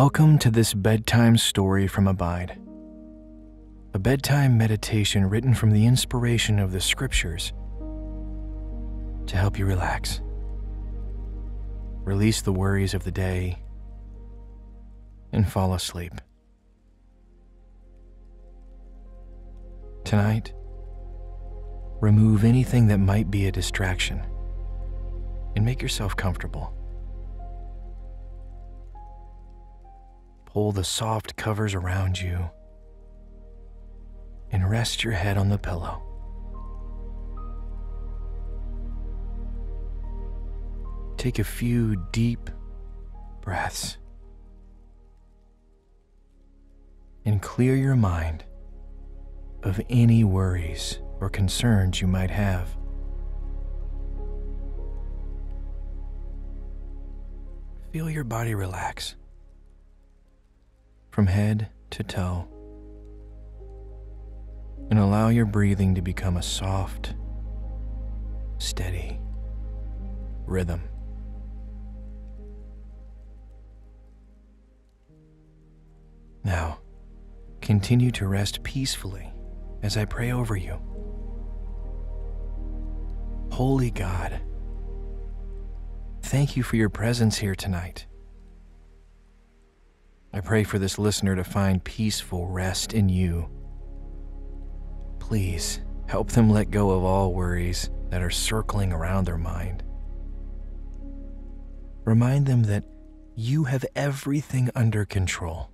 Welcome to this bedtime story from Abide, a bedtime meditation written from the inspiration of the scriptures to help you relax, release the worries of the day, and fall asleep. Tonight, remove anything that might be a distraction and make yourself comfortable. Pull the soft covers around you and rest your head on the pillow. Take a few deep breaths and clear your mind of any worries or concerns you might have. Feel your body relax from head to toe and allow your breathing to become a soft, steady rhythm. Now, continue to rest peacefully as I pray over you. Holy God, thank you for your presence here tonight. I pray for this listener to find peaceful rest in you. Please help them let go of all worries that are circling around their mind. Remind them that you have everything under control.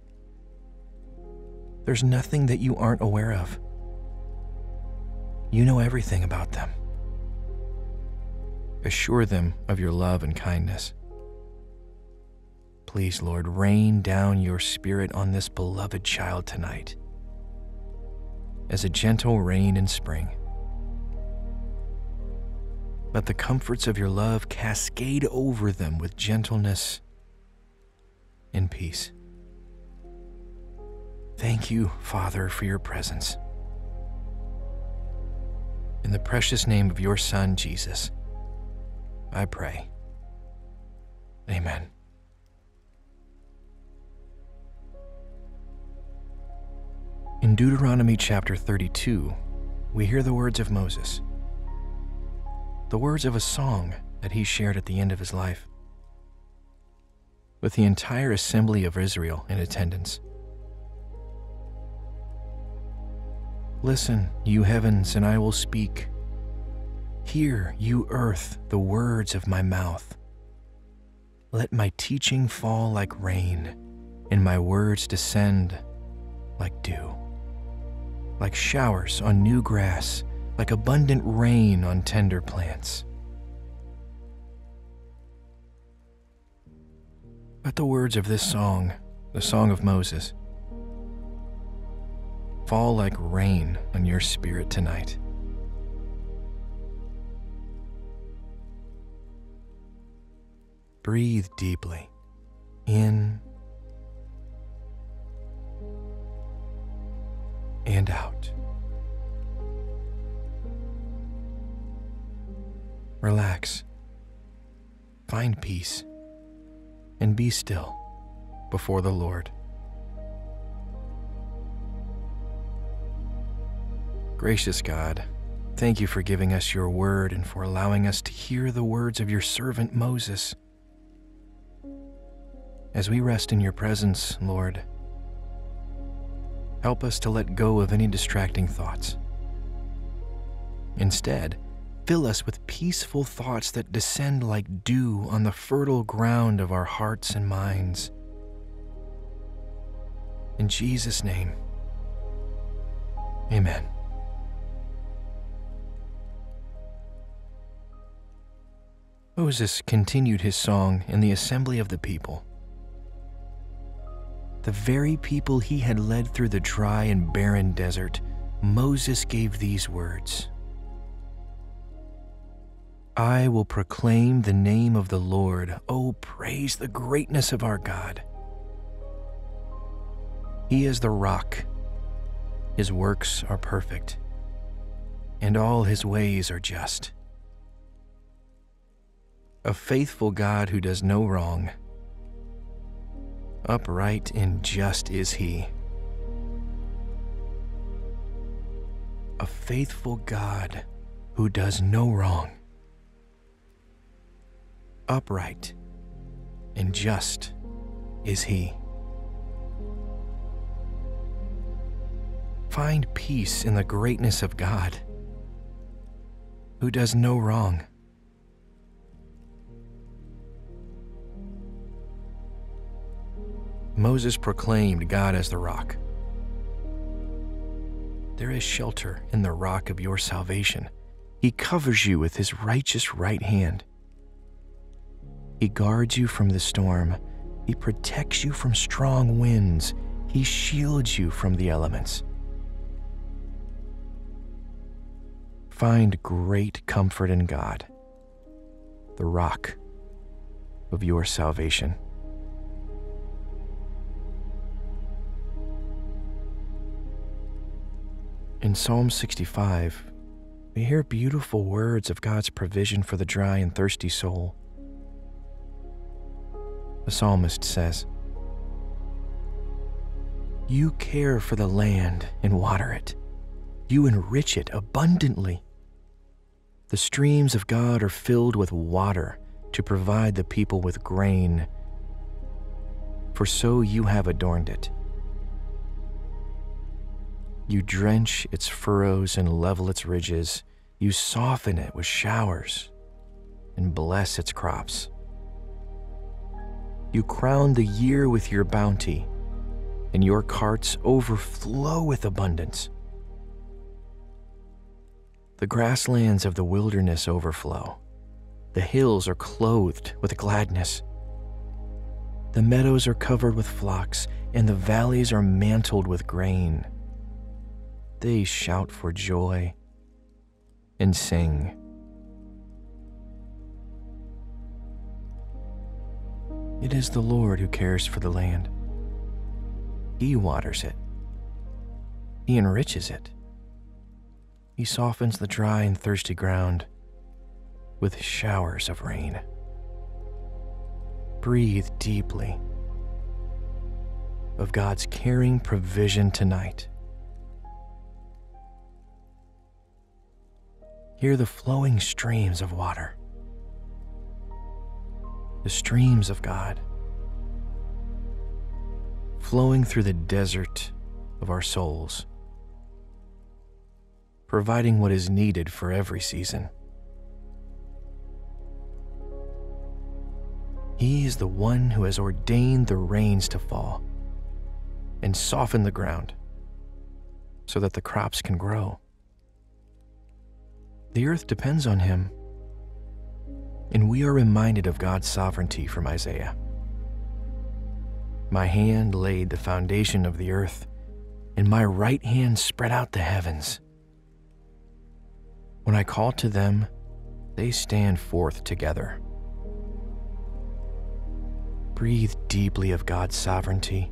There's nothing that you aren't aware of. You know everything about them. Assure them of your love and kindness. Please, Lord, rain down your spirit on this beloved child tonight as a gentle rain in spring. Let the comforts of your love cascade over them with gentleness and peace. Thank you, Father, for your presence. In the precious name of your Son, Jesus, I pray. Amen. In Deuteronomy chapter 32, we hear the words of Moses, the words of a song that he shared at the end of his life. With the entire assembly of Israel in attendance, Listen, you heavens, and I will speak. Hear, you earth, the words of my mouth. Let my teaching fall like rain, and my words descend like dew, like showers on new grass, like abundant rain on tender plants. Let the words of this song, the song of Moses, fall like rain on your spirit tonight. Breathe deeply in and out. Relax, find peace, and be still before the Lord. Gracious God, thank you for giving us your word and for allowing us to hear the words of your servant Moses. As we rest in your presence, Lord, help us to let go of any distracting thoughts. Instead, fill us with peaceful thoughts that descend like dew on the fertile ground of our hearts and minds. In Jesus' name, amen. Moses continued his song in the assembly of the people. The very people he had led through the dry and barren desert, Moses gave these words I will proclaim the name of the Lord. Oh, praise the greatness of our God. He is the rock. His works are perfect, and all his ways are just a faithful God who does no wrong. Upright and just is he. A faithful God who does no wrong. Upright and just is he. Find peace in the greatness of God, who does no wrong. Moses proclaimed God as the rock. There is shelter in the rock of your salvation. He covers you with his righteous right hand. He guards you from the storm. He protects you from strong winds. He shields you from the elements. Find great comfort in God, the rock of your salvation. In Psalm 65, we hear beautiful words of God's provision for the dry and thirsty soul. The psalmist says, You care for the land and water it, you enrich it abundantly. The streams of God are filled with water to provide the people with grain, for so you have adorned it. You drench its furrows and level its ridges. You soften it with showers and bless its crops. You crown the year with your bounty, and your carts overflow with abundance. The grasslands of the wilderness overflow. The hills are clothed with gladness. The meadows are covered with flocks, and the valleys are mantled with grain they shout for joy and sing. It is the Lord who cares for the land. He waters it, He enriches it. He softens the dry and thirsty ground with showers of rain. Breathe deeply of God's caring provision tonight. Hear the flowing streams of water, the streams of God, flowing through the desert of our souls, providing what is needed for every season. He is the one who has ordained the rains to fall and soften the ground so that the crops can grow. The earth depends on him. And we are reminded of God's sovereignty from Isaiah. My hand laid the foundation of the earth, and my right hand spread out the heavens. When I call to them, they stand forth together. Breathe deeply of God's sovereignty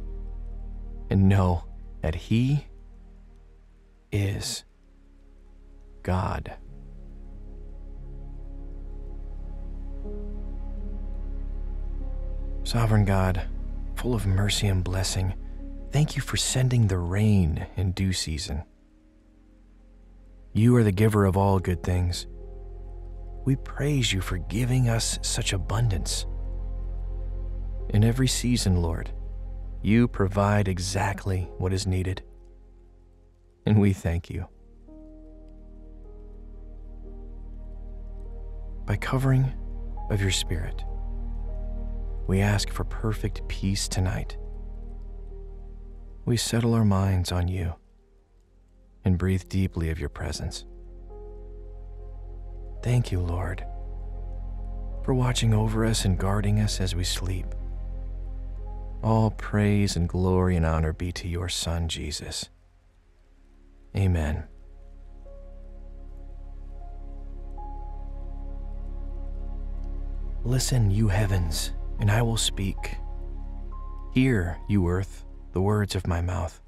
and know that He is God. Sovereign God, full of mercy and blessing, thank you for sending the rain in due season. You are the giver of all good things. We praise you for giving us such abundance. In every season, Lord, you provide exactly what is needed. And we thank you. By covering of your Spirit, we ask for perfect peace tonight. We settle our minds on you and breathe deeply of your presence. Thank you, Lord, for watching over us and guarding us as we sleep. All praise and glory and honor be to your Son, Jesus. Amen. Listen, you heavens and I will speak. Hear, you earth, the words of my mouth.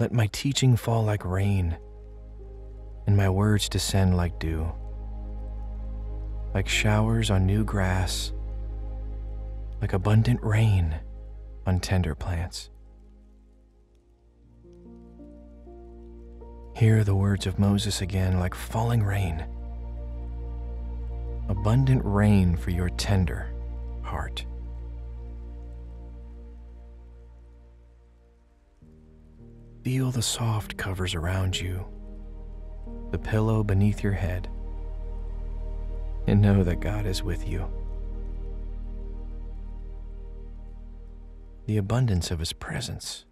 Let my teaching fall like rain, and my words descend like dew, like showers on new grass, like abundant rain on tender plants. Hear the words of Moses again like falling rain. Abundant rain for your tender heart. Feel the soft covers around you, the pillow beneath your head, and know that God is with you. The abundance of His presence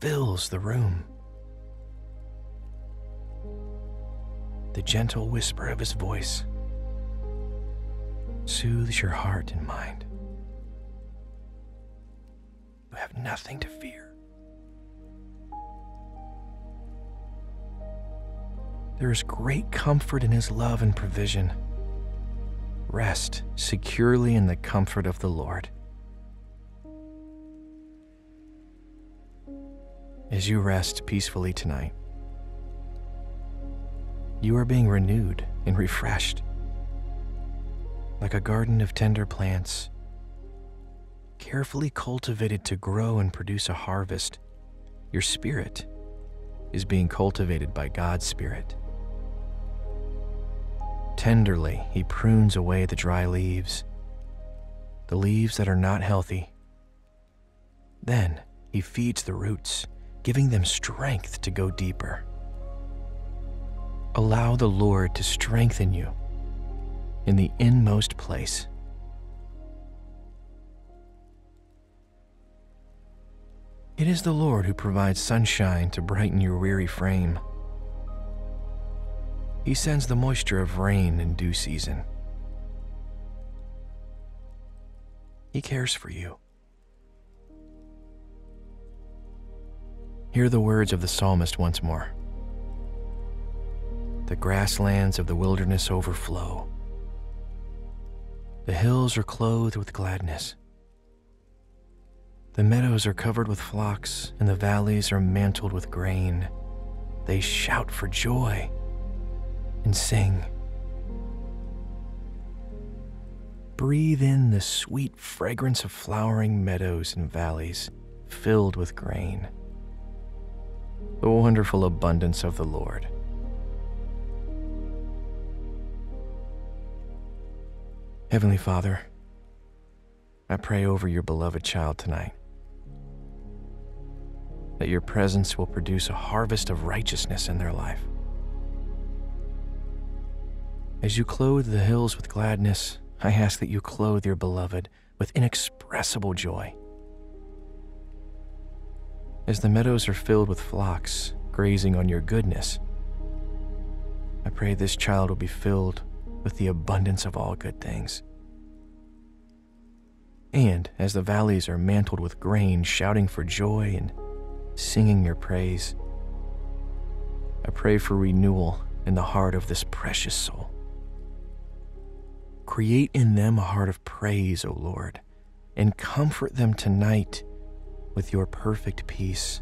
fills the room. The gentle whisper of His voice soothes your heart and mind. You have nothing to fear. There is great comfort in His love and provision. Rest securely in the comfort of the Lord. As you rest peacefully tonight, you are being renewed and refreshed. Like a garden of tender plants, carefully cultivated to grow and produce a harvest, your spirit is being cultivated by God's Spirit. Tenderly, he prunes away the dry leaves, the leaves that are not healthy. Then he feeds the roots, giving them strength to go deeper. Allow the Lord to strengthen you in the inmost place. It is the Lord who provides sunshine to brighten your weary frame he sends the moisture of rain in due season. He cares for you. Hear the words of the psalmist once more. The grasslands of the wilderness overflow. The hills are clothed with gladness. The meadows are covered with flocks, and the valleys are mantled with grain. They shout for joy and sing. Breathe in the sweet fragrance of flowering meadows and valleys filled with grain. The wonderful abundance of the Lord. Heavenly Father, I pray over your beloved child tonight that your presence will produce a harvest of righteousness in their life. As you clothe the hills with gladness, I ask that you clothe your beloved with inexpressible joy. As the meadows are filled with flocks grazing on your goodness, I pray this child will be filled with the abundance of all good things. And as the valleys are mantled with grain, shouting for joy and singing your praise, I pray for renewal in the heart of this precious soul. Create in them a heart of praise, O Lord, and comfort them tonight with your perfect peace.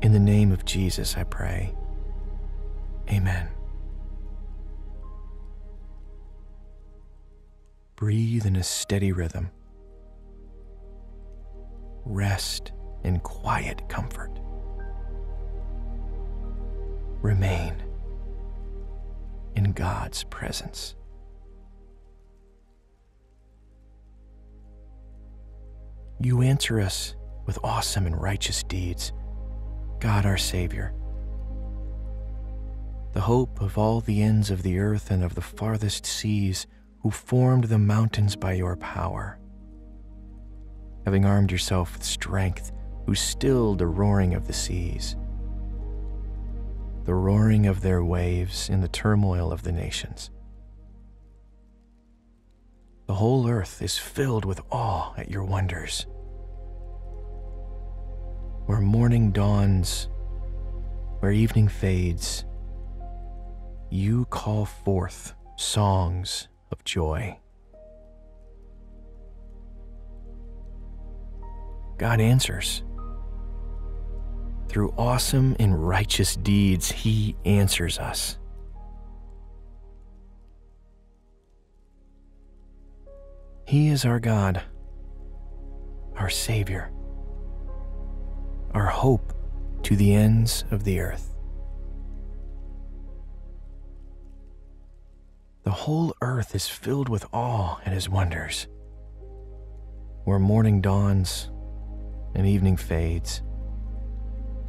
In the name of Jesus, I pray. Amen. Breathe in a steady rhythm. Rest in quiet comfort. Remain in God's presence. You answer us with awesome and righteous deeds, God our Savior. The hope of all the ends of the earth and of the farthest seas, who formed the mountains by your power. Having armed yourself with strength, who stilled the roaring of the seas, the roaring of their waves in the turmoil of the nations. The whole earth is filled with awe at your wonders where morning dawns, where evening fades, you call forth songs of joy. God answers. Through awesome and righteous deeds, He answers us. He is our God our Savior, our hope to the ends of the earth. The whole earth is filled with awe at his wonders. Where morning dawns and evening fades,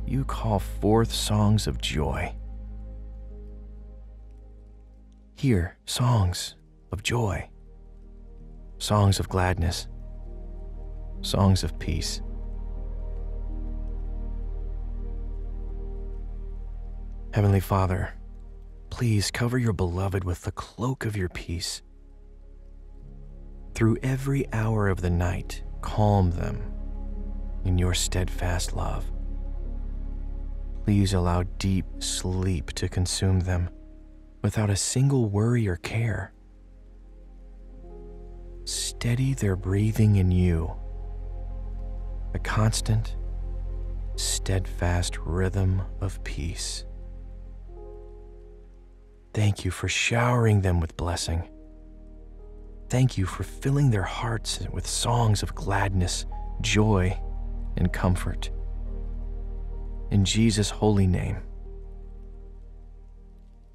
you call forth songs of joy. Hear songs of joy, songs of gladness, songs of peace. Heavenly Father, please cover your beloved with the cloak of your peace. Through every hour of the night, calm them in your steadfast love. Please allow deep sleep to consume them without a single worry or care. Steady their breathing in you, a constant, steadfast rhythm of peace. Thank you for showering them with blessing. Thank you for filling their hearts with songs of gladness, joy, and comfort. In Jesus' holy name,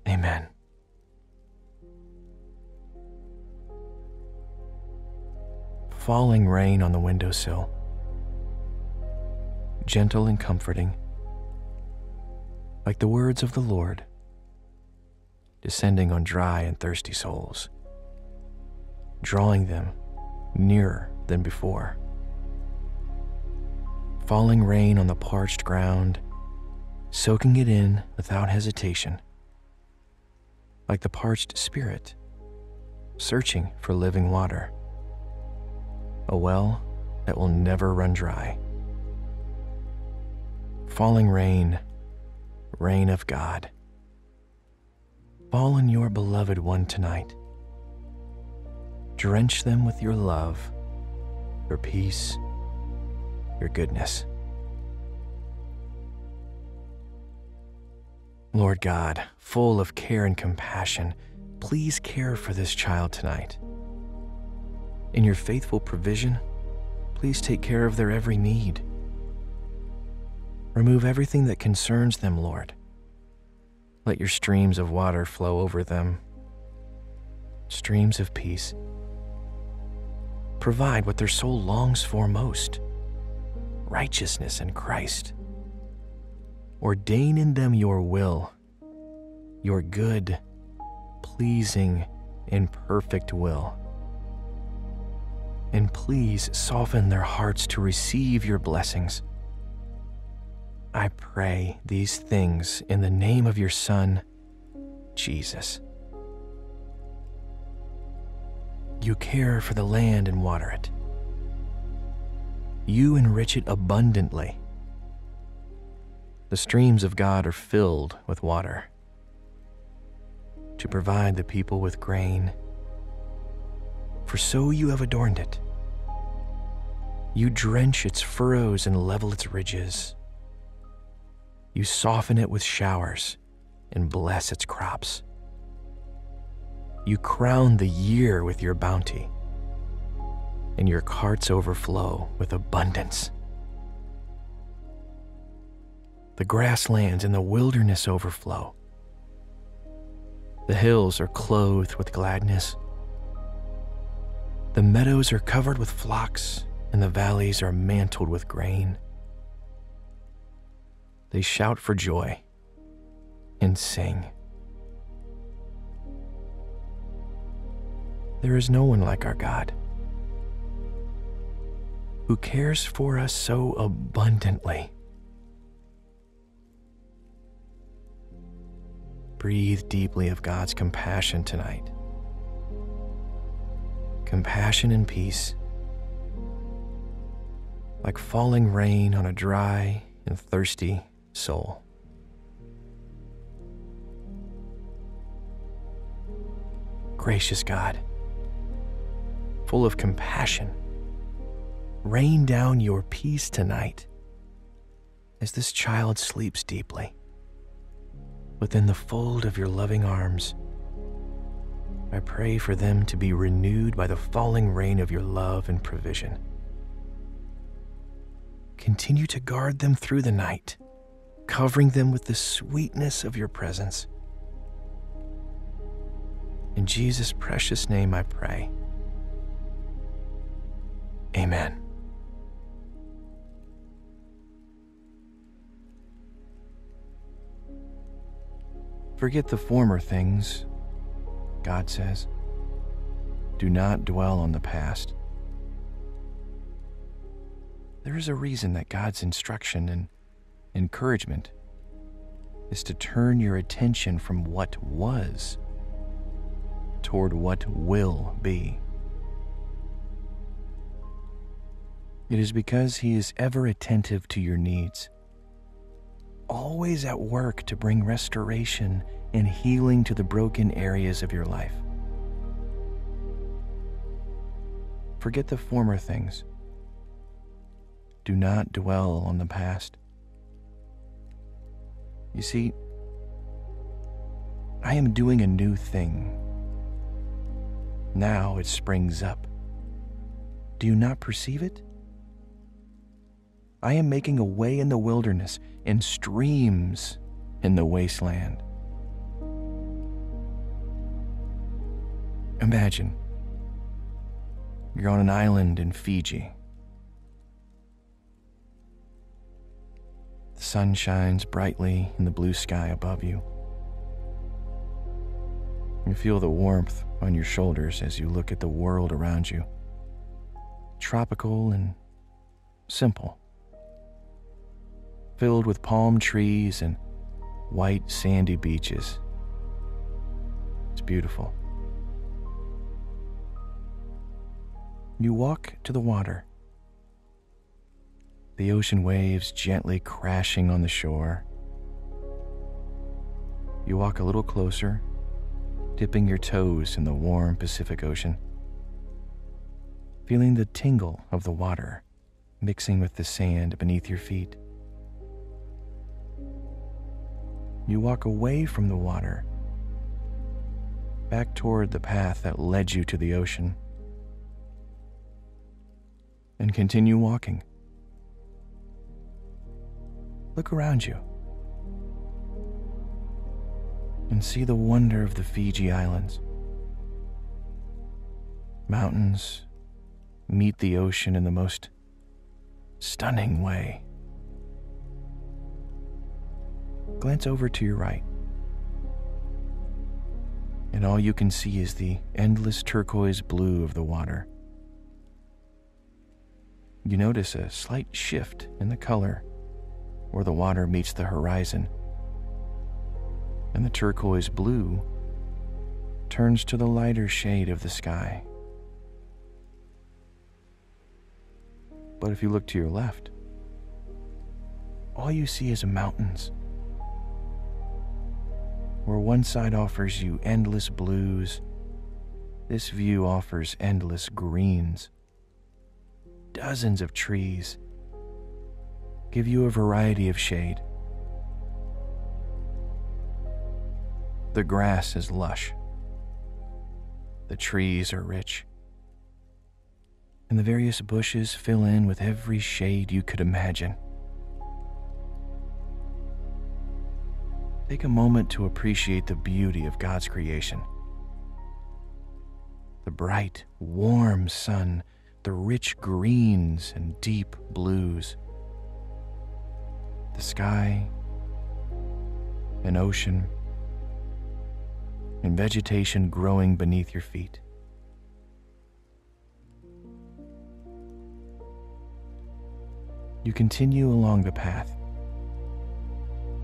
amen. Falling rain on the windowsill, gentle and comforting, like the words of the Lord descending on dry and thirsty souls, drawing them nearer than before. Falling rain on the parched ground, soaking it in without hesitation, like the parched spirit searching for living water, a well that will never run dry. Falling rain, rain of God Fall on your beloved one tonight. Drench them with your love, your peace, your goodness. Lord God, full of care and compassion, please care for this child tonight. In your faithful provision, please take care of their every need. Remove everything that concerns them, Lord let your streams of water flow over them, streams of peace. Provide what their soul longs for most righteousness in Christ. Ordain in them your will, your good, pleasing, and perfect will. And please soften their hearts to receive your blessings I pray these things in the name of your Son, Jesus. You care for the land and water it. You enrich it abundantly. The streams of God are filled with water to provide the people with grain. For so you have adorned it. You drench its furrows and level its ridges. You soften it with showers and bless its crops. You crown the year with your bounty, and your carts overflow with abundance. The grasslands and the wilderness overflow. The hills are clothed with gladness. The meadows are covered with flocks, and the valleys are mantled with grain they shout for joy and sing. There is no one like our God who cares for us so abundantly. Breathe deeply of God's compassion tonight. Compassion and peace, like falling rain on a dry and thirsty soul. Gracious God, full of compassion, rain down your peace tonight as this child sleeps deeply within the fold of your loving arms. I pray for them to be renewed by the falling rain of your love and provision. continue to guard them through the night, covering them with the sweetness of your presence. In Jesus' precious name I pray. Amen. Forget the former things, God says. Do not dwell on the past. There is a reason that God's instruction and encouragement is to turn your attention from what was toward what will be. It is because He is ever attentive to your needs, always at work to bring restoration and healing to the broken areas of your life. Forget the former things. Do not dwell on the past. You see, I am doing a new thing. Now it springs up. Do you not perceive it? I am making a way in the wilderness and streams in the wasteland. Imagine you're on an island in Fiji. The sun shines brightly in the blue sky above you. You feel the warmth on your shoulders as you look at the world around you. Tropical and simple filled with palm trees and white sandy beaches. It's beautiful. You walk to the water, the ocean waves gently crashing on the shore. You walk a little closer, dipping your toes in the warm Pacific Ocean, feeling the tingle of the water mixing with the sand beneath your feet. you walk away from the water, back toward the path that led you to the ocean, and continue walking. Look around you and see the wonder of the Fiji Islands. Mountains meet the ocean in the most stunning way. glance over to your right. And all you can see is the endless turquoise blue of the water. You notice a slight shift in the color where the water meets the horizon. And the turquoise blue turns to the lighter shade of the sky. But if you look to your left, all you see is mountains where one side offers you endless blues, this view offers endless greens. Dozens of trees give you a variety of shade. The grass is lush, the trees are rich, and the various bushes fill in with every shade you could imagine. Take a moment to appreciate the beauty of God's creation. The bright, warm sun, the rich greens and deep blues, the sky, an ocean, and vegetation growing beneath your feet. You continue along the path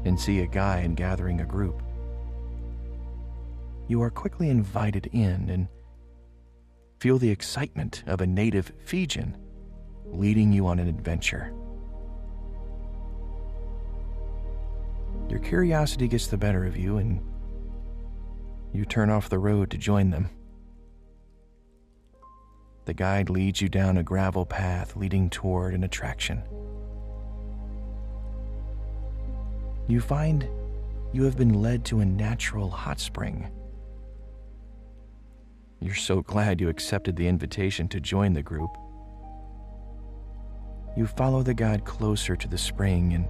and see a guide gathering a group. You are quickly invited in and feel the excitement of a native Fijian leading you on an adventure. Your curiosity gets the better of you and you turn off the road to join them. The guide leads you down a gravel path leading toward an attraction. you find you have been led to a natural hot spring. You're so glad you accepted the invitation to join the group. You follow the guide closer to the spring and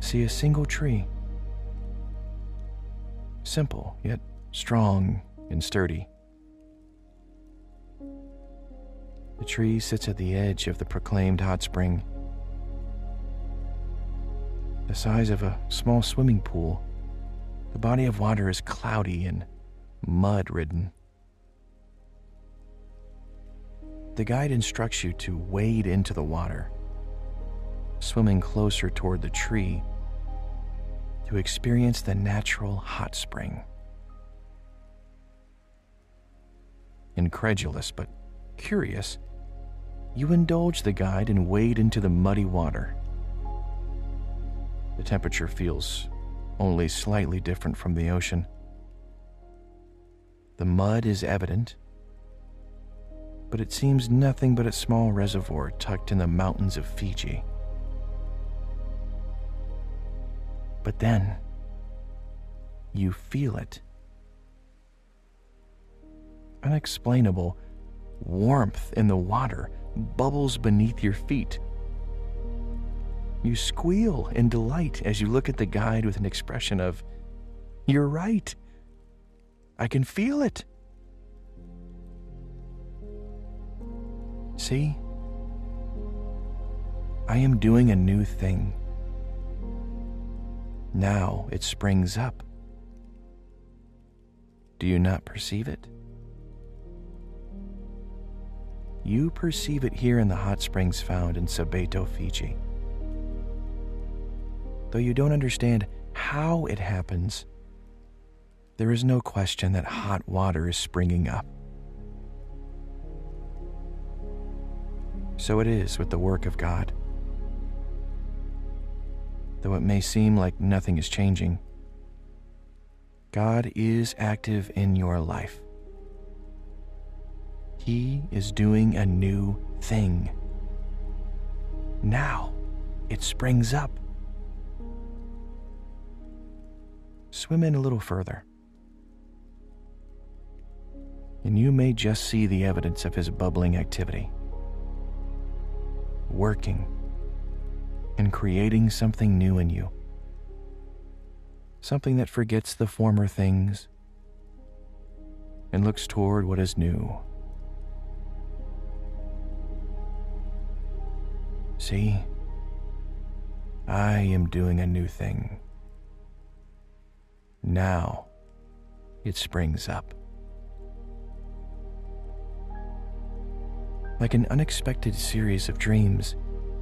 see a single tree. Simple, yet strong and sturdy. The tree sits at the edge of the proclaimed hot spring, the size of a small swimming pool. The body of water is cloudy and mud ridden. The guide instructs you to wade into the water, swimming closer toward the tree to experience the natural hot spring. Incredulous but curious, you indulge the guide and wade into the muddy water. The temperature feels only slightly different from the ocean. The mud is evident, but it seems nothing but a small reservoir tucked in the mountains of Fiji. But then, you feel it. Unexplainable warmth in the water bubbles beneath your feet. You squeal in delight as you look at the guide with an expression of, You're right. I can feel it. See? I am doing a new thing. Now it springs up. Do you not perceive it? You perceive it here in the hot springs found in Sabeto, Fiji. Though you don't understand how it happens, there is no question that hot water is springing up. So it is with the work of God. Though it may seem like nothing is changing, God is active in your life. He is doing a new thing. Now it springs up. Swim in a little further. And you may just see the evidence of his bubbling activity. Working and creating something new in you. Something that forgets the former things and looks toward what is new. See, I am doing a new thing. Now it springs up. Like an unexpected series of dreams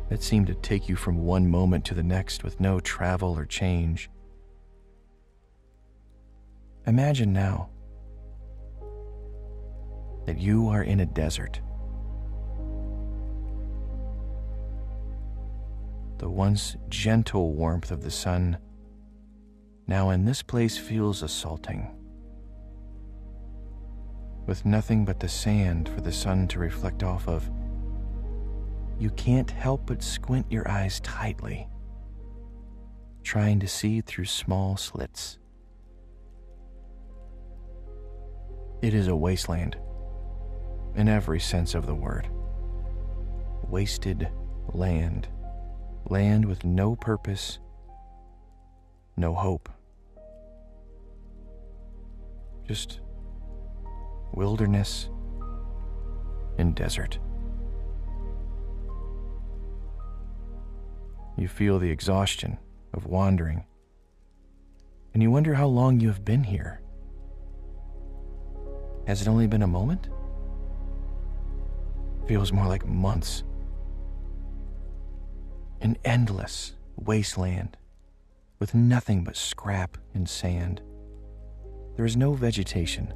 that seem to take you from one moment to the next with no travel or change. Imagine now that you are in a desert. The once gentle warmth of the sun now in this place feels assaulting. With nothing but the sand for the sun to reflect off of, you can't help but squint your eyes tightly, trying to see through small slits. It is a wasteland, in every sense of the word. Wasted land, land with no purpose, no hope. Just wilderness and desert. You feel the exhaustion of wandering, and you wonder how long you have been here. Has it only been a moment? Feels more like months. An endless wasteland with nothing but scrap and sand. There is no vegetation.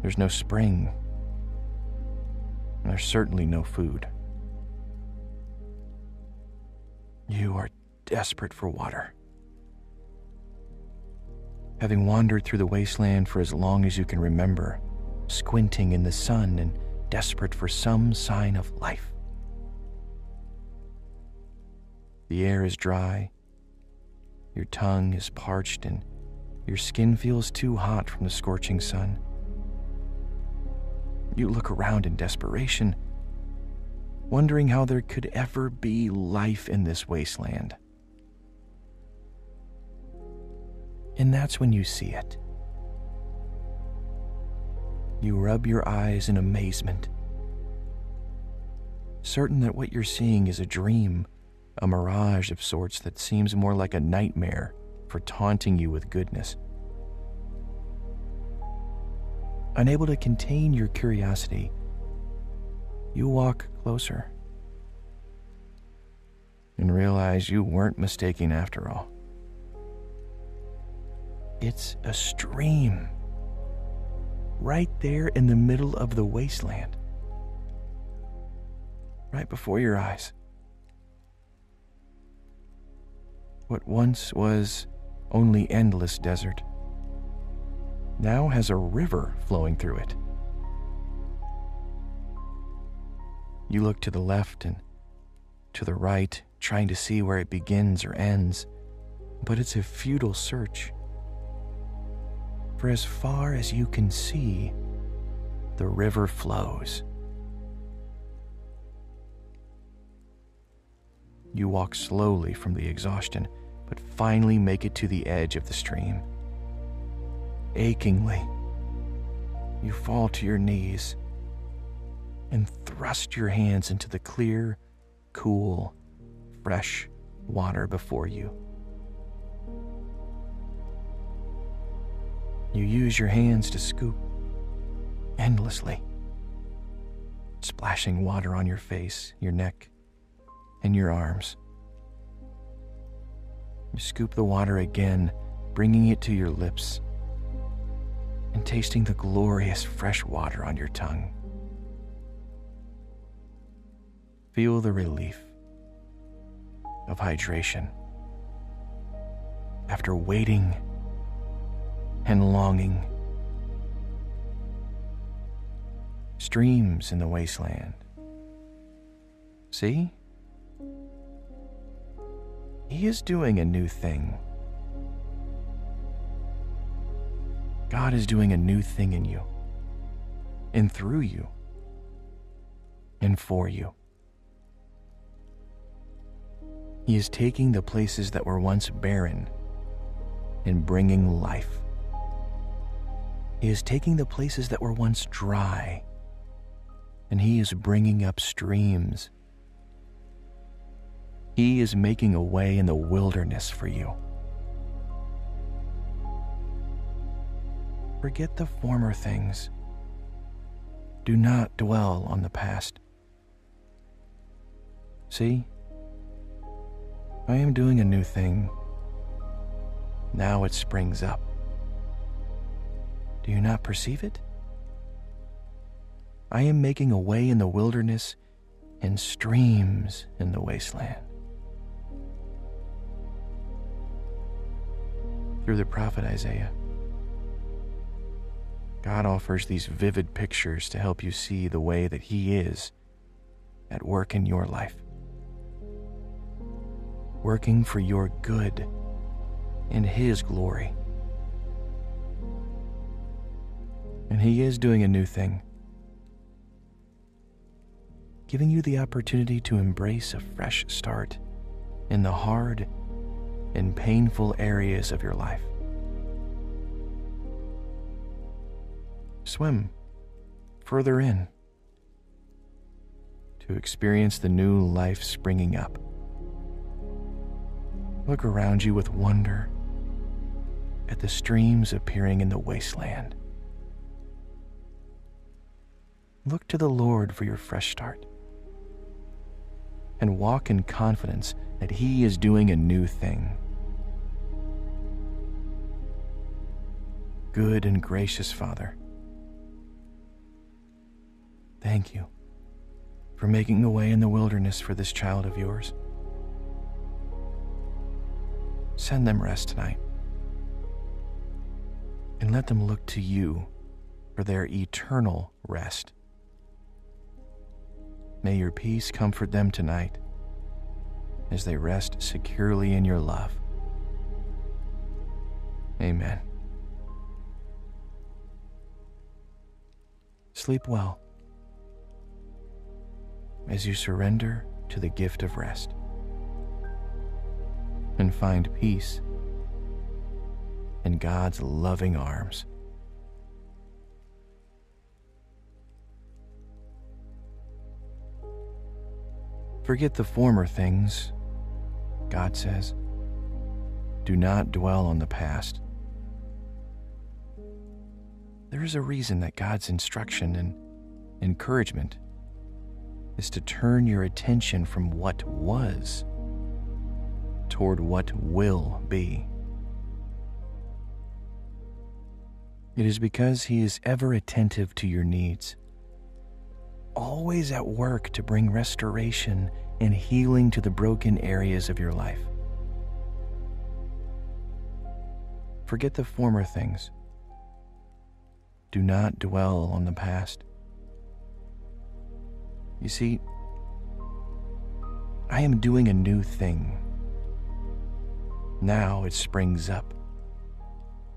There's no spring. There's certainly no food. You are desperate for water. Having wandered through the wasteland for as long as you can remember, squinting in the sun and desperate for some sign of life. The air is dry, your tongue is parched, and your skin feels too hot from the scorching sun. You look around in desperation, wondering how there could ever be life in this wasteland. And that's when you see it. You rub your eyes in amazement, certain that what you're seeing is a dream, a mirage of sorts that seems more like a nightmare for taunting you with goodness. Unable to contain your curiosity, you walk closer and realize you weren't mistaken after all. It's a stream right there in the middle of the wasteland, right before your eyes. What once was only endless desert now has a river flowing through it. You look to the left and to the right, trying to see where it begins or ends, but it's a futile search. For as far as you can see, the river flows. You walk slowly from the exhaustion, but finally make it to the edge of the stream. Achingly, you fall to your knees and thrust your hands into the clear, cool, fresh water before you. You use your hands to scoop endlessly, splashing water on your face, your neck, and your arms. You scoop the water again, bringing it to your lips and tasting the glorious fresh water on your tongue. Feel the relief of hydration after waiting and longing. Streams in the wasteland. See? He is doing a new thing. God is doing a new thing in you, and through you, and for you. He is taking the places that were once barren and bringing life. He is taking the places that were once dry and He is bringing up streams. He is making a way in the wilderness for you. Forget the former things. Do not dwell on the past. See? I am doing a new thing. Now it springs up. Do you not perceive it? I am making a way in the wilderness and streams in the wasteland. Through the prophet Isaiah, God offers these vivid pictures to help you see the way that He is at work in your life working for your good and His glory. And He is doing a new thing, giving you the opportunity to embrace a fresh start in the hard and painful areas of your life. Swim further in to experience the new life springing up. Look around you with wonder at the streams appearing in the wasteland. Look to the Lord for your fresh start and walk in confidence that He is doing a new thing. Good and gracious Father, thank you for making a way in the wilderness for this child of yours. Send them rest tonight. And let them look to you for their eternal rest. May your peace comfort them tonight as they rest securely in your love. Amen. Sleep well. as you surrender to the gift of rest and find peace in God's loving arms. Forget the former things, God says. Do not dwell on the past. There is a reason that God's instruction and encouragement is to turn your attention from what was toward what will be. It is because He is ever attentive to your needs, always at work to bring restoration and healing to the broken areas of your life. Forget the former things. Do not dwell on the past. You see, I am doing a new thing. Now it springs up.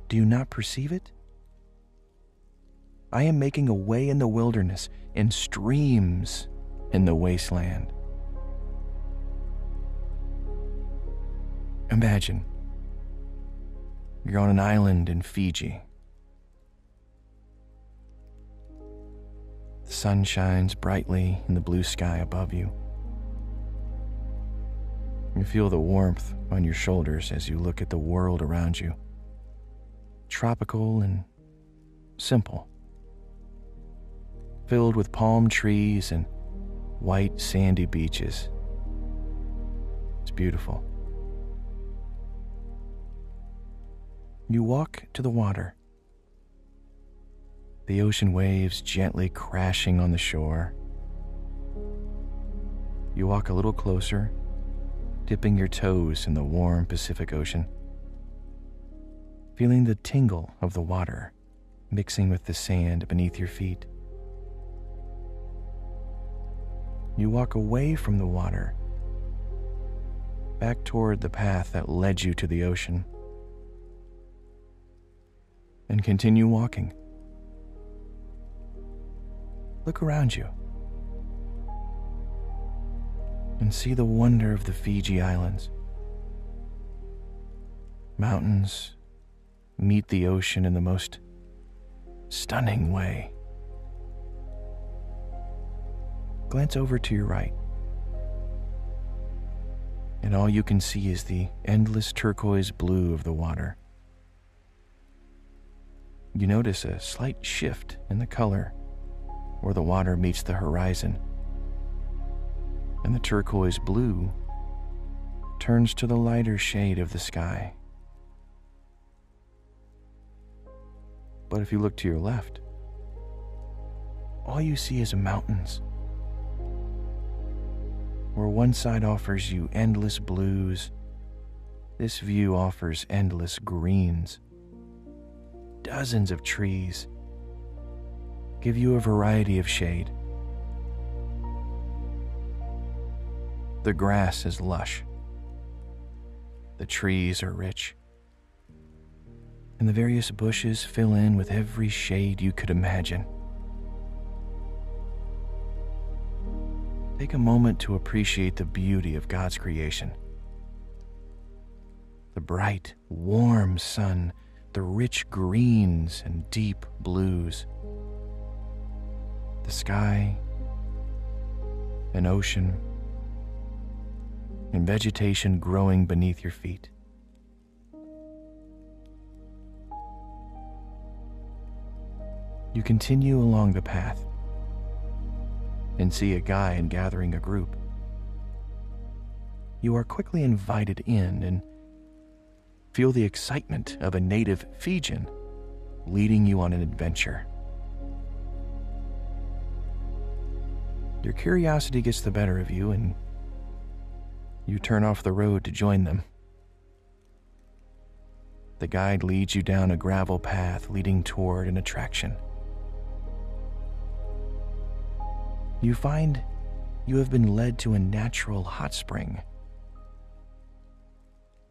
Do you not perceive it? I am making a way in the wilderness and streams in the wasteland. Imagine you're on an island in Fiji. The sun shines brightly in the blue sky above you. You feel the warmth on your shoulders as you look at the world around you. Tropical and simple. Filled with palm trees and white sandy beaches. It's beautiful. You walk to the water. The ocean waves gently crashing on the shore. You walk a little closer, dipping your toes in the warm Pacific Ocean, feeling the tingle of the water mixing with the sand beneath your feet. You walk away from the water, back toward the path that led you to the ocean and continue walking. Look around you and see the wonder of the Fiji Islands. Mountains meet the ocean in the most stunning way. Glance over to your right, and all you can see is the endless turquoise blue of the water you notice a slight shift in the color where the water meets the horizon. And the turquoise blue turns to the lighter shade of the sky. But if you look to your left, all you see is mountains. Where one side offers you endless blues, this view offers endless greens dozens of trees give you a variety of shade. The grass is lush, the trees are rich, and the various bushes fill in with every shade you could imagine. Take a moment to appreciate the beauty of God's creation. The bright, warm sun the rich greens and deep blues. The sky, an ocean, and vegetation growing beneath your feet. You continue along the path and see a guy guide gathering a group. You are quickly invited in and Feel the excitement of a native Fijian leading you on an adventure. Your curiosity gets the better of you, and you turn off the road to join them. The guide leads you down a gravel path leading toward an attraction. You find you have been led to a natural hot spring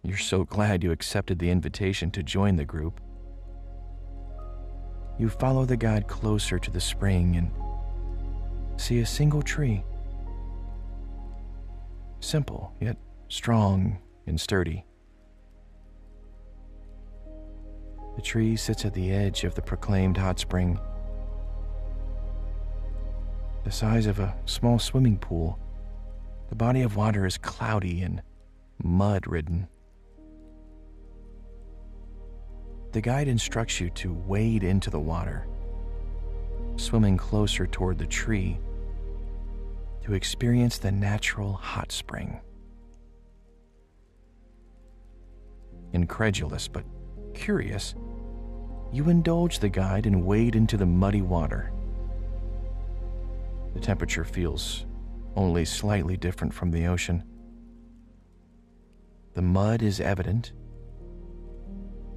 you're so glad you accepted the invitation to join the group. You follow the guide closer to the spring and see a single tree simple yet strong and sturdy. The tree sits at the edge of the proclaimed hot spring, the size of a small swimming pool. The body of water is cloudy and mud ridden. The guide instructs you to wade into the water, swimming closer toward the tree to experience the natural hot spring. Incredulous but curious, you indulge the guide and wade into the muddy water. The temperature feels only slightly different from the ocean. The mud is evident,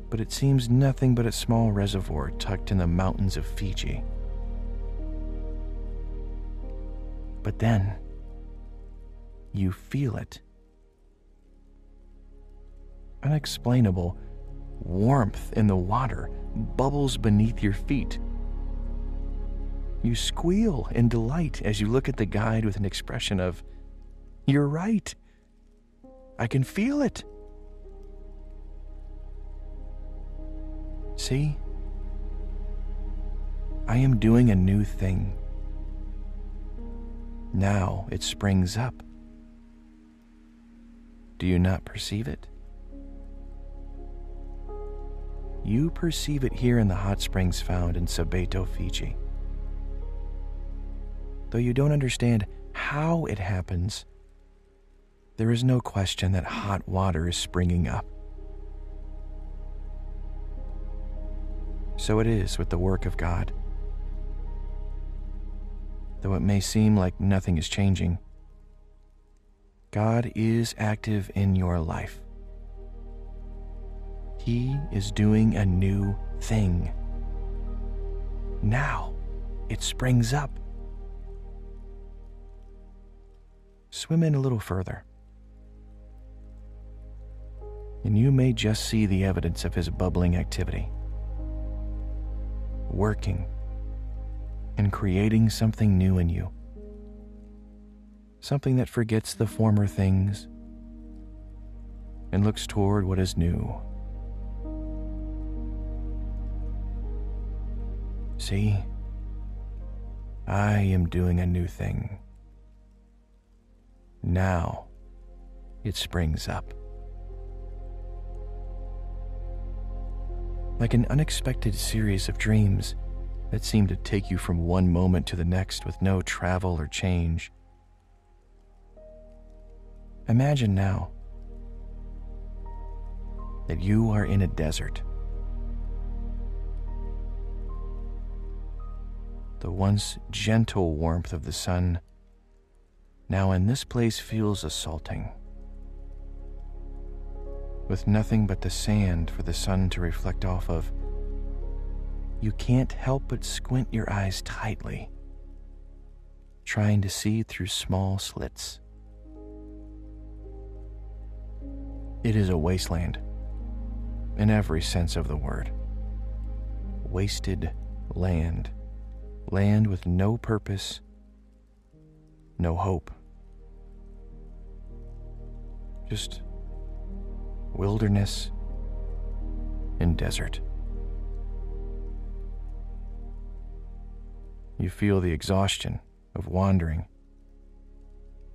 but it seems nothing but a small reservoir tucked in the mountains of Fiji. But then, you feel it. Unexplainable warmth in the water bubbles beneath your feet. You squeal in delight as you look at the guide with an expression of, You're right. I can feel it. See? I am doing a new thing. Now it springs up. Do you not perceive it? You perceive it here in the hot springs found in Sabeto, Fiji. Though you don't understand how it happens, there is no question that hot water is springing up. So it is with the work of God. Though it may seem like nothing is changing, God is active in your life. He is doing a new thing. Now it springs up. Swim in a little further. And you may just see the evidence of his bubbling activity. Working and creating something new in you. Something that forgets the former things and looks toward what is new. See, I am doing a new thing. Now it springs up. Like an unexpected series of dreams that seem to take you from one moment to the next with no travel or change. Imagine now that you are in a desert. The once gentle warmth of the sun now in this place feels assaulting. With nothing but the sand for the sun to reflect off of, you can't help but squint your eyes tightly, trying to see through small slits. It is a wasteland, in every sense of the word. Wasted land, land with no purpose, no hope. Just wilderness and desert. You feel the exhaustion of wandering,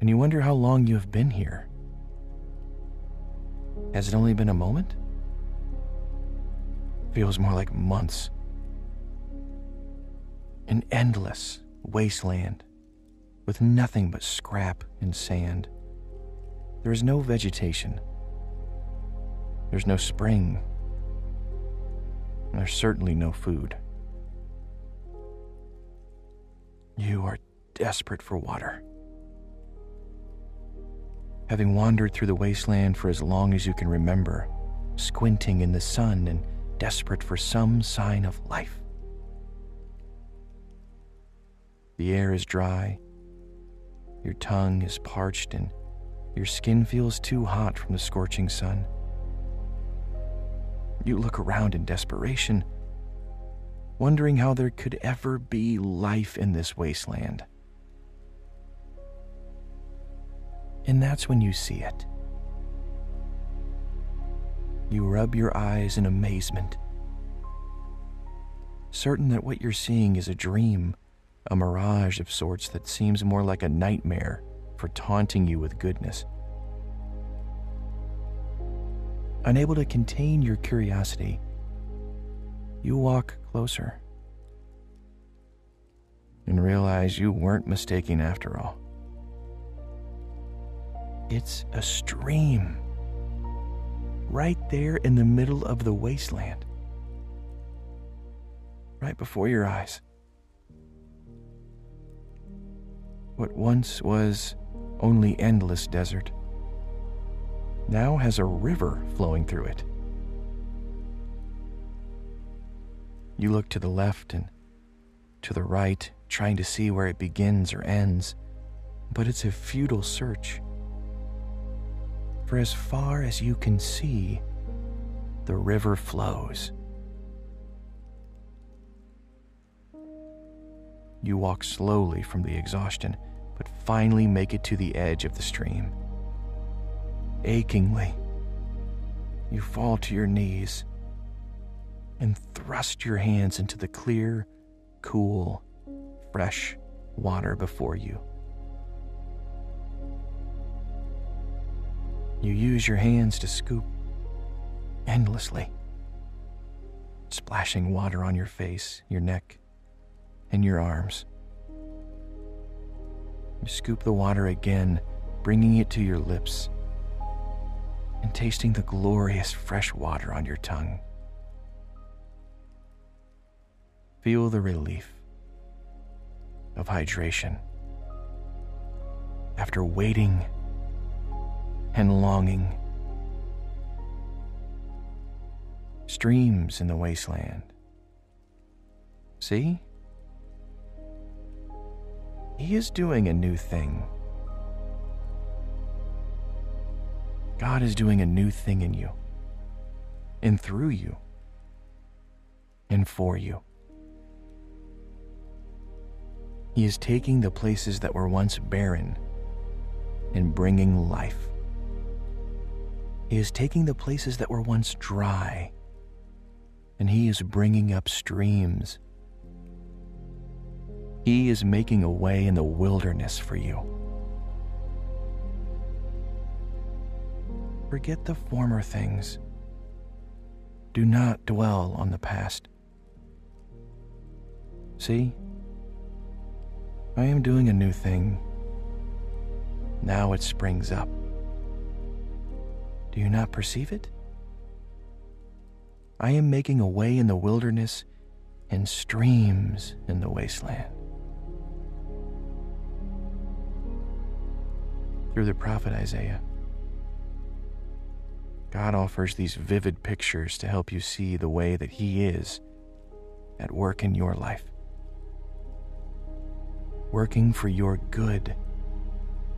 and you wonder how long you have been here. Has it only been a moment? Feels more like months. An endless wasteland with nothing but scrap and sand. There is no vegetation. There's no spring. There's certainly no food. You are desperate for water. Having wandered through the wasteland for as long as you can remember, squinting in the sun and desperate for some sign of life. The air is dry, your tongue is parched, and your skin feels too hot from the scorching sun. You look around in desperation wondering how there could ever be life in this wasteland. And that's when you see it. You rub your eyes in amazement, certain that what you're seeing is a dream, a mirage of sorts that seems more like a nightmare for taunting you with goodness. Unable to contain your curiosity, you walk closer and realize you weren't mistaken after all. It's a stream right there in the middle of the wasteland, right before your eyes. What once was only endless desert now has a river flowing through it. You look to the left and to the right, trying to see where it begins or ends, but it's a futile search. For as far as you can see, the river flows. You walk slowly from the exhaustion, but finally make it to the edge of the stream. Achingly, you fall to your knees and thrust your hands into the clear, cool, fresh water before you. You use your hands to scoop endlessly, splashing water on your face, your neck, and your arms. You scoop the water again, bringing it to your lips and tasting the glorious fresh water on your tongue. Feel the relief of hydration after waiting and longing. Streams in the wasteland. See? He is doing a new thing. God is doing a new thing in you, and through you, and for you. He is taking the places that were once barren and bringing life. He is taking the places that were once dry and he is bringing up streams. He is making a way in the wilderness for you. Forget the former things. Do not dwell on the past. See, I am doing a new thing. Now it springs up. Do you not perceive it? I am making a way in the wilderness and streams in the wasteland. Through the prophet Isaiah, God offers these vivid pictures to help you see the way that He is at work in your life, working for your good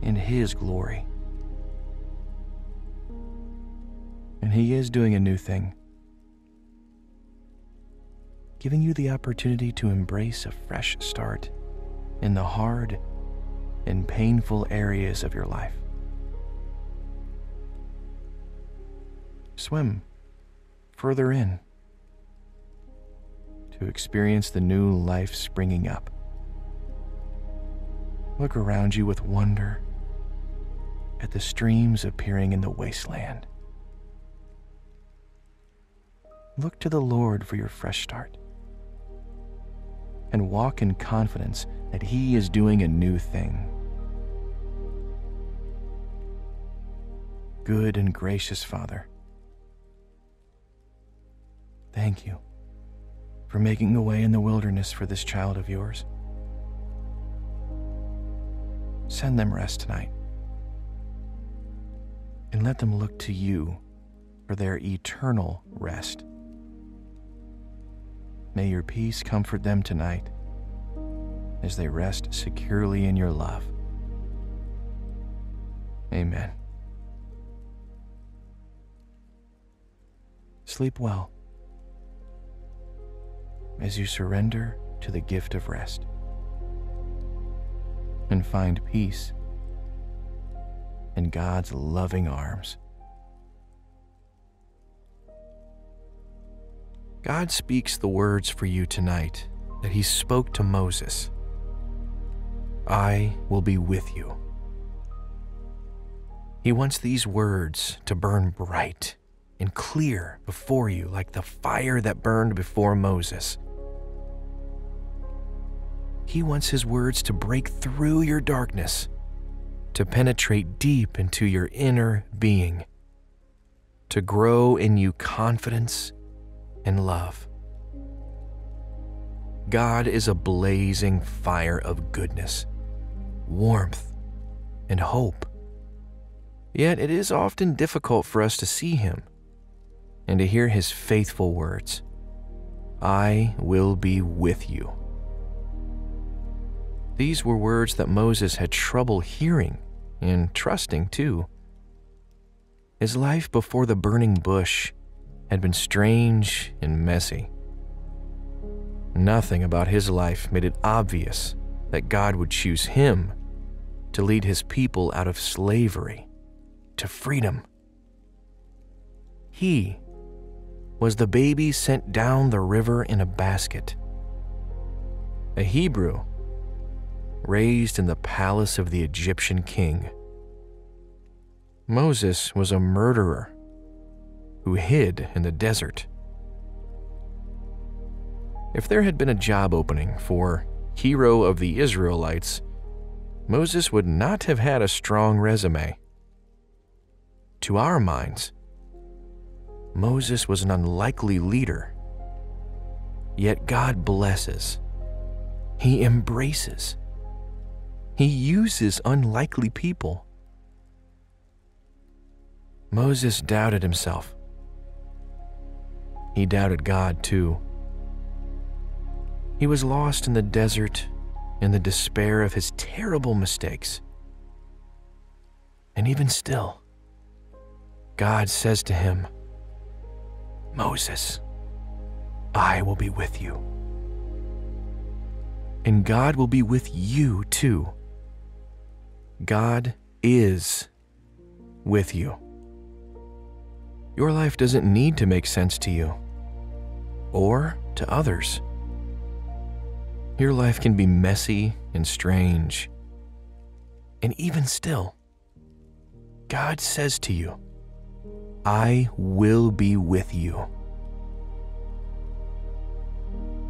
in His glory. And He is doing a new thing, giving you the opportunity to embrace a fresh start in the hard and painful areas of your life. Swim further in to experience the new life springing up. Look around you with wonder at the streams appearing in the wasteland. Look to the Lord for your fresh start. And walk in confidence that He is doing a new thing. Good and gracious Father, thank you for making a way in the wilderness for this child of yours. Send them rest tonight and let them look to you for their eternal rest. May your peace comfort them tonight as they rest securely in your love. Amen. Sleep well as you surrender to the gift of rest and find peace in God's loving arms. God speaks the words for you tonight that He spoke to Moses I will be with you. He wants these words to burn bright and clear before you like the fire that burned before Moses. He wants His words to break through your darkness, to penetrate deep into your inner being, to grow in you confidence and love. God is a blazing fire of goodness, warmth, and hope. Yet it is often difficult for us to see him and to hear his faithful words I will be with you. These were words that Moses had trouble hearing and trusting too. His life before the burning bush had been strange and messy. Nothing about his life made it obvious that God would choose him to lead his people out of slavery to freedom. He was the baby sent down the river in a basket. A Hebrew raised in the palace of the Egyptian king. Moses was a murderer who hid in the desert. If there had been a job opening for hero of the Israelites, Moses would not have had a strong resume. To our minds, Moses was an unlikely leader. Yet God blesses, He embraces, He uses unlikely people. Moses doubted himself. He doubted God too. He was lost in the desert in the despair of his terrible mistakes. And even still, God says to him, Moses, I will be with you. And God will be with you too. God is with you. Your life doesn't need to make sense to you or to others. Your life can be messy and strange. And even still, God says to you, I will be with you.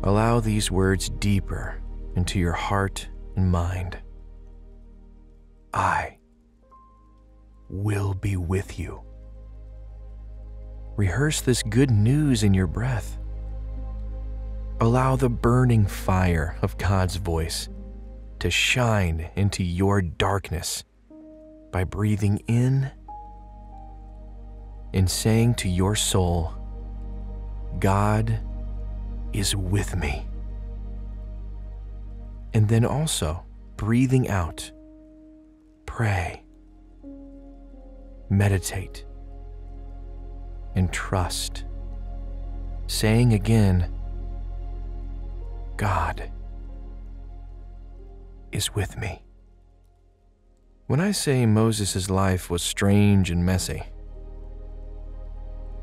Allow these words deeper into your heart and mind. I will be with you. Rehearse this good news in your breath. Allow the burning fire of God's voice to shine into your darkness by breathing in and saying to your soul, God is with me. And then also breathing out, pray, meditate, and trust, saying again, God is with me. When I say Moses' life was strange and messy,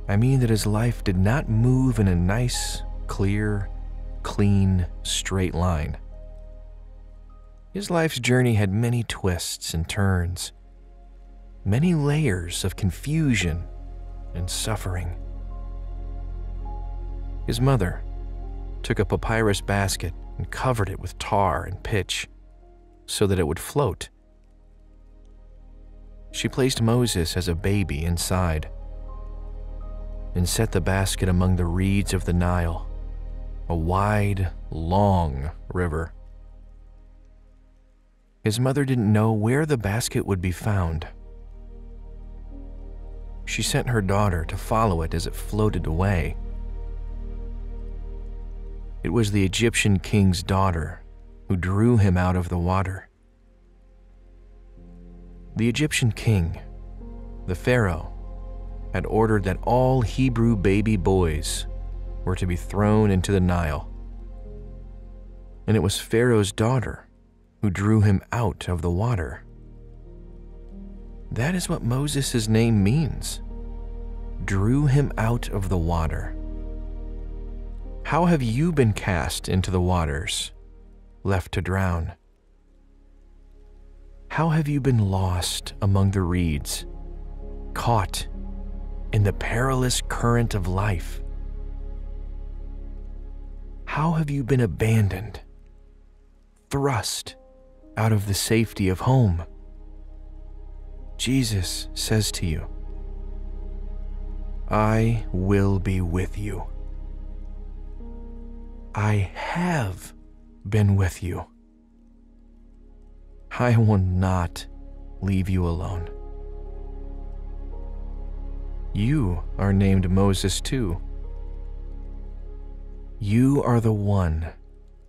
I mean that his life did not move in a nice, clear, clean, straight line. His life's journey had many twists and turns, many layers of confusion and suffering. His mother, took a papyrus basket and covered it with tar and pitch so that it would float. She placed Moses as a baby inside and set the basket among the reeds of the Nile, a wide, long river. His mother didn't know where the basket would be found. She sent her daughter to follow it as it floated away it was the Egyptian king's daughter who drew him out of the water. The Egyptian king, the Pharaoh, had ordered that all Hebrew baby boys were to be thrown into the Nile. And it was Pharaoh's daughter who drew him out of the water. That is what Moses' name means drew him out of the water. How have you been cast into the waters, left to drown? How have you been lost among the reeds, caught in the perilous current of life? How have you been abandoned, thrust out of the safety of home? Jesus says to you, I will be with you. I have been with you. I will not leave you alone. You are named Moses too. You are the one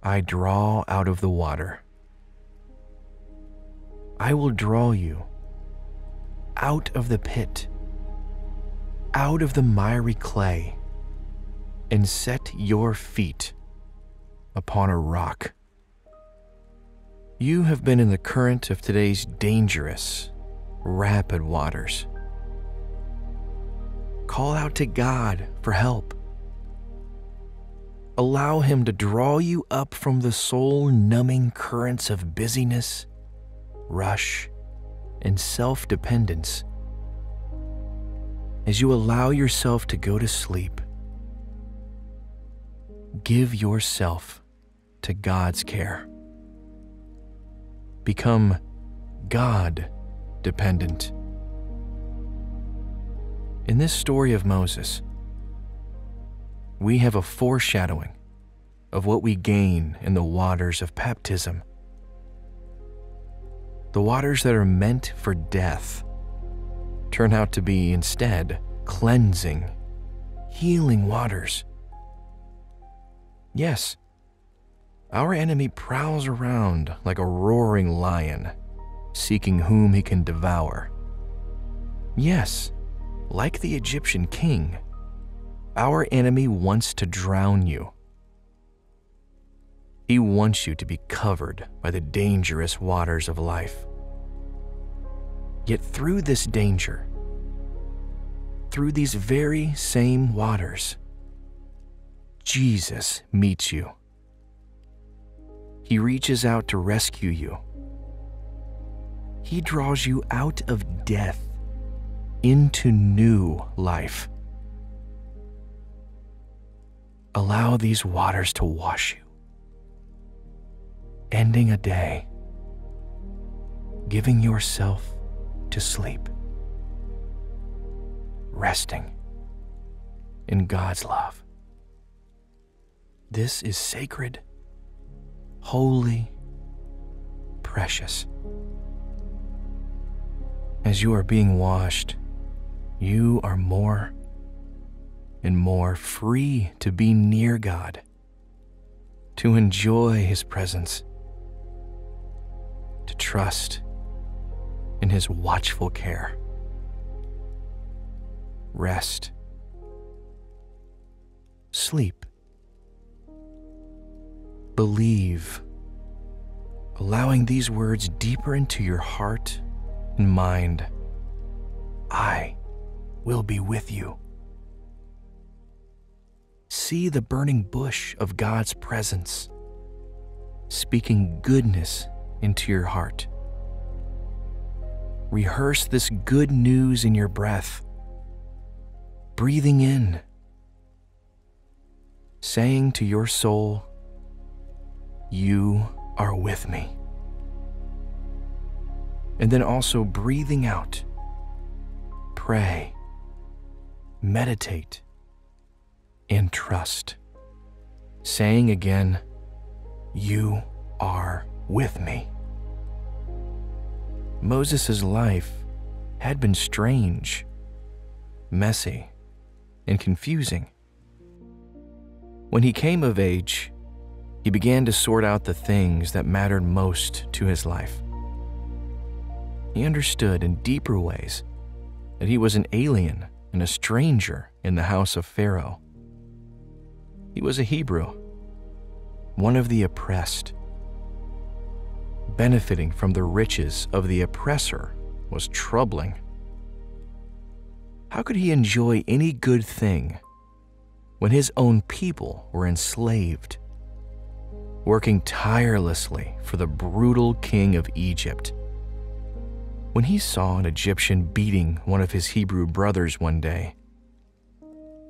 I draw out of the water. I will draw you out of the pit out of the miry clay and set your feet upon a rock. You have been in the current of today's dangerous, rapid waters. Call out to God for help. Allow Him to draw you up from the soul numbing currents of busyness, rush, and self dependence as you allow yourself to go to sleep, give yourself to God's care. Become God dependent. In this story of Moses, we have a foreshadowing of what we gain in the waters of baptism. The waters that are meant for death turn out to be instead cleansing, healing waters. Yes, our enemy prowls around like a roaring lion, seeking whom he can devour. Yes, like the Egyptian king, our enemy wants to drown you. He wants you to be covered by the dangerous waters of life. Yet through this danger, through these very same waters, Jesus meets you. He reaches out to rescue you. He draws you out of death into new life. Allow these waters to wash you, ending a day, giving yourself to sleep, resting in God's love. This is sacred, holy, precious. As you are being washed, you are more and more free to be near God, to enjoy His presence, to trust in his watchful care. Rest. Sleep. Believe, allowing these words deeper into your heart and mind. I will be with you. See the burning bush of God's presence, speaking goodness into your heart. Rehearse this good news in your breath, breathing in, saying to your soul, You are with me. And then also breathing out, pray, meditate, and trust, saying again, You are with me. Moses' life had been strange, messy, and confusing. When he came of age, he began to sort out the things that mattered most to his life. He understood in deeper ways that he was an alien and a stranger in the house of Pharaoh. He was a Hebrew, one of the oppressed, benefiting from the riches of the oppressor was troubling. How could he enjoy any good thing when his own people were enslaved, working tirelessly for the brutal king of Egypt? When he saw an Egyptian beating one of his Hebrew brothers one day,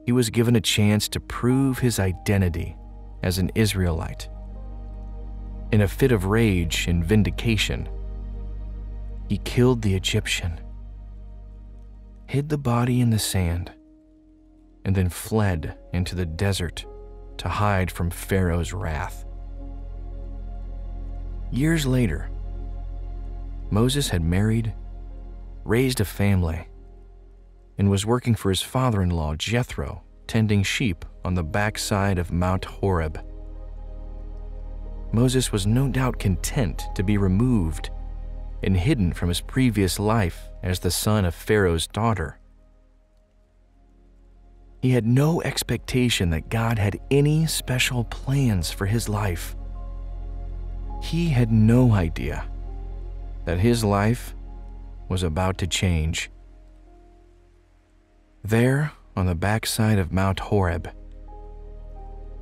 he was given a chance to prove his identity as an Israelite. In a fit of rage and vindication, he killed the Egyptian, hid the body in the sand, and then fled into the desert to hide from Pharaoh's wrath. Years later, Moses had married, raised a family, and was working for his father in law, Jethro, tending sheep on the backside of Mount Horeb. Moses was no doubt content to be removed and hidden from his previous life as the son of Pharaoh's daughter. He had no expectation that God had any special plans for his life. He had no idea that his life was about to change. There, on the backside of Mount Horeb,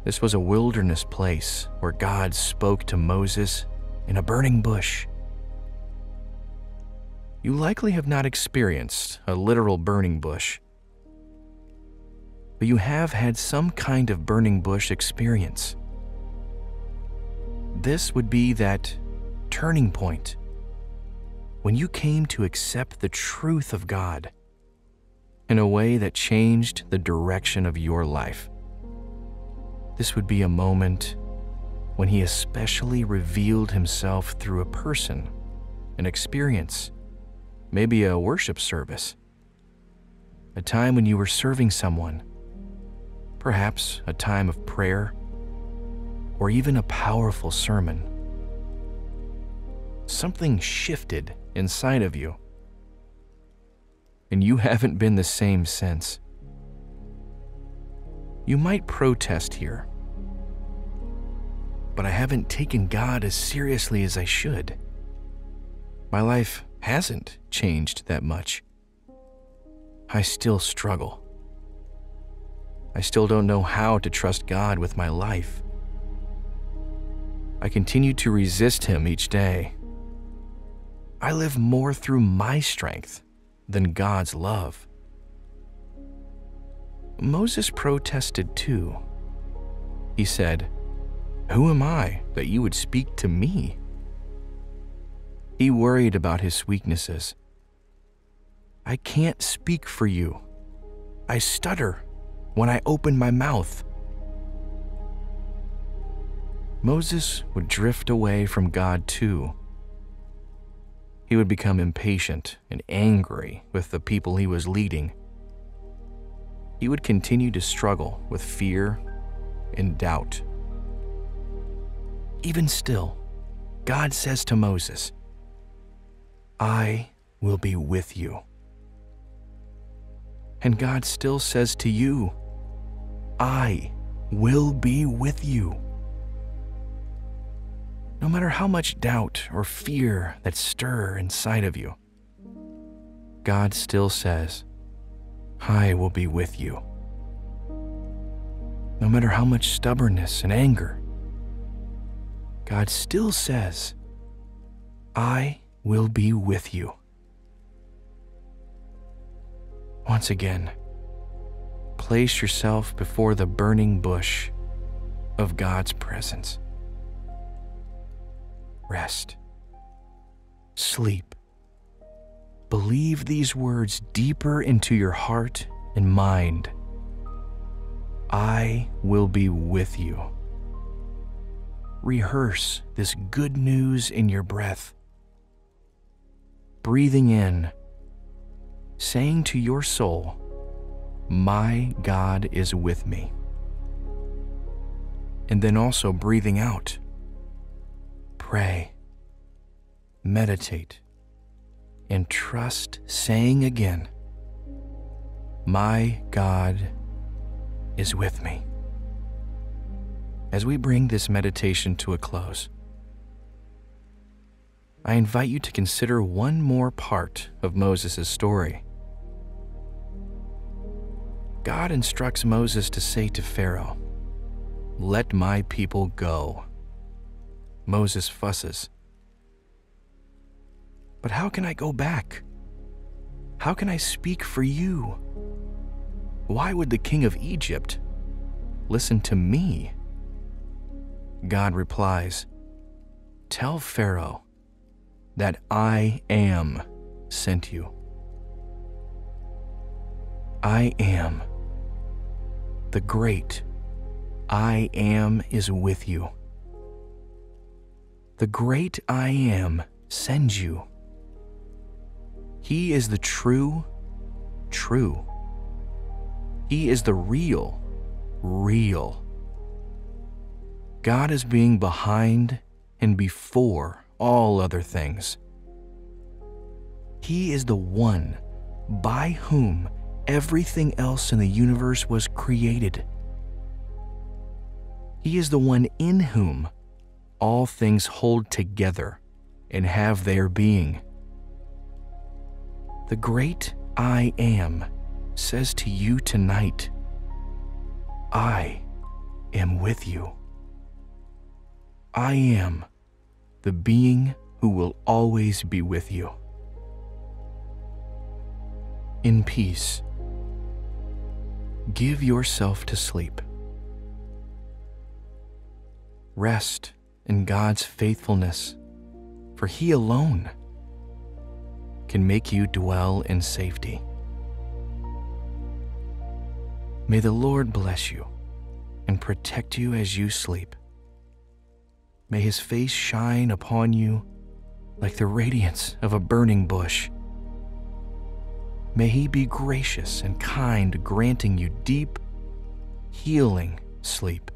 this was a wilderness place where God spoke to Moses in a burning bush. You likely have not experienced a literal burning bush, but you have had some kind of burning bush experience. This would be that turning point when you came to accept the truth of God in a way that changed the direction of your life. This would be a moment when He especially revealed Himself through a person, an experience, maybe a worship service, a time when you were serving someone, perhaps a time of prayer, or even a powerful sermon. Something shifted inside of you. And you haven't been the same since. You might protest here, but I haven't taken God as seriously as I should. My life hasn't changed that much. I still struggle. I still don't know how to trust God with my life. I continue to resist Him each day I live more through my strength than God's love. Moses protested too. He said, Who am I that you would speak to me? He worried about his weaknesses. I can't speak for you. I stutter when I open my mouth. Moses would drift away from God too he would become impatient and angry with the people he was leading. He would continue to struggle with fear and doubt. Even still, God says to Moses, I will be with you. And God still says to you, I will be with you. No matter how much doubt or fear that stir inside of you, God still says, I will be with you. No matter how much stubbornness and anger, God still says, I will be with you. Once again, place yourself before the burning bush of God's presence rest, sleep. Believe these words deeper into your heart and mind. I will be with you. Rehearse this good news in your breath. Breathing in, saying to your soul, My God is with me. And then also breathing out, pray, meditate, and trust, saying again, My God is with me. As we bring this meditation to a close, I invite you to consider one more part of Moses' story. God instructs Moses to say to Pharaoh, Let my people go. Moses fusses. But how can I go back? How can I speak for you? Why would the king of Egypt listen to me? God replies, Tell Pharaoh that I am sent you. I am. The great I am is with you. The great I am sends you. He is the true, true. He is the real, real. God is being behind and before all other things. He is the one by whom everything else in the universe was created. He is the one in whom all things hold together and have their being. The great I am says to you tonight, I am with you. I am the being who will always be with you. In peace, give yourself to sleep. Rest in God's faithfulness, for He alone can make you dwell in safety. May the Lord bless you and protect you as you sleep. May his face shine upon you like the radiance of a burning bush. May he be gracious and kind, granting you deep, healing sleep.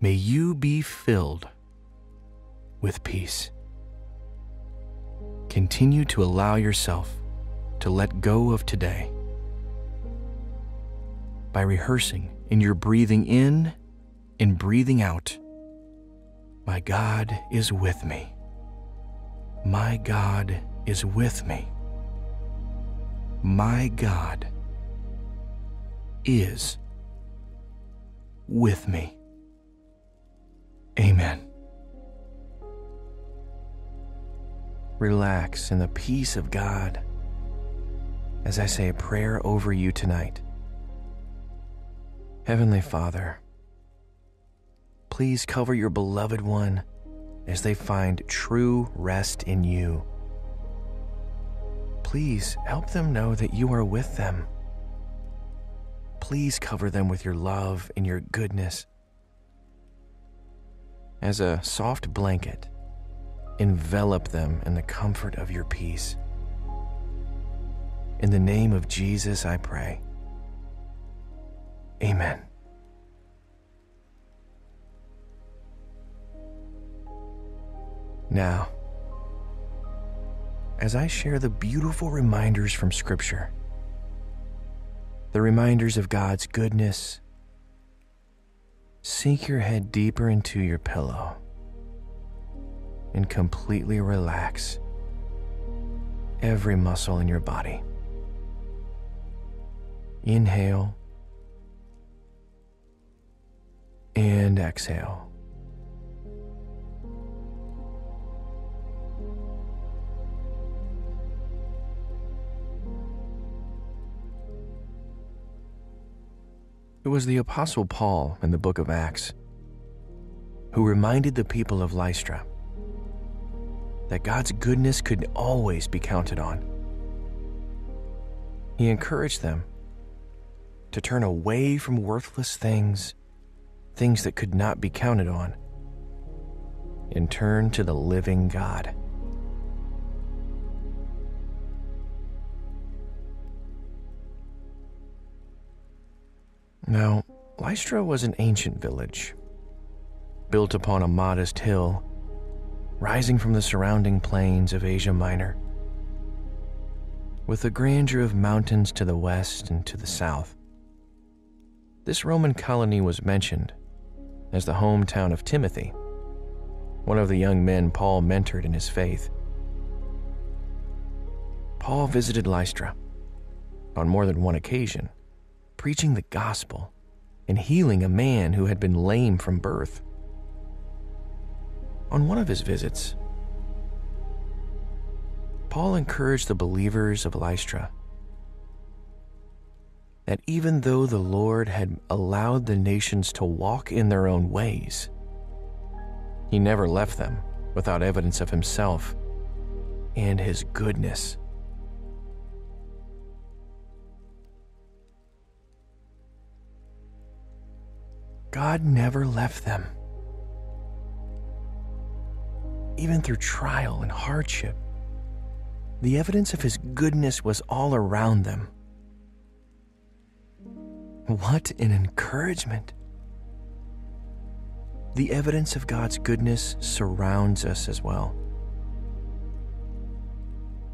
May you be filled with peace continue to allow yourself to let go of today by rehearsing in your breathing in and breathing out. My God is with me. My God is with me. My God is with me. Amen. Relax in the peace of God as I say a prayer over you tonight. Heavenly Father, please cover your beloved one as they find true rest in you. Please help them know that you are with them. Please cover them with your love and your goodness. As a soft blanket, envelop them in the comfort of your peace. In the name of Jesus, I pray. Amen. Now, as I share the beautiful reminders from Scripture, the reminders of God's goodness, sink your head deeper into your pillow and completely relax every muscle in your body. Inhale and exhale. It was the Apostle Paul in the book of Acts who reminded the people of Lystra that God's goodness could always be counted on. He encouraged them to turn away from worthless things, things that could not be counted on, and turn to the living God. Now, Lystra was an ancient village, built upon a modest hill rising from the surrounding plains of Asia Minor. With the grandeur of mountains to the west and to the south, this Roman colony was mentioned as the hometown of Timothy, one of the young men Paul mentored in his faith. Paul visited Lystra on more than one occasion, preaching the gospel and healing a man who had been lame from birth. On one of his visits, Paul encouraged the believers of Lystra that even though the Lord had allowed the nations to walk in their own ways, he never left them without evidence of himself and his goodness. God never left them. Even through trial and hardship, the evidence of his goodness was all around them. What an encouragement! The evidence of God's goodness surrounds us as well.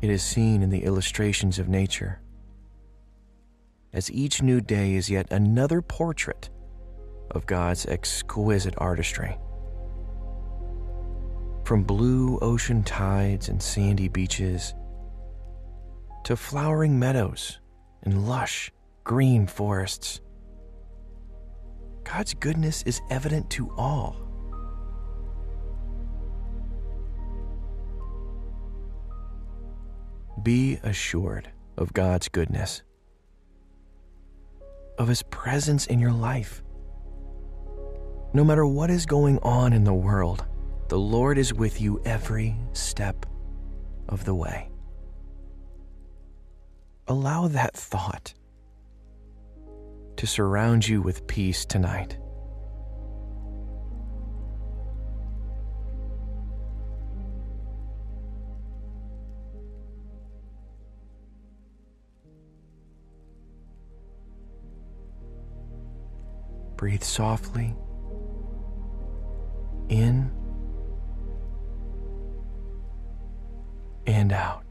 It is seen in the illustrations of nature, as each new day is yet another portrait of God's exquisite artistry. From blue ocean tides and sandy beaches to flowering meadows and lush green forests. God's goodness is evident to all. Be assured of God's goodness, of His presence in your life. No matter what is going on in the world, the Lord is with you every step of the way. Allow that thought to surround you with peace tonight. Breathe softly in and out.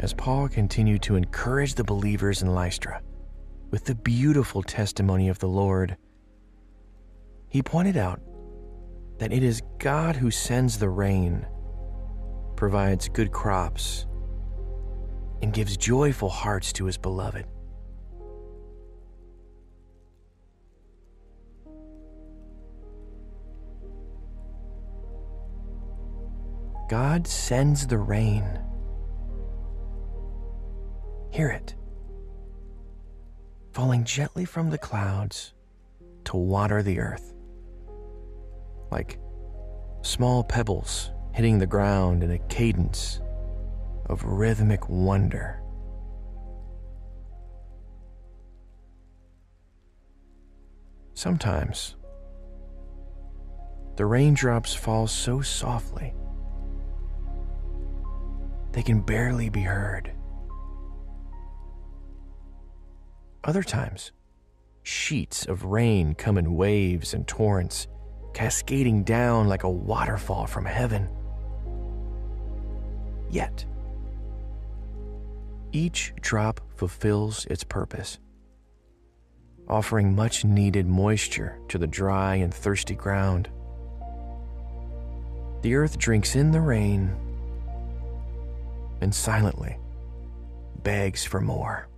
as Paul continued to encourage the believers in Lystra with the beautiful testimony of the Lord, he pointed out that it is God who sends the rain, provides good crops, and gives joyful hearts to his beloved. God sends the rain. Hear it. Falling gently from the clouds to water the earth, like small pebbles hitting the ground in a cadence of rhythmic wonder. Sometimes the raindrops fall so softly they can barely be heard. Other times, sheets of rain come in waves and torrents, cascading down like a waterfall from heaven. Yet, each drop fulfills its purpose, offering much needed moisture to the dry and thirsty ground. The earth drinks in the rain and silently begs for more.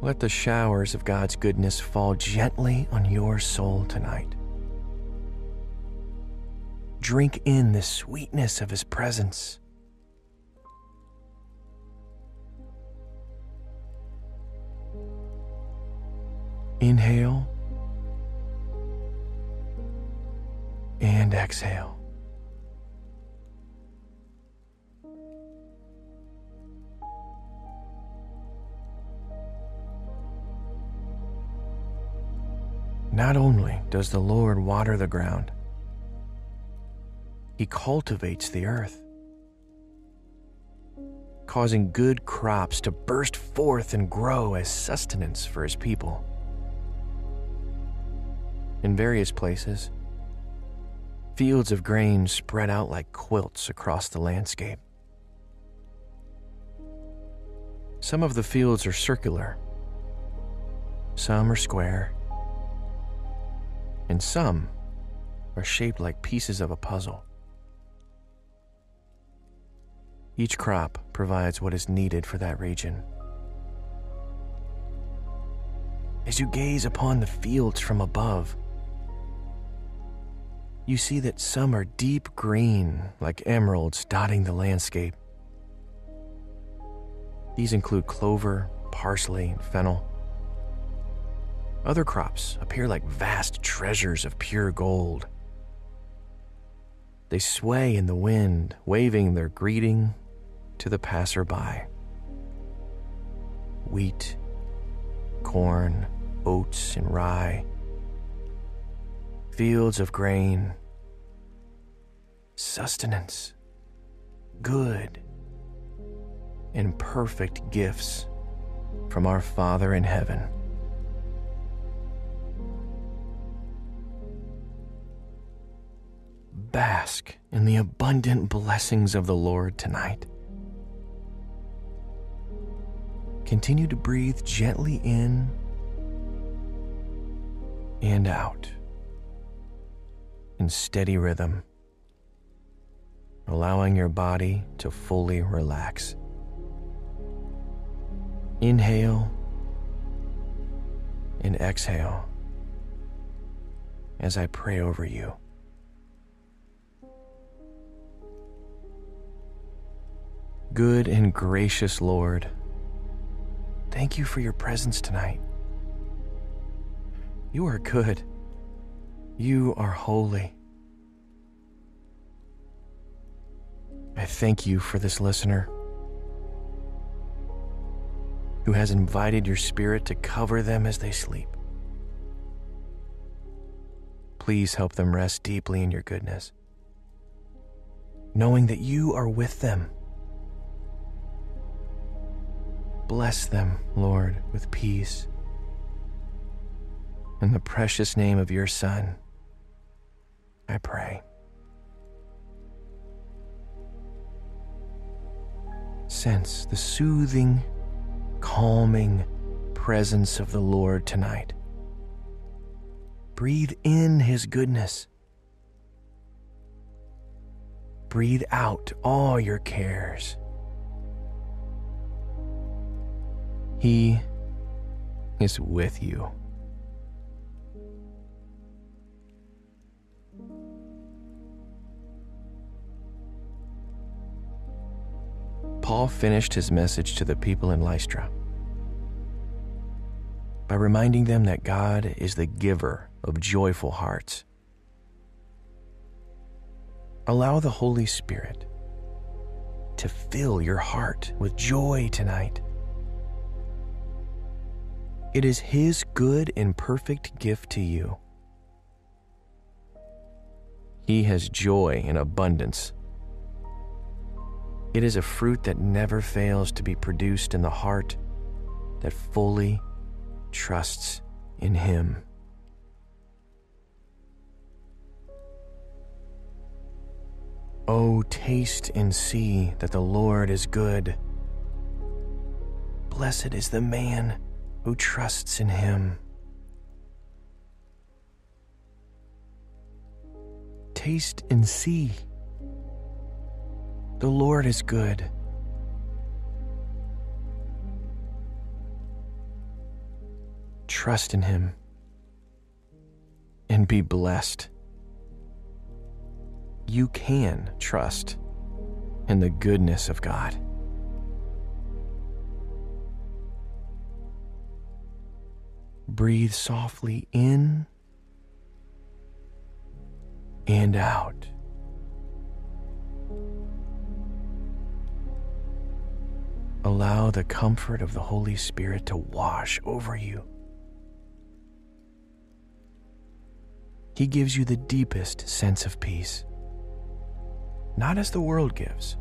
Let the showers of God's goodness fall gently on your soul tonight. Drink in the sweetness of His presence. Inhale and exhale. Not only does the Lord water the ground, He cultivates the earth, causing good crops to burst forth and grow as sustenance for His people. In various places, Fields of grain spread out like quilts across the landscape. Some of the fields are circular, some are square, and some are shaped like pieces of a puzzle. Each crop provides what is needed for that region. As you gaze upon the fields from above, you see that some are deep green, like emeralds dotting the landscape. These include clover, parsley, and fennel. Other crops appear like vast treasures of pure gold. They sway in the wind, waving their greeting to the passerby. Wheat, corn, oats, and rye, fields of grain, sustenance, good, and perfect gifts from our Father in heaven. Bask in the abundant blessings of the Lord tonight. Continue to breathe gently in and out in steady rhythm, allowing your body to fully relax. Inhale and exhale as I pray over you. Good and gracious Lord, thank you for your presence tonight. You are good. You are holy. I thank you for this listener who has invited your spirit to cover them as they sleep. Please help them rest deeply in your goodness, knowing that you are with them. Bless them, Lord, with peace. In the precious name of your Son, I pray. Sense the soothing calming presence of the Lord tonight. Breathe in His goodness. Breathe out all your cares. He is with you. Paul finished his message to the people in Lystra by reminding them that God is the giver of joyful hearts. Allow the Holy Spirit to fill your heart with joy tonight. It is His good and perfect gift to you. He has joy in abundance it is a fruit that never fails to be produced in the heart that fully trusts in Him. Oh, taste and see that the Lord is good. Blessed is the man who trusts in Him. Taste and see the Lord is good. Trust in Him and be blessed. You can trust in the goodness of God. Breathe softly in and out. Allow the comfort of the Holy Spirit to wash over you. He gives you the deepest sense of peace, not as the world gives,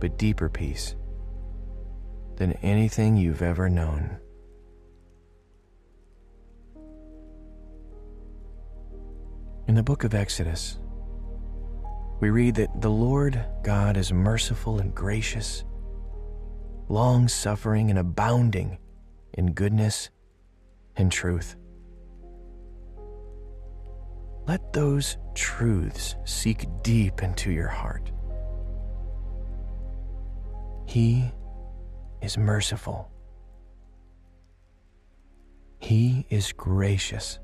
but deeper peace than anything you've ever known. In the book of Exodus, we read that the Lord God is merciful and gracious, long suffering and abounding in goodness and truth. Let those truths seek deep into your heart. He is merciful. He is gracious.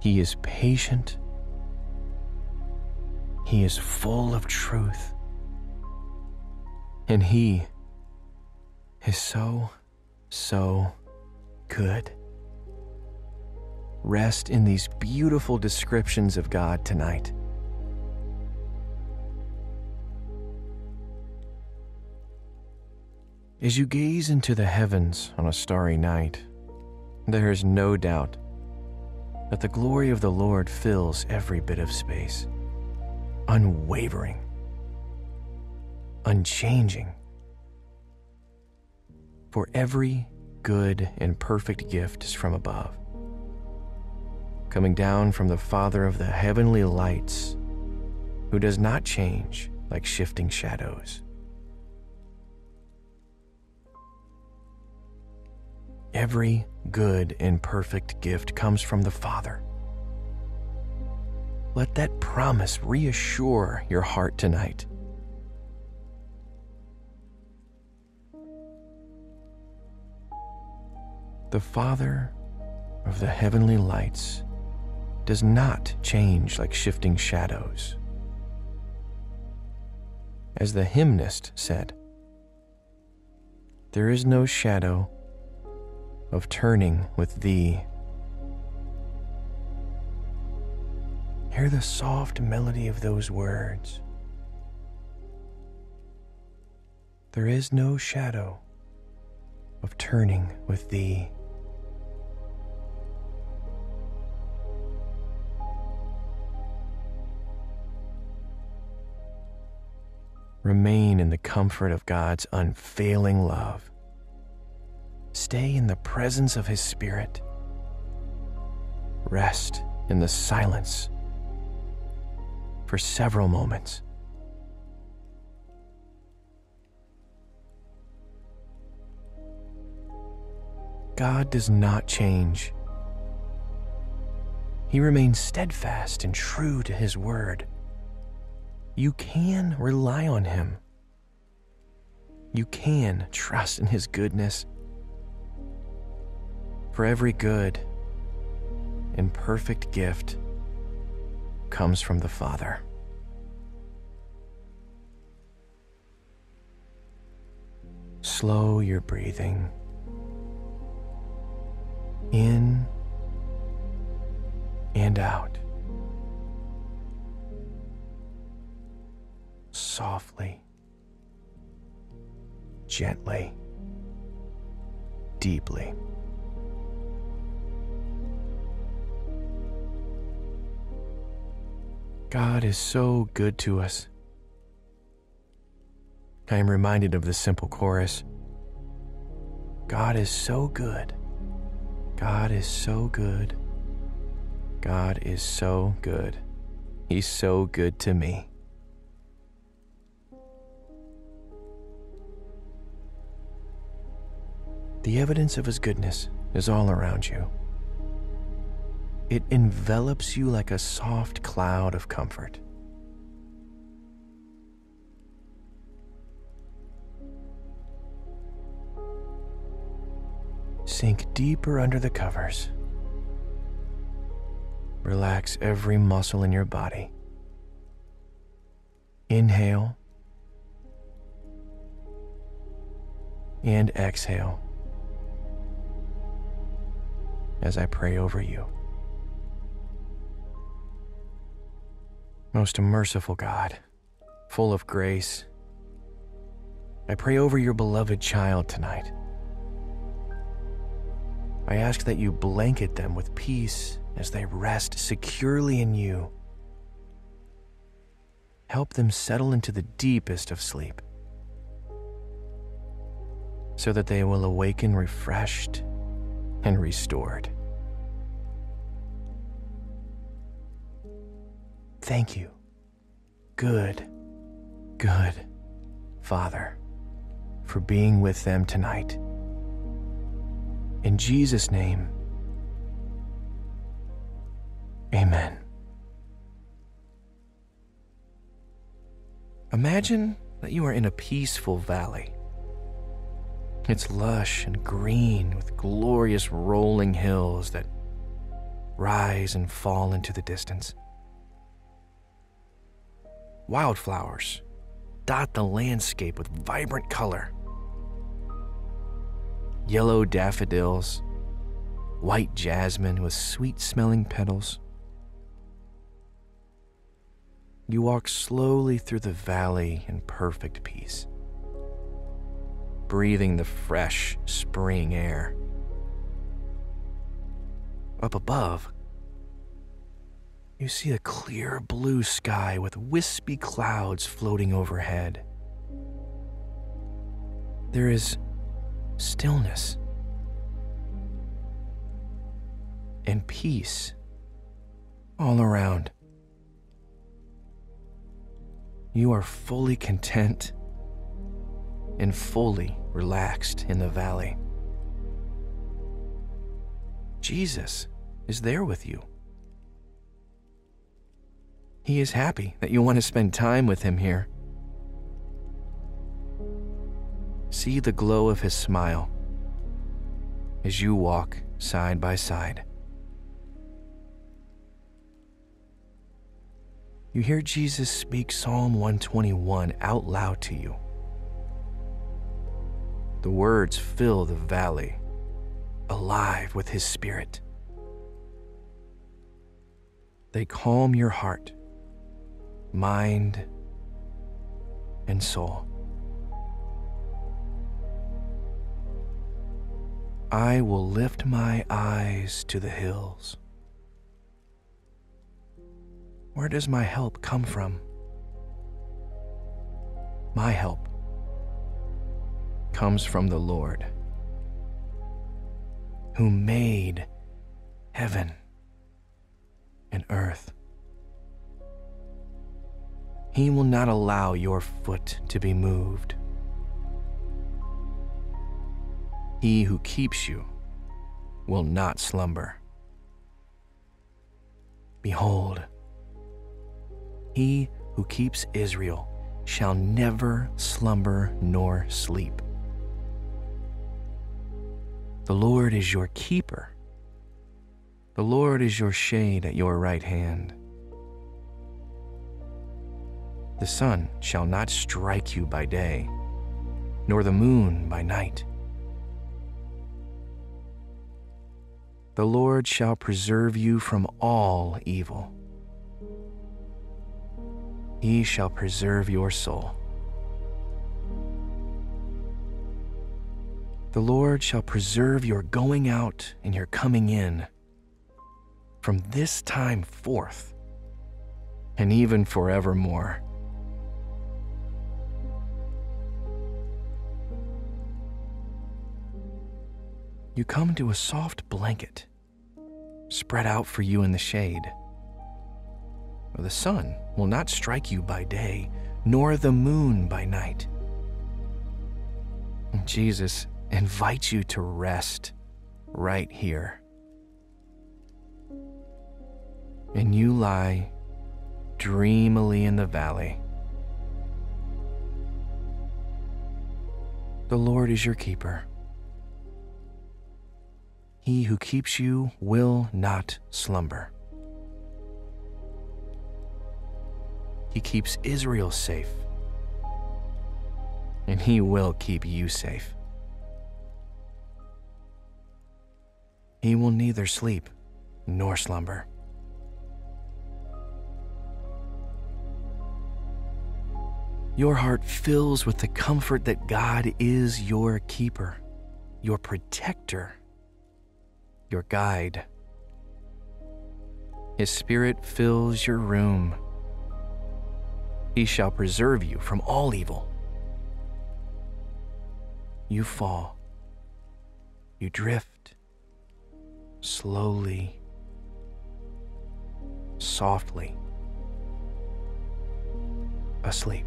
He is patient. He is full of truth. And He is so, so good. Rest in these beautiful descriptions of God tonight. As you gaze into the heavens on a starry night, there is no doubt that the glory of the Lord fills every bit of space, unwavering, unchanging. For every good and perfect gift is from above, coming down from the Father of the heavenly lights, who does not change like shifting shadows. Every good and perfect gift comes from the Father. Let that promise reassure your heart tonight. The Father of the heavenly lights does not change like shifting shadows. As the hymnist said, there is no shadow of turning with thee. Hear the soft melody of those words. There is no shadow of turning with thee. Remain in the comfort of God's unfailing love Stay in the presence of His Spirit. Rest in the silence for several moments. God does not change. He remains steadfast and true to His word. You can rely on Him. You can trust in His goodness for every good and perfect gift comes from the Father. Slow your breathing in and out. Softly, gently, deeply. God is so good to us. I am reminded of the simple chorus God is so good. God is so good. God is so good. He's so good to me. The evidence of His goodness is all around you. It envelops you like a soft cloud of comfort. Sink deeper under the covers. Relax every muscle in your body. Inhale and exhale as I pray over you. Most merciful God, full of grace, I pray over your beloved child tonight. I ask that you blanket them with peace as they rest securely in you. Help them settle into the deepest of sleep so that they will awaken refreshed and restored. Thank you. Good, good Father, for being with them tonight. In Jesus' name, amen. Imagine that you are in a peaceful valley. It's lush and green with glorious rolling hills that rise and fall into the distance. Wildflowers dot the landscape with vibrant color. Yellow daffodils, white jasmine with sweet smelling petals. You walk slowly through the valley in perfect peace, breathing the fresh spring air. Up above, you see a clear blue sky with wispy clouds floating overhead. There is stillness and peace all around you are fully content and fully relaxed in the valley. Jesus is there with you. He is happy that you want to spend time with him here. See the glow of his smile as you walk side by side. you hear Jesus speak Psalm 121 out loud to you. The words fill the valley, alive with His Spirit. They calm your heart, mind, and soul. I will lift my eyes to the hills. Where does my help come from? My help comes from the Lord, who made heaven and earth. He will not allow your foot to be moved. He who keeps you will not slumber. Behold, he who keeps Israel shall never slumber nor sleep. The Lord is your keeper. The Lord is your shade at your right hand. The sun shall not strike you by day, nor the moon by night. The Lord shall preserve you from all evil. He shall preserve your soul. The Lord shall preserve your going out and your coming in from this time forth and even forevermore. You come to a soft blanket spread out for you in the shade. The sun will not strike you by day, nor the moon by night. Jesus invites you to rest right here. And you lie dreamily in the valley. The Lord is your keeper. He who keeps you will not slumber. He keeps Israel safe. And He will keep you safe. He will neither sleep nor slumber. Your heart fills with the comfort that God is your keeper, your protector, your guide. His spirit fills your room he shall preserve you from all evil. You fall, you drift, slowly, softly, asleep.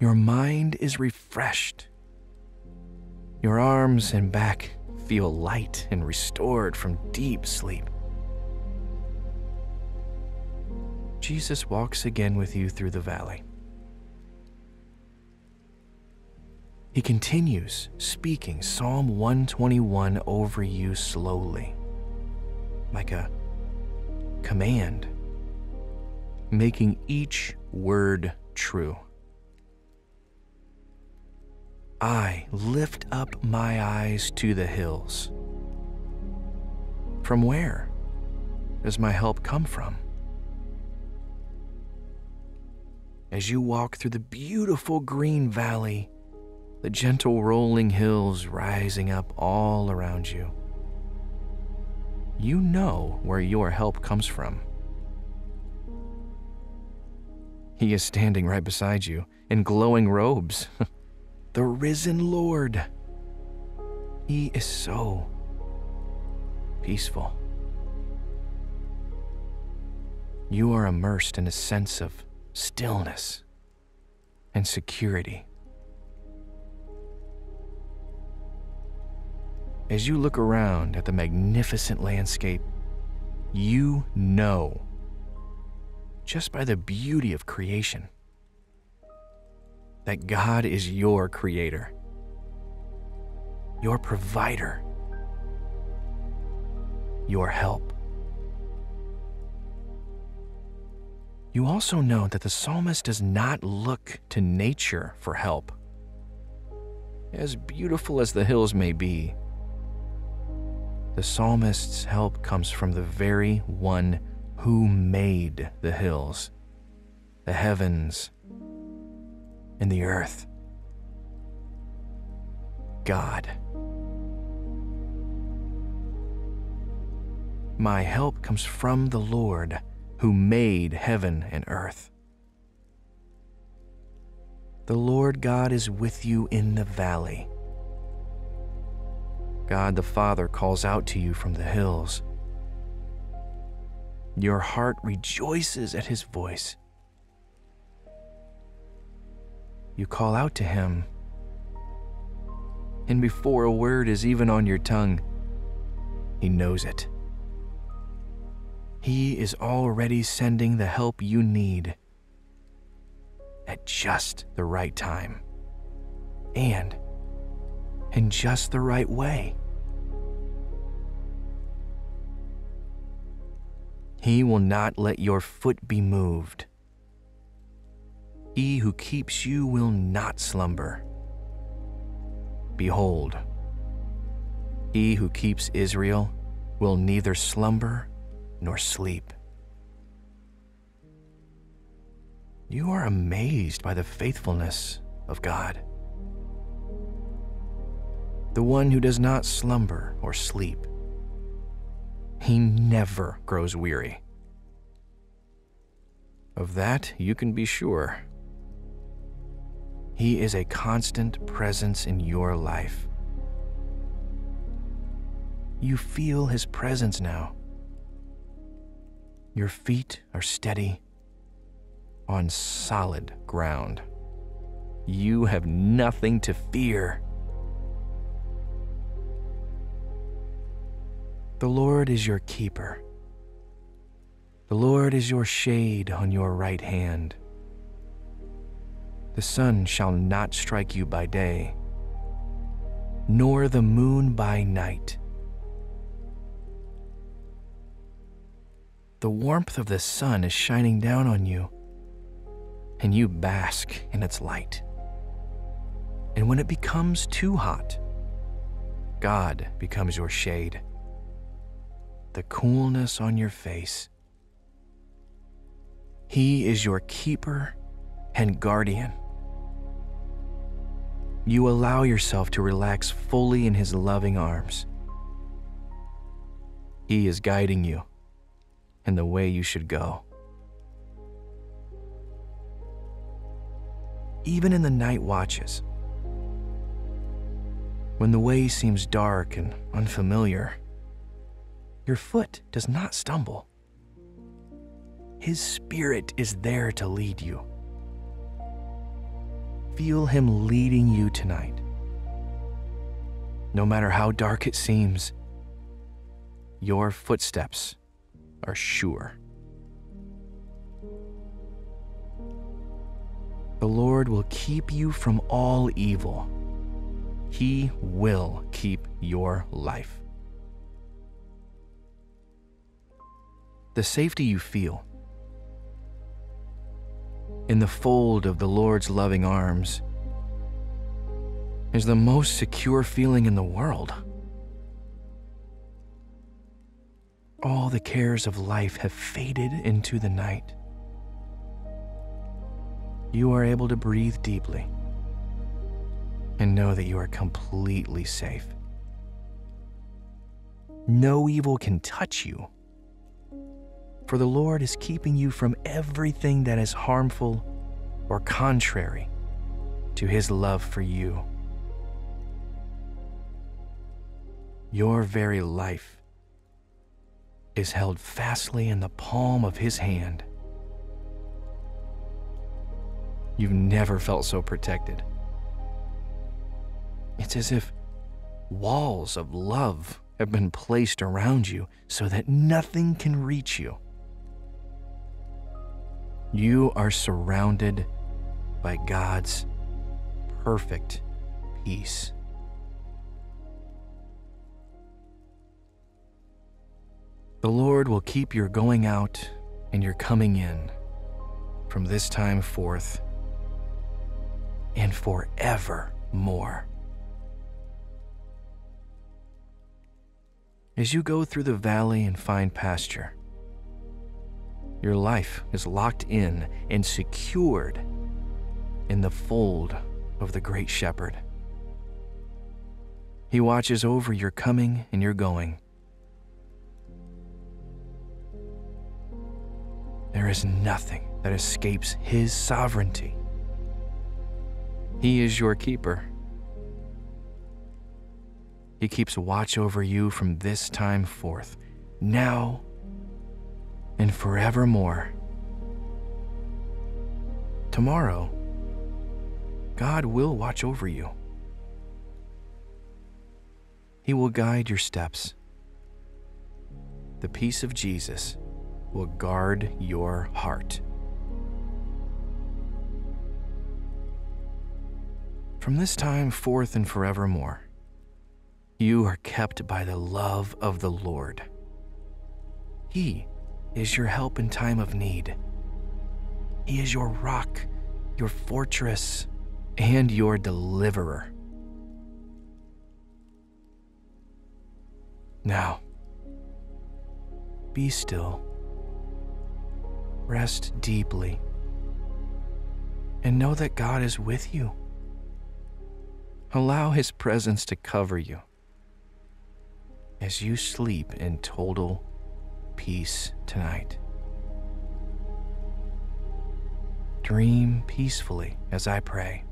Your mind is refreshed. Your arms and back feel light and restored from deep sleep. Jesus walks again with you through the valley. He continues speaking Psalm 121 over you slowly, like a command, making each word true. I lift up my eyes to the hills. From where does my help come from? As you walk through the beautiful green valley, the gentle rolling hills rising up all around you. You know where your help comes from. He is standing right beside you in glowing robes. the risen Lord. He is so peaceful. You are immersed in a sense of stillness and security. As you look around at the magnificent landscape, you know, just by the beauty of creation, that God is your creator, your provider, your help. You also know that the psalmist does not look to nature for help. As beautiful as the hills may be, the psalmist's help comes from the very one who made the hills, the heavens, and the earth. God. My help comes from the Lord who made heaven and earth. The Lord God is with you in the valley. God the Father calls out to you from the hills. Your heart rejoices at his voice. You call out to him, and before a word is even on your tongue, he knows it. He is already sending the help you need at just the right time and in just the right way. He will not let your foot be moved. He who keeps you will not slumber. Behold, he who keeps Israel will neither slumber nor sleep. You are amazed by the faithfulness of God the one who does not slumber or sleep. He never grows weary. Of that you can be sure. He is a constant presence in your life. You feel His presence now. Your feet are steady on solid ground. You have nothing to fear. The Lord is your keeper. The Lord is your shade on your right hand. The sun shall not strike you by day, nor the moon by night. The warmth of the sun is shining down on you, and you bask in its light. And when it becomes too hot, God becomes your shade the coolness on your face. He is your keeper and guardian. You allow yourself to relax fully in His loving arms. He is guiding you in the way you should go. Even in the night watches, when the way seems dark and unfamiliar, your foot does not stumble. His Spirit is there to lead you. Feel Him leading you tonight. No matter how dark it seems, your footsteps are sure. The Lord will keep you from all evil. He will keep your life. The safety you feel in the fold of the Lord's loving arms is the most secure feeling in the world. All the cares of life have faded into the night. You are able to breathe deeply and know that you are completely safe. No evil can touch you, for the Lord is keeping you from everything that is harmful or contrary to His love for you. Your very life is held fastly in the palm of His hand. You've never felt so protected. It's as if walls of love have been placed around you so that nothing can reach you. You are surrounded by God's perfect peace. The Lord will keep your going out and your coming in from this time forth and forevermore. As you go through the valley and find pasture, your life is locked in and secured in the fold of the Great Shepherd. He watches over your coming and your going. There is nothing that escapes His sovereignty. He is your keeper. He keeps watch over you from this time forth, now and forevermore. Tomorrow, God will watch over you. He will guide your steps. The peace of Jesus will guard your heart. From this time forth and forevermore, you are kept by the love of the Lord. He is your help in time of need. He is your rock, your fortress, and your deliverer. Now, be still, rest deeply, and know that God is with you. Allow His presence to cover you as you sleep in total peace tonight. Dream peacefully as I pray.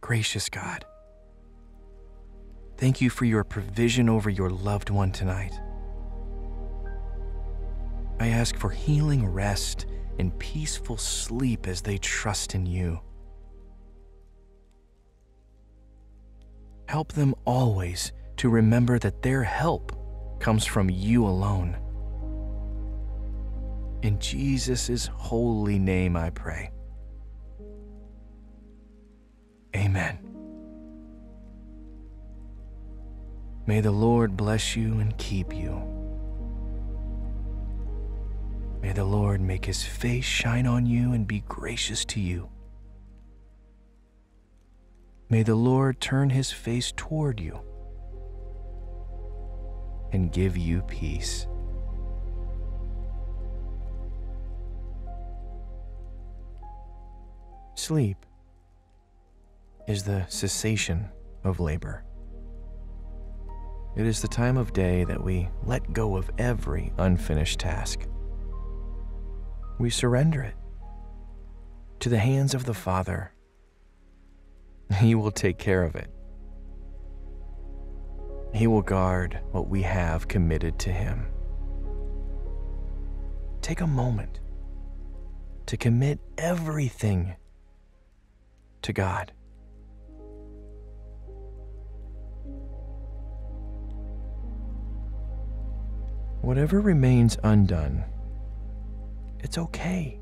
Gracious God, thank you for your provision over your loved one tonight. I ask for healing rest and peaceful sleep as they trust in you. Help them always to remember that their help comes from you alone. In Jesus' holy name I pray. Amen. May the Lord bless you and keep you. May the Lord make his face shine on you and be gracious to you. May the Lord turn his face toward you and give you peace. Sleep is the cessation of labor. It is the time of day that we let go of every unfinished task. We surrender it to the hands of the Father he will take care of it. He will guard what we have committed to Him. take a moment to commit everything to God. Whatever remains undone, it's okay.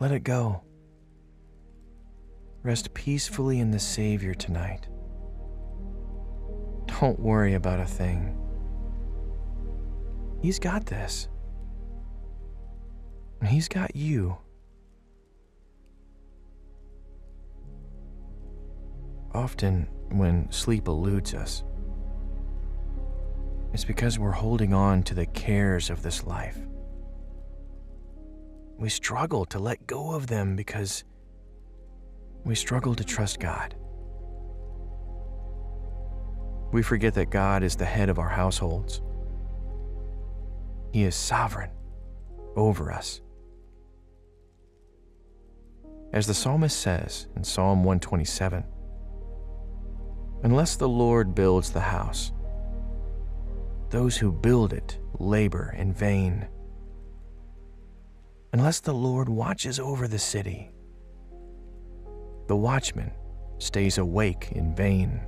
Let it go. Rest peacefully in the Savior tonight. Don't worry about a thing. He's got this. He's got you. Often, when sleep eludes us, it's because we're holding on to the cares of this life. We struggle to let go of them because we struggle to trust God. We forget that God is the head of our households. He is sovereign over us. As the psalmist says in Psalm 127 Unless the Lord builds the house, those who build it labor in vain. Unless the Lord watches over the city, the watchman stays awake in vain.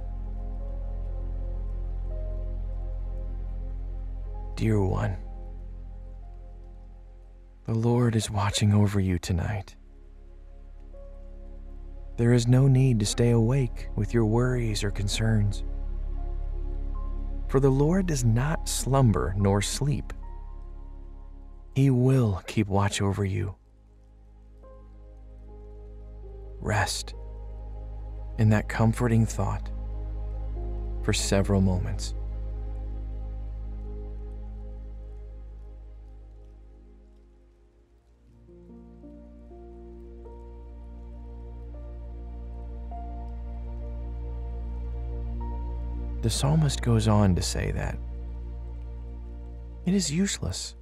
Dear one, the Lord is watching over you tonight. There is no need to stay awake with your worries or concerns. For the Lord does not slumber nor sleep. He will keep watch over you. Rest in that comforting thought for several moments. The psalmist goes on to say that it is useless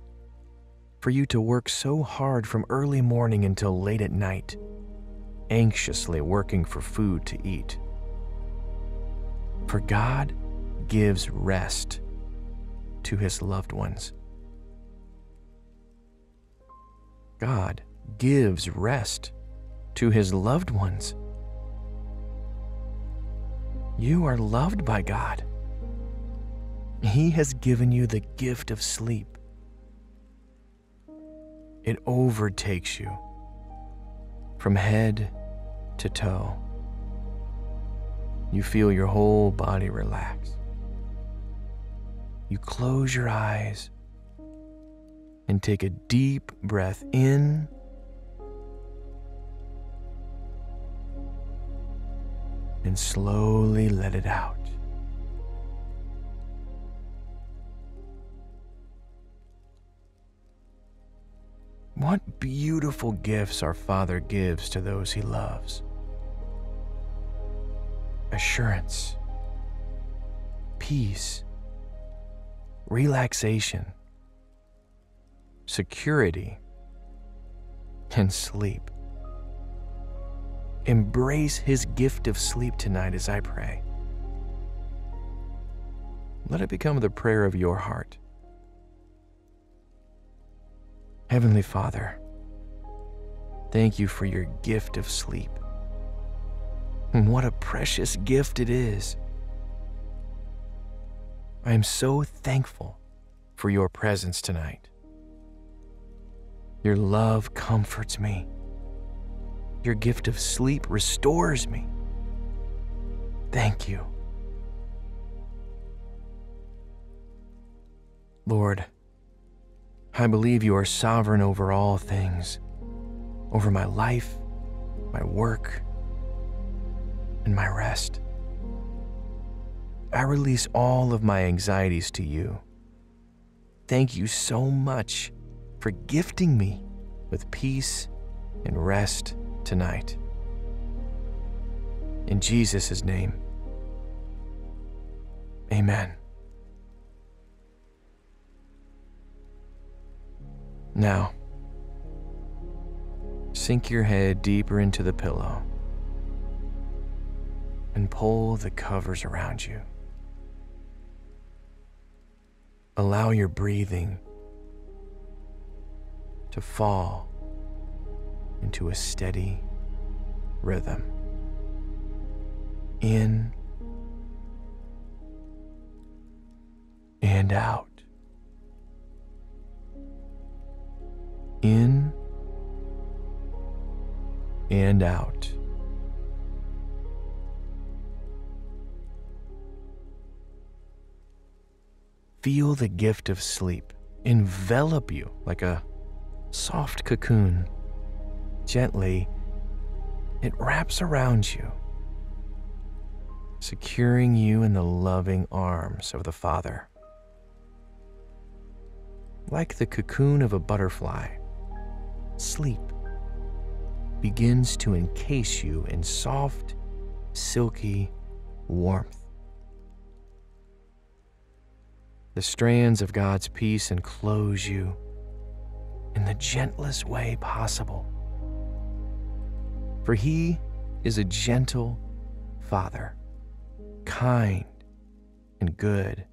for you to work so hard from early morning until late at night, anxiously working for food to eat. For God gives rest to his loved ones. God gives rest to his loved ones. You are loved by God. He has given you the gift of sleep. It overtakes you from head to toe. You feel your whole body relax. You close your eyes and take a deep breath in and slowly let it out. What beautiful gifts our Father gives to those He loves assurance, peace, relaxation, security, and sleep. Embrace His gift of sleep tonight as I pray. Let it become the prayer of your heart. Heavenly Father, thank you for your gift of sleep. And what a precious gift it is. I am so thankful for your presence tonight. Your love comforts me. Your gift of sleep restores me. Thank you. Lord, I believe you are sovereign over all things, over my life, my work, and my rest. I release all of my anxieties to you. Thank you so much for gifting me with peace and rest tonight. In Jesus' name, amen. Now, sink your head deeper into the pillow and pull the covers around you. Allow your breathing to fall into a steady rhythm. In and out. In and out. Feel the gift of sleep envelop you like a soft cocoon. Gently, it wraps around you, securing you in the loving arms of the Father. Like the cocoon of a butterfly, sleep begins to encase you in soft, silky warmth. The strands of God's peace enclose you in the gentlest way possible. For He is a gentle Father, kind and good.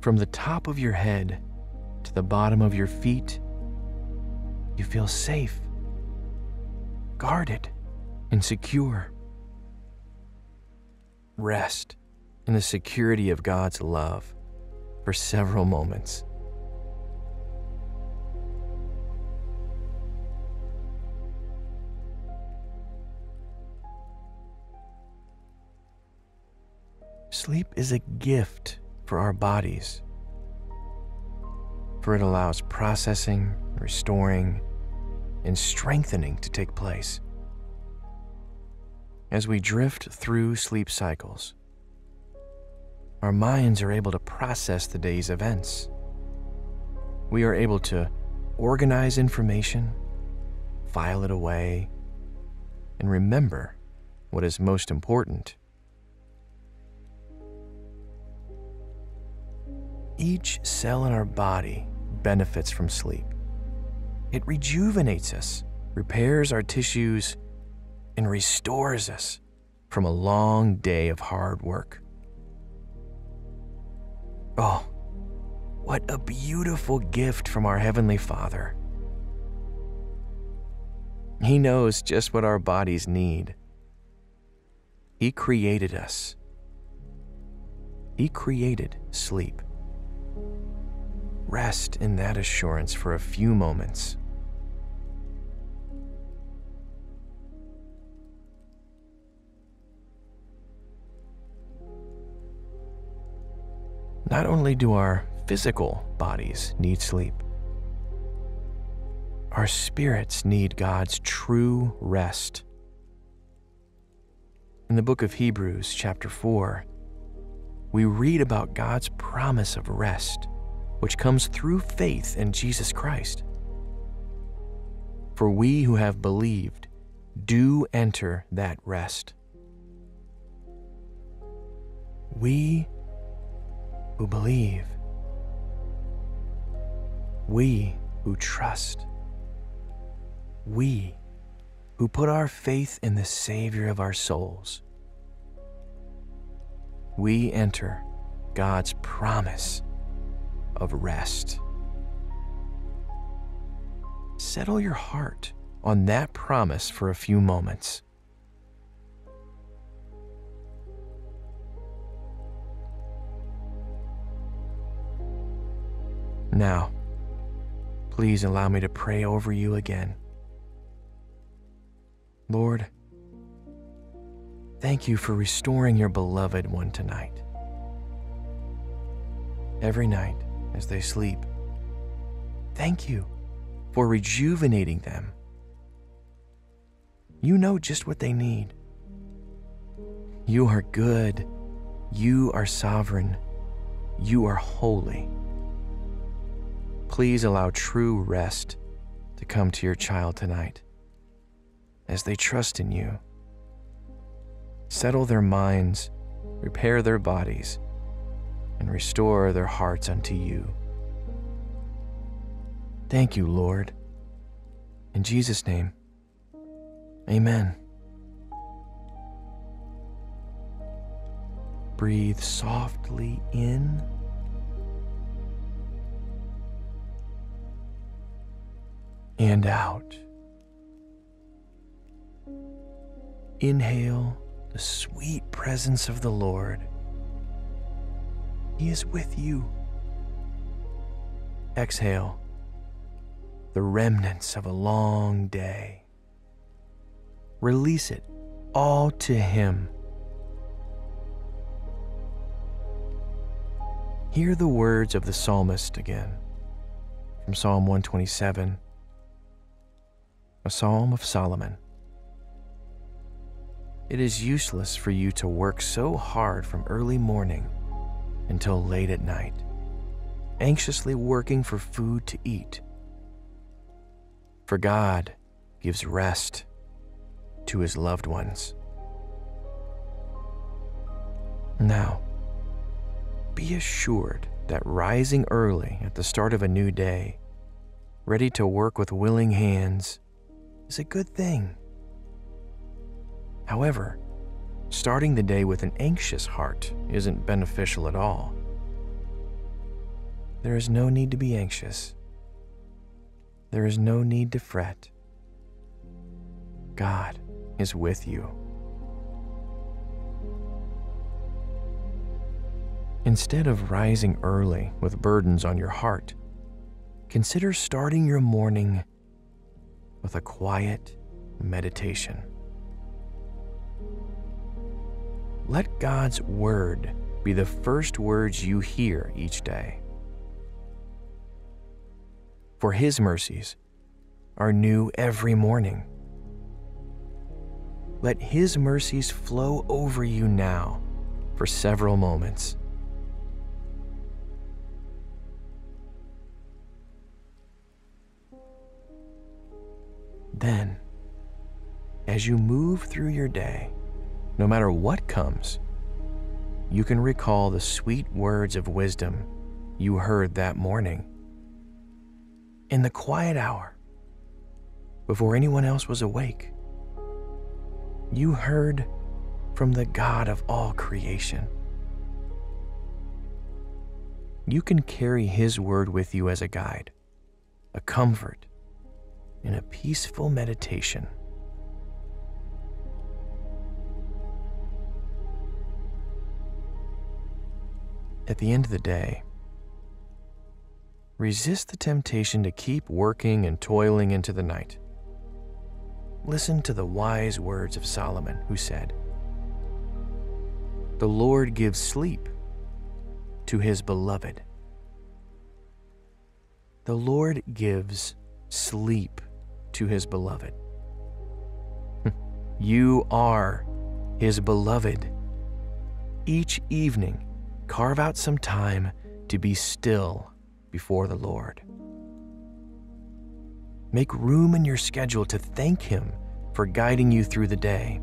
From the top of your head to the bottom of your feet, you feel safe, guarded, and secure. Rest in the security of God's love for several moments. Sleep is a gift for our bodies, for it allows processing, restoring, and strengthening to take place. As we drift through sleep cycles, our minds are able to process the day's events. We are able to organize information, file it away, and remember what is most important. Each cell in our body benefits from sleep. It rejuvenates us, repairs our tissues, and restores us from a long day of hard work. Oh, what a beautiful gift from our Heavenly Father. He knows just what our bodies need. He created us. He created sleep. Rest in that assurance for a few moments. Not only do our physical bodies need sleep, our spirits need God's true rest. In the book of Hebrews, chapter 4, we read about God's promise of rest, which comes through faith in Jesus Christ. For we who have believed do enter that rest. We who believe, we who trust, we who put our faith in the Savior of our souls, we enter God's promise of rest. Settle your heart on that promise for a few moments. Now, please allow me to pray over you again. Lord, thank you for restoring your beloved one tonight. Every night as they sleep, thank you for rejuvenating them. You know just what they need. You are good. You are sovereign. You are holy. Please allow true rest to come to your child tonight as they trust in you. Settle their minds, repair their bodies, and restore their hearts unto you. Thank you, Lord. In Jesus' name, amen. Breathe softly in and out. Inhale the sweet presence of the Lord. He is with you. Exhale the remnants of a long day. Release it all to Him. Hear the words of the psalmist again from Psalm 127, a psalm of Solomon. It is useless for you to work so hard from early morning until late at night, anxiously working for food to eat. For God gives rest to his loved ones. Now, be assured that rising early at the start of a new day, ready to work with willing hands, is a good thing. However, starting the day with an anxious heart isn't beneficial at all. There is no need to be anxious. There is no need to fret. God is with you. Instead of rising early with burdens on your heart, consider starting your morning with a quiet meditation. Let God's Word be the first words you hear each day. For His mercies are new every morning. Let His mercies flow over you now for several moments. Then, as you move through your day, no matter what comes, you can recall the sweet words of wisdom you heard that morning. In the quiet hour, before anyone else was awake, you heard from the God of all creation. You can carry His word with you as a guide, a comfort, and a peaceful meditation. At the end of the day, resist the temptation to keep working and toiling into the night. Listen to the wise words of Solomon, who said, The Lord gives sleep to his beloved. The Lord gives sleep to his beloved. you are his beloved. Each evening, carve out some time to be still before the Lord. Make room in your schedule to thank Him for guiding you through the day.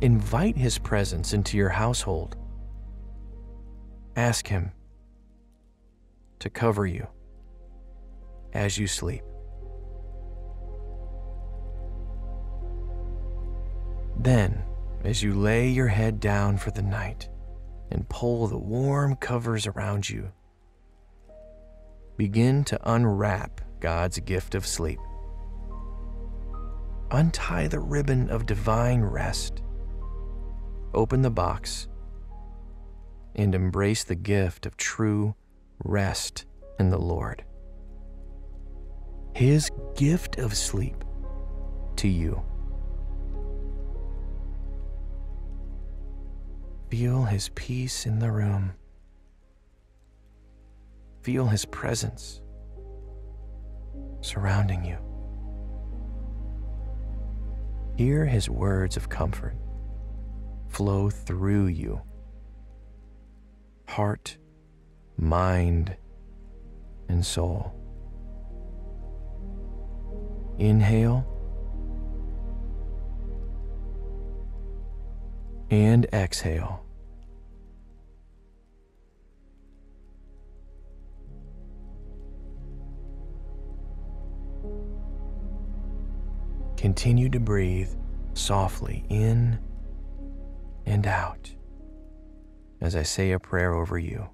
Invite His presence into your household. Ask Him to cover you as you sleep. Then, as you lay your head down for the night, and pull the warm covers around you. Begin to unwrap God's gift of sleep. Untie the ribbon of divine rest. Open the box and embrace the gift of true rest in the Lord. His gift of sleep to you. Feel His peace in the room. Feel His presence surrounding you. Hear His words of comfort flow through you. Heart, mind, and soul. Inhale and exhale. Continue to breathe softly in and out as I say a prayer over you.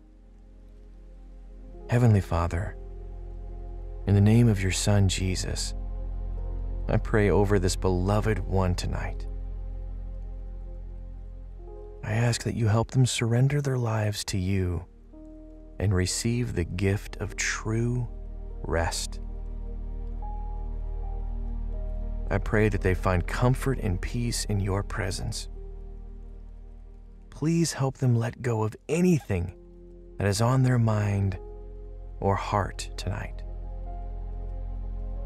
Heavenly Father, In the name of your Son, Jesus, I pray over this beloved one tonight. I ask that you help them surrender their lives to you and receive the gift of true rest. I pray that they find comfort and peace in your presence. Please help them let go of anything that is on their mind or heart tonight.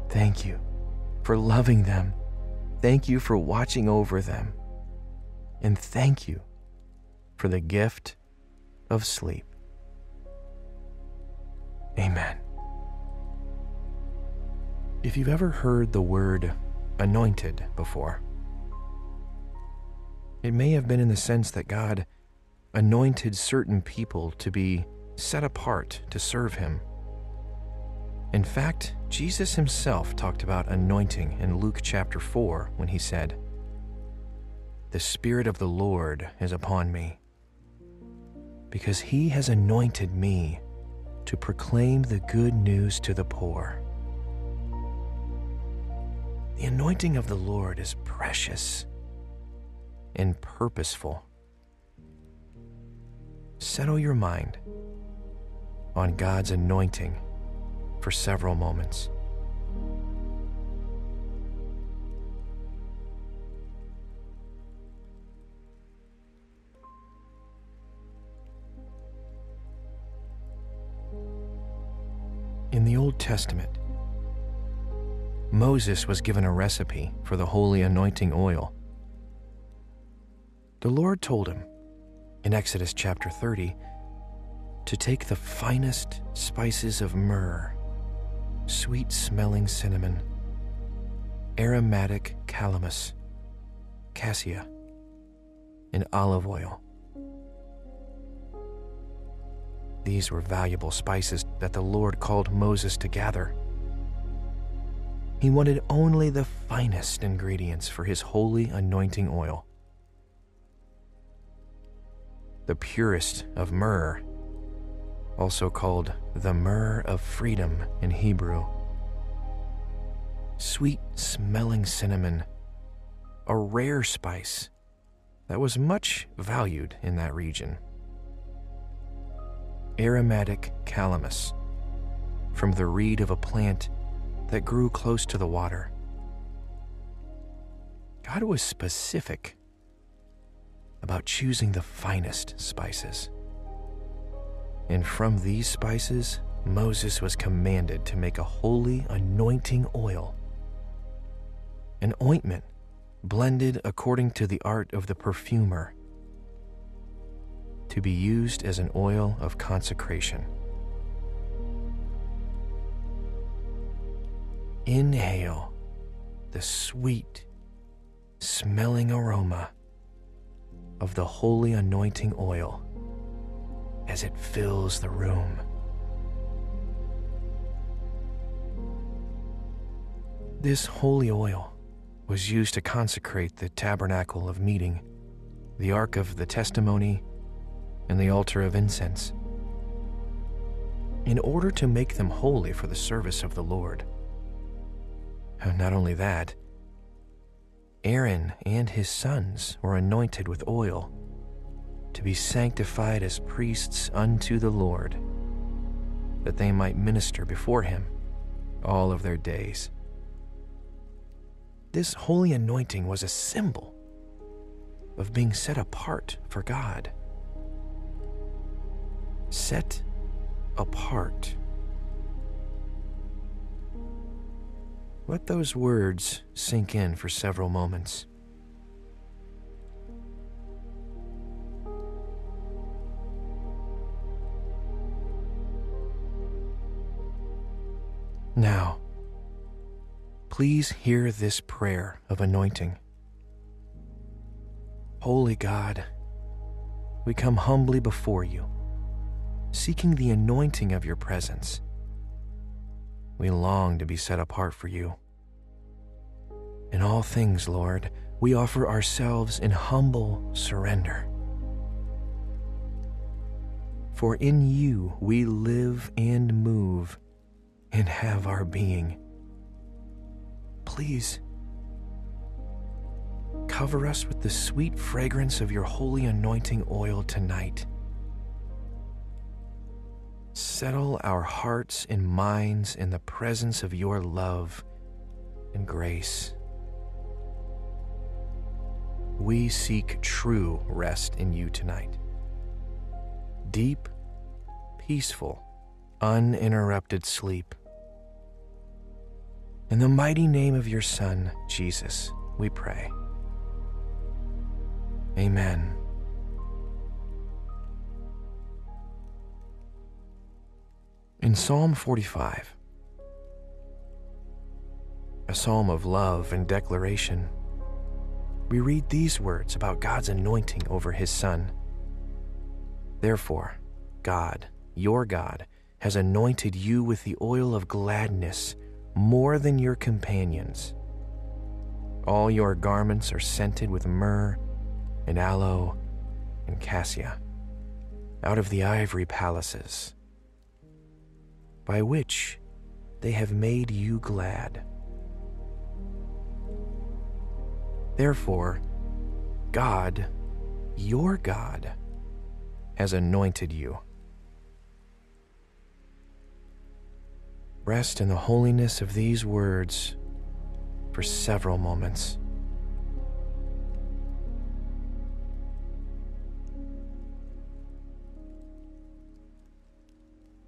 Thank you for loving them. Thank you for watching over them. And thank you for the gift of sleep. Amen. If you've ever heard the word anointed before, it may have been in the sense that God anointed certain people to be set apart to serve Him. In fact, Jesus Himself talked about anointing in Luke chapter 4 when He said, The Spirit of the Lord is upon me, because He has anointed me to proclaim the good news to the poor. The anointing of the Lord is precious and purposeful. Settle your mind on God's anointing for several moments. In the Old Testament, Moses was given a recipe for the holy anointing oil. The Lord told him in Exodus chapter 30 to take the finest spices of myrrh, sweet smelling cinnamon, aromatic calamus, cassia, and olive oil. These were valuable spices that the Lord called Moses to gather. He wanted only the finest ingredients for his holy anointing oil. The purest of myrrh, also called the myrrh of freedom in Hebrew. Sweet smelling cinnamon, a rare spice that was much valued in that region aromatic calamus from the reed of a plant that grew close to the water. God was specific about choosing the finest spices. And from these spices, Moses was commanded to make a holy anointing oil, an ointment blended according to the art of the perfumer to be used as an oil of consecration. Inhale the sweet smelling aroma of the holy anointing oil as it fills the room. This holy oil was used to consecrate the tabernacle of meeting, the ark of the testimony, and the altar of incense, in order to make them holy for the service of the Lord. And not only that, Aaron and his sons were anointed with oil to be sanctified as priests unto the Lord, that they might minister before him all of their days. This holy anointing was a symbol of being set apart for God set apart. Let those words sink in for several moments. Now, please hear this prayer of anointing. Holy God, we come humbly before you seeking the anointing of your presence. We long to be set apart for you. In all things, Lord, we offer ourselves in humble surrender. For in you we live and move and have our being. Please, cover us with the sweet fragrance of your holy anointing oil tonight. Settle our hearts and minds in the presence of your love and grace. We seek true rest in you tonight. Deep, peaceful, uninterrupted sleep. In the mighty name of your Son, Jesus, we pray. Amen. In Psalm 45, a psalm of love and declaration, we read these words about God's anointing over his Son. Therefore, God, your God, has anointed you with the oil of gladness more than your companions. All your garments are scented with myrrh and aloe and cassia out of the ivory palaces by which they have made you glad. Therefore, God, your God, has anointed you. Rest in the holiness of these words for several moments.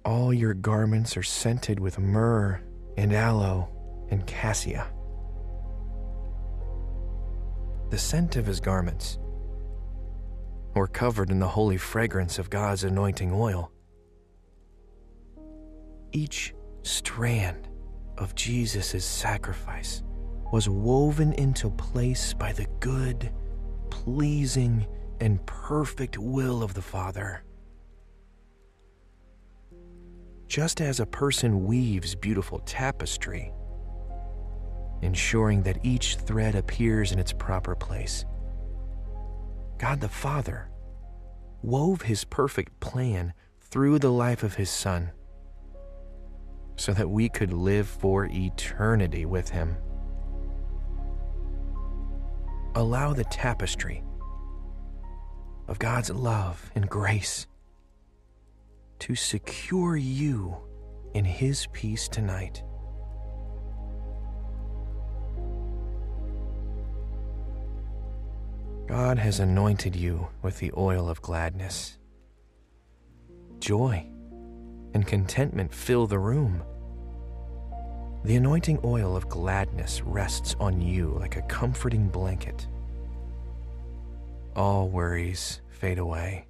All your garments are scented with myrrh and aloe and cassia. The scent of his garments, or covered in the holy fragrance of God's anointing oil. Each strand of Jesus' sacrifice was woven into place by the good, pleasing, and perfect will of the Father. Just as a person weaves beautiful tapestry, ensuring that each thread appears in its proper place. God the Father wove his perfect plan through the life of his Son so that we could live for eternity with him. Allow the tapestry of God's love and grace to secure you in His peace tonight. God has anointed you with the oil of gladness. Joy and contentment fill the room. The anointing oil of gladness rests on you like a comforting blanket. All worries fade away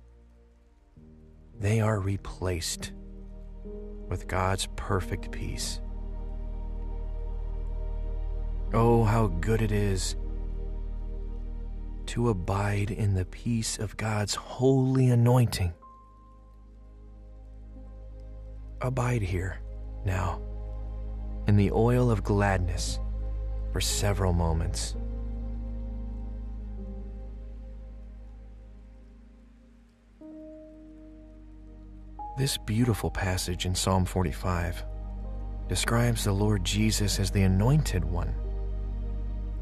they are replaced with God's perfect peace. Oh, how good it is to abide in the peace of God's holy anointing. Abide here now in the oil of gladness for several moments. This beautiful passage in Psalm 45 describes the Lord Jesus as the Anointed One.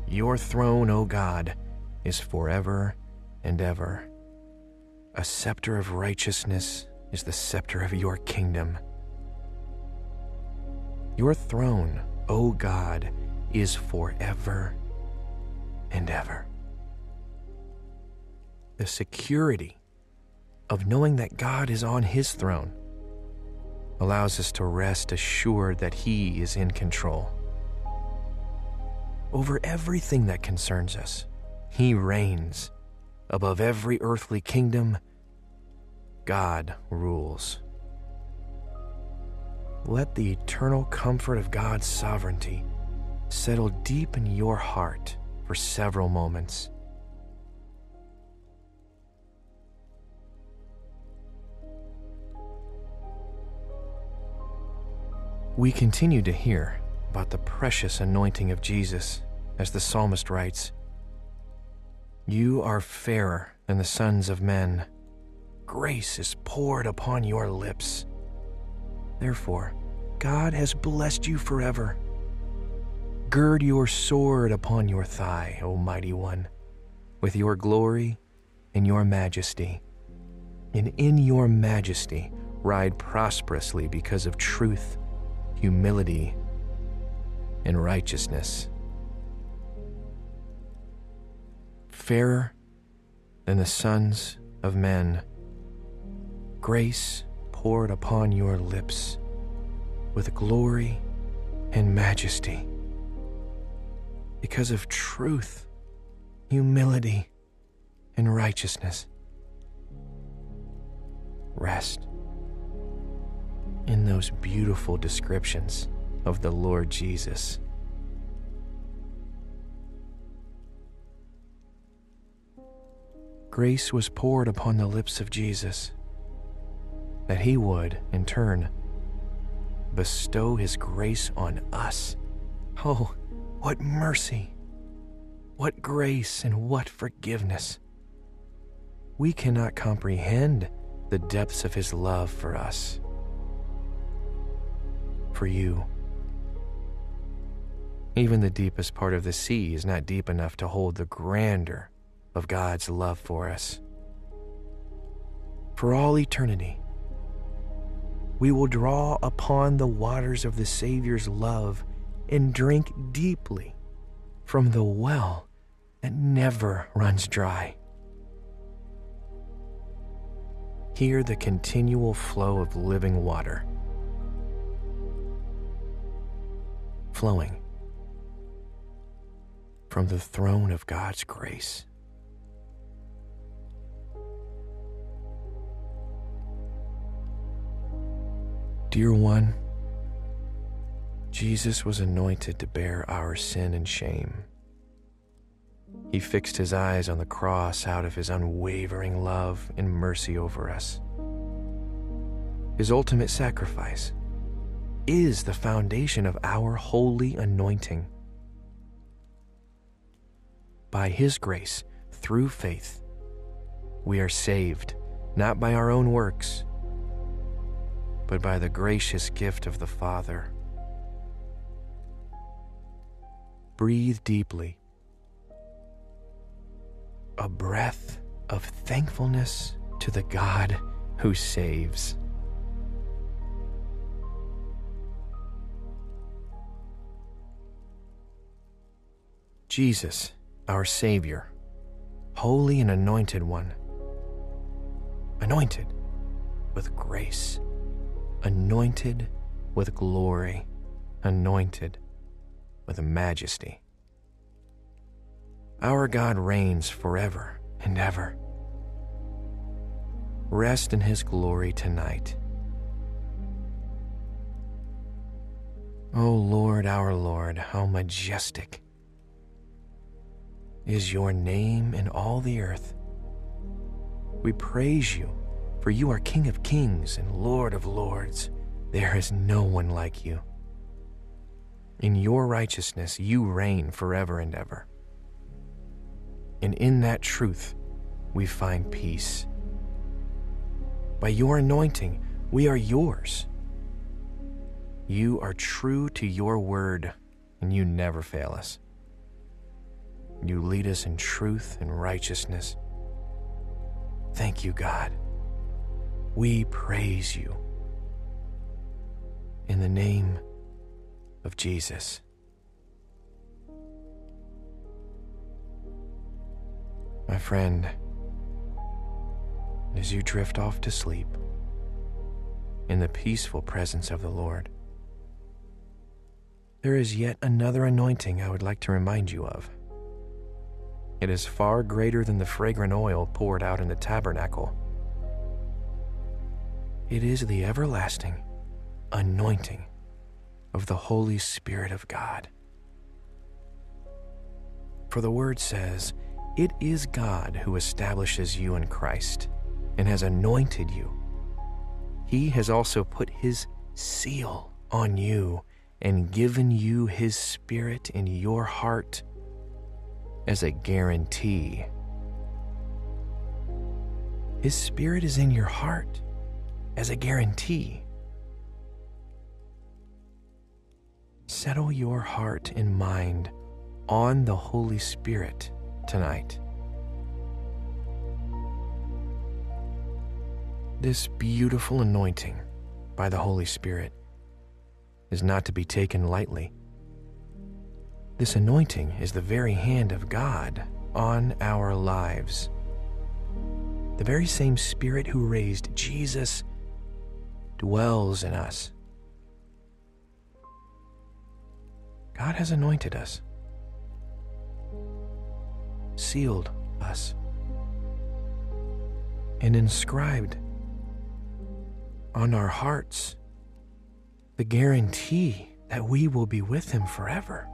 Your throne, O God, is forever and ever. A scepter of righteousness is the scepter of your kingdom. Your throne, O God, is forever and ever. The security of knowing that God is on his throne allows us to rest assured that he is in control. Over everything that concerns us, he reigns. Above every earthly kingdom, God rules. Let the eternal comfort of God's sovereignty settle deep in your heart for several moments. We continue to hear about the precious anointing of Jesus as the psalmist writes You are fairer than the sons of men. Grace is poured upon your lips. Therefore, God has blessed you forever. Gird your sword upon your thigh, O mighty one, with your glory and your majesty. And in your majesty, ride prosperously because of truth, humility, and righteousness. Fairer than the sons of men, grace poured upon your lips with glory and majesty because of truth, humility, and righteousness. Rest in those beautiful descriptions of the Lord Jesus. Grace was poured upon the lips of Jesus that he would, in turn, bestow his grace on us. Oh, what mercy! What grace and what forgiveness! We cannot comprehend the depths of his love for us. For you. Even the deepest part of the sea is not deep enough to hold the grandeur of God's love for us. For all eternity, we will draw upon the waters of the Savior's love and drink deeply from the well that never runs dry. Hear the continual flow of living water flowing from the throne of God's grace. Dear one, Jesus was anointed to bear our sin and shame. He fixed his eyes on the cross out of his unwavering love and mercy over us. His ultimate sacrifice is the foundation of our holy anointing. By his grace, through faith, we are saved, not by our own works but by the gracious gift of the Father. Breathe deeply. A breath of thankfulness to the God who saves. Jesus, our Savior, holy and anointed one, anointed with grace anointed with glory, anointed with a majesty. Our God reigns forever and ever. Rest in his glory tonight. O Lord, our Lord, how majestic is your name in all the earth. We praise you for you are King of kings and Lord of lords. There is no one like you. In your righteousness you reign forever and ever. And in that truth we find peace. By your anointing, we are yours. You are true to your word, and you never fail us. You lead us in truth and righteousness. Thank you, God. We praise you. In the name of Jesus. My friend, as you drift off to sleep in the peaceful presence of the Lord, there is yet another anointing I would like to remind you of. It is far greater than the fragrant oil poured out in the tabernacle it is the everlasting anointing of the Holy Spirit of God. For the word says, It is God who establishes you in Christ and has anointed you. He has also put his seal on you and given you his spirit in your heart as a guarantee. His spirit is in your heart as a guarantee. settle your heart and mind on the Holy Spirit tonight. This beautiful anointing by the Holy Spirit is not to be taken lightly. This anointing is the very hand of God on our lives. The very same Spirit who raised Jesus dwells in us. God has anointed us, sealed us, and inscribed on our hearts the guarantee that we will be with Him forever.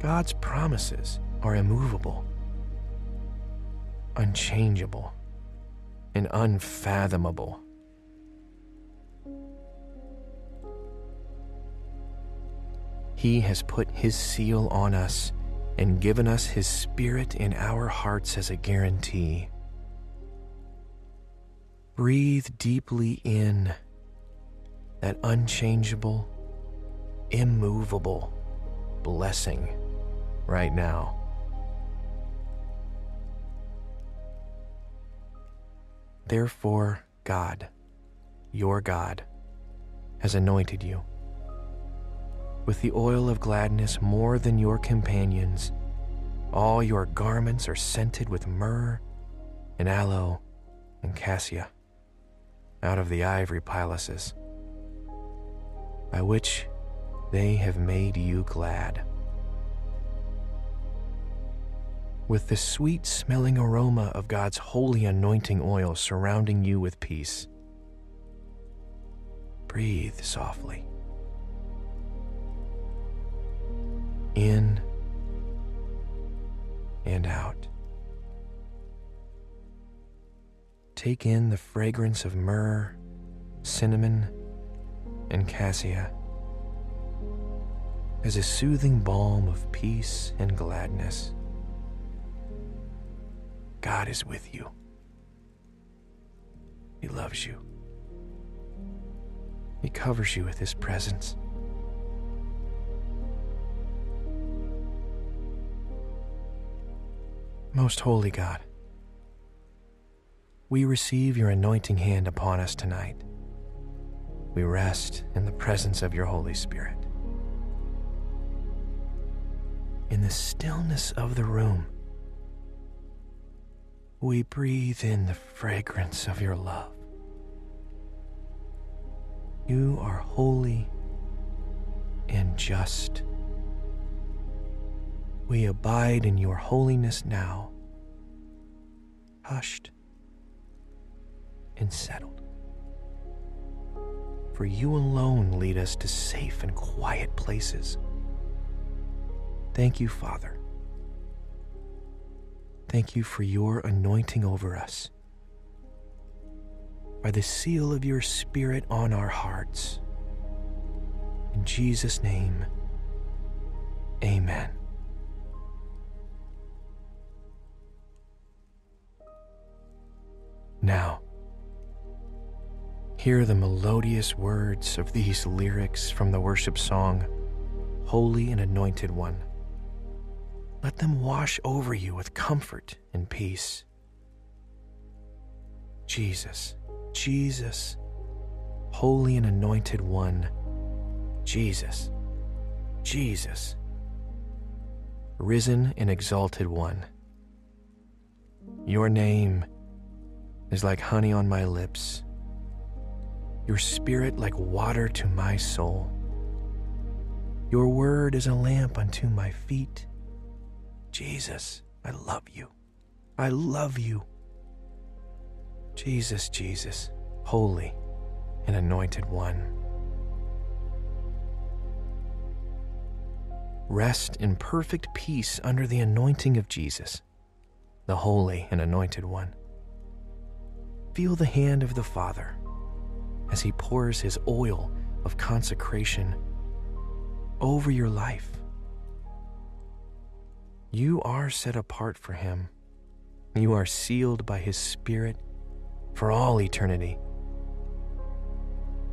God's promises are immovable, unchangeable, and unfathomable. He has put His seal on us and given us His Spirit in our hearts as a guarantee. Breathe deeply in that unchangeable, immovable blessing right now. Therefore, God, your God, has anointed you with the oil of gladness more than your companions. All your garments are scented with myrrh and aloe and cassia out of the ivory palaces, by which they have made you glad. With the sweet smelling aroma of God's holy anointing oil surrounding you with peace, breathe softly. In and out. Take in the fragrance of myrrh, cinnamon, and cassia as a soothing balm of peace and gladness. God is with you. He loves you. He covers you with His presence. Most holy God, we receive your anointing hand upon us tonight. We rest in the presence of your Holy Spirit. In the stillness of the room, we breathe in the fragrance of your love. You are holy and just. We abide in your holiness now, hushed and settled. For you alone lead us to safe and quiet places. Thank you, Father. Thank you for your anointing over us. By the seal of your Spirit on our hearts. In Jesus' name, amen. Now, Hear the melodious words of these lyrics from the worship song, Holy and Anointed One. Let them wash over you with comfort and peace. Jesus, Jesus, Holy and Anointed One, Jesus, Jesus, Risen and Exalted One. Your name is like honey on my lips your spirit like water to my soul. Your word is a lamp unto my feet. Jesus, I love you. I love you. Jesus, Jesus, holy and anointed one. Rest in perfect peace under the anointing of Jesus, the holy and anointed one. Feel the hand of the Father as He pours His oil of consecration over your life. You are set apart for Him. You are sealed by His Spirit for all eternity.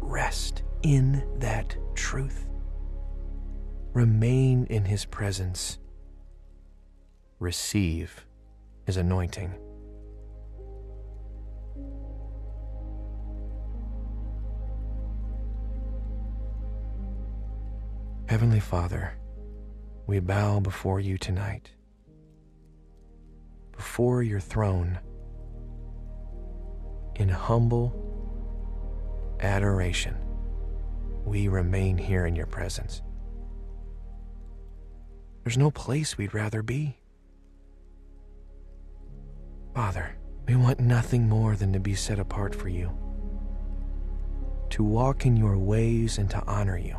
rest in that truth. Remain in His presence. Receive His anointing. Heavenly Father, we bow before you tonight, before your throne, in humble adoration. We remain here in your presence. There's no place we'd rather be. Father, we want nothing more than to be set apart for you, to walk in your ways and to honor you.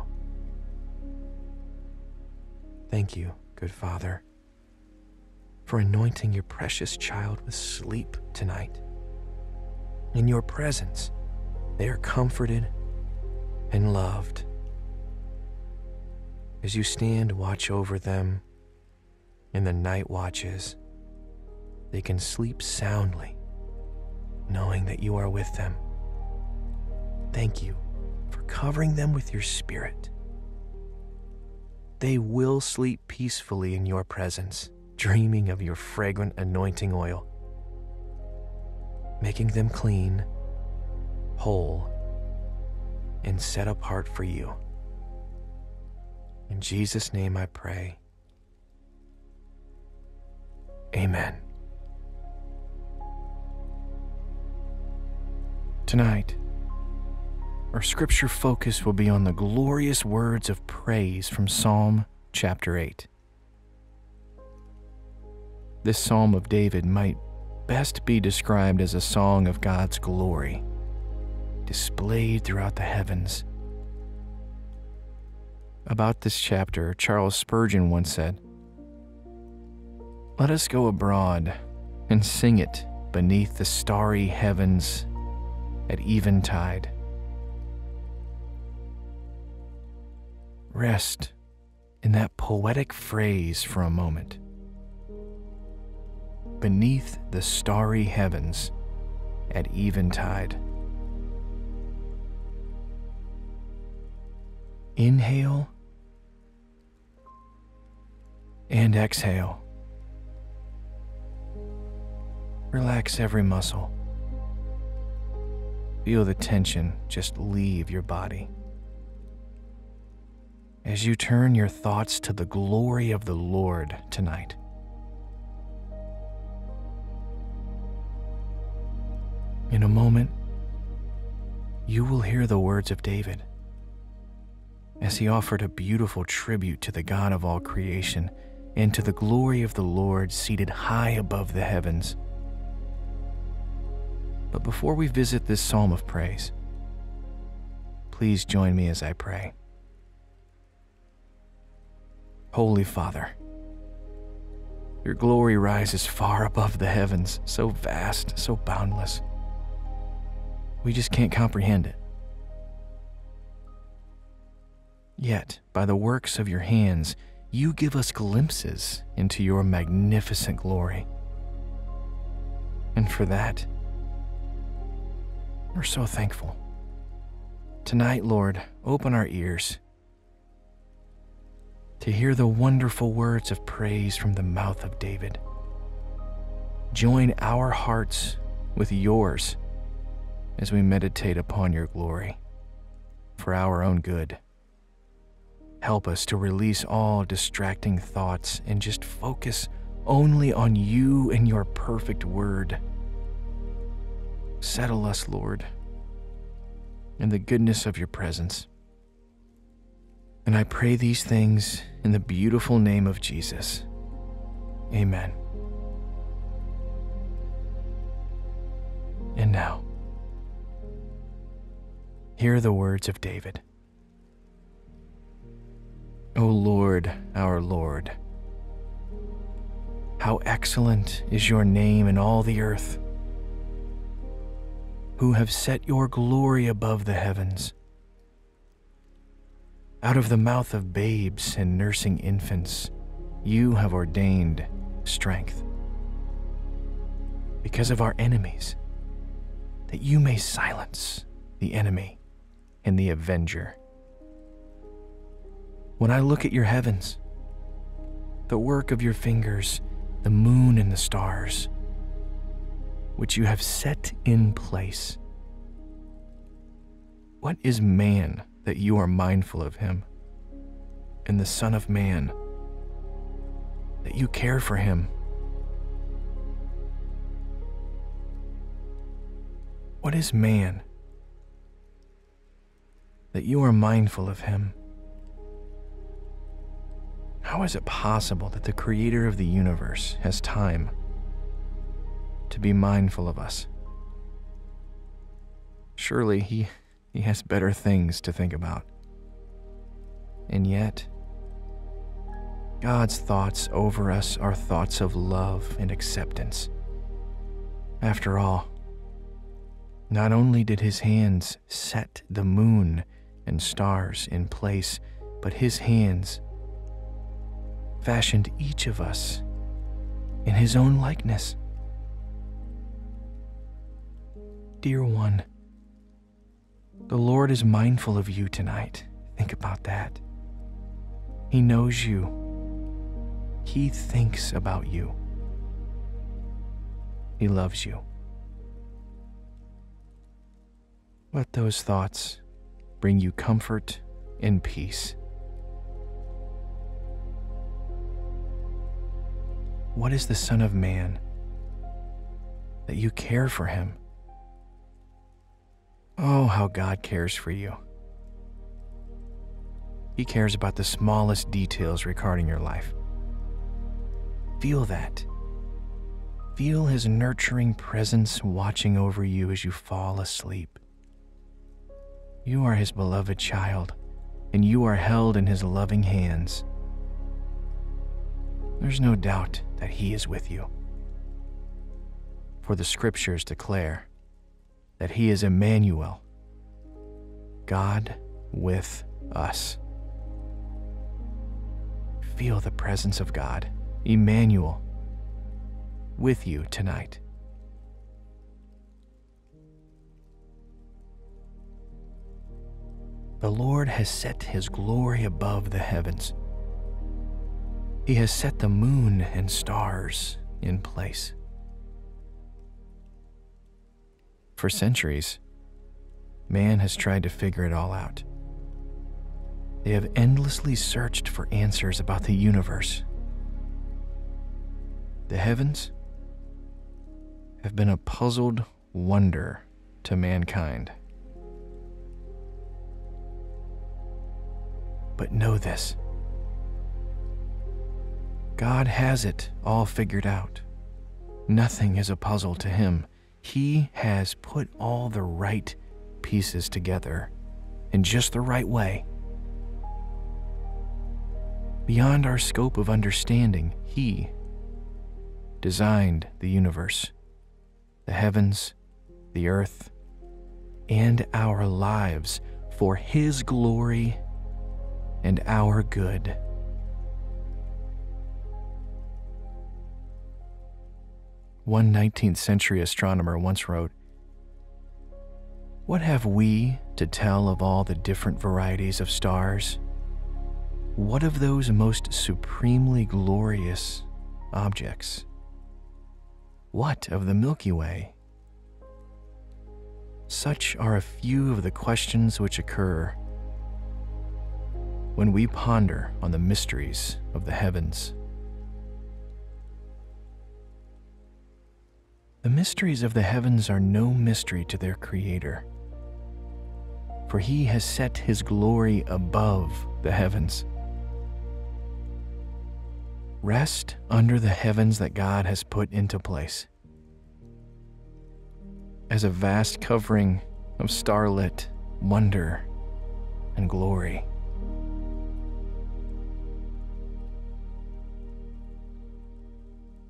Thank you, good Father, for anointing your precious child with sleep tonight. In your presence, they are comforted and loved. As you stand watch over them in the night watches, they can sleep soundly, knowing that you are with them. Thank you for covering them with your spirit they will sleep peacefully in your presence, dreaming of your fragrant anointing oil, making them clean, whole, and set apart for you. In Jesus' name I pray. Amen. Tonight, our scripture focus will be on the glorious words of praise from Psalm chapter 8. This Psalm of David might best be described as a song of God's glory, displayed throughout the heavens. About this chapter, Charles Spurgeon once said, Let us go abroad and sing it beneath the starry heavens at eventide. Rest in that poetic phrase for a moment. Beneath the starry heavens at eventide. Inhale and exhale. Relax every muscle. Feel the tension just leave your body as you turn your thoughts to the glory of the Lord tonight. In a moment, you will hear the words of David as he offered a beautiful tribute to the God of all creation and to the glory of the Lord seated high above the heavens. But before we visit this psalm of praise, please join me as I pray. Holy Father, your glory rises far above the heavens, so vast, so boundless. We just can't comprehend it. Yet, by the works of your hands, you give us glimpses into your magnificent glory. And for that, we're so thankful. Tonight, Lord, open our ears to hear the wonderful words of praise from the mouth of David. Join our hearts with yours as we meditate upon your glory for our own good. Help us to release all distracting thoughts and just focus only on you and your perfect word. Settle us, Lord, in the goodness of your presence. And I pray these things in the beautiful name of Jesus. Amen. And now, hear the words of David. O Lord, our Lord, how excellent is your name in all the earth, who have set your glory above the heavens. Out of the mouth of babes and nursing infants, you have ordained strength. Because of our enemies, that you may silence the enemy and the avenger. When I look at your heavens, the work of your fingers, the moon and the stars, which you have set in place, what is man that you are mindful of him, and the Son of Man that you care for him? What is man that you are mindful of him? How is it possible that the creator of the universe has time to be mindful of us? Surely he, he has better things to think about. And yet, God's thoughts over us are thoughts of love and acceptance. After all, not only did his hands set the moon and stars in place, but his hands fashioned each of us in his own likeness. Dear one, the Lord is mindful of you tonight. Think about that. He knows you. He thinks about you. He loves you. Let those thoughts bring you comfort and peace. What is the Son of Man? That you care for him. Oh, how God cares for you. He cares about the smallest details regarding your life. Feel that. Feel His nurturing presence watching over you as you fall asleep. You are His beloved child, and you are held in His loving hands. There's no doubt that He is with you. For the scriptures declare that He is Emmanuel, God with us. Feel the presence of God, Emmanuel, with you tonight. The Lord has set His glory above the heavens he has set the moon and stars in place. For centuries, man has tried to figure it all out. They have endlessly searched for answers about the universe. The heavens have been a puzzled wonder to mankind. But know this God has it all figured out. Nothing is a puzzle to him. He has put all the right pieces together in just the right way. Beyond our scope of understanding, He designed the universe, the heavens, the earth, and our lives for His glory and our good. One 19th century astronomer once wrote What have we to tell of all the different varieties of stars? What of those most supremely glorious objects? What of the Milky Way? Such are a few of the questions which occur when we ponder on the mysteries of the heavens. The mysteries of the heavens are no mystery to their Creator, for He has set His glory above the heavens. Rest under the heavens that God has put into place. As a vast covering of starlit wonder and glory.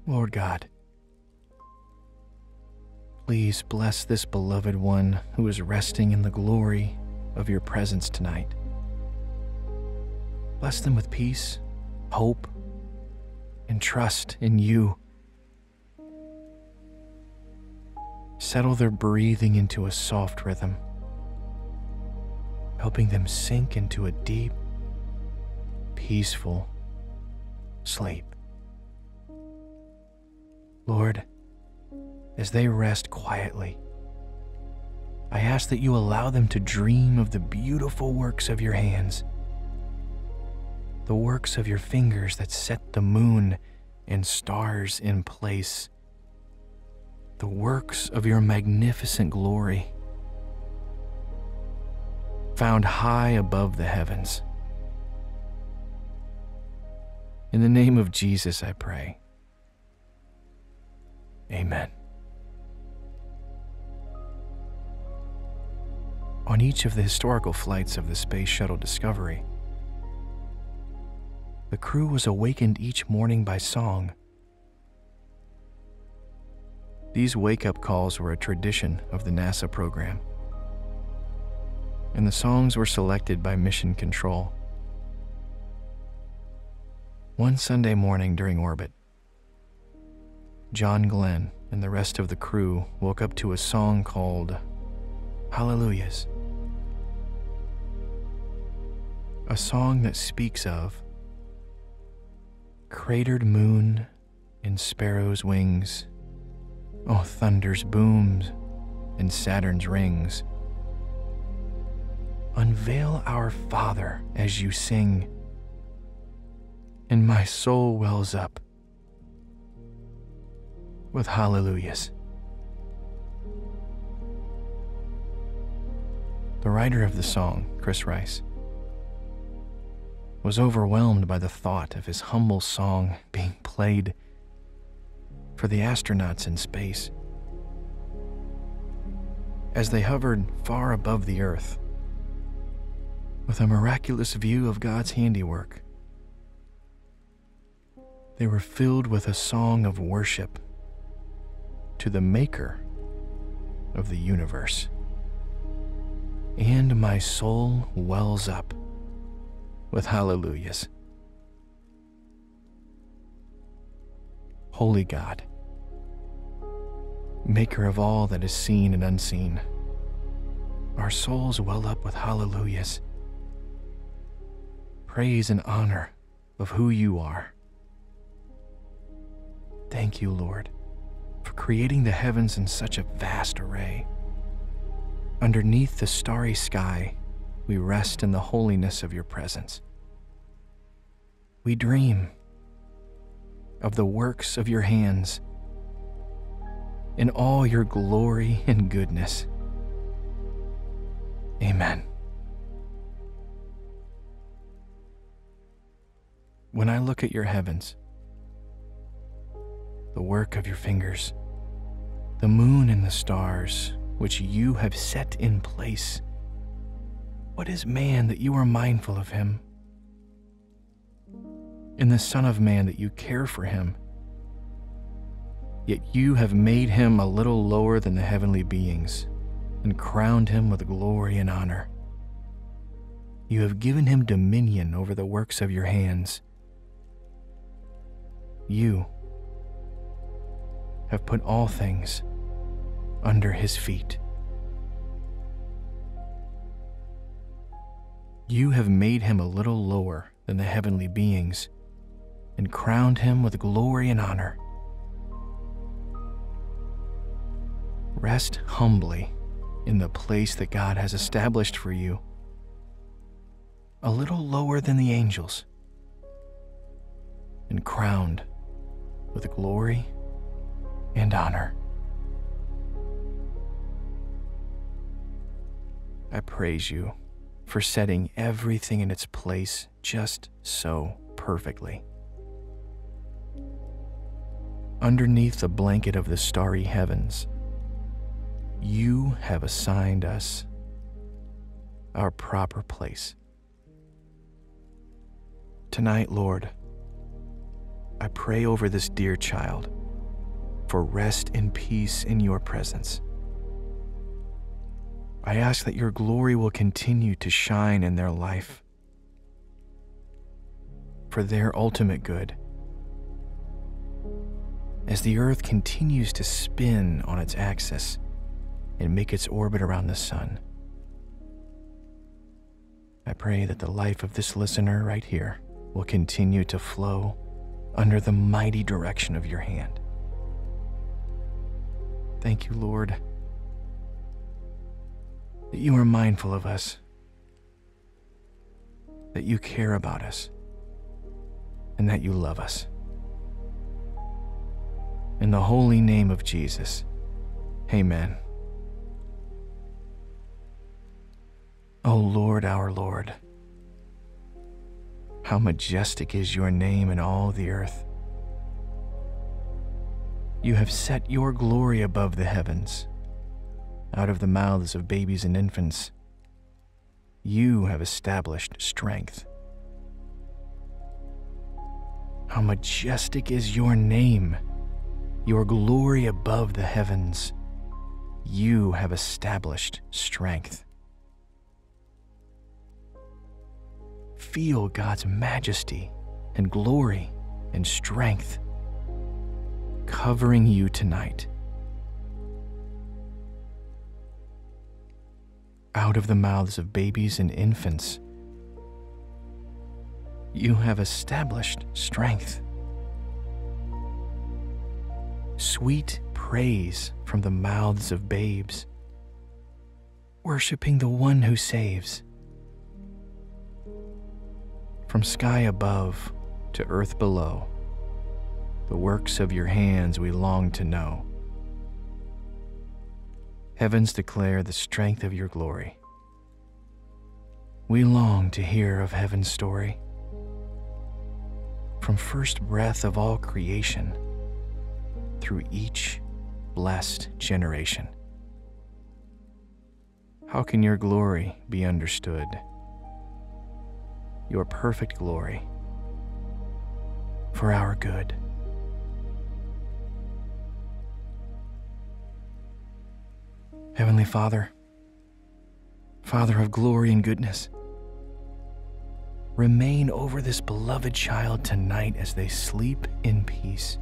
Lord God, Please bless this beloved one who is resting in the glory of your presence tonight. Bless them with peace, hope, and trust in you. Settle their breathing into a soft rhythm. helping them sink into a deep, peaceful sleep. Lord, as they rest quietly, I ask that you allow them to dream of the beautiful works of your hands, the works of your fingers that set the moon and stars in place, the works of your magnificent glory, found high above the heavens. In the name of Jesus, I pray. Amen. On each of the historical flights of the Space Shuttle Discovery, the crew was awakened each morning by song. These wake up calls were a tradition of the NASA program, and the songs were selected by Mission Control. One Sunday morning during orbit, John Glenn and the rest of the crew woke up to a song called Hallelujahs. A song that speaks of cratered moon and sparrow's wings, oh, thunder's booms and Saturn's rings. Unveil our Father as you sing, and my soul wells up with hallelujahs. The writer of the song, Chris Rice, was overwhelmed by the thought of his humble song being played for the astronauts in space. As they hovered far above the Earth, with a miraculous view of God's handiwork, they were filled with a song of worship to the Maker of the universe. And my soul wells up with hallelujahs. Holy God, Maker of all that is seen and unseen, our souls well up with hallelujahs. Praise and honor of who you are. Thank you, Lord, for creating the heavens in such a vast array. Underneath the starry sky, we rest in the holiness of your presence. We dream of the works of your hands in all your glory and goodness. Amen. When I look at your heavens, the work of your fingers, the moon and the stars, which you have set in place, what is man that you are mindful of him? And the Son of Man that you care for him? Yet you have made him a little lower than the heavenly beings and crowned him with glory and honor. You have given him dominion over the works of your hands. You have put all things under his feet. You have made him a little lower than the heavenly beings and crowned him with glory and honor. Rest humbly in the place that God has established for you, a little lower than the angels, and crowned with glory and honor. I praise you for setting everything in its place just so perfectly. Underneath the blanket of the starry heavens, you have assigned us our proper place. Tonight, Lord, I pray over this dear child for rest and peace in your presence. I ask that your glory will continue to shine in their life for their ultimate good. As the earth continues to spin on its axis and make its orbit around the sun, I pray that the life of this listener right here will continue to flow under the mighty direction of your hand. Thank you, Lord, that you are mindful of us, that you care about us, and that you love us. In the holy name of Jesus, amen. O Lord, our Lord, how majestic is your name in all the earth. You have set your glory above the heavens. Out of the mouths of babies and infants, you have established strength. How majestic is your name, your glory above the heavens. You have established strength. Feel God's majesty and glory and strength covering you tonight. Out of the mouths of babies and infants, you have established strength. Sweet praise from the mouths of babes, worshiping the one who saves. From sky above to earth below the works of your hands we long to know. Heavens declare the strength of your glory. We long to hear of heaven's story. From first breath of all creation through each blessed generation. How can your glory be understood? Your perfect glory for our good. Heavenly Father, Father of glory and goodness, remain over this beloved child tonight as they sleep in peace.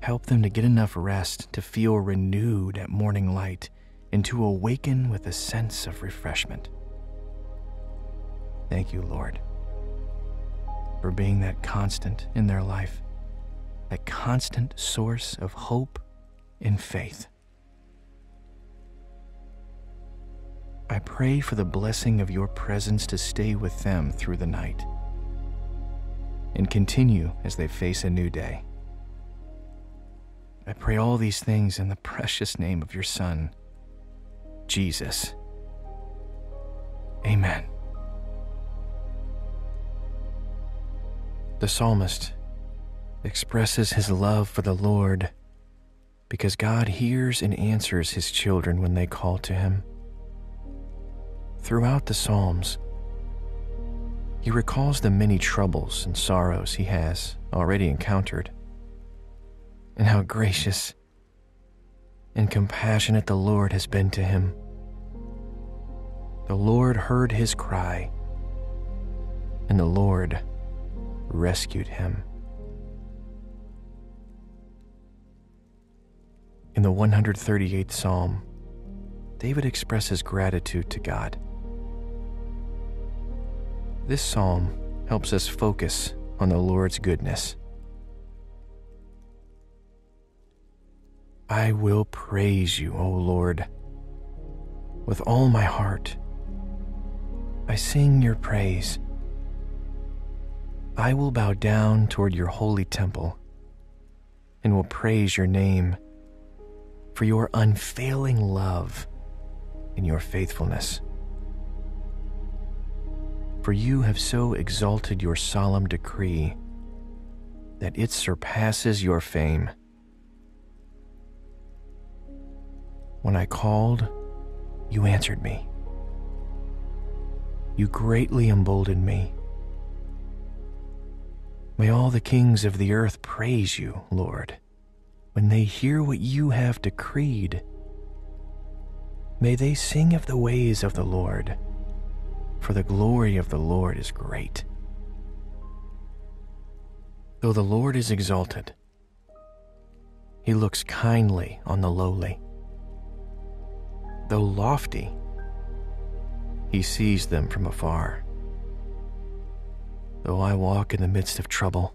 Help them to get enough rest to feel renewed at morning light and to awaken with a sense of refreshment. Thank you, Lord, for being that constant in their life, that constant source of hope in faith. I pray for the blessing of your presence to stay with them through the night and continue as they face a new day. I pray all these things in the precious name of your Son, Jesus. Amen. The psalmist expresses his love for the Lord because God hears and answers his children when they call to him. Throughout the Psalms, he recalls the many troubles and sorrows he has already encountered, and how gracious and compassionate the Lord has been to him. The Lord heard his cry, and the Lord rescued him. In the 138th Psalm, David expresses gratitude to God. This psalm helps us focus on the Lord's goodness. I will praise you, O Lord, with all my heart. I sing your praise. I will bow down toward your holy temple and will praise your name for your unfailing love and your faithfulness. For you have so exalted your solemn decree that it surpasses your fame. When I called, you answered me. You greatly emboldened me. May all the kings of the earth praise you, Lord when they hear what you have decreed. May they sing of the ways of the Lord, for the glory of the Lord is great. Though the Lord is exalted, he looks kindly on the lowly. Though lofty, he sees them from afar. Though I walk in the midst of trouble,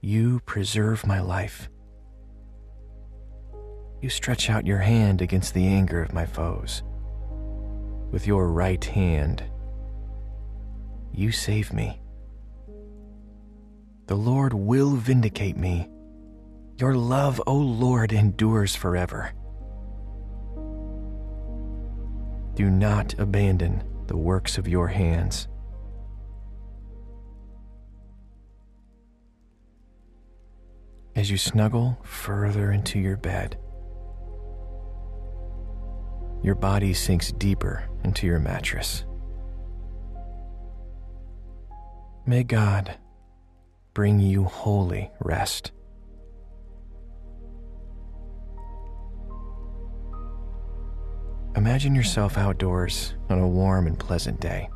you preserve my life. You stretch out your hand against the anger of my foes. With your right hand, you save me. The Lord will vindicate me. Your love, O Lord, endures forever. Do not abandon the works of your hands. As you snuggle further into your bed, your body sinks deeper into your mattress. May God bring you holy rest. Imagine yourself outdoors on a warm and pleasant day.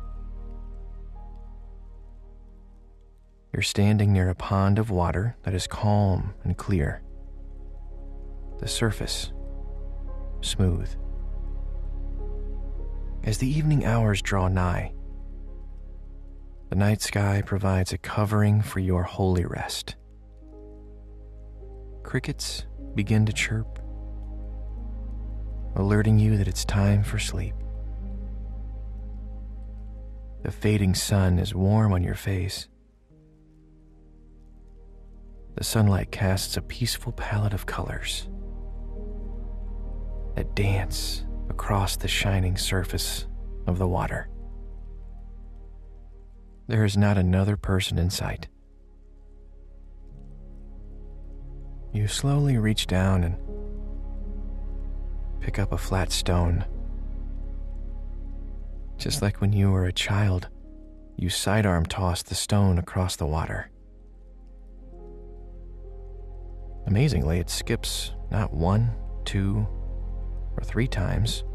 You're standing near a pond of water that is calm and clear. The surface, smooth. As the evening hours draw nigh, the night sky provides a covering for your holy rest. Crickets begin to chirp, alerting you that it's time for sleep. The fading sun is warm on your face. The sunlight casts a peaceful palette of colors that dance across the shining surface of the water. There is not another person in sight. You slowly reach down and pick up a flat stone. Just like when you were a child, you sidearm toss the stone across the water. Amazingly, it skips not one, two, or three times,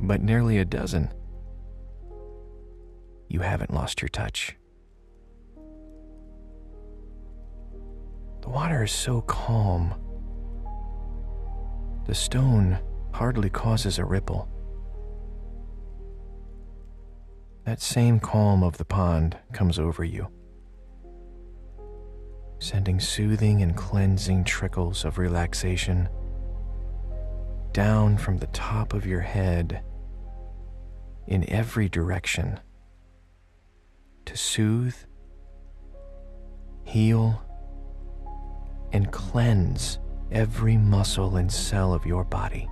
but nearly a dozen you haven't lost your touch. The water is so calm. The stone hardly causes a ripple. That same calm of the pond comes over you, sending soothing and cleansing trickles of relaxation down from the top of your head in every direction to soothe, heal, and cleanse every muscle and cell of your body.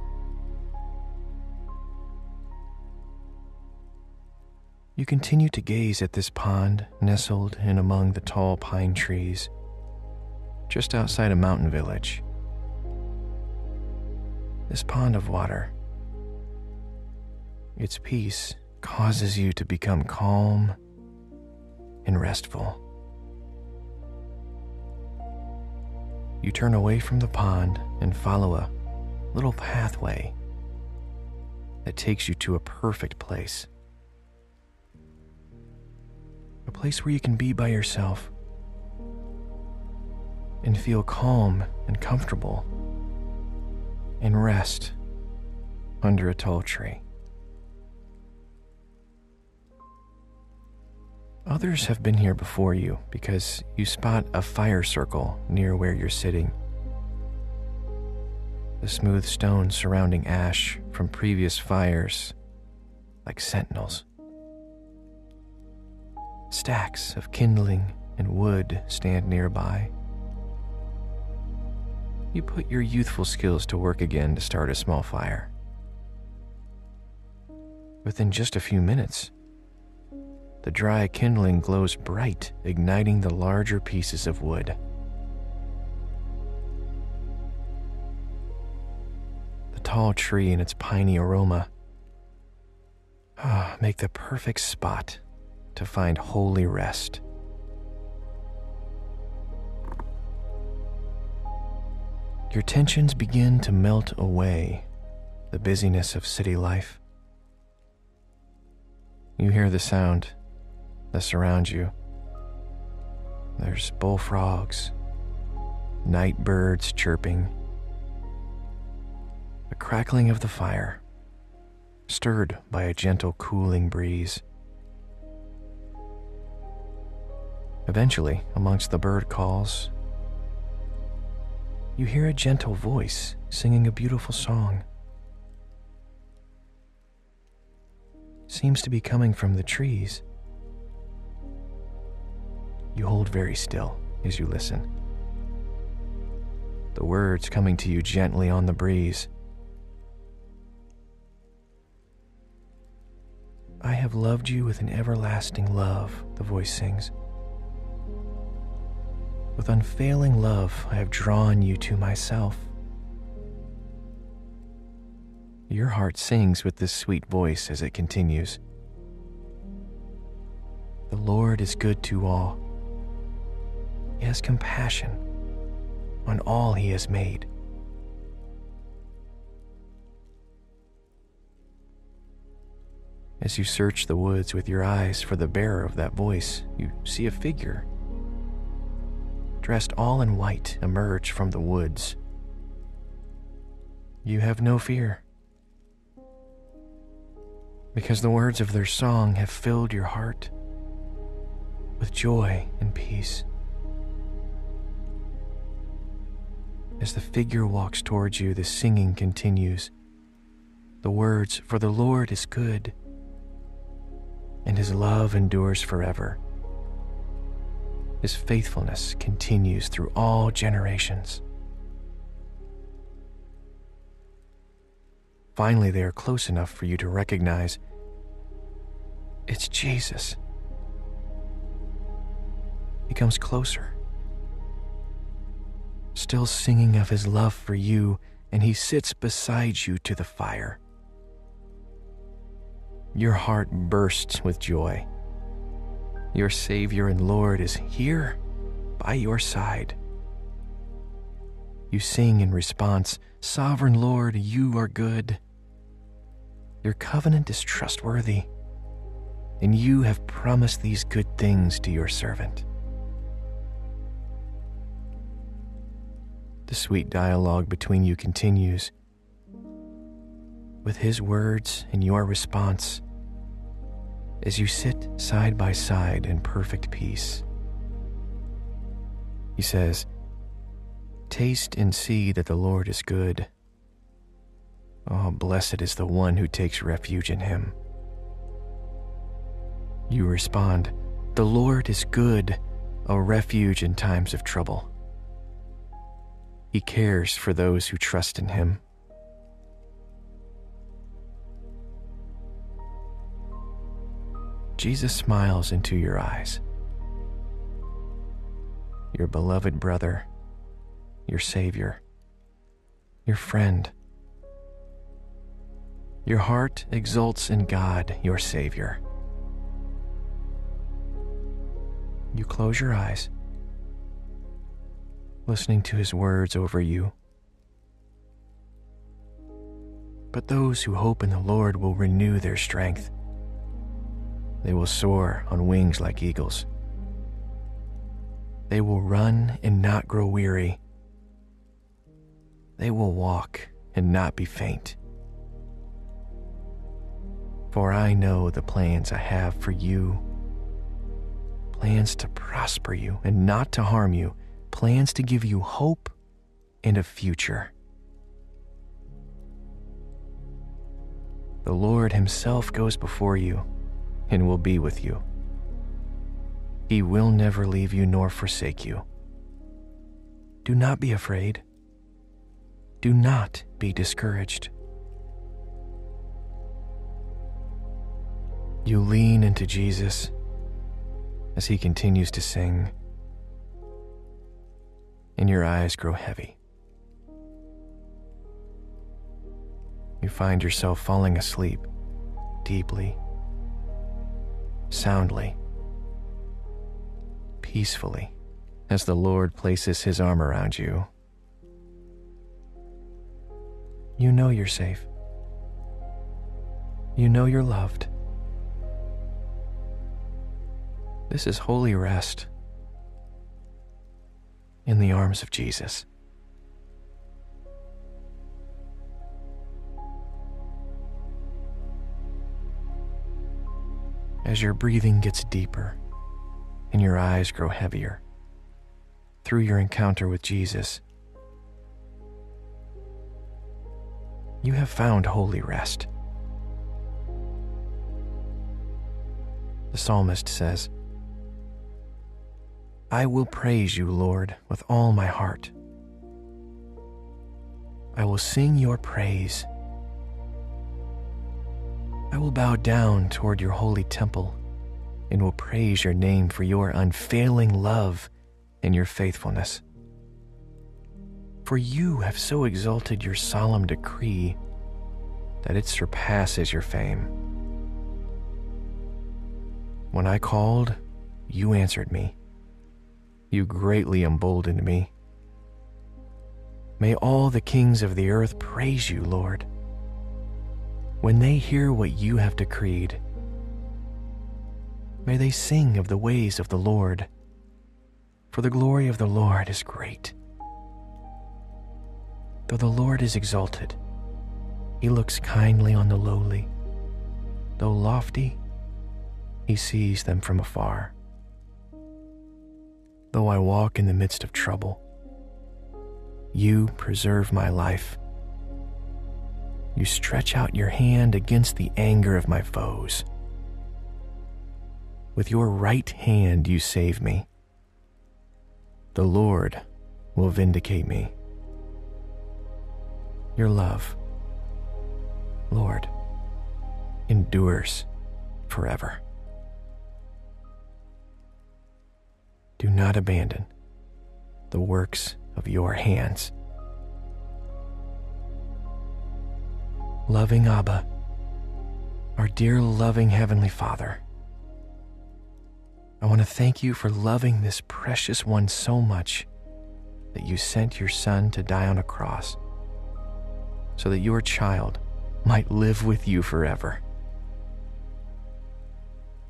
You continue to gaze at this pond nestled in among the tall pine trees just outside a mountain village. This pond of water, its peace causes you to become calm and restful. You turn away from the pond and follow a little pathway that takes you to a perfect place. A place where you can be by yourself and feel calm and comfortable and rest under a tall tree. Others have been here before you because you spot a fire circle near where you're sitting. The smooth stones surrounding ash from previous fires, like sentinels. Stacks of kindling and wood stand nearby. You put your youthful skills to work again to start a small fire. Within just a few minutes, the dry kindling glows bright, igniting the larger pieces of wood. The tall tree and its piney aroma ah, make the perfect spot to find holy rest. Your tensions begin to melt away the busyness of city life. You hear the sound that surrounds you. There's bullfrogs, night birds chirping, the crackling of the fire, stirred by a gentle cooling breeze. Eventually, amongst the bird calls, you hear a gentle voice singing a beautiful song. Seems to be coming from the trees. You hold very still as you listen. The words coming to you gently on the breeze. I have loved you with an everlasting love, the voice sings. With unfailing love, I have drawn you to myself. Your heart sings with this sweet voice as it continues. The Lord is good to all. He has compassion on all He has made. As you search the woods with your eyes for the bearer of that voice, you see a figure dressed all in white, emerge from the woods. You have no fear, because the words of their song have filled your heart with joy and peace. As the figure walks towards you, the singing continues. The words, For the Lord is good, and his love endures forever. His faithfulness continues through all generations. Finally, they are close enough for you to recognize it's Jesus. He comes closer, still singing of his love for you, and he sits beside you to the fire. Your heart bursts with joy your Savior and Lord is here by your side. You sing in response, Sovereign Lord, you are good. Your covenant is trustworthy, and you have promised these good things to your servant. The sweet dialogue between you continues. With his words and your response, as you sit side by side in perfect peace. He says, Taste and see that the Lord is good. Oh, blessed is the one who takes refuge in him. You respond, The Lord is good, a refuge in times of trouble. He cares for those who trust in him. Jesus smiles into your eyes. Your beloved brother, your Savior, your friend. Your heart exults in God, your Savior. You close your eyes, listening to His words over you. But those who hope in the Lord will renew their strength. They will soar on wings like eagles. They will run and not grow weary. They will walk and not be faint. For I know the plans I have for you plans to prosper you and not to harm you, plans to give you hope and a future. The Lord Himself goes before you and will be with you. He will never leave you nor forsake you. Do not be afraid. Do not be discouraged. You lean into Jesus as he continues to sing, and your eyes grow heavy. You find yourself falling asleep deeply soundly, peacefully, as the Lord places his arm around you. You know you're safe. You know you're loved. This is holy rest in the arms of Jesus. As your breathing gets deeper and your eyes grow heavier through your encounter with Jesus, you have found holy rest. The psalmist says, I will praise you, Lord, with all my heart. I will sing your praise. I will bow down toward your holy temple and will praise your name for your unfailing love and your faithfulness. For you have so exalted your solemn decree that it surpasses your fame. When I called, you answered me. You greatly emboldened me. May all the kings of the earth praise you, Lord. When they hear what you have decreed, may they sing of the ways of the Lord, for the glory of the Lord is great. Though the Lord is exalted, he looks kindly on the lowly. Though lofty, he sees them from afar. Though I walk in the midst of trouble, you preserve my life. You stretch out your hand against the anger of my foes. With your right hand you save me. The Lord will vindicate me. Your love, Lord, endures forever. Do not abandon the works of your hands. Loving Abba, our dear loving Heavenly Father, I want to thank you for loving this precious one so much that you sent your Son to die on a cross so that your child might live with you forever.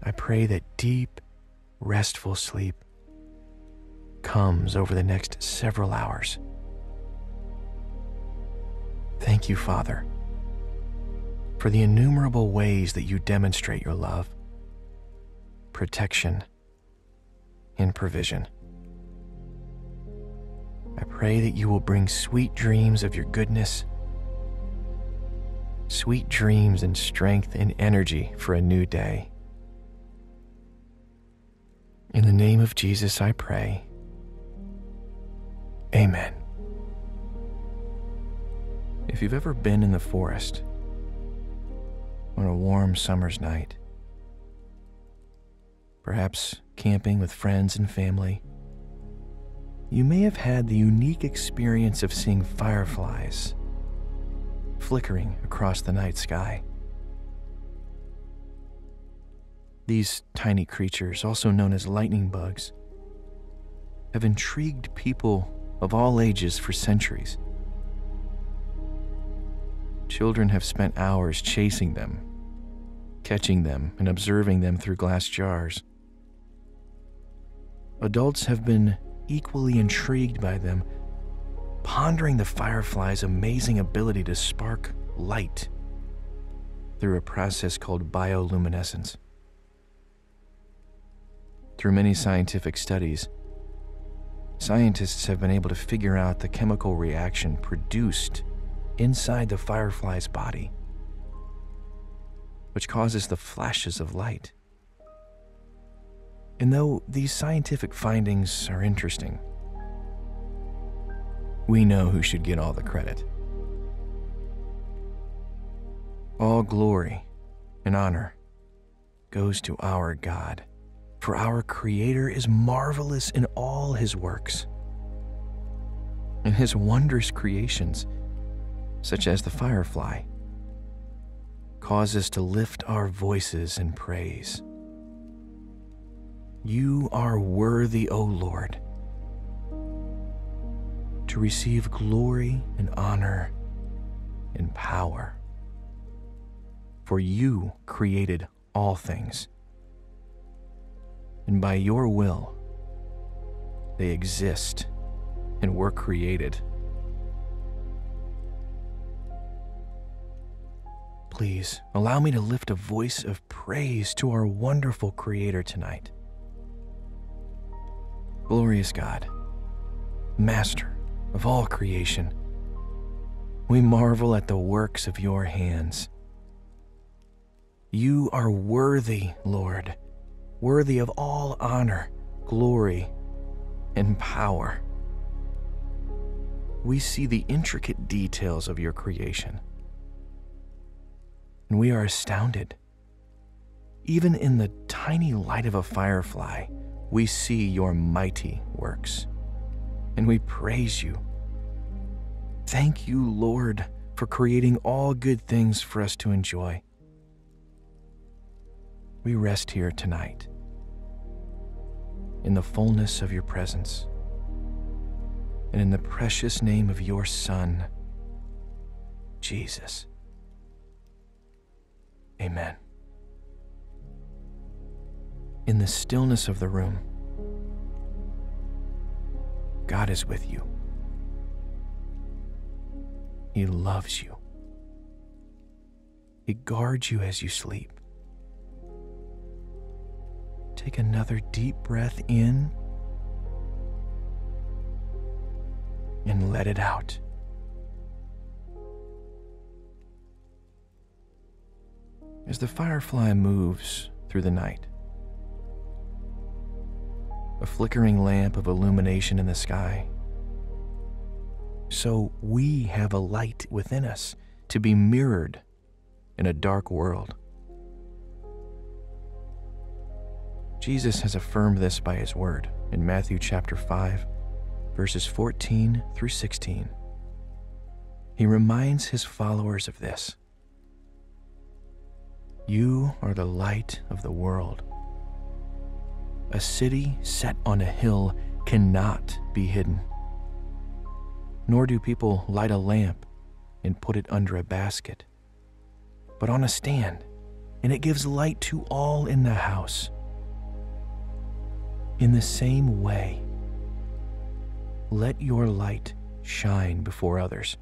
I pray that deep, restful sleep comes over the next several hours. Thank you, Father, for the innumerable ways that you demonstrate your love, protection, and provision. I pray that you will bring sweet dreams of your goodness, sweet dreams and strength and energy for a new day. In the name of Jesus, I pray. Amen. If you've ever been in the forest on a warm summer's night, perhaps camping with friends and family, you may have had the unique experience of seeing fireflies flickering across the night sky. These tiny creatures, also known as lightning bugs, have intrigued people of all ages for centuries. Children have spent hours chasing them, catching them, and observing them through glass jars. Adults have been equally intrigued by them, pondering the firefly's amazing ability to spark light through a process called bioluminescence. Through many scientific studies, scientists have been able to figure out the chemical reaction produced inside the firefly's body, which causes the flashes of light. And though these scientific findings are interesting, we know who should get all the credit. All glory and honor goes to our God for our Creator is marvelous in all his works. And his wondrous creations, such as the firefly, cause us to lift our voices in praise. You are worthy, O Lord, to receive glory and honor and power. For you created all things and by your will, they exist and were created. Please allow me to lift a voice of praise to our wonderful Creator tonight. Glorious God, Master of all creation, we marvel at the works of your hands. You are worthy, Lord, worthy of all honor, glory, and power. We see the intricate details of your creation, and we are astounded. Even in the tiny light of a firefly, we see your mighty works, and we praise you. Thank you, Lord, for creating all good things for us to enjoy. We rest here tonight in the fullness of your presence and in the precious name of your Son, Jesus. Amen. In the stillness of the room, God is with you. He loves you. He guards you as you sleep. Take another deep breath in and let it out. As the firefly moves through the night, a flickering lamp of illumination in the sky, so we have a light within us to be mirrored in a dark world. Jesus has affirmed this by his word in Matthew chapter 5, verses 14 through 16. He reminds his followers of this. You are the light of the world. A city set on a hill cannot be hidden. Nor do people light a lamp and put it under a basket, but on a stand, and it gives light to all in the house. In the same way, let your light shine before others,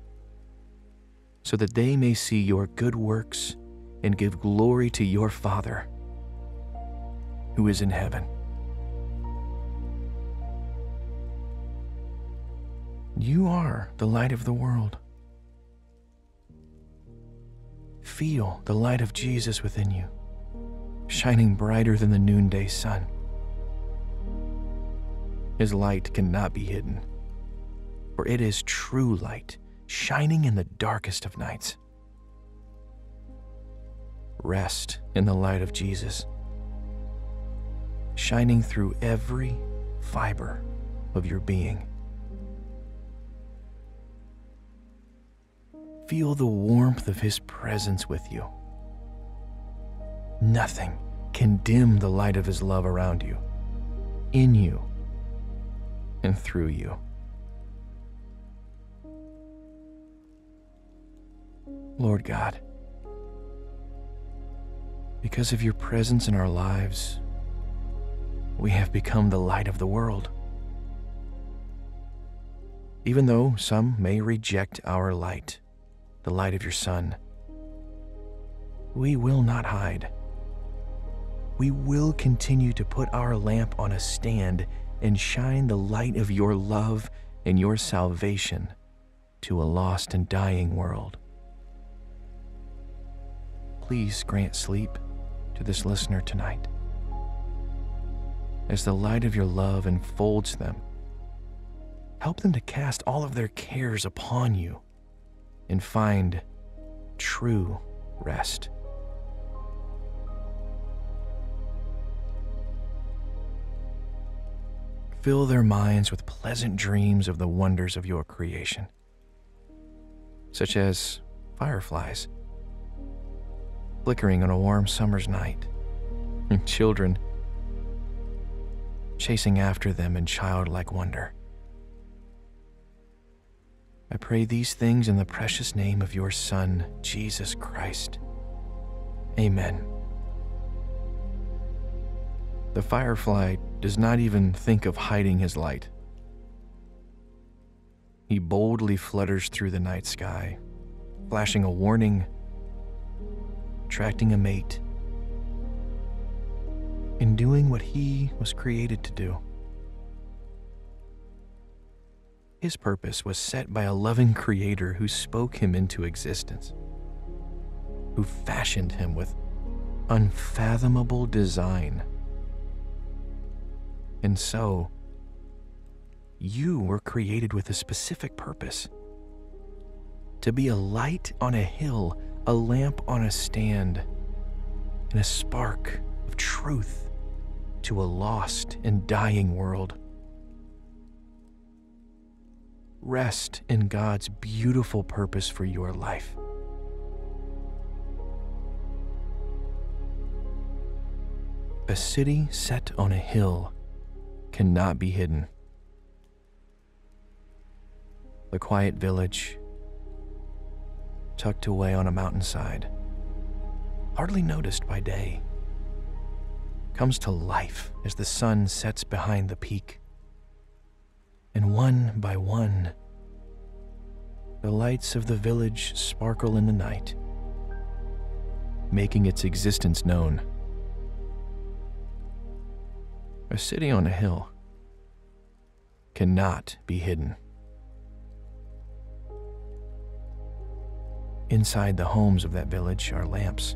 so that they may see your good works and give glory to your Father who is in heaven. You are the light of the world. Feel the light of Jesus within you, shining brighter than the noonday sun. His light cannot be hidden, for it is true light, shining in the darkest of nights. Rest in the light of Jesus, shining through every fiber of your being. Feel the warmth of His presence with you. Nothing can dim the light of His love around you, in you, and through you. Lord God, because of your presence in our lives, we have become the light of the world. Even though some may reject our light, the light of your Son, we will not hide. We will continue to put our lamp on a stand and shine the light of your love and your salvation to a lost and dying world. Please grant sleep to this listener tonight. As the light of your love enfolds them, help them to cast all of their cares upon you and find true rest. Fill their minds with pleasant dreams of the wonders of your creation, such as fireflies flickering on a warm summer's night, and children chasing after them in childlike wonder. I pray these things in the precious name of your Son, Jesus Christ. Amen. The firefly does not even think of hiding his light. He boldly flutters through the night sky, flashing a warning attracting a mate, in doing what he was created to do. His purpose was set by a loving creator who spoke him into existence, who fashioned him with unfathomable design. And so, you were created with a specific purpose to be a light on a hill, a lamp on a stand, and a spark of truth to a lost and dying world. Rest in God's beautiful purpose for your life. A city set on a hill cannot be hidden. The quiet village, tucked away on a mountainside, hardly noticed by day, comes to life as the sun sets behind the peak. And one by one, the lights of the village sparkle in the night, making its existence known. A city on a hill cannot be hidden. Inside the homes of that village are lamps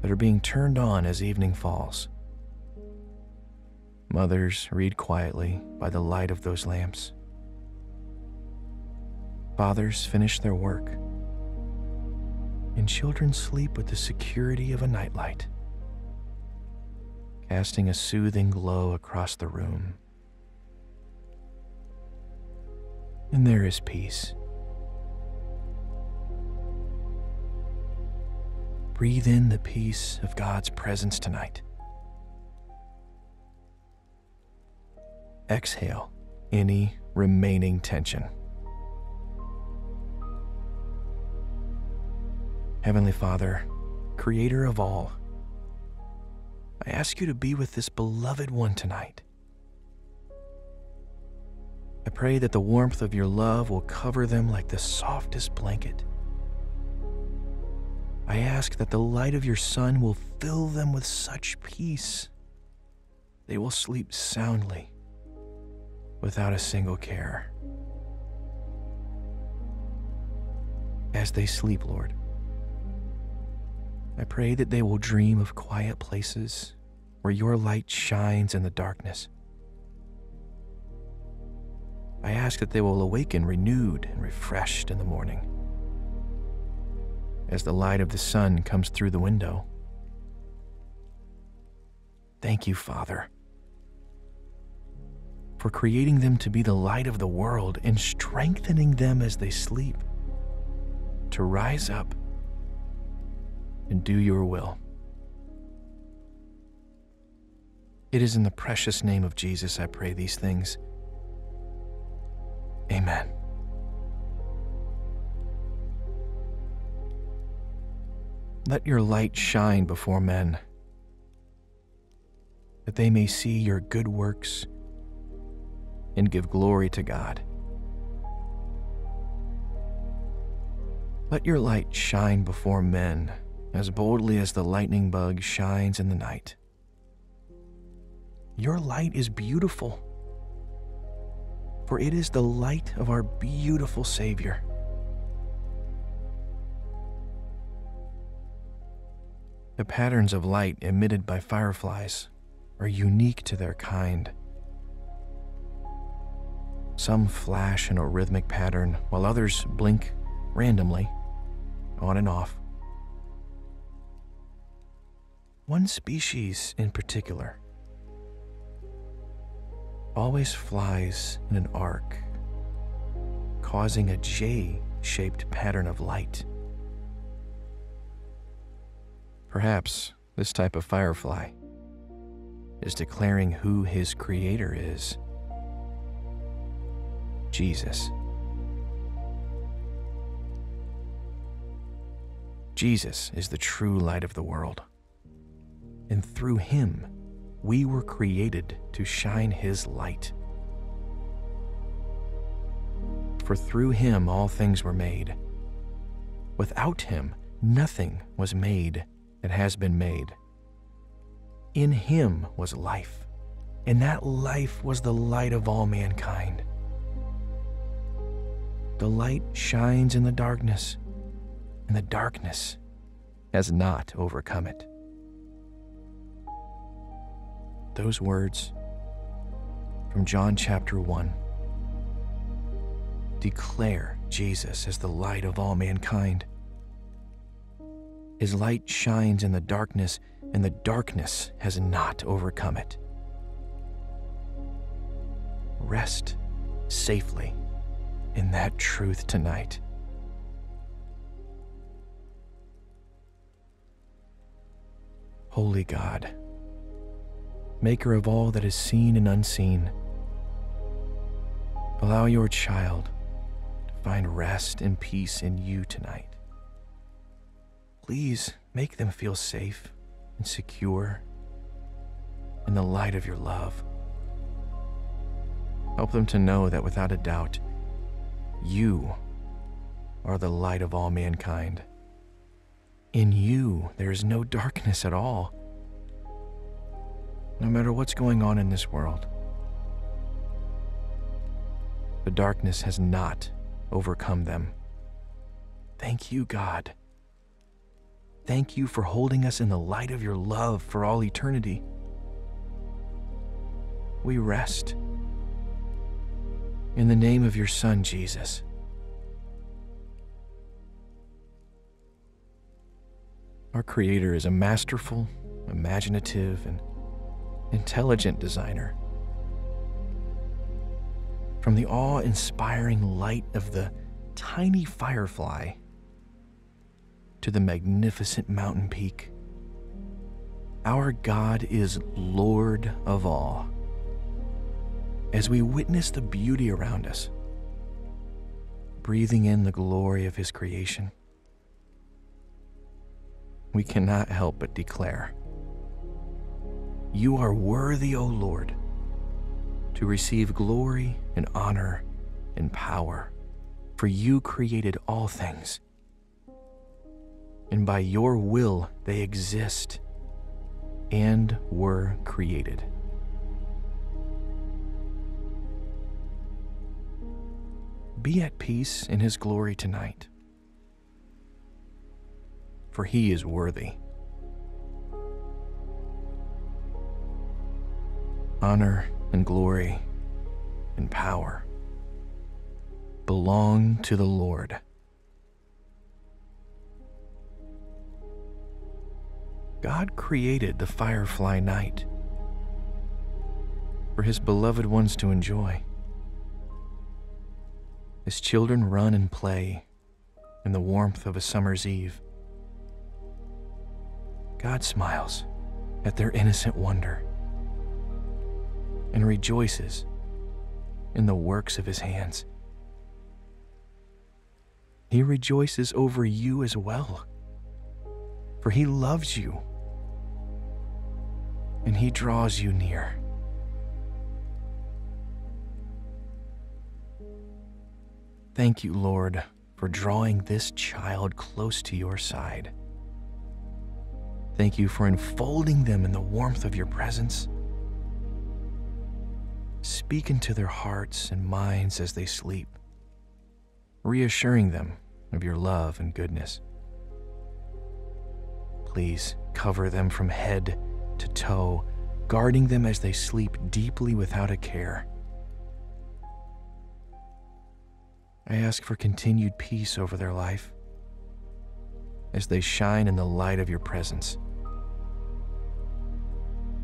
that are being turned on as evening falls. Mothers read quietly by the light of those lamps. Fathers finish their work. And children sleep with the security of a nightlight, casting a soothing glow across the room. And there is peace Breathe in the peace of God's presence tonight. Exhale any remaining tension. Heavenly Father, Creator of all, I ask you to be with this beloved one tonight. I pray that the warmth of your love will cover them like the softest blanket. I ask that the light of your sun will fill them with such peace. They will sleep soundly without a single care. As they sleep, Lord, I pray that they will dream of quiet places where your light shines in the darkness. I ask that they will awaken renewed and refreshed in the morning as the light of the sun comes through the window. Thank you, Father, for creating them to be the light of the world and strengthening them as they sleep to rise up and do your will. It is in the precious name of Jesus I pray these things. Amen. Let your light shine before men, that they may see your good works and give glory to God. Let your light shine before men as boldly as the lightning bug shines in the night. Your light is beautiful, for it is the light of our beautiful Savior. The patterns of light emitted by fireflies are unique to their kind. Some flash in a rhythmic pattern, while others blink randomly, on and off. One species in particular always flies in an arc, causing a J shaped pattern of light. Perhaps this type of firefly is declaring who his creator is Jesus. Jesus is the true light of the world. And through him, we were created to shine his light. For through him all things were made. Without him, nothing was made that has been made. In him was life, and that life was the light of all mankind. The light shines in the darkness, and the darkness has not overcome it. Those words from John chapter 1 declare Jesus as the light of all mankind. His light shines in the darkness, and the darkness has not overcome it. Rest safely in that truth tonight. Holy God, Maker of all that is seen and unseen, allow your child to find rest and peace in you tonight. Please make them feel safe and secure in the light of your love. Help them to know that without a doubt, you are the light of all mankind. In you, there is no darkness at all. No matter what's going on in this world, the darkness has not overcome them. Thank you, God. Thank you for holding us in the light of your love for all eternity. We rest in the name of your Son, Jesus. Our Creator is a masterful, imaginative, and intelligent designer. From the awe inspiring light of the tiny firefly to the magnificent mountain peak, our God is Lord of all. As we witness the beauty around us, breathing in the glory of His creation, we cannot help but declare, You are worthy, O Lord, to receive glory and honor and power, for you created all things, and by your will they exist and were created. Be at peace in his glory tonight for he is worthy. Honor and glory and power belong to the Lord. God created the firefly night for his beloved ones to enjoy. His children run and play in the warmth of a summer's eve. God smiles at their innocent wonder and rejoices in the works of his hands. He rejoices over you as well, for he loves you and he draws you near. Thank you, Lord, for drawing this child close to your side. Thank you for enfolding them in the warmth of your presence. Speak into their hearts and minds as they sleep, reassuring them of your love and goodness. Please cover them from head to toe, guarding them as they sleep deeply without a care. I ask for continued peace over their life as they shine in the light of your presence.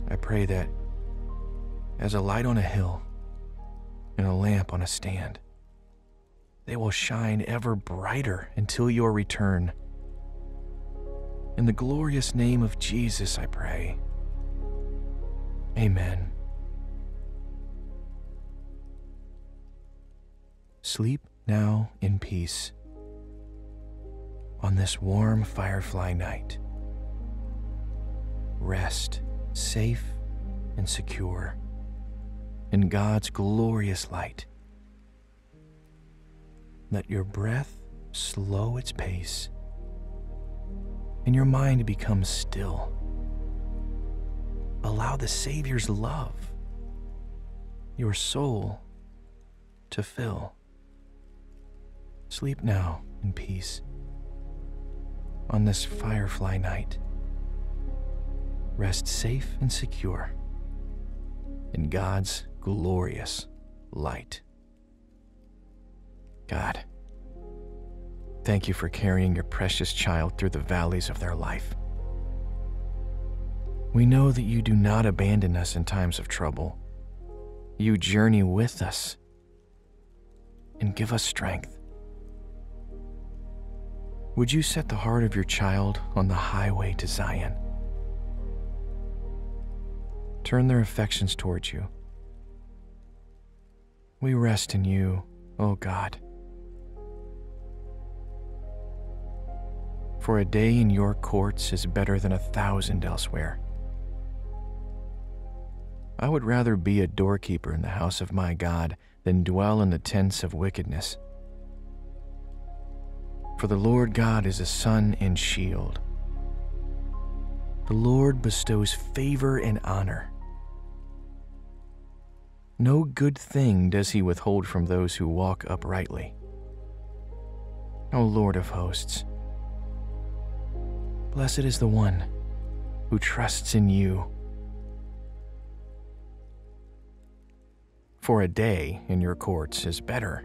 I pray that as a light on a hill and a lamp on a stand, they will shine ever brighter until your return. In the glorious name of Jesus, I pray. Amen. Sleep now in peace on this warm firefly night. Rest safe and secure in God's glorious light. Let your breath slow its pace and your mind become still. Allow the Savior's love, your soul, to fill. Sleep now in peace on this firefly night. Rest safe and secure in God's glorious light. God, thank you for carrying your precious child through the valleys of their life. We know that you do not abandon us in times of trouble. You journey with us and give us strength. Would you set the heart of your child on the highway to Zion? Turn their affections towards you. We rest in you, O God. For a day in your courts is better than a thousand elsewhere. I would rather be a doorkeeper in the house of my God than dwell in the tents of wickedness. For the Lord God is a sun and shield. The Lord bestows favor and honor. No good thing does he withhold from those who walk uprightly. O Lord of hosts, blessed is the one who trusts in you. For a day in your courts is better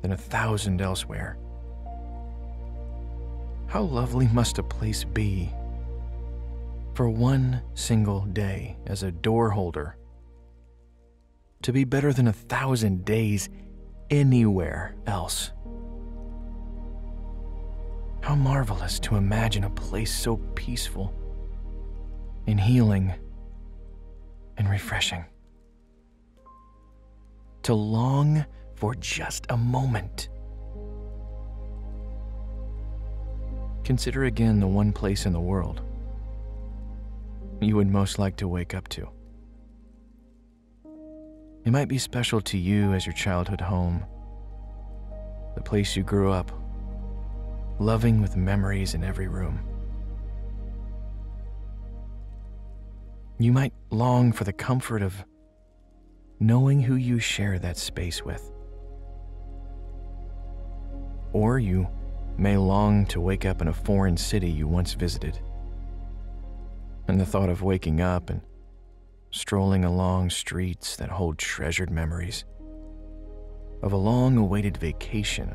than a thousand elsewhere. How lovely must a place be for one single day as a door holder to be better than a thousand days anywhere else. How marvelous to imagine a place so peaceful and healing and refreshing. To long for just a moment Consider again the one place in the world you would most like to wake up to. It might be special to you as your childhood home, the place you grew up, loving with memories in every room. You might long for the comfort of knowing who you share that space with. Or you may long to wake up in a foreign city you once visited. And the thought of waking up and strolling along streets that hold treasured memories of a long awaited vacation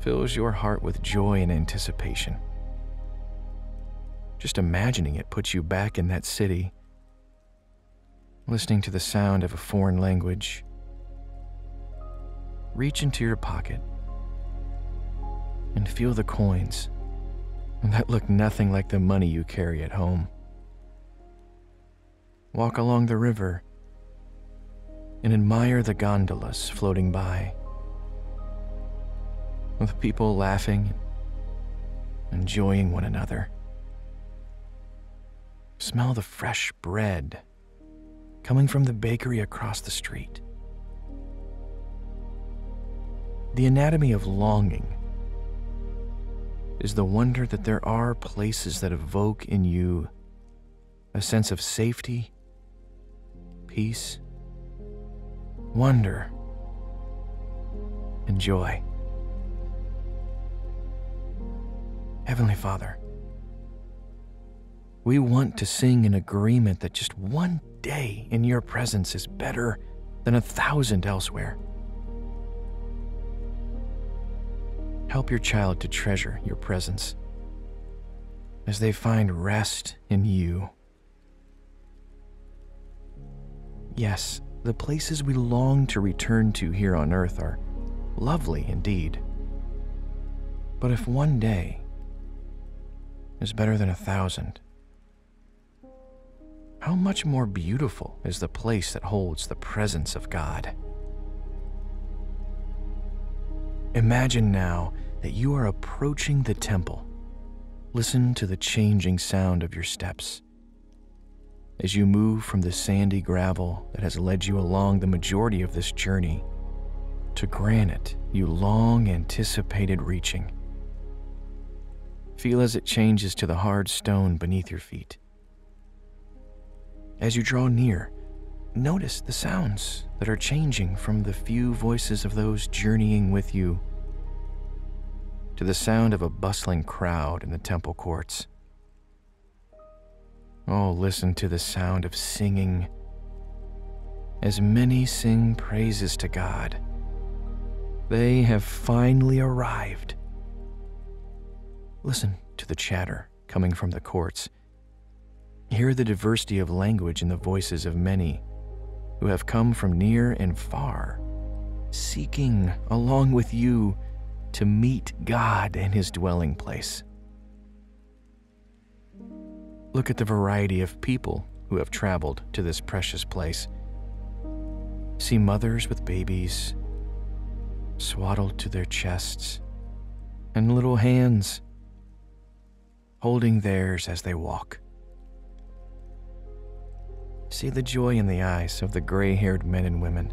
fills your heart with joy and anticipation. Just imagining it puts you back in that city, listening to the sound of a foreign language. Reach into your pocket and feel the coins that look nothing like the money you carry at home. Walk along the river and admire the gondolas floating by, with people laughing, and enjoying one another. Smell the fresh bread coming from the bakery across the street. The anatomy of longing is the wonder that there are places that evoke in you a sense of safety, peace, wonder, and joy. Heavenly Father, we want to sing in agreement that just one day in your presence is better than a thousand elsewhere. Help your child to treasure your presence as they find rest in you. Yes, the places we long to return to here on earth are lovely indeed. But if one day is better than a thousand, how much more beautiful is the place that holds the presence of God? Imagine now that you are approaching the temple. Listen to the changing sound of your steps. As you move from the sandy gravel that has led you along the majority of this journey to granite you long anticipated reaching. Feel as it changes to the hard stone beneath your feet. As you draw near, notice the sounds that are changing from the few voices of those journeying with you to the sound of a bustling crowd in the temple courts. Oh, listen to the sound of singing as many sing praises to God. They have finally arrived. Listen to the chatter coming from the courts. Hear the diversity of language in the voices of many who have come from near and far, seeking, along with you, to meet God in his dwelling place. Look at the variety of people who have traveled to this precious place. See mothers with babies swaddled to their chests, and little hands holding theirs as they walk. See the joy in the eyes of the gray haired men and women.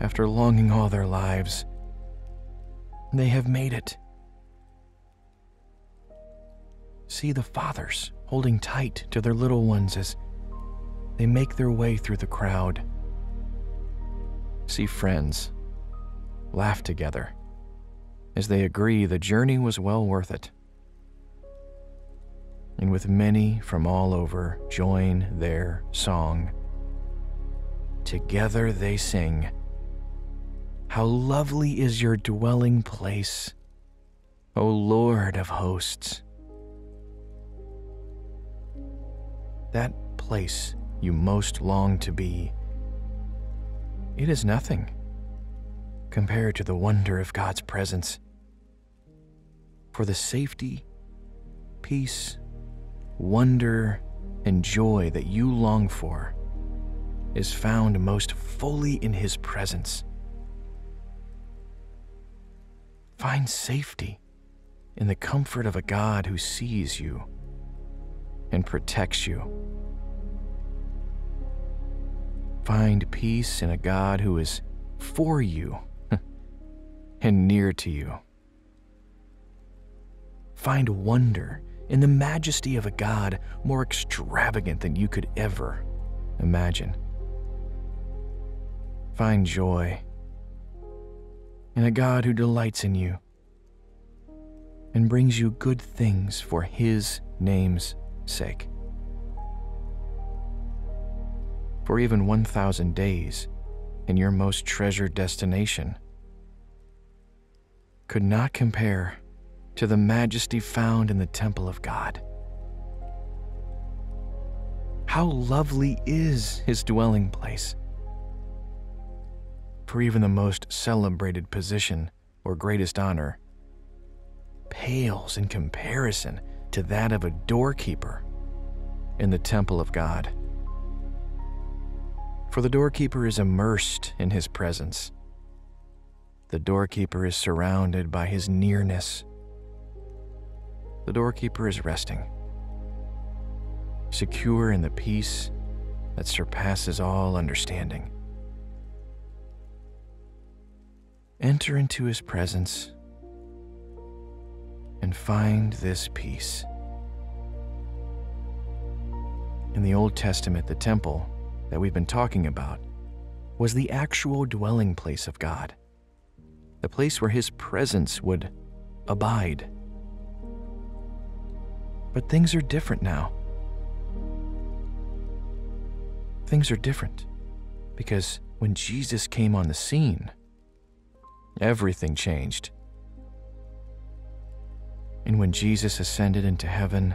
After longing all their lives, they have made it. See the fathers holding tight to their little ones as they make their way through the crowd. See friends laugh together as they agree the journey was well worth it. And with many from all over join their song. Together they sing how lovely is your dwelling place, O Lord of hosts. That place you most long to be, it is nothing compared to the wonder of God's presence. For the safety, peace, wonder, and joy that you long for is found most fully in His presence. Find safety in the comfort of a God who sees you and protects you. Find peace in a God who is for you and near to you. Find wonder in the majesty of a God more extravagant than you could ever imagine. Find joy in a God who delights in you and brings you good things for His name's sake. For even 1,000 days in your most treasured destination could not compare to the majesty found in the temple of God. How lovely is His dwelling place! for even the most celebrated position or greatest honor, pales in comparison to that of a doorkeeper in the temple of God. For the doorkeeper is immersed in his presence. The doorkeeper is surrounded by his nearness. The doorkeeper is resting, secure in the peace that surpasses all understanding. enter into his presence and find this peace. In the Old Testament, the temple that we've been talking about was the actual dwelling place of God, the place where his presence would abide. But things are different now. Things are different because when Jesus came on the scene, everything changed. And when Jesus ascended into heaven,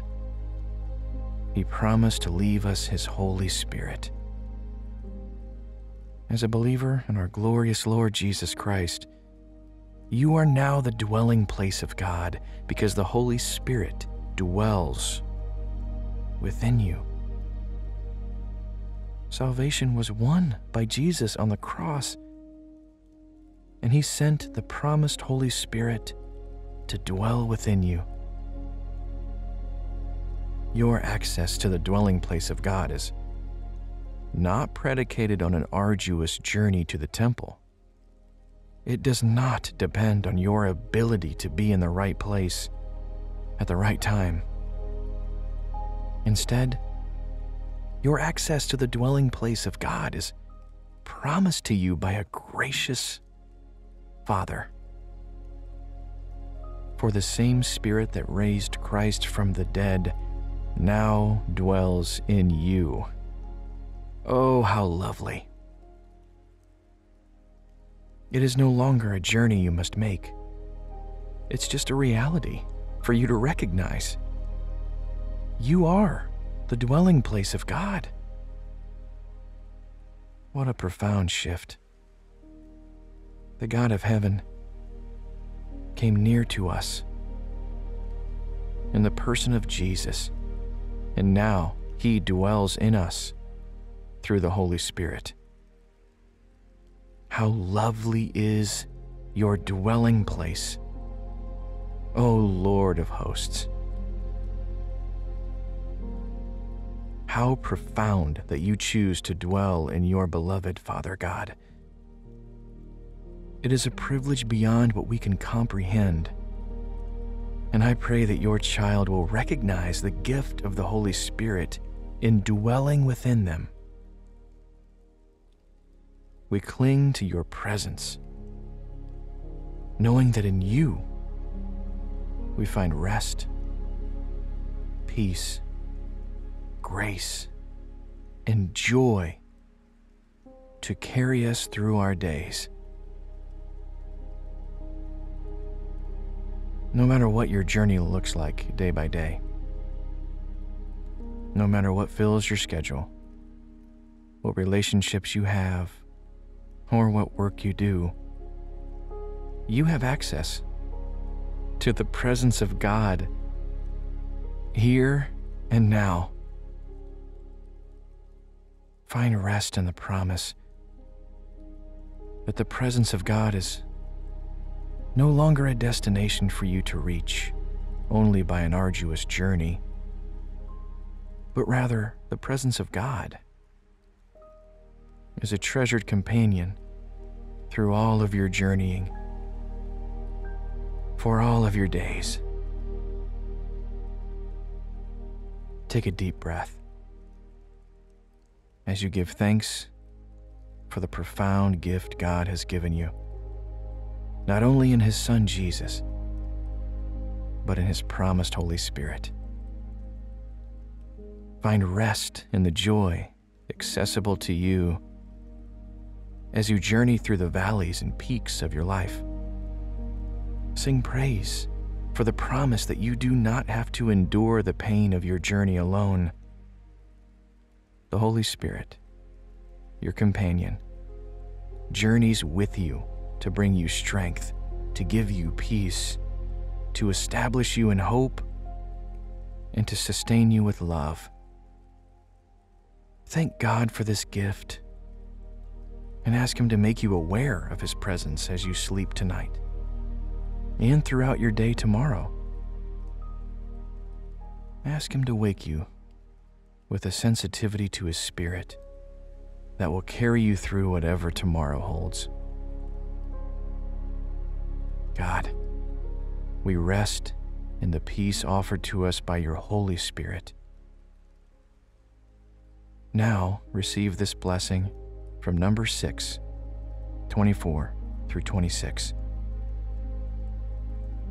he promised to leave us his Holy Spirit. As a believer in our glorious Lord Jesus Christ, you are now the dwelling place of God because the Holy Spirit dwells within you. Salvation was won by Jesus on the cross and He sent the promised Holy Spirit to dwell within you. Your access to the dwelling place of God is not predicated on an arduous journey to the temple, It does not depend on your ability to be in the right place at the right time. Instead, your access to the dwelling place of God is promised to you by a gracious Father. For the same Spirit that raised Christ from the dead now dwells in you. Oh, how lovely! It is no longer a journey you must make. It's just a reality for you to recognize. You are the dwelling place of God. What a profound shift. The God of heaven came near to us in the person of Jesus, and now he dwells in us through the Holy Spirit. How lovely is your dwelling place, O Lord of hosts. How profound that you choose to dwell in your beloved Father God. It is a privilege beyond what we can comprehend. And I pray that your child will recognize the gift of the Holy Spirit in dwelling within them we cling to your presence, knowing that in you we find rest, peace, grace, and joy to carry us through our days. No matter what your journey looks like day by day, no matter what fills your schedule, what relationships you have, or what work you do, you have access to the presence of God here and now. Find rest in the promise that the presence of God is no longer a destination for you to reach only by an arduous journey, but rather the presence of God is a treasured companion through all of your journeying, for all of your days. Take a deep breath as you give thanks for the profound gift God has given you, not only in His Son Jesus, but in His promised Holy Spirit. Find rest in the joy accessible to you as you journey through the valleys and peaks of your life. Sing praise for the promise that you do not have to endure the pain of your journey alone. The Holy Spirit, your companion, journeys with you to bring you strength, to give you peace, to establish you in hope, and to sustain you with love. Thank God for this gift and ask Him to make you aware of His presence as you sleep tonight and throughout your day tomorrow. Ask Him to wake you with a sensitivity to His Spirit that will carry you through whatever tomorrow holds. God, we rest in the peace offered to us by your Holy Spirit. Now receive this blessing from Numbers 6, 24 through 26.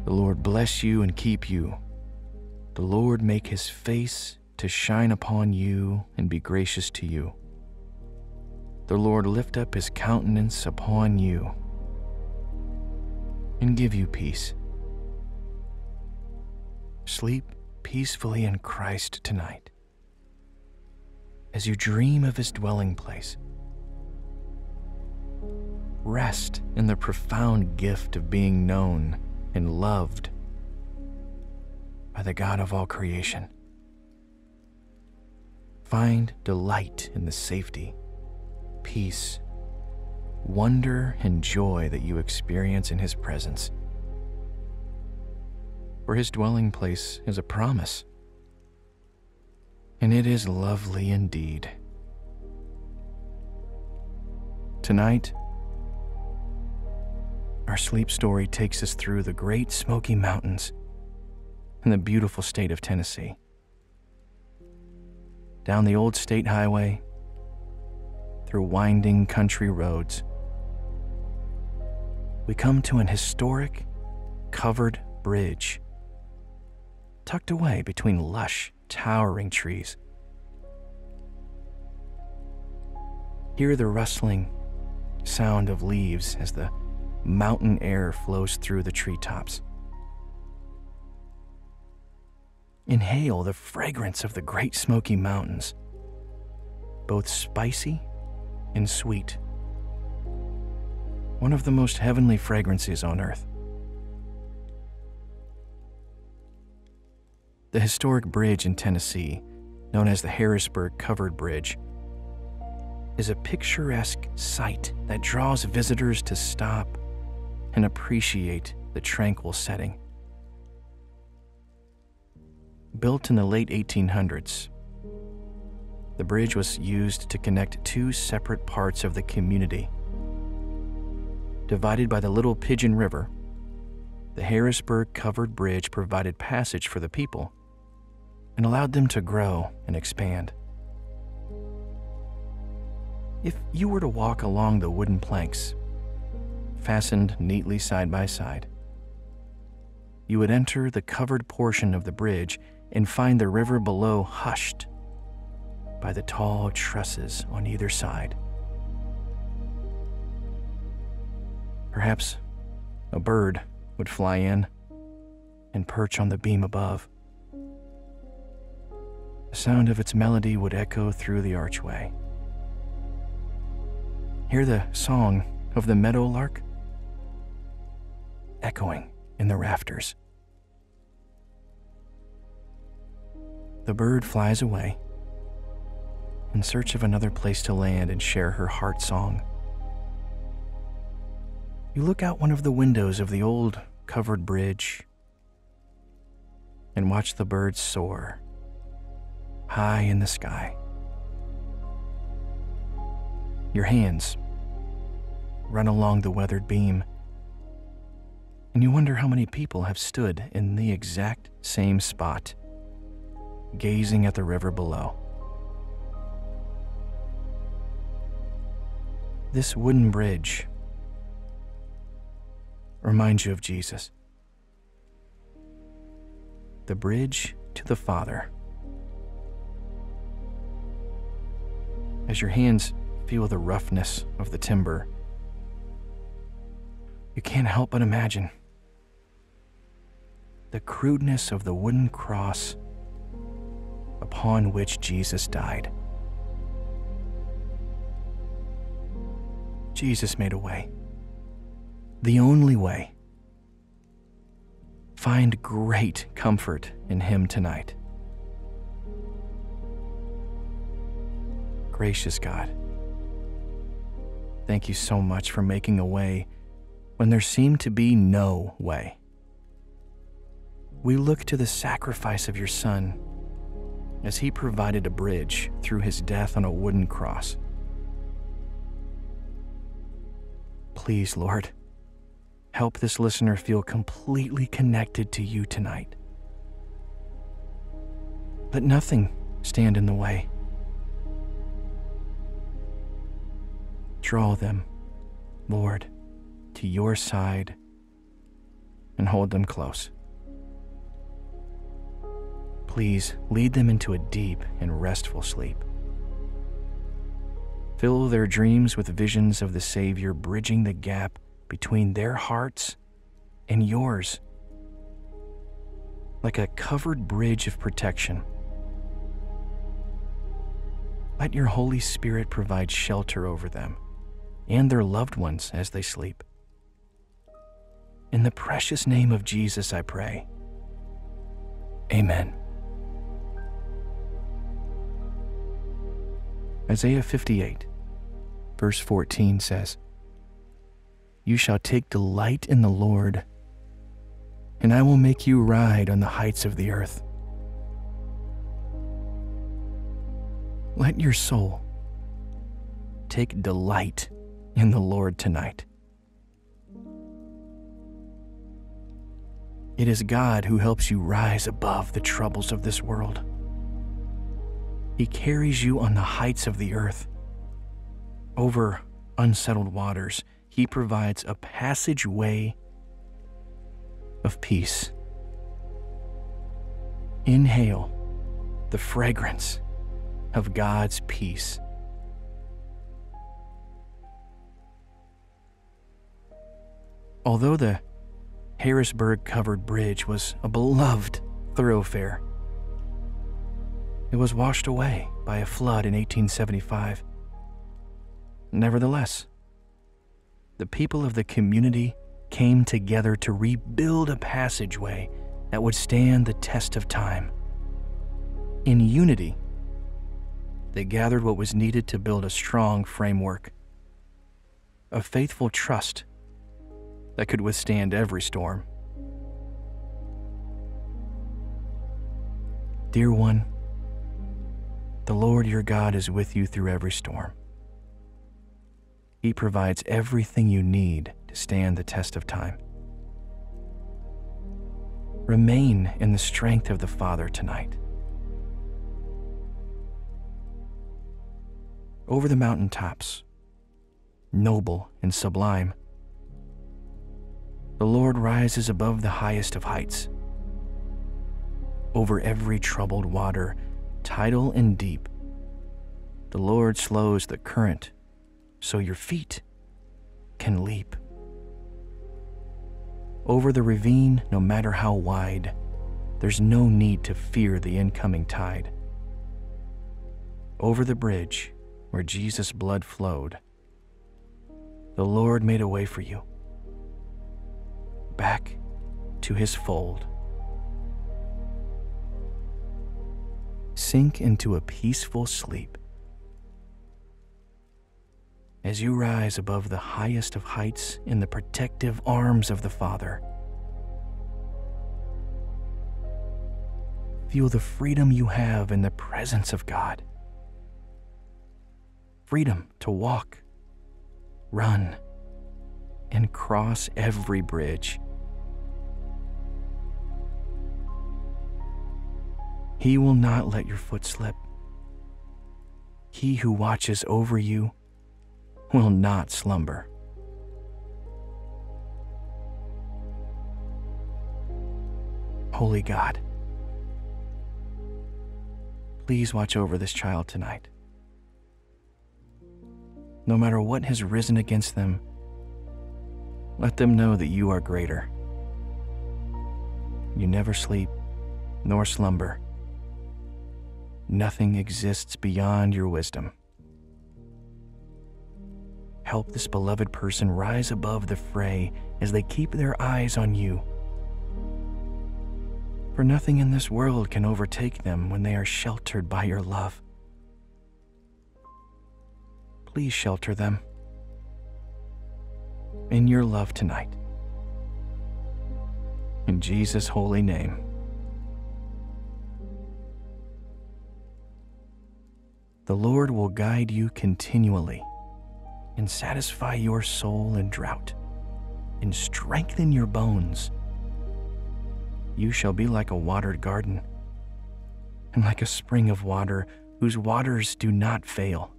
The Lord bless you and keep you. The Lord make his face to shine upon you and be gracious to you. The Lord lift up his countenance upon you and give you peace. Sleep peacefully in Christ tonight as you dream of his dwelling place rest in the profound gift of being known and loved by the God of all creation. Find delight in the safety, peace, wonder, and joy that you experience in His presence. For His dwelling place is a promise, and it is lovely indeed. Tonight, our sleep story takes us through the Great Smoky Mountains in the beautiful state of Tennessee. Down the old state highway, through winding country roads, we come to an historic, covered bridge tucked away between lush, towering trees. Hear the rustling sound of leaves as the mountain air flows through the treetops. Inhale the fragrance of the Great Smoky Mountains, both spicy and sweet. One of the most heavenly fragrances on earth. The historic bridge in Tennessee, known as the Harrisburg Covered Bridge, is a picturesque sight that draws visitors to stop and appreciate the tranquil setting. Built in the late 1800s, the bridge was used to connect two separate parts of the community. Divided by the Little Pigeon River, the Harrisburg Covered Bridge provided passage for the people and allowed them to grow and expand. If you were to walk along the wooden planks, fastened neatly side by side, you would enter the covered portion of the bridge and find the river below hushed by the tall trusses on either side. Perhaps a bird would fly in and perch on the beam above. The sound of its melody would echo through the archway. Hear the song of the meadowlark echoing in the rafters. The bird flies away in search of another place to land and share her heart song. You look out one of the windows of the old covered bridge and watch the birds soar high in the sky. Your hands run along the weathered beam, and you wonder how many people have stood in the exact same spot, gazing at the river below. This wooden bridge reminds you of Jesus, the bridge to the Father. as your hands feel the roughness of the timber. You can't help but imagine the crudeness of the wooden cross upon which Jesus died. Jesus made a way, the only way. Find great comfort in Him tonight. Gracious God, thank you so much for making a way when there seemed to be no way. We look to the sacrifice of your Son as he provided a bridge through his death on a wooden cross. Please, Lord, help this listener feel completely connected to you tonight. Let nothing stand in the way. Draw them, Lord, to your side and hold them close. Please lead them into a deep and restful sleep. Fill their dreams with visions of the Savior bridging the gap between their hearts and yours, like a covered bridge of protection. Let your Holy Spirit provide shelter over them and their loved ones as they sleep. In the precious name of Jesus, I pray. Amen. Isaiah 58, verse 14 says, You shall take delight in the Lord, and I will make you ride on the heights of the earth. Let your soul take delight in the Lord tonight. It is God who helps you rise above the troubles of this world. He carries you on the heights of the earth. Over unsettled waters, He provides a passageway of peace. Inhale the fragrance of God's peace. Although the Harrisburg covered bridge was a beloved thoroughfare, it was washed away by a flood in 1875. Nevertheless, the people of the community came together to rebuild a passageway that would stand the test of time. In unity, they gathered what was needed to build a strong framework, a faithful trust that could withstand every storm. Dear one, the Lord your God is with you through every storm. He provides everything you need to stand the test of time. Remain in the strength of the Father tonight. Over the mountain tops, noble and sublime, the Lord rises above the highest of heights. Over every troubled water, tidal and deep, the Lord slows the current so your feet can leap. Over the ravine, no matter how wide, there's no need to fear the incoming tide. Over the bridge where Jesus' blood flowed, the Lord made a way for you. Back to his fold. Sink into a peaceful sleep as you rise above the highest of heights in the protective arms of the Father. Feel the freedom you have in the presence of God. Freedom to walk, run, and cross every bridge. He will not let your foot slip. He who watches over you will not slumber. Holy God, please watch over this child tonight. No matter what has risen against them, let them know that you are greater. You never sleep nor slumber. Nothing exists beyond your wisdom help this beloved person rise above the fray as they keep their eyes on you. For nothing in this world can overtake them when they are sheltered by your love. Please shelter them in your love tonight. In Jesus' holy name. The Lord will guide you continually and satisfy your soul in drought, and strengthen your bones. You shall be like a watered garden, and like a spring of water whose waters do not fail.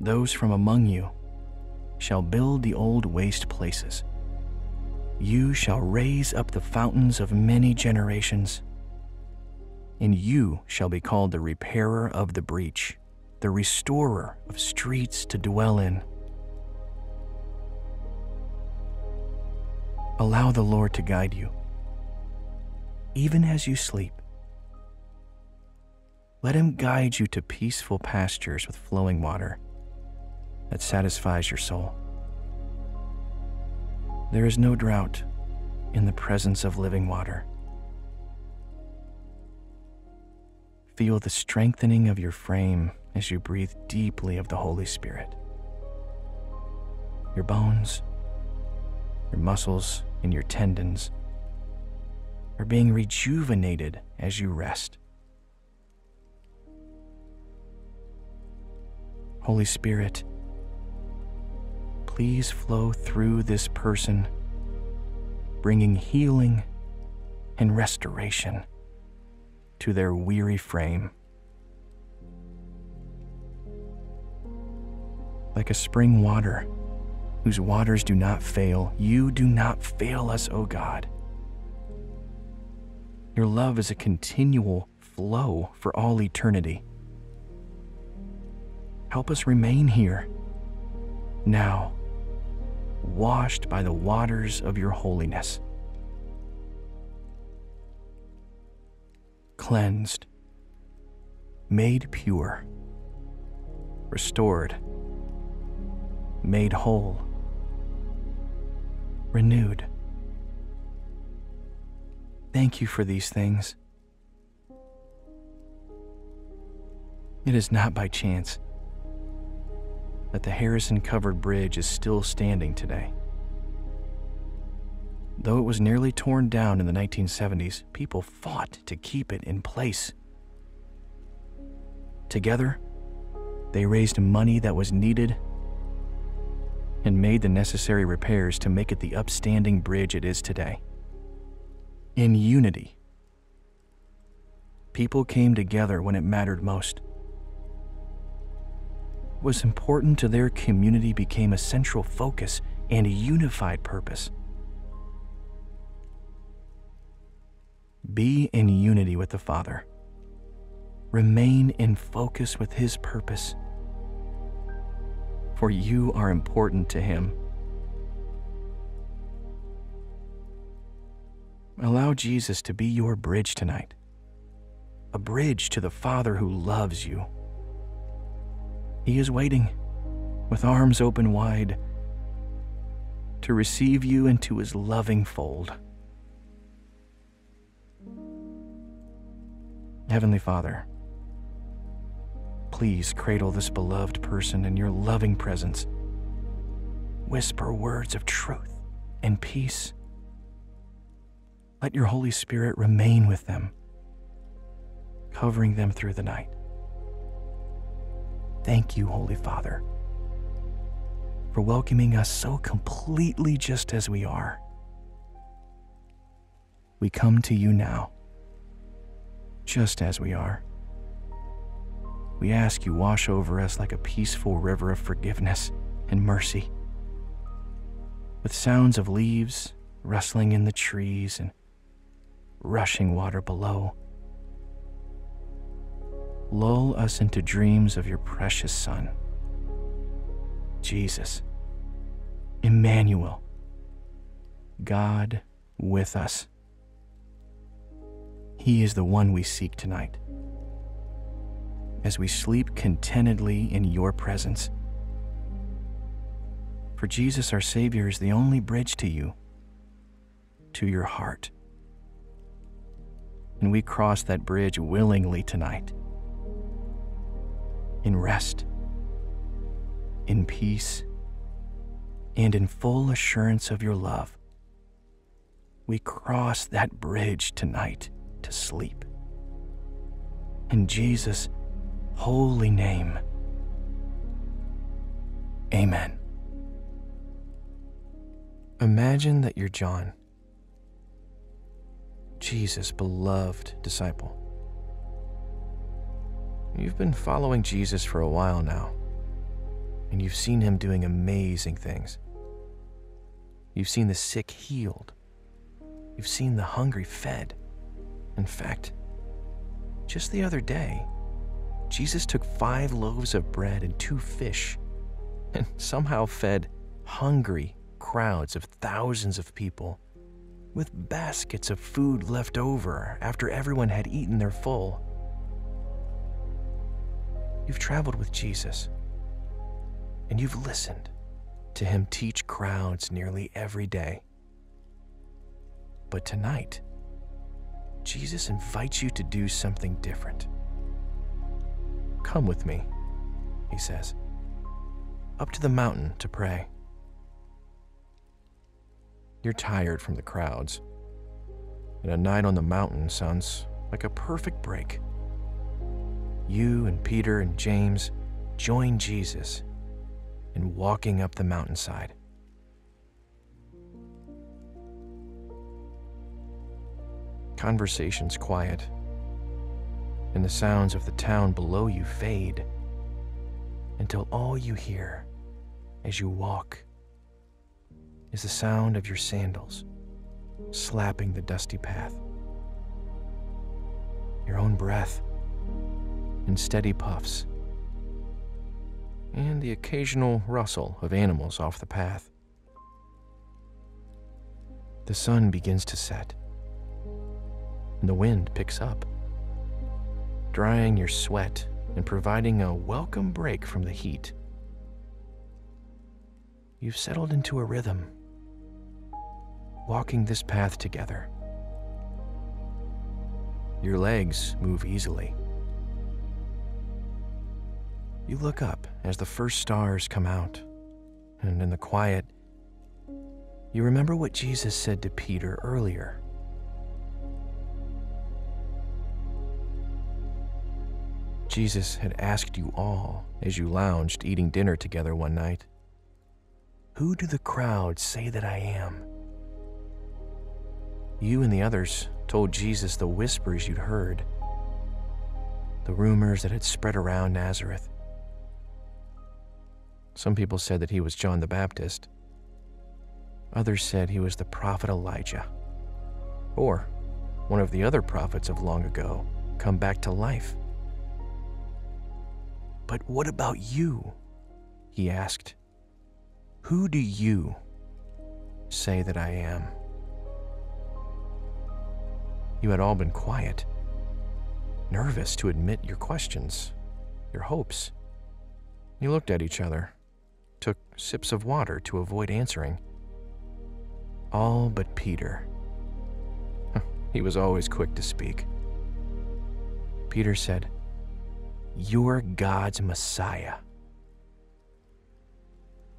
Those from among you shall build the old waste places. You shall raise up the fountains of many generations, and you shall be called the repairer of the breach the restorer of streets to dwell in. Allow the Lord to guide you, even as you sleep. Let Him guide you to peaceful pastures with flowing water that satisfies your soul. There is no drought in the presence of living water. Feel the strengthening of your frame as you breathe deeply of the Holy Spirit. Your bones, your muscles, and your tendons are being rejuvenated as you rest. Holy Spirit, please flow through this person bringing healing and restoration to their weary frame. Like a spring water whose waters do not fail, you do not fail us, O God. Your love is a continual flow for all eternity. Help us remain here, now, washed by the waters of your holiness. Cleansed, made pure, restored, made whole, renewed. Thank you for these things. It is not by chance that the Harrison covered bridge is still standing today. Though it was nearly torn down in the 1970s, people fought to keep it in place. Together, they raised money that was needed and made the necessary repairs to make it the upstanding bridge it is today. In unity, people came together when it mattered most What was important to their community became a central focus and a unified purpose. Be in unity with the Father. Remain in focus with His purpose. For you are important to Him. Allow Jesus to be your bridge tonight, a bridge to the Father who loves you. He is waiting, with arms open wide, to receive you into his loving fold. Heavenly Father, please cradle this beloved person in your loving presence. Whisper words of truth and peace. Let your Holy Spirit remain with them, covering them through the night. Thank you, Holy Father, for welcoming us so completely just as we are. We come to you now, just as we are. We ask you wash over us like a peaceful river of forgiveness and mercy. With sounds of leaves rustling in the trees and rushing water below, lull us into dreams of your precious Son, Jesus, Emmanuel, God with us. He is the one we seek tonight. As we sleep contentedly in your presence. For Jesus, our Savior, is the only bridge to you, to your heart. And we cross that bridge willingly tonight in rest, in peace, and in full assurance of your love. We cross that bridge tonight to sleep. In Jesus' holy name, Amen. Imagine that you're John, Jesus' beloved disciple. You've been following Jesus for a while now, and you've seen him doing amazing things. You've seen the sick healed. You've seen the hungry fed. In fact, just the other day, Jesus took five loaves of bread and two fish and somehow fed hungry crowds of thousands of people with baskets of food left over after everyone had eaten their full. You've traveled with Jesus, and you've listened to him teach crowds nearly every day. But tonight, Jesus invites you to do something different. Come with me, he says, up to the mountain to pray. You're tired from the crowds, and a night on the mountain sounds like a perfect break you and Peter and James join Jesus in walking up the mountainside. Conversations quiet, and the sounds of the town below you fade until all you hear as you walk is the sound of your sandals slapping the dusty path. Your own breath in steady puffs, and the occasional rustle of animals off the path. The sun begins to set, and the wind picks up, drying your sweat and providing a welcome break from the heat. You've settled into a rhythm, walking this path together. Your legs move easily. You look up as the first stars come out, and in the quiet, you remember what Jesus said to Peter earlier. Jesus had asked you all as you lounged eating dinner together one night Who do the crowds say that I am? You and the others told Jesus the whispers you'd heard, the rumors that had spread around Nazareth. Some people said that he was John the Baptist. Others said he was the prophet Elijah, or one of the other prophets of long ago come back to life. But what about you? He asked. Who do you say that I am? You had all been quiet, nervous to admit your questions, your hopes. You looked at each other, took sips of water to avoid answering. All but Peter. he was always quick to speak. Peter said, You're God's Messiah.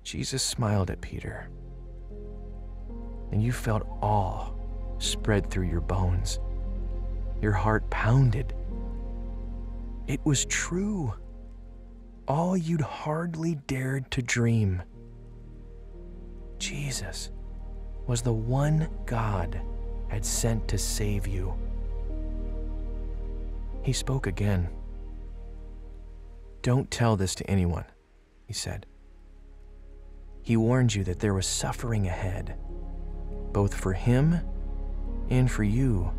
Jesus smiled at Peter, and you felt awe spread through your bones. Your heart pounded. It was true. All you'd hardly dared to dream. Jesus was the one God had sent to save you. He spoke again. Don't tell this to anyone, he said. He warned you that there was suffering ahead, both for him and for you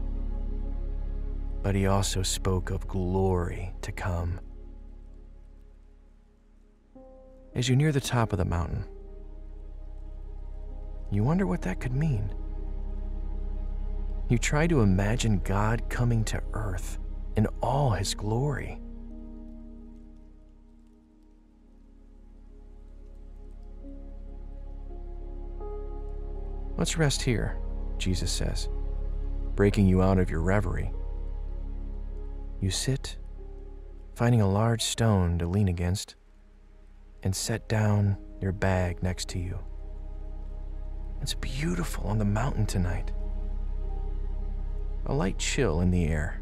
but he also spoke of glory to come. As you near the top of the mountain, you wonder what that could mean. You try to imagine God coming to earth in all his glory. Let's rest here, Jesus says, breaking you out of your reverie. You sit, finding a large stone to lean against, and set down your bag next to you. It's beautiful on the mountain tonight. A light chill in the air.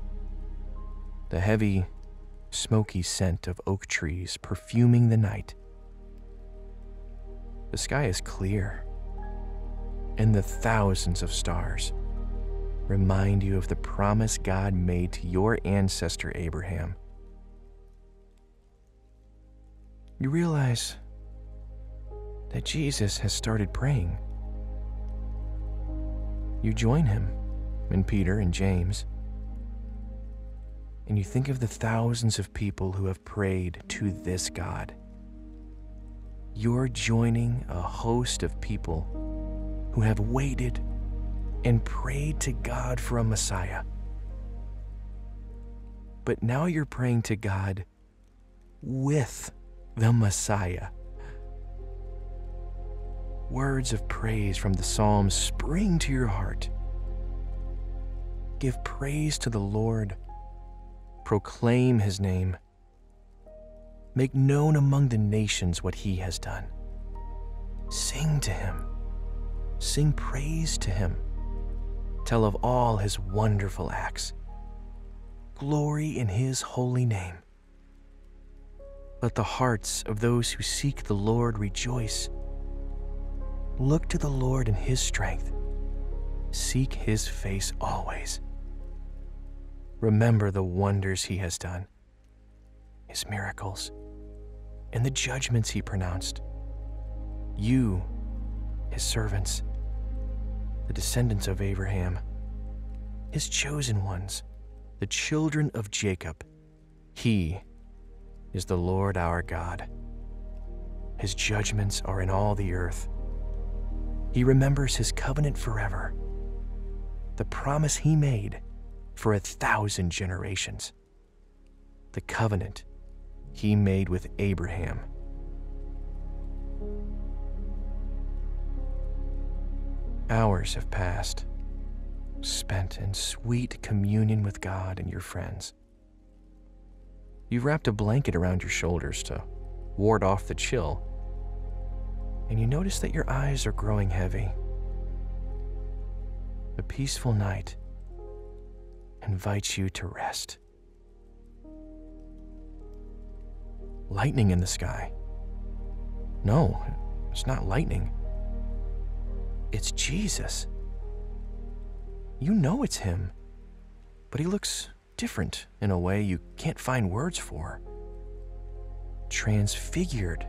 The heavy, smoky scent of oak trees perfuming the night. The sky is clear, and the thousands of stars remind you of the promise God made to your ancestor Abraham. You realize that Jesus has started praying. You join him and Peter and James, and you think of the thousands of people who have prayed to this God. You're joining a host of people who have waited and prayed to God for a Messiah. But now you're praying to God with the Messiah. Words of praise from the Psalms spring to your heart. Give praise to the Lord. Proclaim his name. Make known among the nations what he has done. Sing to him. Sing praise to him tell of all his wonderful acts. Glory in his holy name. Let the hearts of those who seek the Lord rejoice. Look to the Lord in his strength. Seek his face always. remember the wonders he has done, his miracles, and the judgments he pronounced. You, his servants, the descendants of Abraham, his chosen ones, the children of Jacob, he is the Lord our God. His judgments are in all the earth. He remembers his covenant forever, the promise he made for a thousand generations, the covenant he made with Abraham. Hours have passed, spent in sweet communion with God and your friends. You've wrapped a blanket around your shoulders to ward off the chill, and you notice that your eyes are growing heavy. A peaceful night invites you to rest. Lightning in the sky. No, it's not lightning. It's Jesus. You know it's him, but he looks different in a way you can't find words for. Transfigured.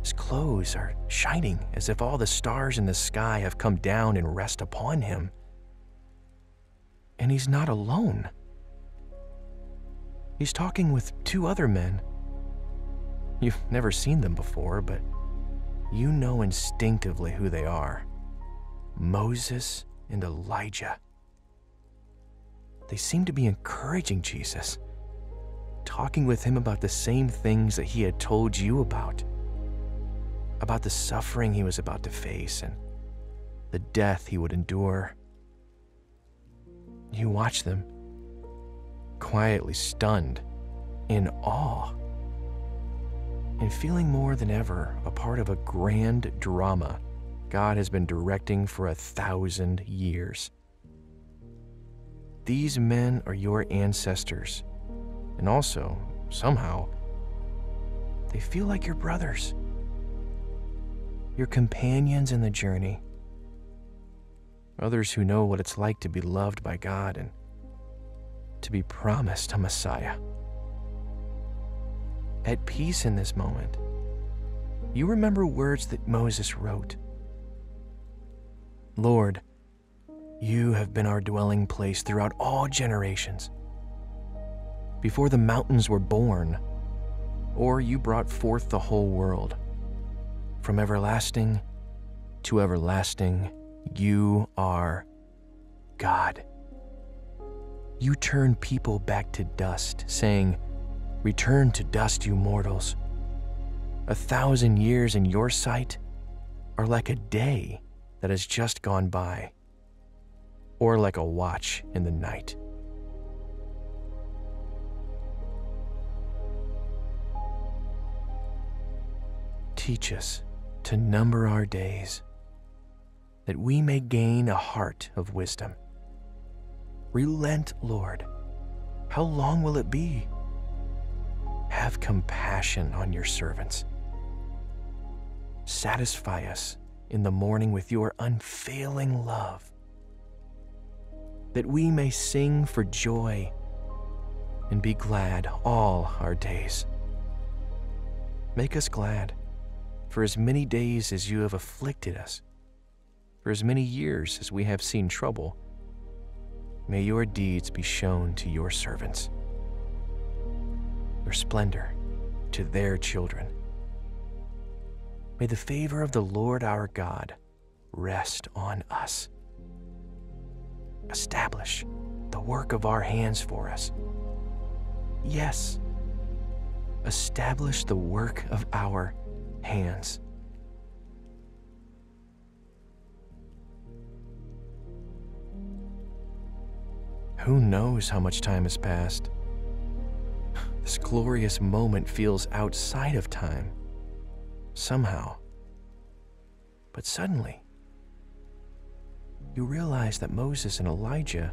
His clothes are shining as if all the stars in the sky have come down and rest upon him. And he's not alone. He's talking with two other men. You've never seen them before, but you know instinctively who they are Moses and Elijah. They seem to be encouraging Jesus, talking with him about the same things that he had told you about, about the suffering he was about to face and the death he would endure. You watch them, quietly stunned, in awe, and feeling more than ever a part of a grand drama God has been directing for a thousand years. These men are your ancestors, and also, somehow, they feel like your brothers, your companions in the journey, others who know what it's like to be loved by God and to be promised a Messiah. At peace in this moment, you remember words that Moses wrote Lord, you have been our dwelling place throughout all generations. Before the mountains were born, or you brought forth the whole world. From everlasting to everlasting, you are God. You turn people back to dust, saying, Return to dust, you mortals. A thousand years in your sight are like a day that has just gone by, or like a watch in the night. Teach us to number our days, that we may gain a heart of wisdom. Relent, Lord. How long will it be? Have compassion on your servants. Satisfy us in the morning with your unfailing love, that we may sing for joy and be glad all our days. Make us glad for as many days as you have afflicted us, for as many years as we have seen trouble. May your deeds be shown to your servants, splendor to their children May the favor of the Lord our God rest on us. Establish the work of our hands for us. Yes, establish the work of our hands. Who knows how much time has passed? This glorious moment feels outside of time somehow. But suddenly, you realize that Moses and Elijah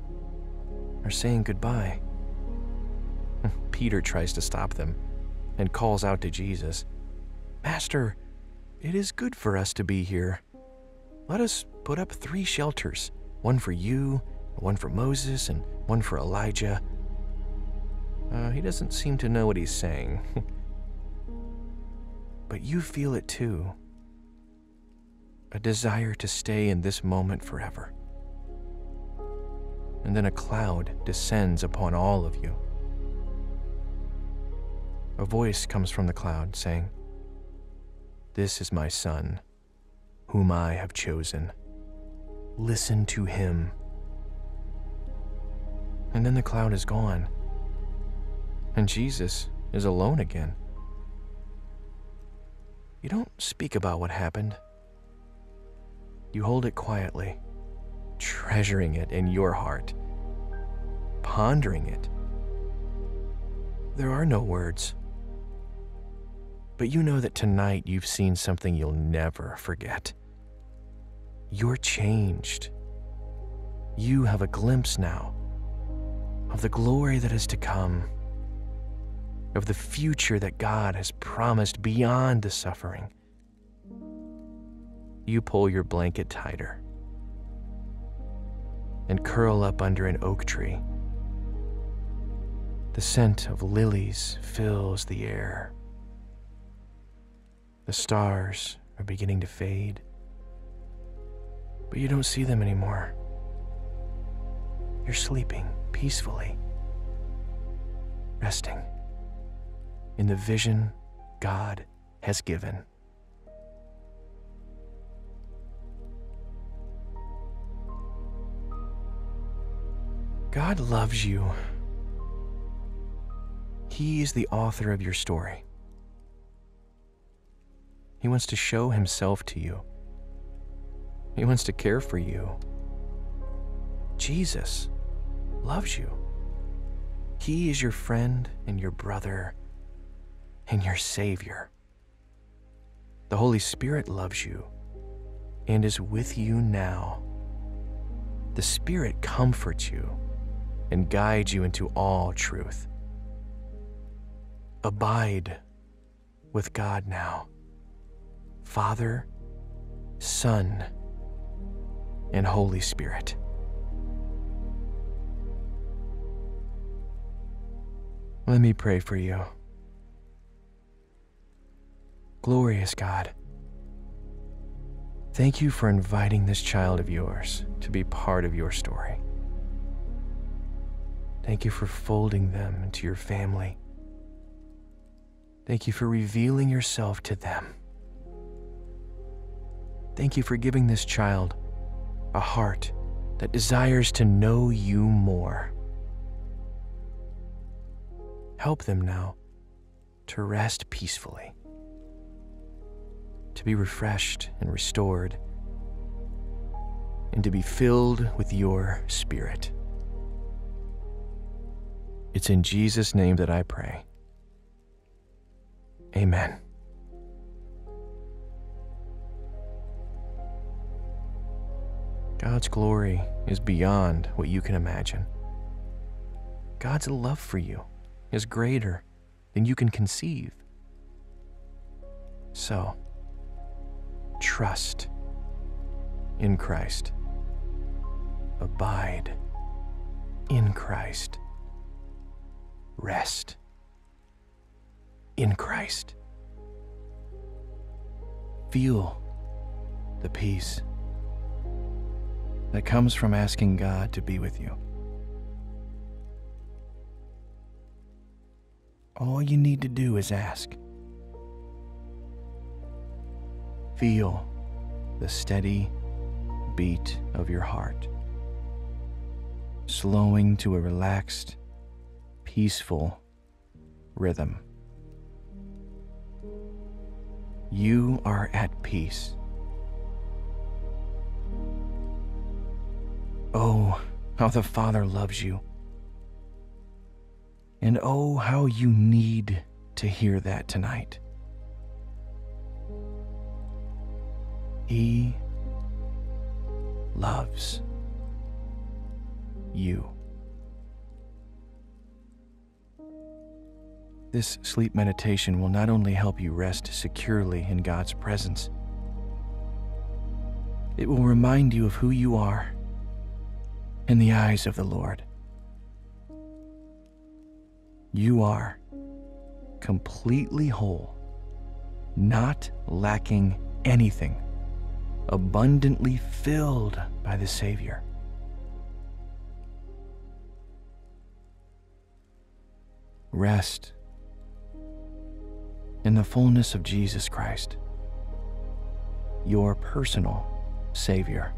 are saying goodbye. Peter tries to stop them and calls out to Jesus, Master, it is good for us to be here. Let us put up three shelters one for you, one for Moses and one for Elijah. Uh, he doesn't seem to know what he's saying. but you feel it too a desire to stay in this moment forever. And then a cloud descends upon all of you. A voice comes from the cloud saying, This is my son, whom I have chosen. Listen to him. And then the cloud is gone, and Jesus is alone again. You don't speak about what happened. You hold it quietly, treasuring it in your heart, pondering it. There are no words. But you know that tonight you've seen something you'll never forget. You're changed. You have a glimpse now of the glory that is to come, of the future that God has promised beyond the suffering. You pull your blanket tighter and curl up under an oak tree. The scent of lilies fills the air. The stars are beginning to fade, but you don't see them anymore. You're sleeping peacefully, resting in the vision God has given. God loves you. He is the author of your story. He wants to show himself to you. He wants to care for you. Jesus loves you. He is your friend and your brother and your Savior. The Holy Spirit loves you and is with you now. The Spirit comforts you and guides you into all truth. Abide with God now. Father, Son, and Holy Spirit. Let me pray for you. Glorious God, thank you for inviting this child of yours to be part of your story. Thank you for folding them into your family. Thank you for revealing yourself to them. Thank you for giving this child a heart that desires to know you more. Help them now to rest peacefully, to be refreshed and restored, and to be filled with your Spirit. It's in Jesus' name that I pray. Amen. God's glory is beyond what you can imagine. God's love for you is greater than you can conceive. So, trust in Christ. Abide in Christ. Rest in Christ. Feel the peace that comes from asking God to be with you. All you need to do is ask. Feel the steady beat of your heart, slowing to a relaxed, peaceful rhythm. You are at peace. Oh, how the Father loves you. And oh, how you need to hear that tonight. He loves you. This sleep meditation will not only help you rest securely in God's presence, it will remind you of who you are in the eyes of the Lord. You are completely whole, not lacking anything, abundantly filled by the Savior. Rest in the fullness of Jesus Christ, your personal Savior.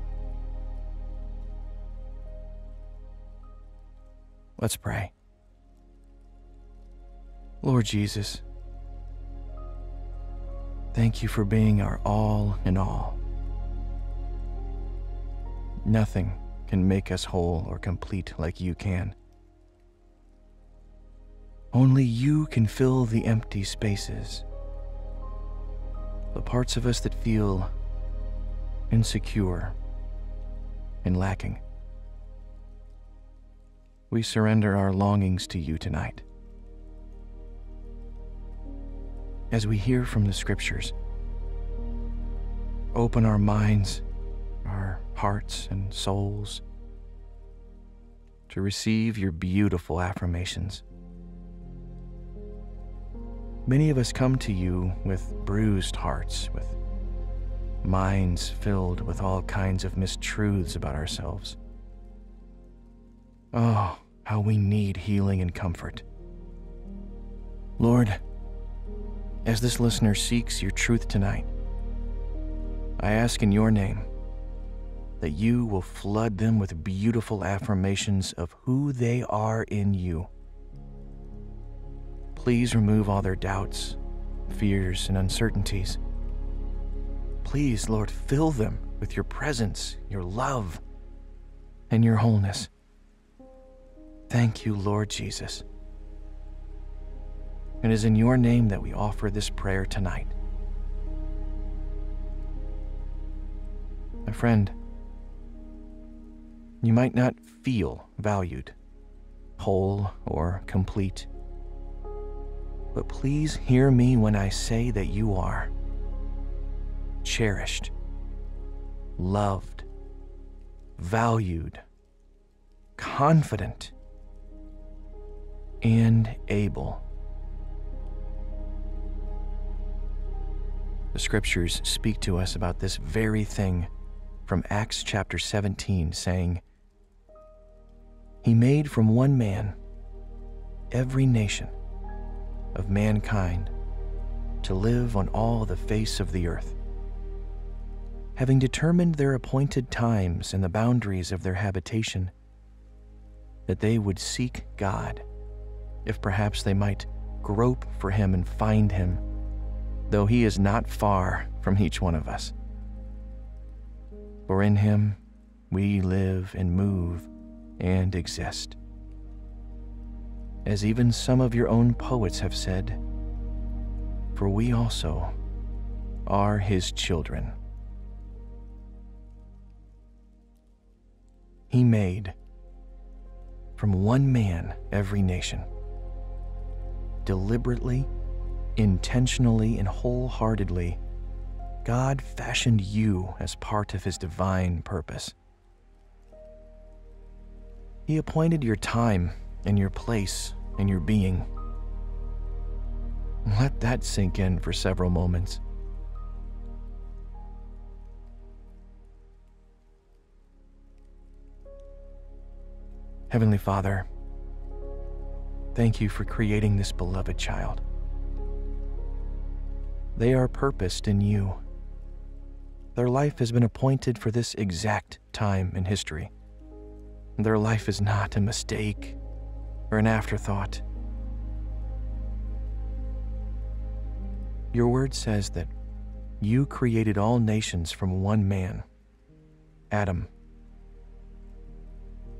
Let's pray. Lord Jesus, thank you for being our all in all. Nothing can make us whole or complete like you can. Only you can fill the empty spaces, the parts of us that feel insecure and lacking. We surrender our longings to you tonight. As we hear from the scriptures, open our minds, our hearts, and souls to receive your beautiful affirmations. Many of us come to you with bruised hearts, with minds filled with all kinds of mistruths about ourselves. Oh, how we need healing and comfort. Lord, as this listener seeks your truth tonight, I ask in your name that you will flood them with beautiful affirmations of who they are in you. Please remove all their doubts, fears, and uncertainties. Please, Lord, fill them with your presence, your love, and your wholeness. Thank you, Lord Jesus. It is in your name that we offer this prayer tonight. My friend, you might not feel valued, whole, or complete. But please hear me when I say that you are cherished, loved, valued, confident, and able. The scriptures speak to us about this very thing from Acts chapter 17, saying, He made from one man every nation of mankind to live on all the face of the earth. Having determined their appointed times and the boundaries of their habitation, that they would seek God if perhaps they might grope for him and find him, though he is not far from each one of us. For in him we live and move and exist. As even some of your own poets have said, for we also are his children. He made from one man every nation deliberately, intentionally, and wholeheartedly, God fashioned you as part of His divine purpose. He appointed your time and your place and your being. Let that sink in for several moments. Heavenly Father, Thank you for creating this beloved child. They are purposed in you. Their life has been appointed for this exact time in history. Their life is not a mistake or an afterthought. Your word says that you created all nations from one man, Adam.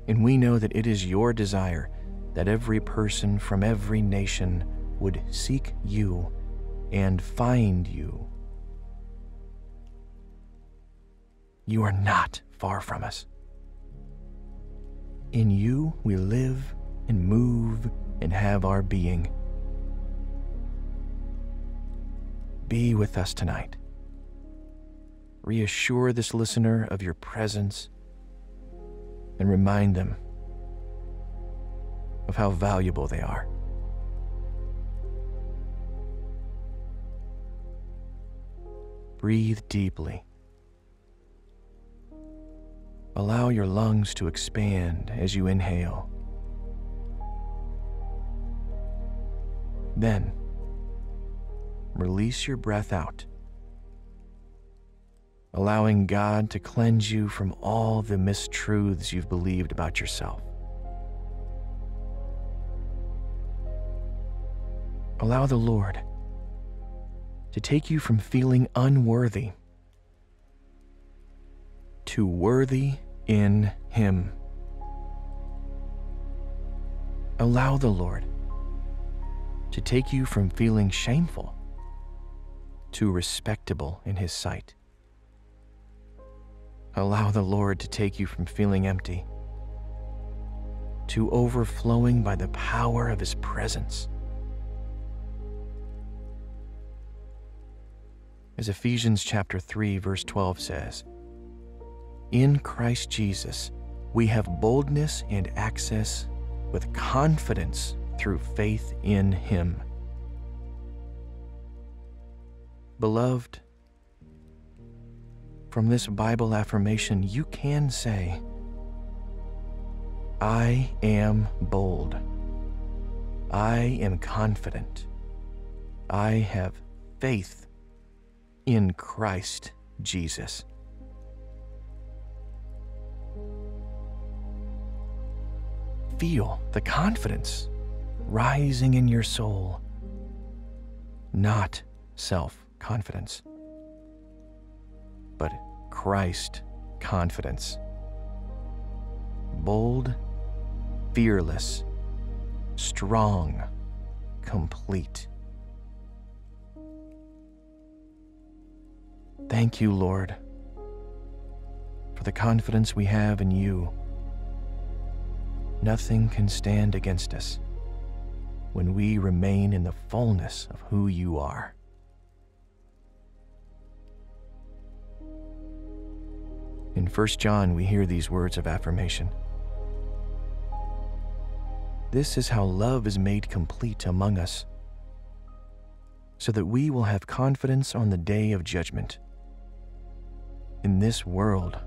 And we know that it is your desire that every person from every nation would seek you and find you. You are not far from us. In you we live and move and have our being. Be with us tonight. Reassure this listener of your presence and remind them of how valuable they are. Breathe deeply. Allow your lungs to expand as you inhale. Then, release your breath out, allowing God to cleanse you from all the mistruths you've believed about yourself. Allow the Lord to take you from feeling unworthy to worthy in Him. Allow the Lord to take you from feeling shameful to respectable in His sight. Allow the Lord to take you from feeling empty to overflowing by the power of His presence. As Ephesians chapter 3 verse 12 says, In Christ Jesus, we have boldness and access with confidence through faith in him. Beloved, from this Bible affirmation, you can say, I am bold. I am confident. I have faith in Christ Jesus. Feel the confidence rising in your soul, not self confidence, but Christ confidence. Bold, fearless, strong, complete. Thank you, Lord, for the confidence we have in you. Nothing can stand against us when we remain in the fullness of who you are. In 1 John, we hear these words of affirmation. This is how love is made complete among us, so that we will have confidence on the day of judgment. In this world,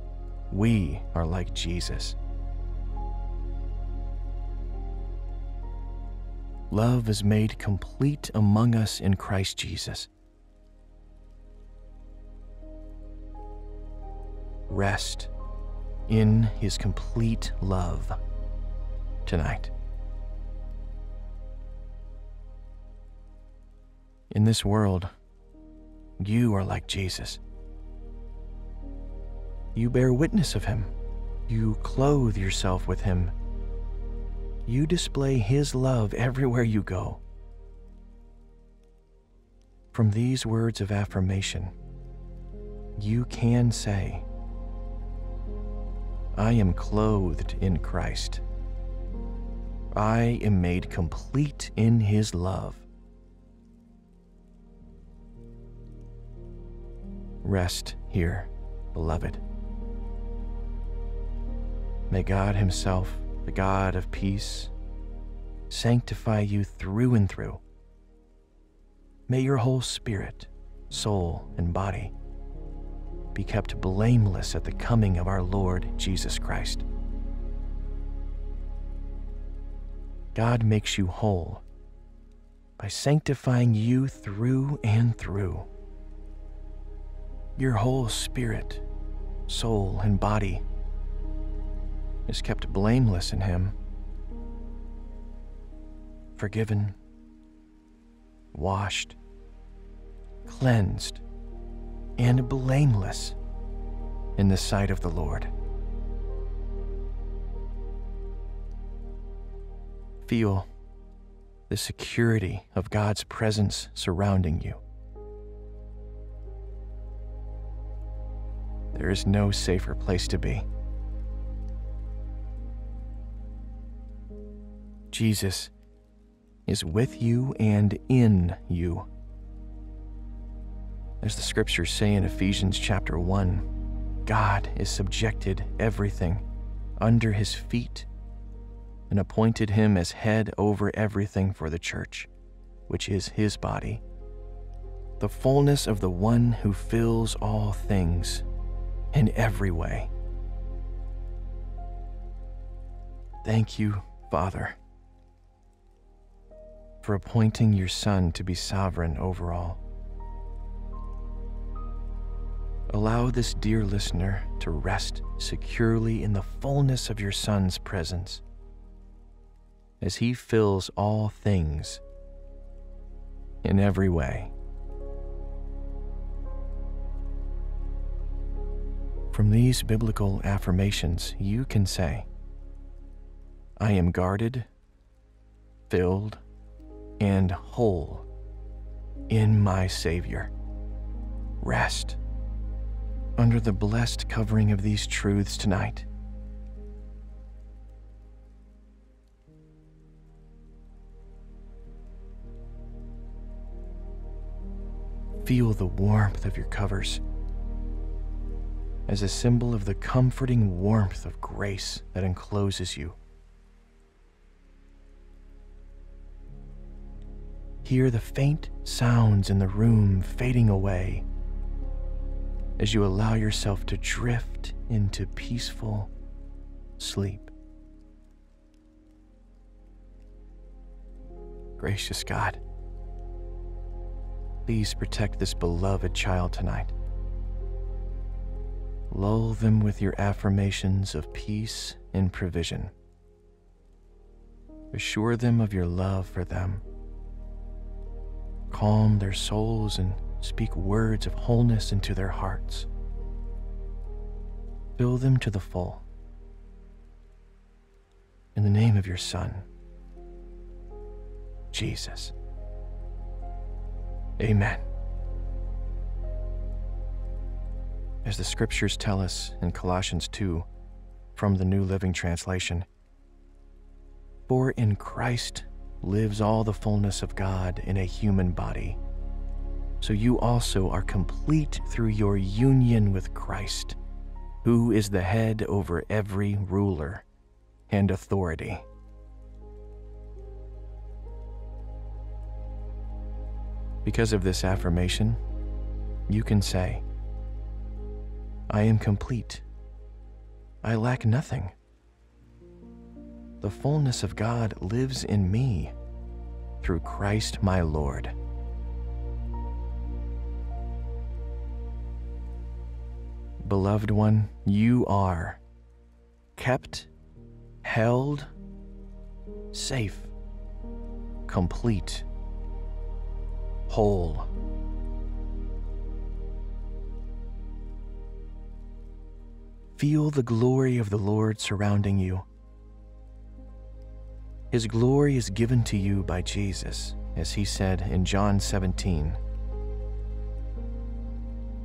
we are like Jesus. Love is made complete among us in Christ Jesus. Rest in his complete love tonight. In this world, you are like Jesus. You bear witness of him. You clothe yourself with him. You display his love everywhere you go. From these words of affirmation, you can say, I am clothed in Christ. I am made complete in his love. Rest here, beloved. May God Himself, the God of peace, sanctify you through and through. May your whole spirit, soul, and body be kept blameless at the coming of our Lord Jesus Christ. God makes you whole by sanctifying you through and through. Your whole spirit, soul, and body is kept blameless in him, forgiven, washed, cleansed, and blameless in the sight of the Lord. Feel the security of God's presence surrounding you. There is no safer place to be. Jesus is with you and in you. As the scriptures say in Ephesians chapter 1, God is subjected everything under his feet and appointed him as head over everything for the church, which is his body, the fullness of the one who fills all things in every way. Thank you, Father, for appointing your Son to be sovereign over all. Allow this dear listener to rest securely in the fullness of your Son's presence as he fills all things in every way. From these biblical affirmations, you can say, I am guarded, filled, and whole in my Savior. Rest under the blessed covering of these truths tonight. Feel the warmth of your covers as a symbol of the comforting warmth of grace that encloses you. Hear the faint sounds in the room fading away as you allow yourself to drift into peaceful sleep. Gracious God, please protect this beloved child tonight. Lull them with your affirmations of peace and provision. Assure them of your love for them calm their souls and speak words of wholeness into their hearts. Fill them to the full. In the name of your Son, Jesus. Amen. As the scriptures tell us in Colossians 2 from the New Living Translation, For in Christ lives all the fullness of God in a human body. So you also are complete through your union with Christ, who is the head over every ruler and authority. Because of this affirmation, you can say, I am complete. I lack nothing the fullness of God lives in me through Christ my Lord. Beloved one, you are kept, held, safe, complete, whole. Feel the glory of the Lord surrounding you his glory is given to you by Jesus, as he said in John 17.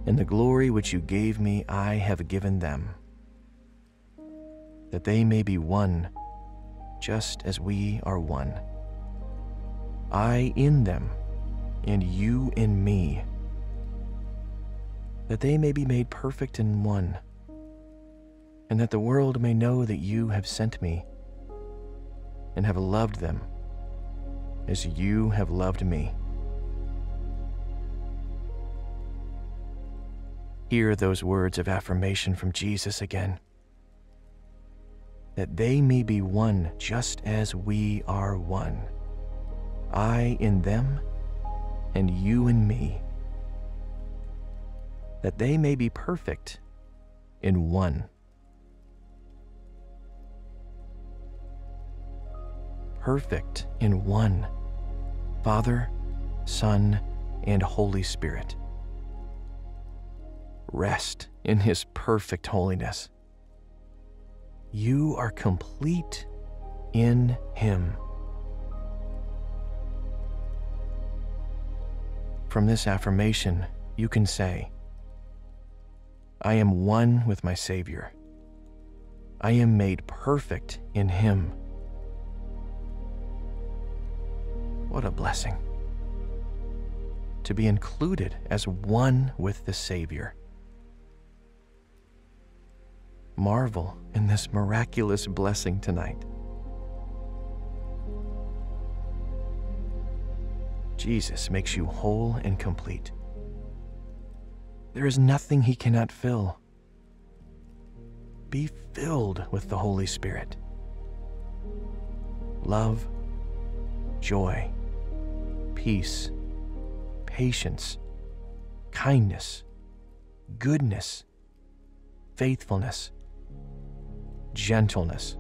And the glory which you gave me, I have given them, that they may be one, just as we are one. I in them, and you in me, that they may be made perfect in one, and that the world may know that you have sent me and have loved them as you have loved me. Hear those words of affirmation from Jesus again that they may be one just as we are one. I in them, and you in me. That they may be perfect in one. Perfect in one Father, Son, and Holy Spirit. Rest in His perfect holiness. You are complete in Him. From this affirmation, you can say, I am one with my Savior. I am made perfect in Him. What a blessing. To be included as one with the Savior. marvel in this miraculous blessing tonight. Jesus makes you whole and complete. There is nothing he cannot fill. Be filled with the Holy Spirit. Love, joy, peace, patience, kindness, goodness, faithfulness, gentleness,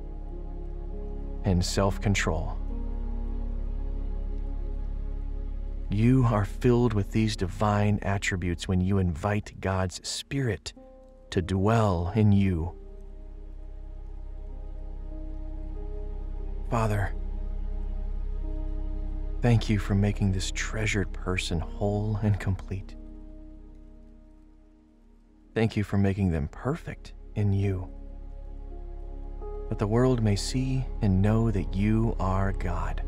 and self control. You are filled with these divine attributes when you invite God's Spirit to dwell in you. Father, thank you for making this treasured person whole and complete. Thank you for making them perfect in you, that the world may see and know that you are God.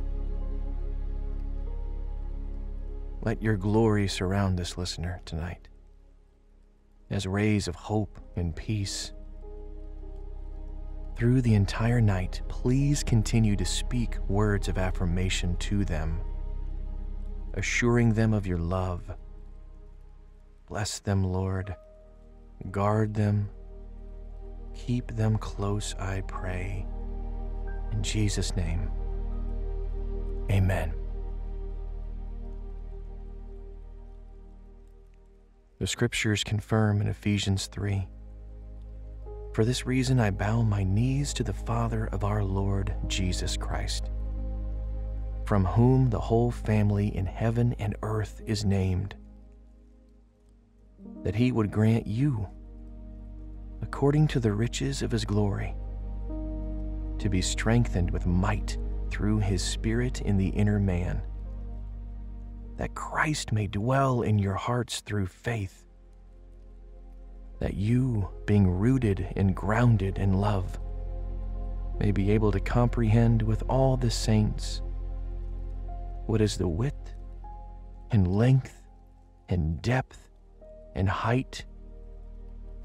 Let your glory surround this listener tonight as rays of hope and peace. Through the entire night, please continue to speak words of affirmation to them, assuring them of your love. Bless them, Lord. Guard them. Keep them close, I pray. In Jesus' name, amen. The scriptures confirm in Ephesians 3 For this reason I bow my knees to the Father of our Lord Jesus Christ, from whom the whole family in heaven and earth is named, that he would grant you, according to the riches of his glory, to be strengthened with might through his Spirit in the inner man that Christ may dwell in your hearts through faith, that you, being rooted and grounded in love, may be able to comprehend with all the saints what is the width and length and depth and height,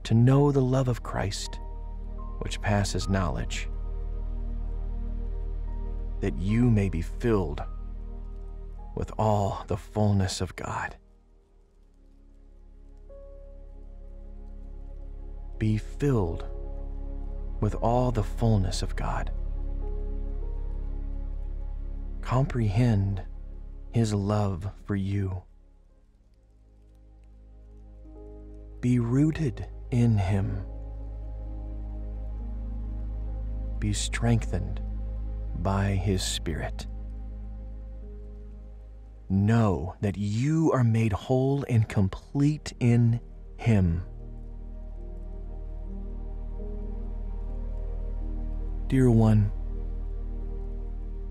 to know the love of Christ, which passes knowledge, that you may be filled with all the fullness of God. Be filled with all the fullness of God. Comprehend His love for you. Be rooted in Him. Be strengthened by His Spirit know that you are made whole and complete in Him. Dear one,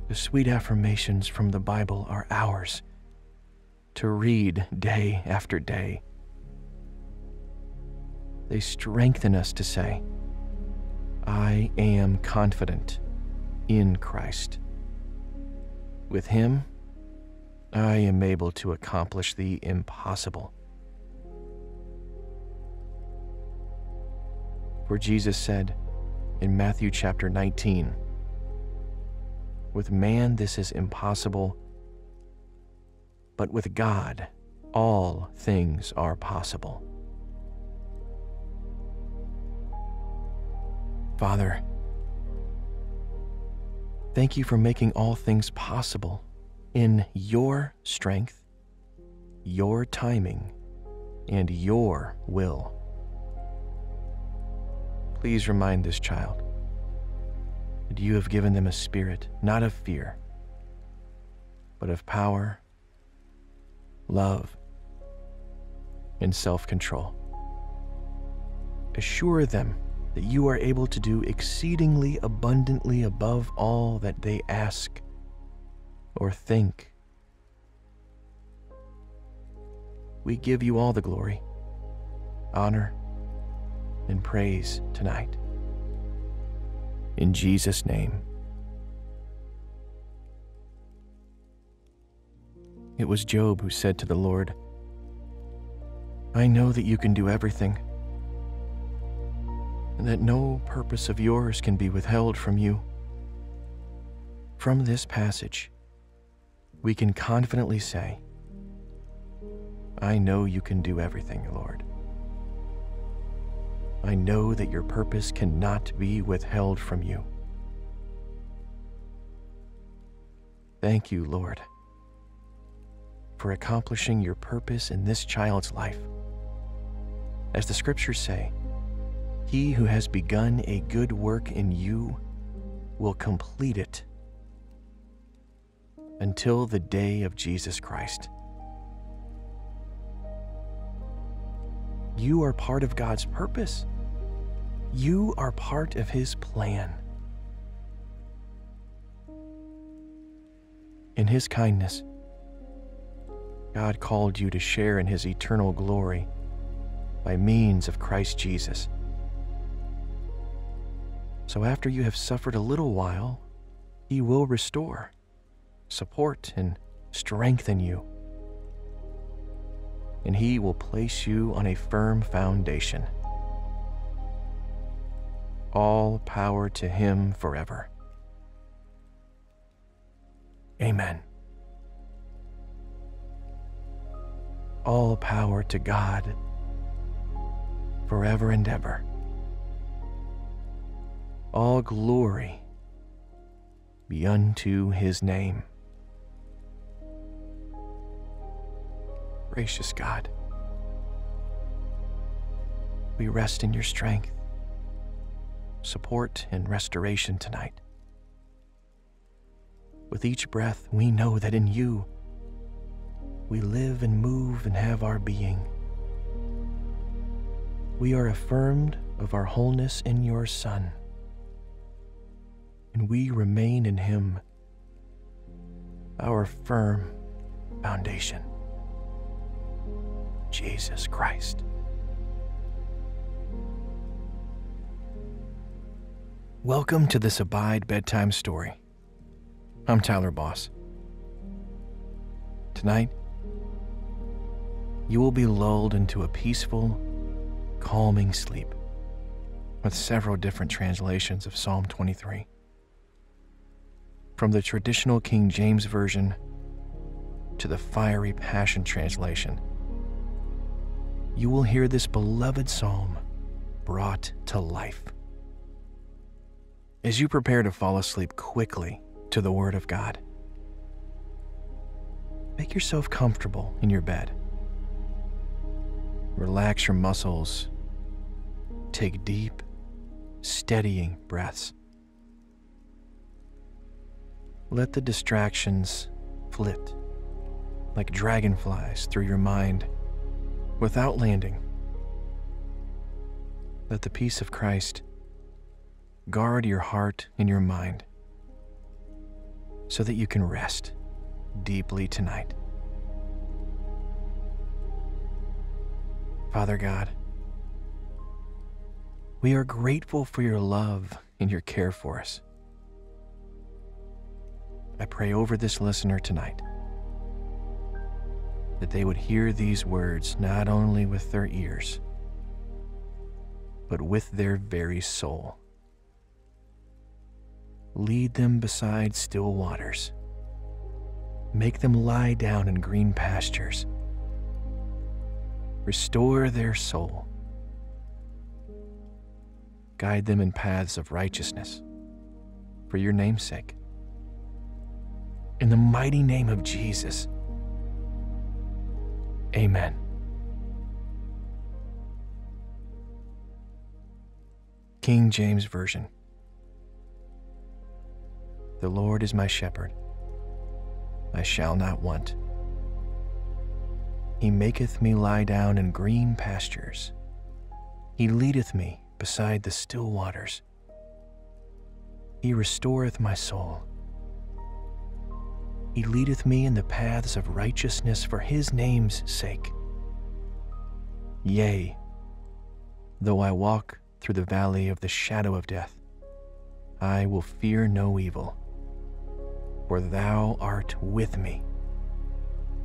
the sweet affirmations from the Bible are ours to read day after day. They strengthen us to say, I am confident in Christ. With Him, I am able to accomplish the impossible. For Jesus said in Matthew chapter 19, With man this is impossible, but with God all things are possible. Father, thank you for making all things possible in your strength, your timing, and your will. Please remind this child that you have given them a spirit not of fear, but of power, love, and self control. Assure them that you are able to do exceedingly abundantly above all that they ask or think. We give you all the glory, honor, and praise tonight. In Jesus' name. It was Job who said to the Lord, I know that you can do everything, and that no purpose of yours can be withheld from you. From this passage, we can confidently say, I know you can do everything, Lord. I know that your purpose cannot be withheld from you. Thank you, Lord, for accomplishing your purpose in this child's life. As the scriptures say, he who has begun a good work in you will complete it until the day of Jesus Christ. You are part of God's purpose. You are part of His plan. In His kindness, God called you to share in His eternal glory by means of Christ Jesus. So after you have suffered a little while, He will restore, support, and strengthen you. And He will place you on a firm foundation all power to him forever. Amen. All power to God forever and ever. All glory be unto his name. Gracious God, we rest in your strength support, and restoration tonight. With each breath, we know that in you we live and move and have our being. We are affirmed of our wholeness in your Son, and we remain in him, our firm foundation. Jesus Christ. Welcome to this Abide Bedtime Story. I'm Tyler Boss. Tonight, you will be lulled into a peaceful, calming sleep with several different translations of Psalm 23. From the traditional King James Version to the fiery Passion Translation, you will hear this beloved psalm brought to life. As you prepare to fall asleep quickly to the Word of God, make yourself comfortable in your bed. Relax your muscles. Take deep, steadying breaths. Let the distractions flit like dragonflies through your mind without landing. Let the peace of Christ guard your heart and your mind so that you can rest deeply tonight. Father God, we are grateful for your love and your care for us. I pray over this listener tonight that they would hear these words not only with their ears, but with their very soul lead them beside still waters. Make them lie down in green pastures. Restore their soul. Guide them in paths of righteousness for your name's sake. In the mighty name of Jesus. Amen. King James Version. The Lord is my shepherd. I shall not want. He maketh me lie down in green pastures. He leadeth me beside the still waters. He restoreth my soul. He leadeth me in the paths of righteousness for his name's sake. Yea, though I walk through the valley of the shadow of death, I will fear no evil for thou art with me.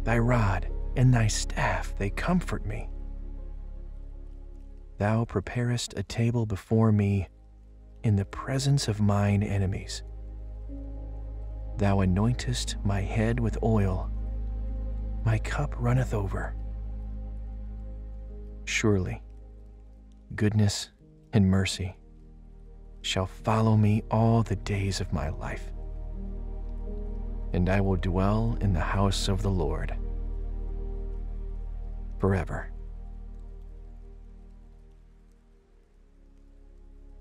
Thy rod and thy staff, they comfort me. Thou preparest a table before me in the presence of mine enemies. Thou anointest my head with oil, my cup runneth over. Surely, goodness and mercy shall follow me all the days of my life, and I will dwell in the house of the Lord forever.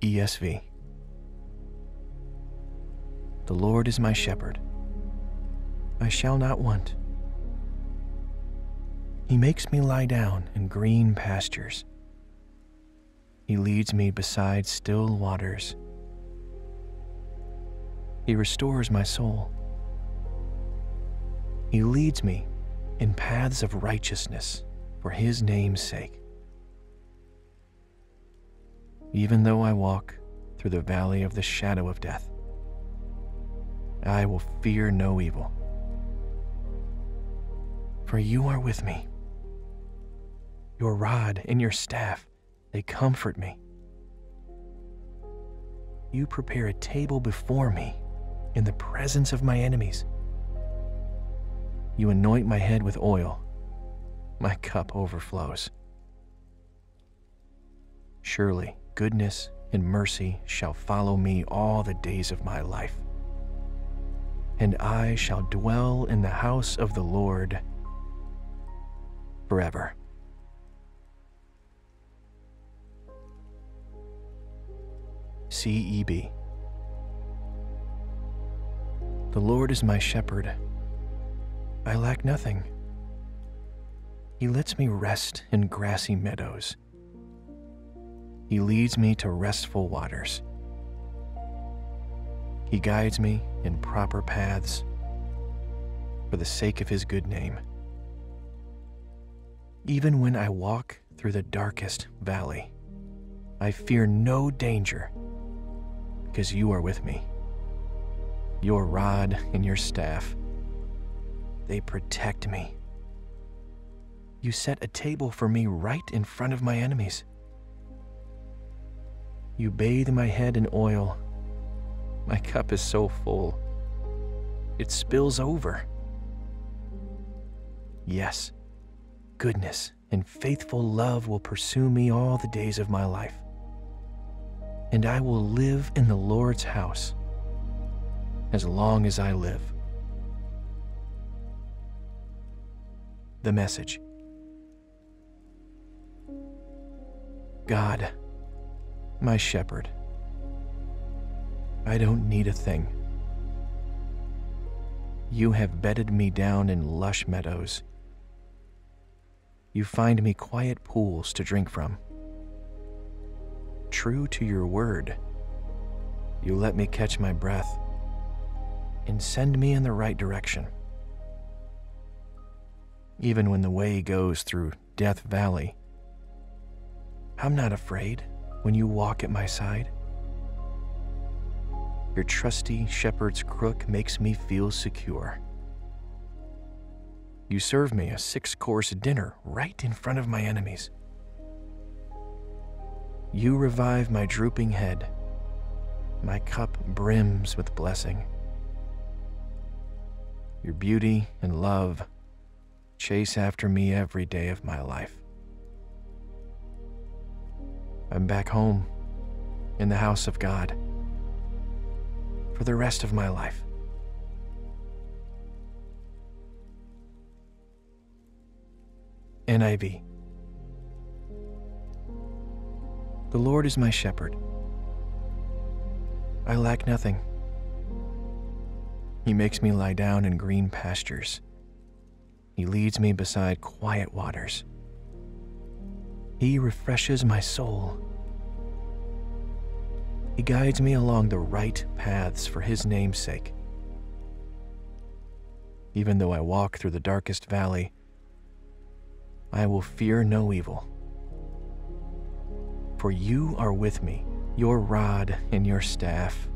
ESV The Lord is my shepherd. I shall not want. He makes me lie down in green pastures. He leads me beside still waters. He restores my soul. He leads me in paths of righteousness for his name's sake. Even though I walk through the valley of the shadow of death, I will fear no evil. For you are with me. Your rod and your staff, they comfort me. You prepare a table before me in the presence of my enemies. You anoint my head with oil, my cup overflows. Surely goodness and mercy shall follow me all the days of my life, and I shall dwell in the house of the Lord forever. CEB The Lord is my shepherd. I lack nothing. He lets me rest in grassy meadows he leads me to restful waters. He guides me in proper paths for the sake of his good name. Even when I walk through the darkest valley, I fear no danger because you are with me. Your rod and your staff, they protect me. You set a table for me right in front of my enemies. You bathe my head in oil. My cup is so full. It spills over. Yes, goodness and faithful love will pursue me all the days of my life. And I will live in the Lord's house as long as I live. The message God my shepherd. I don't need a thing. You have bedded me down in lush meadows. You find me quiet pools to drink from. True to your word, you let me catch my breath and send me in the right direction. Even when the way goes through Death Valley, I'm not afraid when you walk at my side. Your trusty shepherd's crook makes me feel secure. You serve me a six course dinner right in front of my enemies. You revive my drooping head. My cup brims with blessing. Your beauty and love chase after me every day of my life. I'm back home in the house of God for the rest of my life. NIV The Lord is my shepherd. I lack nothing. He makes me lie down in green pastures. He leads me beside quiet waters. He refreshes my soul. He guides me along the right paths for His name's sake. Even though I walk through the darkest valley, I will fear no evil. For you are with me, your rod and your staff,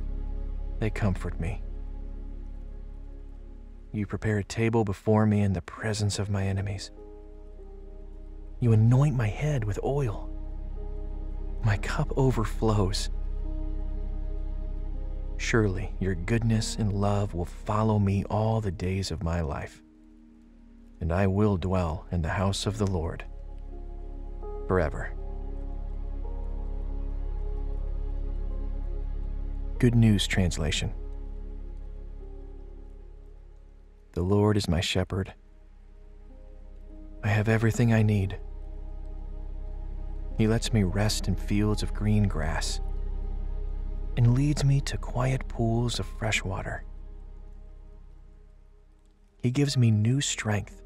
they comfort me. You prepare a table before me in the presence of my enemies. You anoint my head with oil. My cup overflows. Surely your goodness and love will follow me all the days of my life, and I will dwell in the house of the Lord forever. Good News Translation The Lord is my shepherd. I have everything I need. He lets me rest in fields of green grass and leads me to quiet pools of fresh water. He gives me new strength.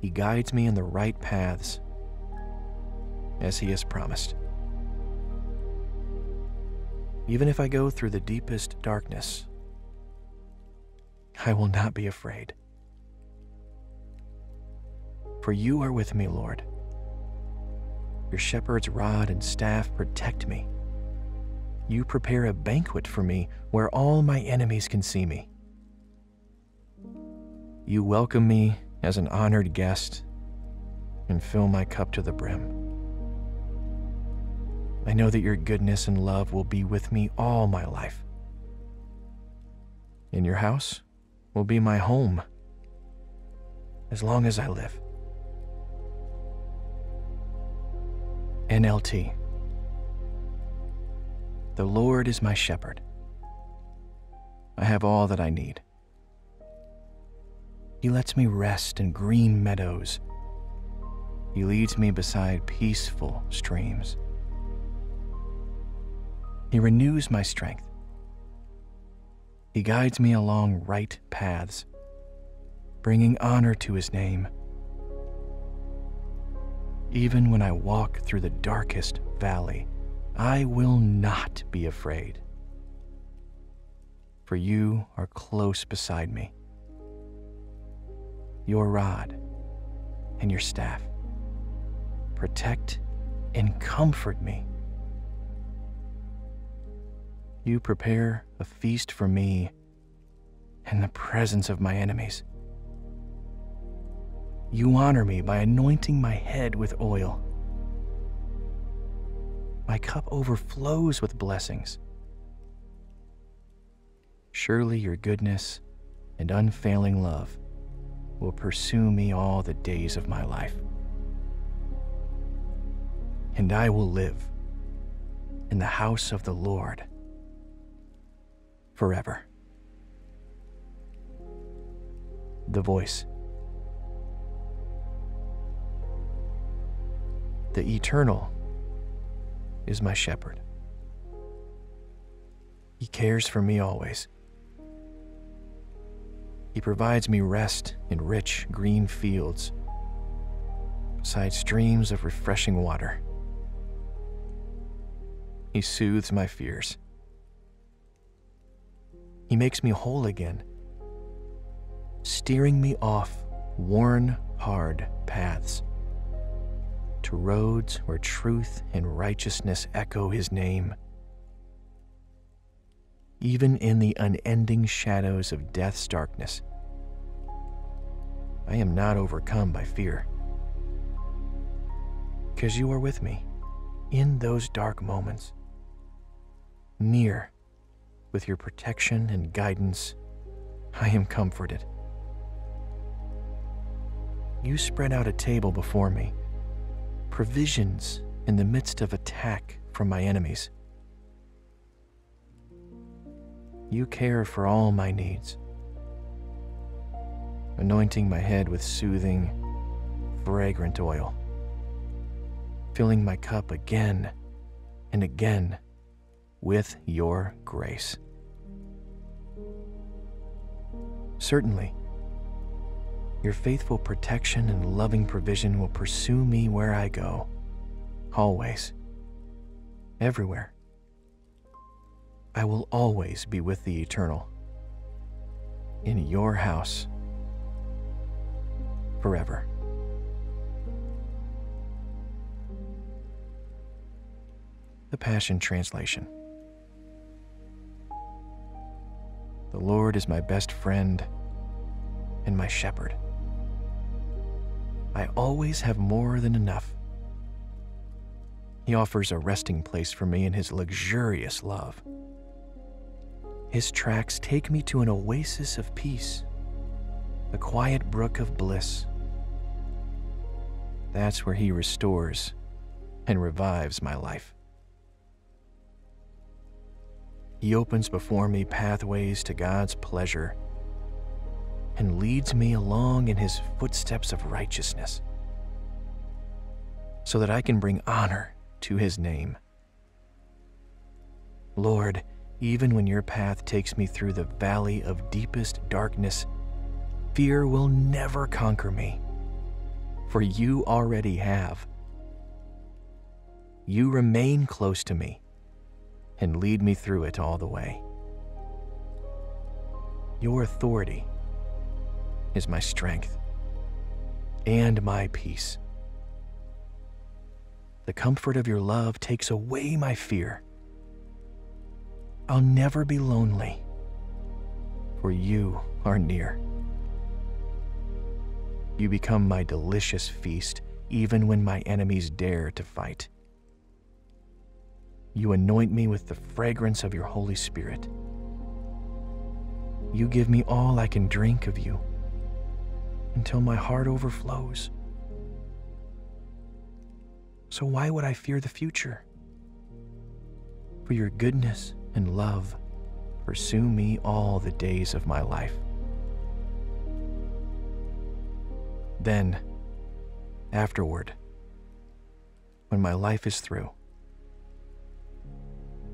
He guides me in the right paths, as He has promised. Even if I go through the deepest darkness, I will not be afraid. For you are with me, Lord. Your shepherd's rod and staff protect me. You prepare a banquet for me where all my enemies can see me. You welcome me as an honored guest and fill my cup to the brim. I know that your goodness and love will be with me all my life. In your house will be my home as long as I live. NLT The Lord is my shepherd. I have all that I need. He lets me rest in green meadows. He leads me beside peaceful streams. He renews my strength. He guides me along right paths, bringing honor to his name. Even when I walk through the darkest valley, I will not be afraid. For you are close beside me. Your rod and your staff protect and comfort me. You prepare a feast for me in the presence of my enemies. You honor me by anointing my head with oil. My cup overflows with blessings. Surely your goodness and unfailing love will pursue me all the days of my life. And I will live in the house of the Lord forever. The voice. The eternal is my shepherd. He cares for me always. He provides me rest in rich green fields beside streams of refreshing water. He soothes my fears. He makes me whole again, steering me off worn, hard paths to roads where truth and righteousness echo his name. Even in the unending shadows of death's darkness, I am not overcome by fear. Because you are with me in those dark moments, near with your protection and guidance, I am comforted. You spread out a table before me provisions in the midst of attack from my enemies. You care for all my needs, anointing my head with soothing, fragrant oil, filling my cup again and again with your grace. Certainly, your faithful protection and loving provision will pursue me where I go, always, everywhere. I will always be with the Eternal, in your house, forever. The Passion Translation The Lord is my best friend and my shepherd. I always have more than enough. He offers a resting place for me in His luxurious love. His tracks take me to an oasis of peace, a quiet brook of bliss. That's where He restores and revives my life. He opens before me pathways to God's pleasure and leads me along in His footsteps of righteousness so that I can bring honor to His name. Lord, even when your path takes me through the valley of deepest darkness, fear will never conquer me, for you already have. You remain close to me and lead me through it all the way. Your authority is my strength and my peace. The comfort of your love takes away my fear. I'll never be lonely, for you are near. You become my delicious feast even when my enemies dare to fight. You anoint me with the fragrance of your Holy Spirit. You give me all I can drink of you until my heart overflows. So why would I fear the future? For your goodness and love pursue me all the days of my life. Then, afterward, when my life is through,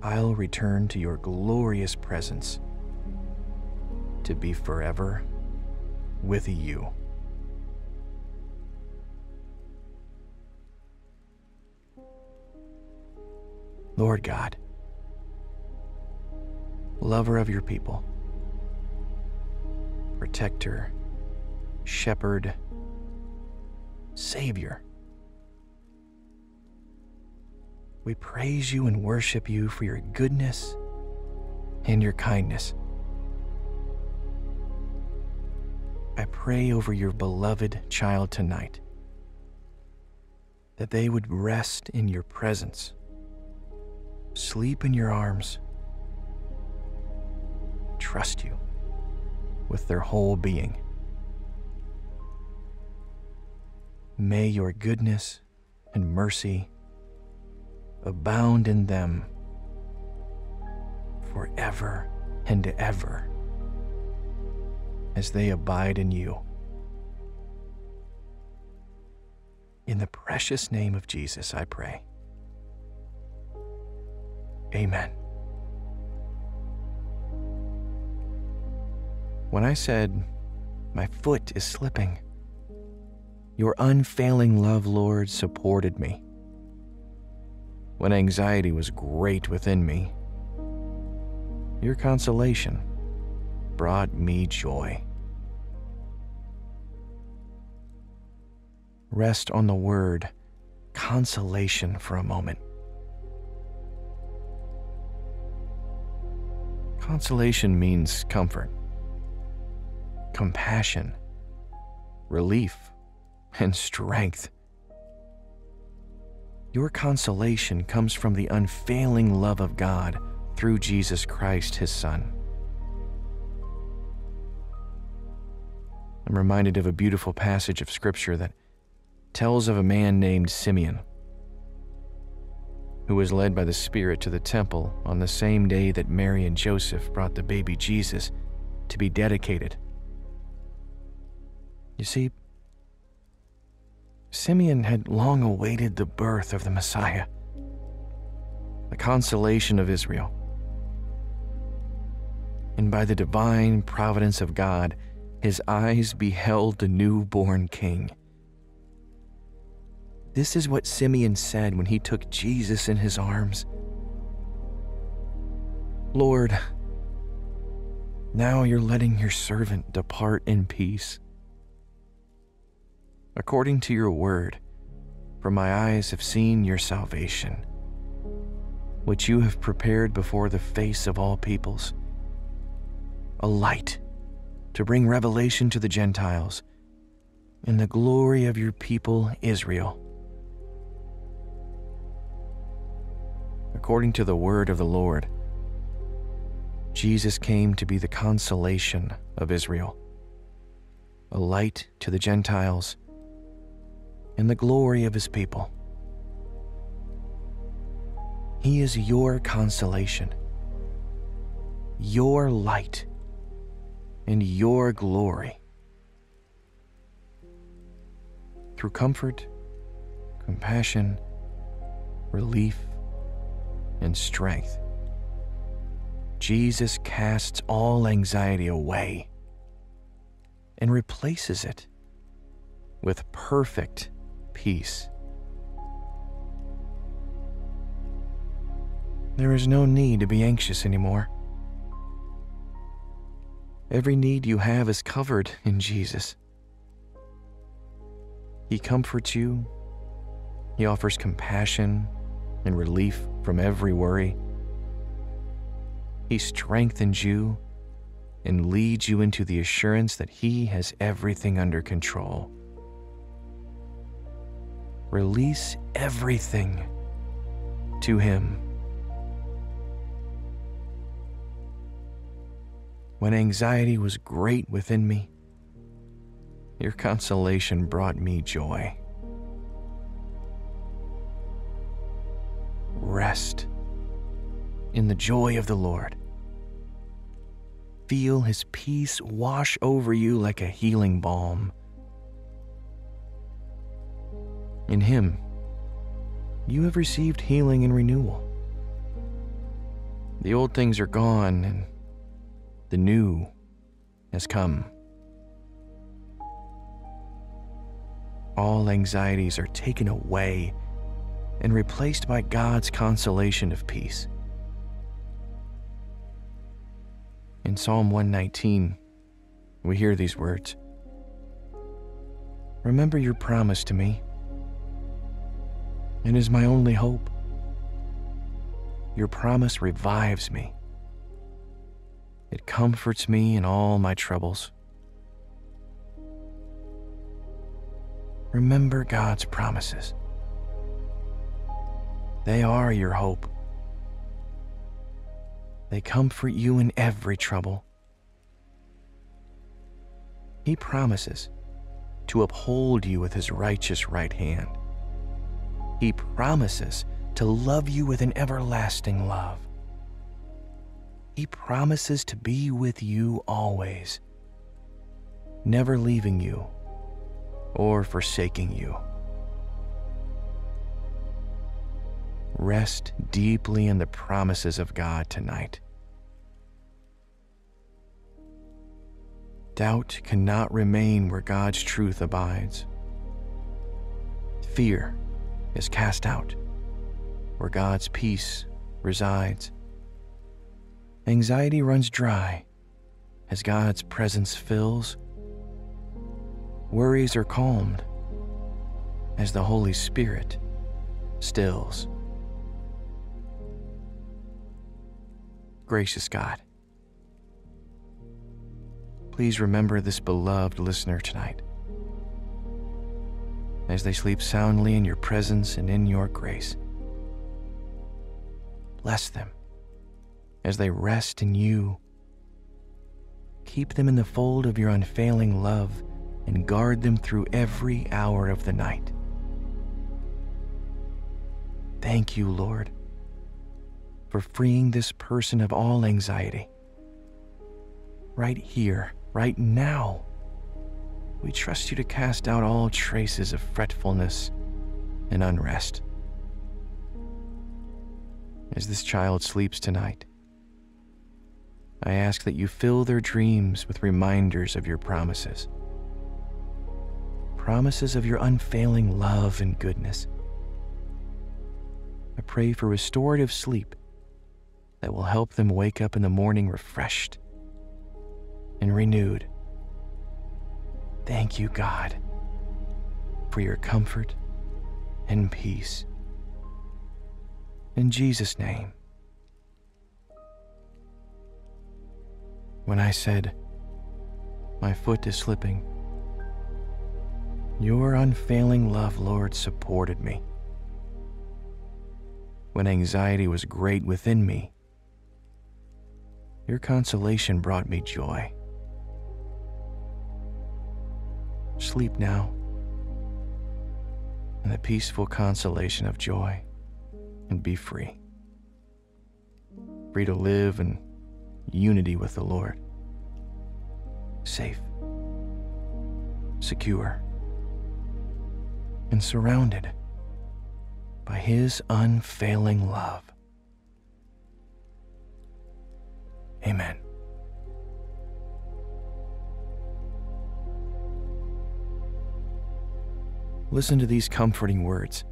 I'll return to your glorious presence to be forever with you. Lord God, lover of your people, protector, shepherd, savior, we praise you and worship you for your goodness and your kindness. I pray over your beloved child tonight that they would rest in your presence sleep in your arms, trust you with their whole being. May your goodness and mercy abound in them forever and ever as they abide in you. In the precious name of Jesus, I pray. Amen. When I said, My foot is slipping, your unfailing love, Lord, supported me. When anxiety was great within me, your consolation brought me joy. Rest on the word consolation for a moment. Consolation means comfort, compassion, relief, and strength. Your consolation comes from the unfailing love of God through Jesus Christ, his Son. I'm reminded of a beautiful passage of Scripture that tells of a man named Simeon who was led by the Spirit to the temple on the same day that Mary and Joseph brought the baby Jesus to be dedicated. You see, Simeon had long awaited the birth of the Messiah, the consolation of Israel. And by the divine providence of God, his eyes beheld the newborn king. This is what Simeon said when he took Jesus in his arms Lord, now you're letting your servant depart in peace. According to your word, for my eyes have seen your salvation, which you have prepared before the face of all peoples, a light to bring revelation to the Gentiles and the glory of your people Israel. according to the word of the Lord. Jesus came to be the consolation of Israel, a light to the Gentiles, and the glory of his people. He is your consolation, your light, and your glory. Through comfort, compassion, relief, and strength, Jesus casts all anxiety away and replaces it with perfect peace. There is no need to be anxious anymore. Every need you have is covered in Jesus. He comforts you, He offers compassion and relief from every worry. He strengthens you and leads you into the assurance that He has everything under control. Release everything to Him. When anxiety was great within me, your consolation brought me joy. Rest in the joy of the Lord. Feel his peace wash over you like a healing balm. In him, you have received healing and renewal. The old things are gone and the new has come. All anxieties are taken away and replaced by God's consolation of peace. In Psalm 119, we hear these words Remember your promise to me, and is my only hope. Your promise revives me. It comforts me in all my troubles. Remember God's promises. They are your hope. They comfort you in every trouble. He promises to uphold you with his righteous right hand. He promises to love you with an everlasting love. He promises to be with you always, never leaving you or forsaking you. Rest deeply in the promises of God tonight. Doubt cannot remain where God's truth abides. Fear is cast out where God's peace resides. Anxiety runs dry as God's presence fills. Worries are calmed as the Holy Spirit stills. Gracious God, please remember this beloved listener tonight as they sleep soundly in your presence and in your grace. Bless them as they rest in you. Keep them in the fold of your unfailing love and guard them through every hour of the night. Thank you, Lord for freeing this person of all anxiety. Right here, right now, we trust you to cast out all traces of fretfulness and unrest. As this child sleeps tonight, I ask that you fill their dreams with reminders of your promises. Promises of your unfailing love and goodness. I pray for restorative sleep that will help them wake up in the morning refreshed and renewed. Thank you, God, for your comfort and peace. In Jesus' name. When I said, My foot is slipping, your unfailing love, Lord, supported me. when anxiety was great within me, your consolation brought me joy. Sleep now in the peaceful consolation of joy and be free. Free to live in unity with the Lord. Safe, secure, and surrounded by His unfailing love. Amen. Listen to these comforting words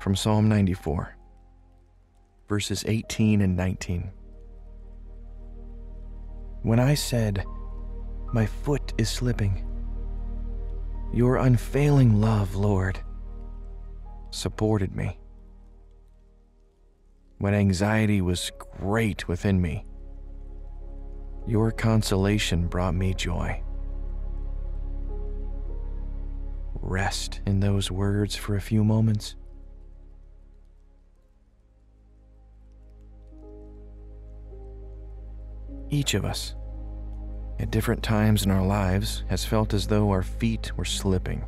from Psalm 94, verses 18 and 19. When I said, My foot is slipping, your unfailing love, Lord, supported me. When anxiety was great within me, your consolation brought me joy. Rest in those words for a few moments. Each of us, at different times in our lives, has felt as though our feet were slipping,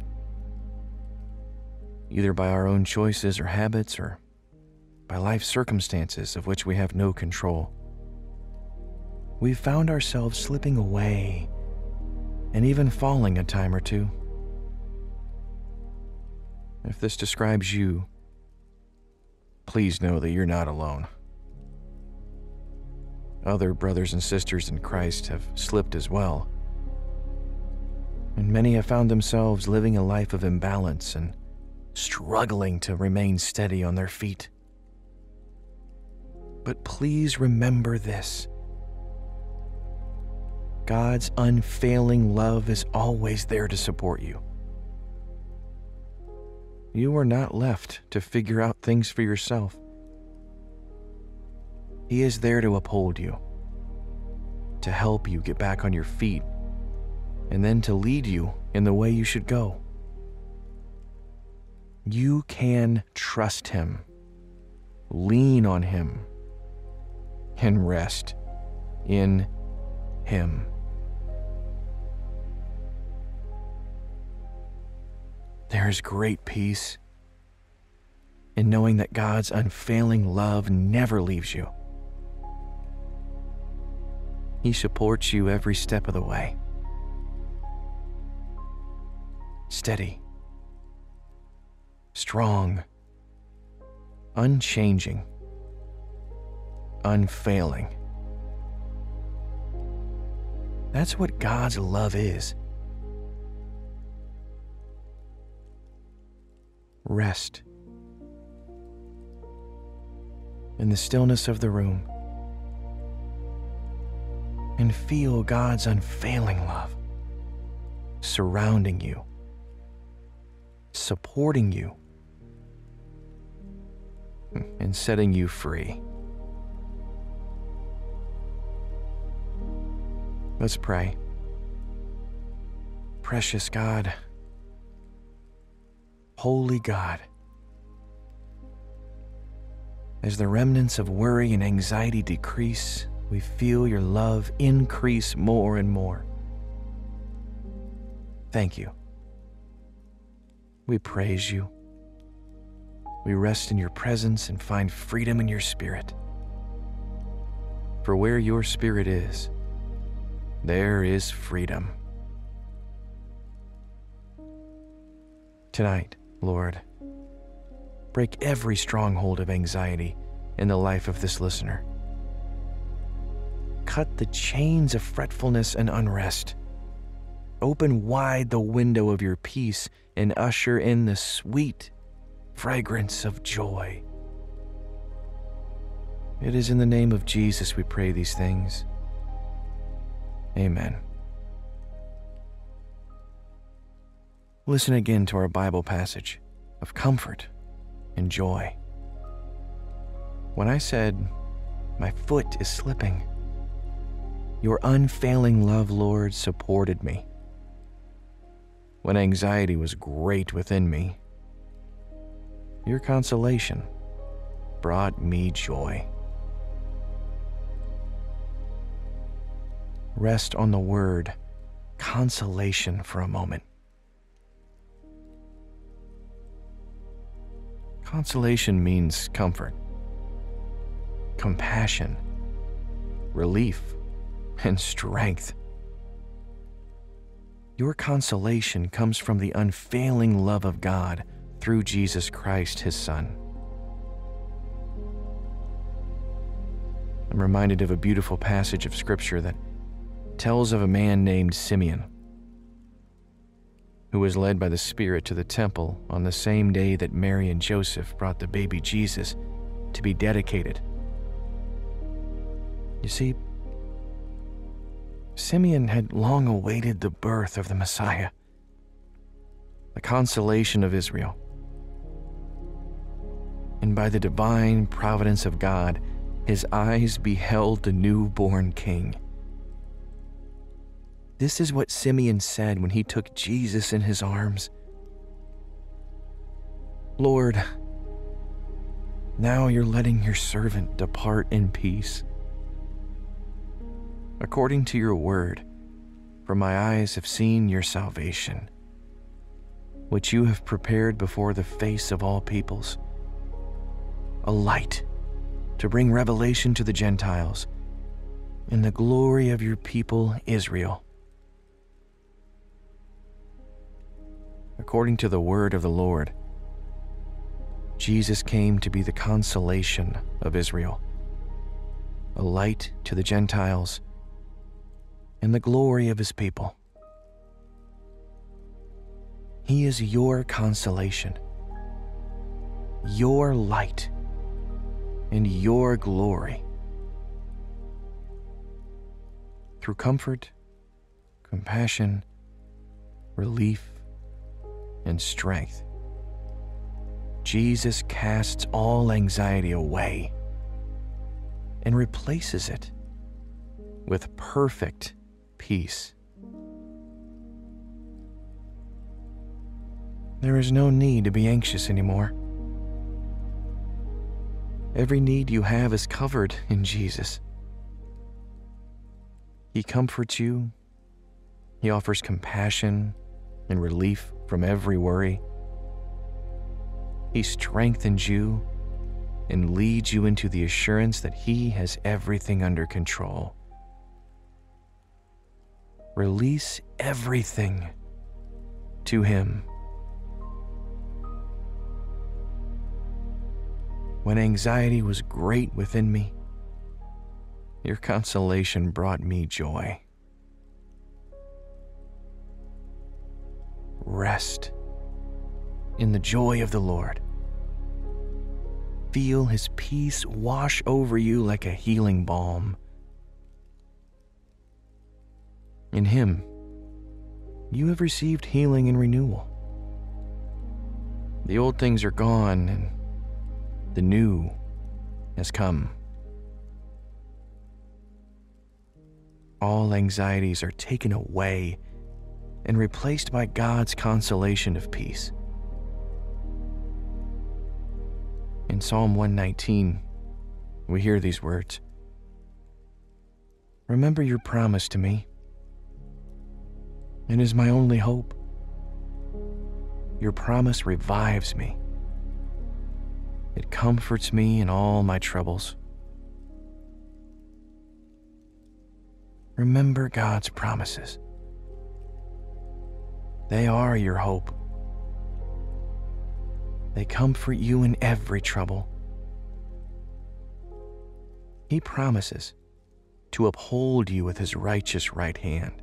either by our own choices or habits or by life circumstances of which we have no control. We've found ourselves slipping away and even falling a time or two. If this describes you, please know that you're not alone. Other brothers and sisters in Christ have slipped as well. And many have found themselves living a life of imbalance and struggling to remain steady on their feet. But please remember this God's unfailing love is always there to support you. You are not left to figure out things for yourself. He is there to uphold you, to help you get back on your feet, and then to lead you in the way you should go. You can trust Him, lean on Him, and rest in Him. There is great peace in knowing that God's unfailing love never leaves you. He supports you every step of the way. Steady, strong, unchanging, unfailing. That's what God's love is. Rest in the stillness of the room and feel God's unfailing love surrounding you, supporting you, and setting you free. Let's pray. Precious God, Holy God. As the remnants of worry and anxiety decrease, we feel your love increase more and more. Thank you. We praise you. We rest in your presence and find freedom in your spirit. For where your spirit is, there is freedom. Tonight, Lord. Break every stronghold of anxiety in the life of this listener. Cut the chains of fretfulness and unrest. Open wide the window of your peace and usher in the sweet fragrance of joy. It is in the name of Jesus we pray these things. Amen. Listen again to our Bible passage of comfort and joy. When I said, My foot is slipping, your unfailing love, Lord, supported me. When anxiety was great within me, your consolation brought me joy. Rest on the word consolation for a moment. Consolation means comfort, compassion, relief, and strength. Your consolation comes from the unfailing love of God through Jesus Christ, his Son. I'm reminded of a beautiful passage of Scripture that tells of a man named Simeon who was led by the Spirit to the temple on the same day that Mary and Joseph brought the baby Jesus to be dedicated. You see, Simeon had long awaited the birth of the Messiah, the consolation of Israel. And by the divine providence of God, his eyes beheld the newborn king. This is what Simeon said when he took Jesus in his arms Lord, now you're letting your servant depart in peace according to your word, for my eyes have seen your salvation, which you have prepared before the face of all peoples, a light to bring revelation to the Gentiles, in the glory of your people Israel. According to the word of the Lord, Jesus came to be the consolation of Israel, a light to the Gentiles and the glory of his people. He is your consolation, your light, and your glory. Through comfort, compassion, relief, and strength, Jesus casts all anxiety away and replaces it with perfect peace. There is no need to be anxious anymore. Every need you have is covered in Jesus. He comforts you, He offers compassion and relief from every worry. He strengthens you and leads you into the assurance that He has everything under control. Release everything to Him. When anxiety was great within me, your consolation brought me joy. Rest in the joy of the Lord. Feel His peace wash over you like a healing balm. In Him, you have received healing and renewal. The old things are gone and the new has come. All anxieties are taken away and replaced by God's consolation of peace. In Psalm 119, we hear these words Remember your promise to me and is my only hope. Your promise revives me. It comforts me in all my troubles. Remember God's promises. They are your hope. They comfort you in every trouble. He promises to uphold you with his righteous right hand.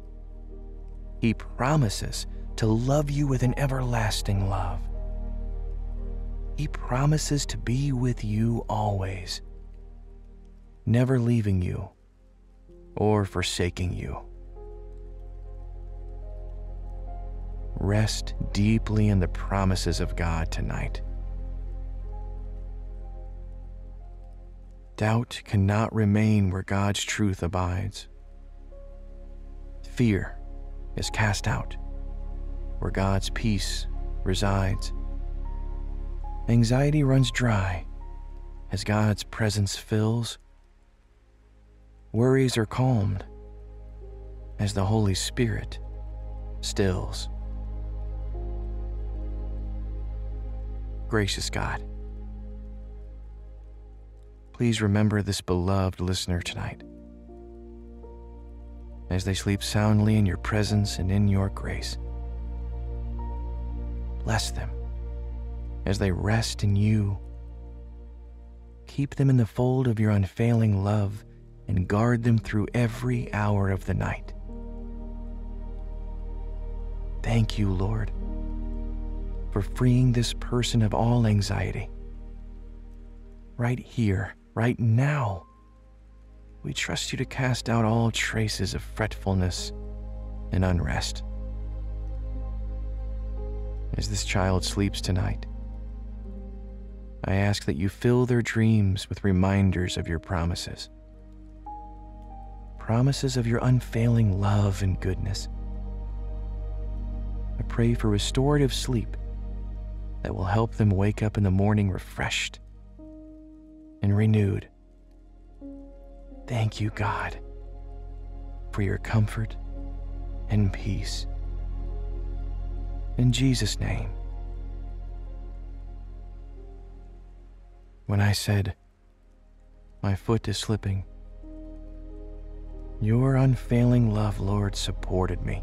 He promises to love you with an everlasting love. He promises to be with you always, never leaving you or forsaking you. Rest deeply in the promises of God tonight. Doubt cannot remain where God's truth abides. Fear is cast out, where God's peace resides. Anxiety runs dry, as God's presence fills, worries are calmed as the Holy Spirit stills. Gracious God, please remember this beloved listener tonight as they sleep soundly in your presence and in your grace. Bless them as they rest in you. Keep them in the fold of your unfailing love and guard them through every hour of the night. Thank you, Lord, for freeing this person of all anxiety. Right here, right now, we trust you to cast out all traces of fretfulness and unrest. As this child sleeps tonight, I ask that you fill their dreams with reminders of your promises. Promises of your unfailing love and goodness. I pray for restorative sleep that will help them wake up in the morning refreshed and renewed. Thank you, God, for your comfort and peace. In Jesus' name. When I said, My foot is slipping, your unfailing love, Lord, supported me.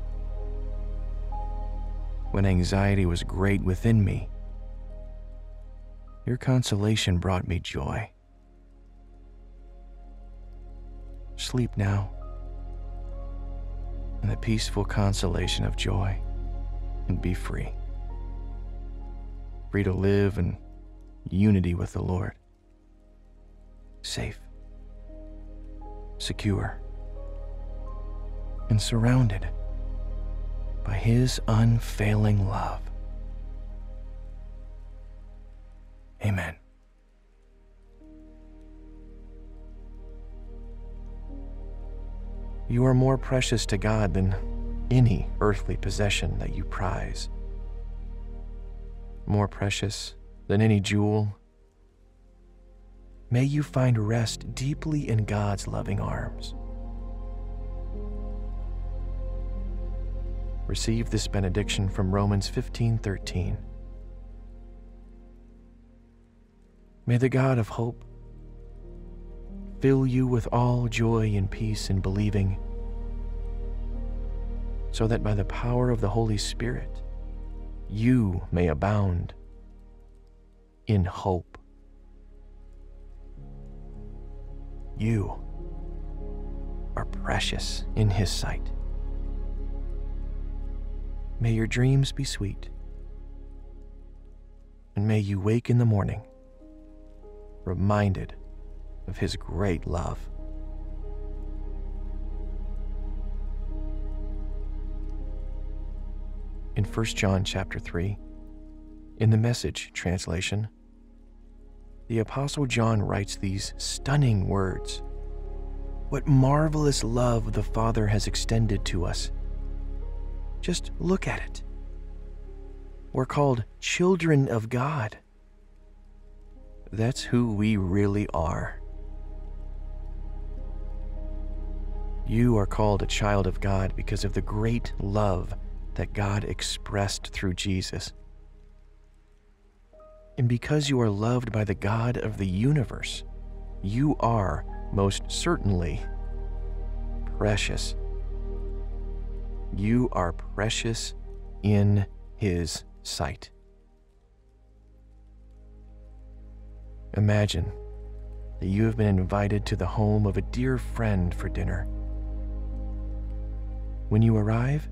When anxiety was great within me, your consolation brought me joy. Sleep now in the peaceful consolation of joy and be free. Free to live in unity with the Lord. Safe, secure, and surrounded by His unfailing love. Amen. You are more precious to God than any earthly possession that you prize. More precious than any jewel. May you find rest deeply in God's loving arms. Receive this benediction from Romans 15:13. May the God of hope fill you with all joy and peace in believing, so that by the power of the Holy Spirit you may abound in hope. You are precious in His sight. May your dreams be sweet, and may you wake in the morning reminded of his great love. In 1 John chapter 3, in the message translation, the apostle John writes these stunning words. What marvelous love the Father has extended to us. Just look at it. We're called children of God. That's who we really are. You are called a child of God because of the great love that God expressed through Jesus. And because you are loved by the God of the universe, you are most certainly precious. You are precious in His sight. Imagine that you have been invited to the home of a dear friend for dinner. When you arrive,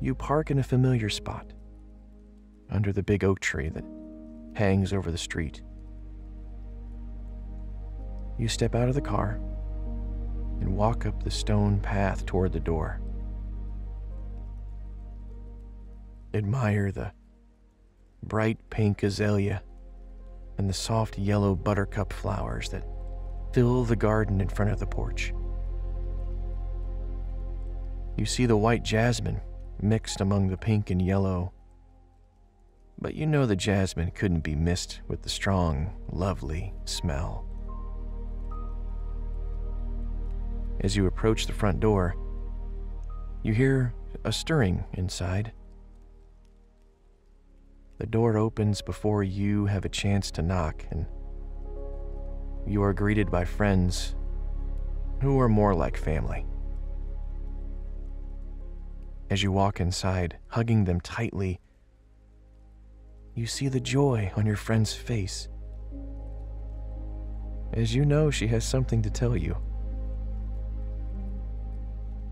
you park in a familiar spot under the big oak tree that hangs over the street. You step out of the car and walk up the stone path toward the door. Admire the bright pink azalea and the soft yellow buttercup flowers that fill the garden in front of the porch. You see the white jasmine mixed among the pink and yellow, but you know the jasmine couldn't be missed with the strong, lovely smell. As you approach the front door, you hear a stirring inside. The door opens before you have a chance to knock, and you are greeted by friends who are more like family. As you walk inside, hugging them tightly, you see the joy on your friend's face. As you know, she has something to tell you.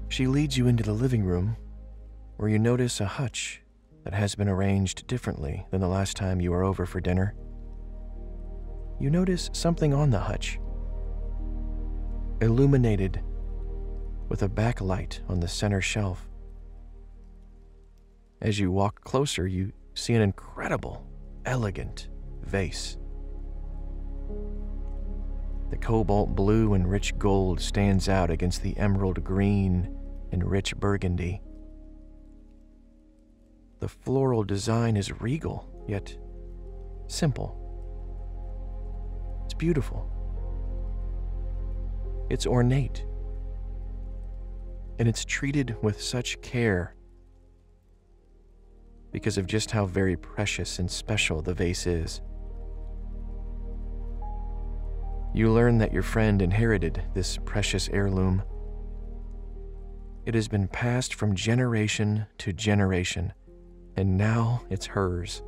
She leads you into the living room, where you notice a hutch that has been arranged differently than the last time you were over for dinner. You notice something on the hutch, illuminated with a backlight on the center shelf. As you walk closer, you see an incredible, elegant vase. The cobalt blue and rich gold stands out against the emerald green and rich burgundy. The floral design is regal, yet simple. It's beautiful. It's ornate. And it's treated with such care because of just how very precious and special the vase is. You learn that your friend inherited this precious heirloom it has been passed from generation to generation, and now it's hers.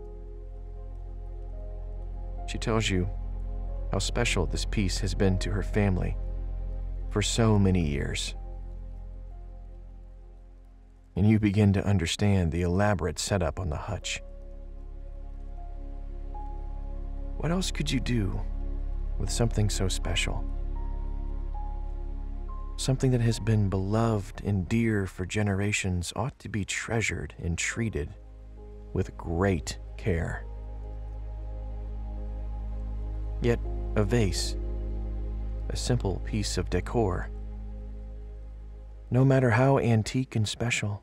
She tells you how special this piece has been to her family for so many years. And you begin to understand the elaborate setup on the hutch. What else could you do with something so special? Something that has been beloved and dear for generations ought to be treasured and treated with great care. Yet, a vase, a simple piece of decor, no matter how antique and special,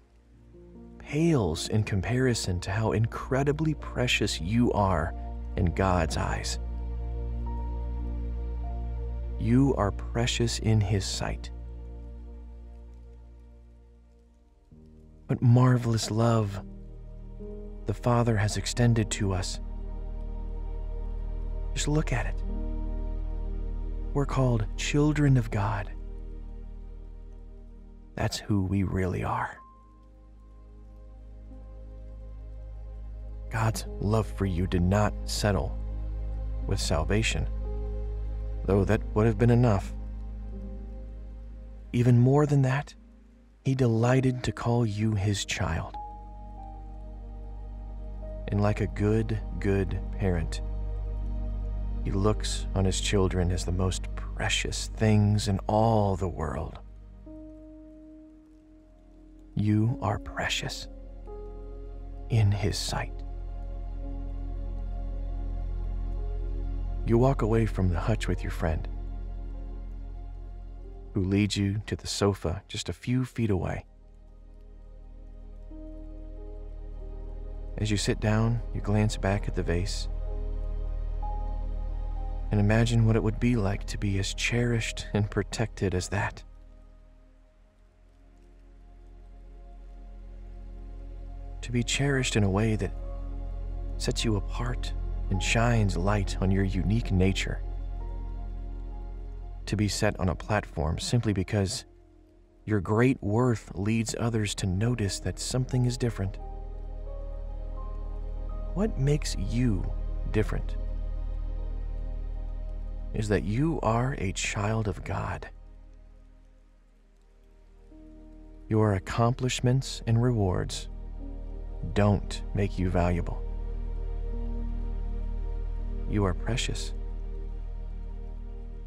pales in comparison to how incredibly precious you are in God's eyes. You are precious in His sight. What marvelous love the Father has extended to us. Just look at it. We're called children of God. That's who we really are. God's love for you did not settle with salvation, though that would have been enough. Even more than that, he delighted to call you his child. And like a good, good parent, he looks on his children as the most precious things in all the world. You are precious in his sight. You walk away from the hutch with your friend who leads you to the sofa just a few feet away. As you sit down, you glance back at the vase and imagine what it would be like to be as cherished and protected as that. To be cherished in a way that sets you apart and shines light on your unique nature to be set on a platform simply because your great worth leads others to notice that something is different. What makes you different is that you are a child of God. Your accomplishments and rewards don't make you valuable. You are precious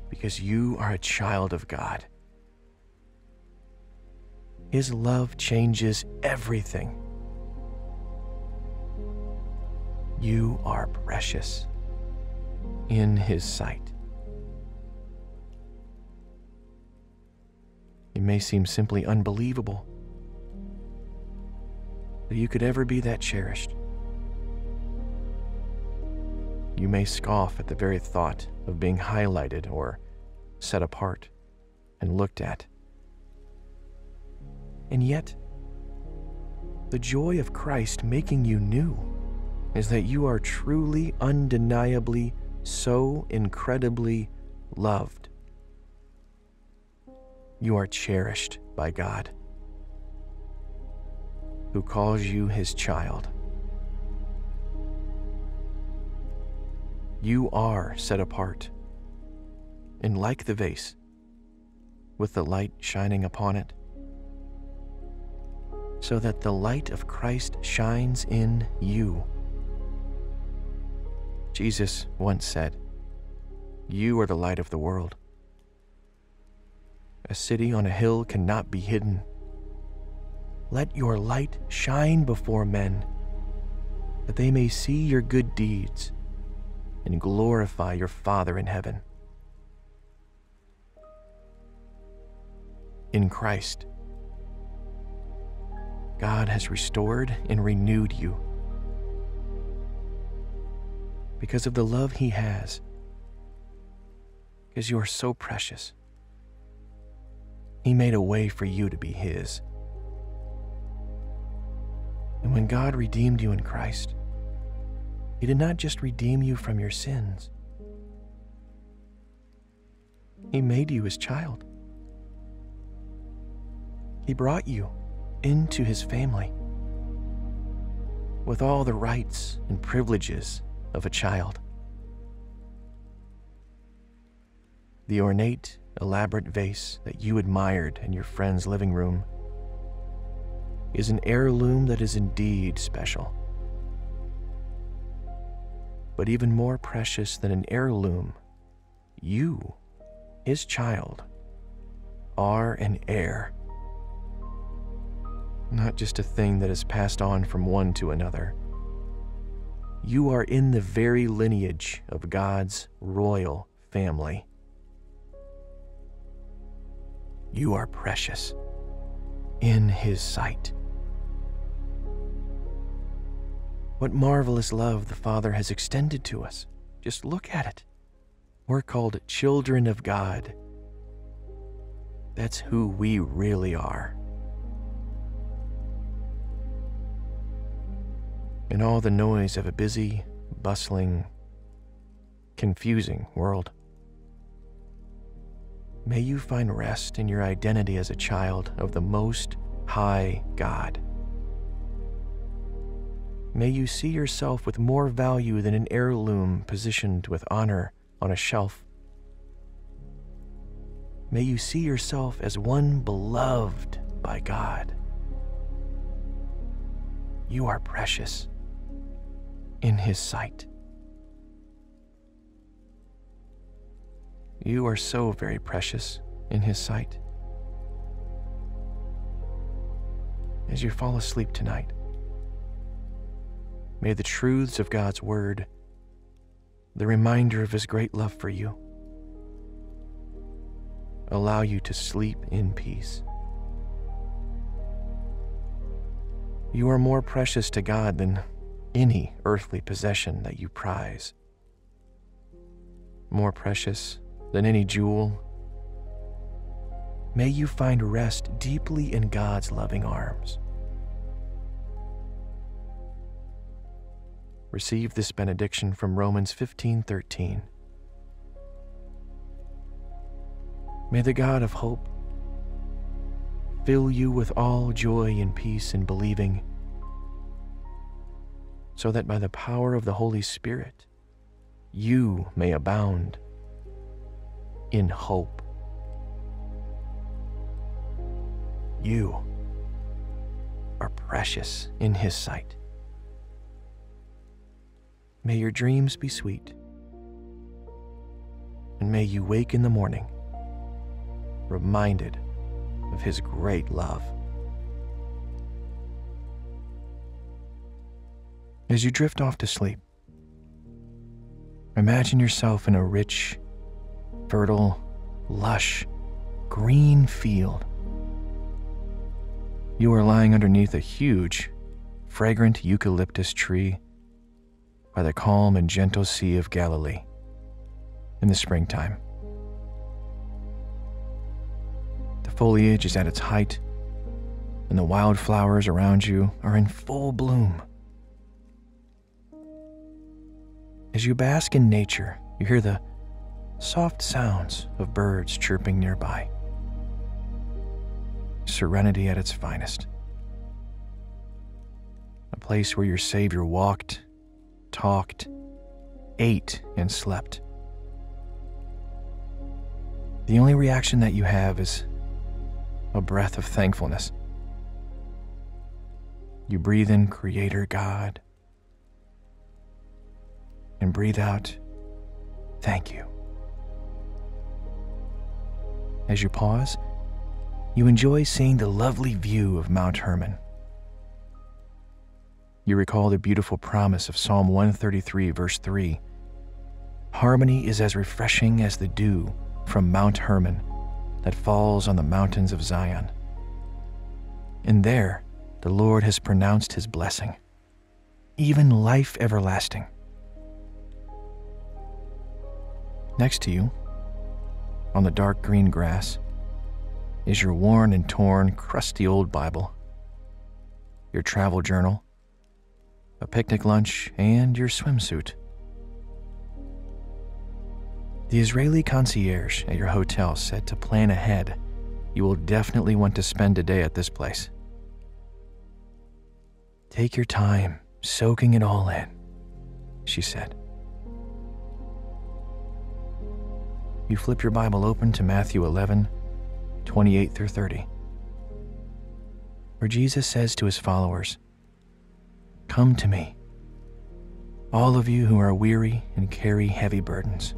because you are a child of God. His love changes everything. You are precious in His sight. It may seem simply unbelievable that you could ever be that cherished. you may scoff at the very thought of being highlighted or set apart and looked at. And yet, the joy of Christ making you new is that you are truly, undeniably, so incredibly loved. You are cherished by God, who calls you his child. You are set apart, and like the vase, with the light shining upon it, so that the light of Christ shines in you. Jesus once said, You are the light of the world. A city on a hill cannot be hidden. Let your light shine before men, that they may see your good deeds and glorify your Father in heaven. In Christ, God has restored and renewed you. Because of the love He has, because you are so precious, He made a way for you to be His. And when God redeemed you in Christ, He did not just redeem you from your sins, He made you His child. He brought you into his family with all the rights and privileges of a child. The ornate, elaborate vase that you admired in your friend's living room is an heirloom that is indeed special. But even more precious than an heirloom, you, his child, are an heir not just a thing that is passed on from one to another. You are in the very lineage of God's royal family. You are precious in His sight. What marvelous love the Father has extended to us. Just look at it. We're called children of God. That's who we really are. In all the noise of a busy, bustling, confusing world. May you find rest in your identity as a child of the Most High God. May you see yourself with more value than an heirloom positioned with honor on a shelf. May you see yourself as one beloved by God. You are precious in His sight. You are so very precious in His sight. As you fall asleep tonight, may the truths of God's Word, the reminder of His great love for you, allow you to sleep in peace. You are more precious to God than any earthly possession that you prize. More precious than any jewel, may you find rest deeply in God's loving arms. Receive this benediction from Romans 15:13. May the God of hope fill you with all joy and peace in believing so that by the power of the Holy Spirit, you may abound in hope. You are precious in His sight. May your dreams be sweet, and may you wake in the morning reminded of His great love. As you drift off to sleep, imagine yourself in a rich, fertile, lush, green field. You are lying underneath a huge, fragrant eucalyptus tree by the calm and gentle Sea of Galilee in the springtime. The foliage is at its height, and the wildflowers around you are in full bloom. As you bask in nature, you hear the soft sounds of birds chirping nearby. Serenity at its finest. A place where your Savior walked, talked, ate, and slept. The only reaction that you have is a breath of thankfulness. You breathe in Creator God and breathe out, Thank you. As you pause, you enjoy seeing the lovely view of Mount Hermon. You recall the beautiful promise of Psalm 133, verse 3 Harmony is as refreshing as the dew from Mount Hermon that falls on the mountains of Zion. And there, the Lord has pronounced his blessing, even life everlasting. Next to you, on the dark green grass, is your worn and torn, crusty old Bible, your travel journal, a picnic lunch, and your swimsuit. The Israeli concierge at your hotel said to plan ahead. You will definitely want to spend a day at this place. Take your time soaking it all in, she said. You flip your Bible open to Matthew 11, 28 through 30, where Jesus says to his followers, Come to me, all of you who are weary and carry heavy burdens,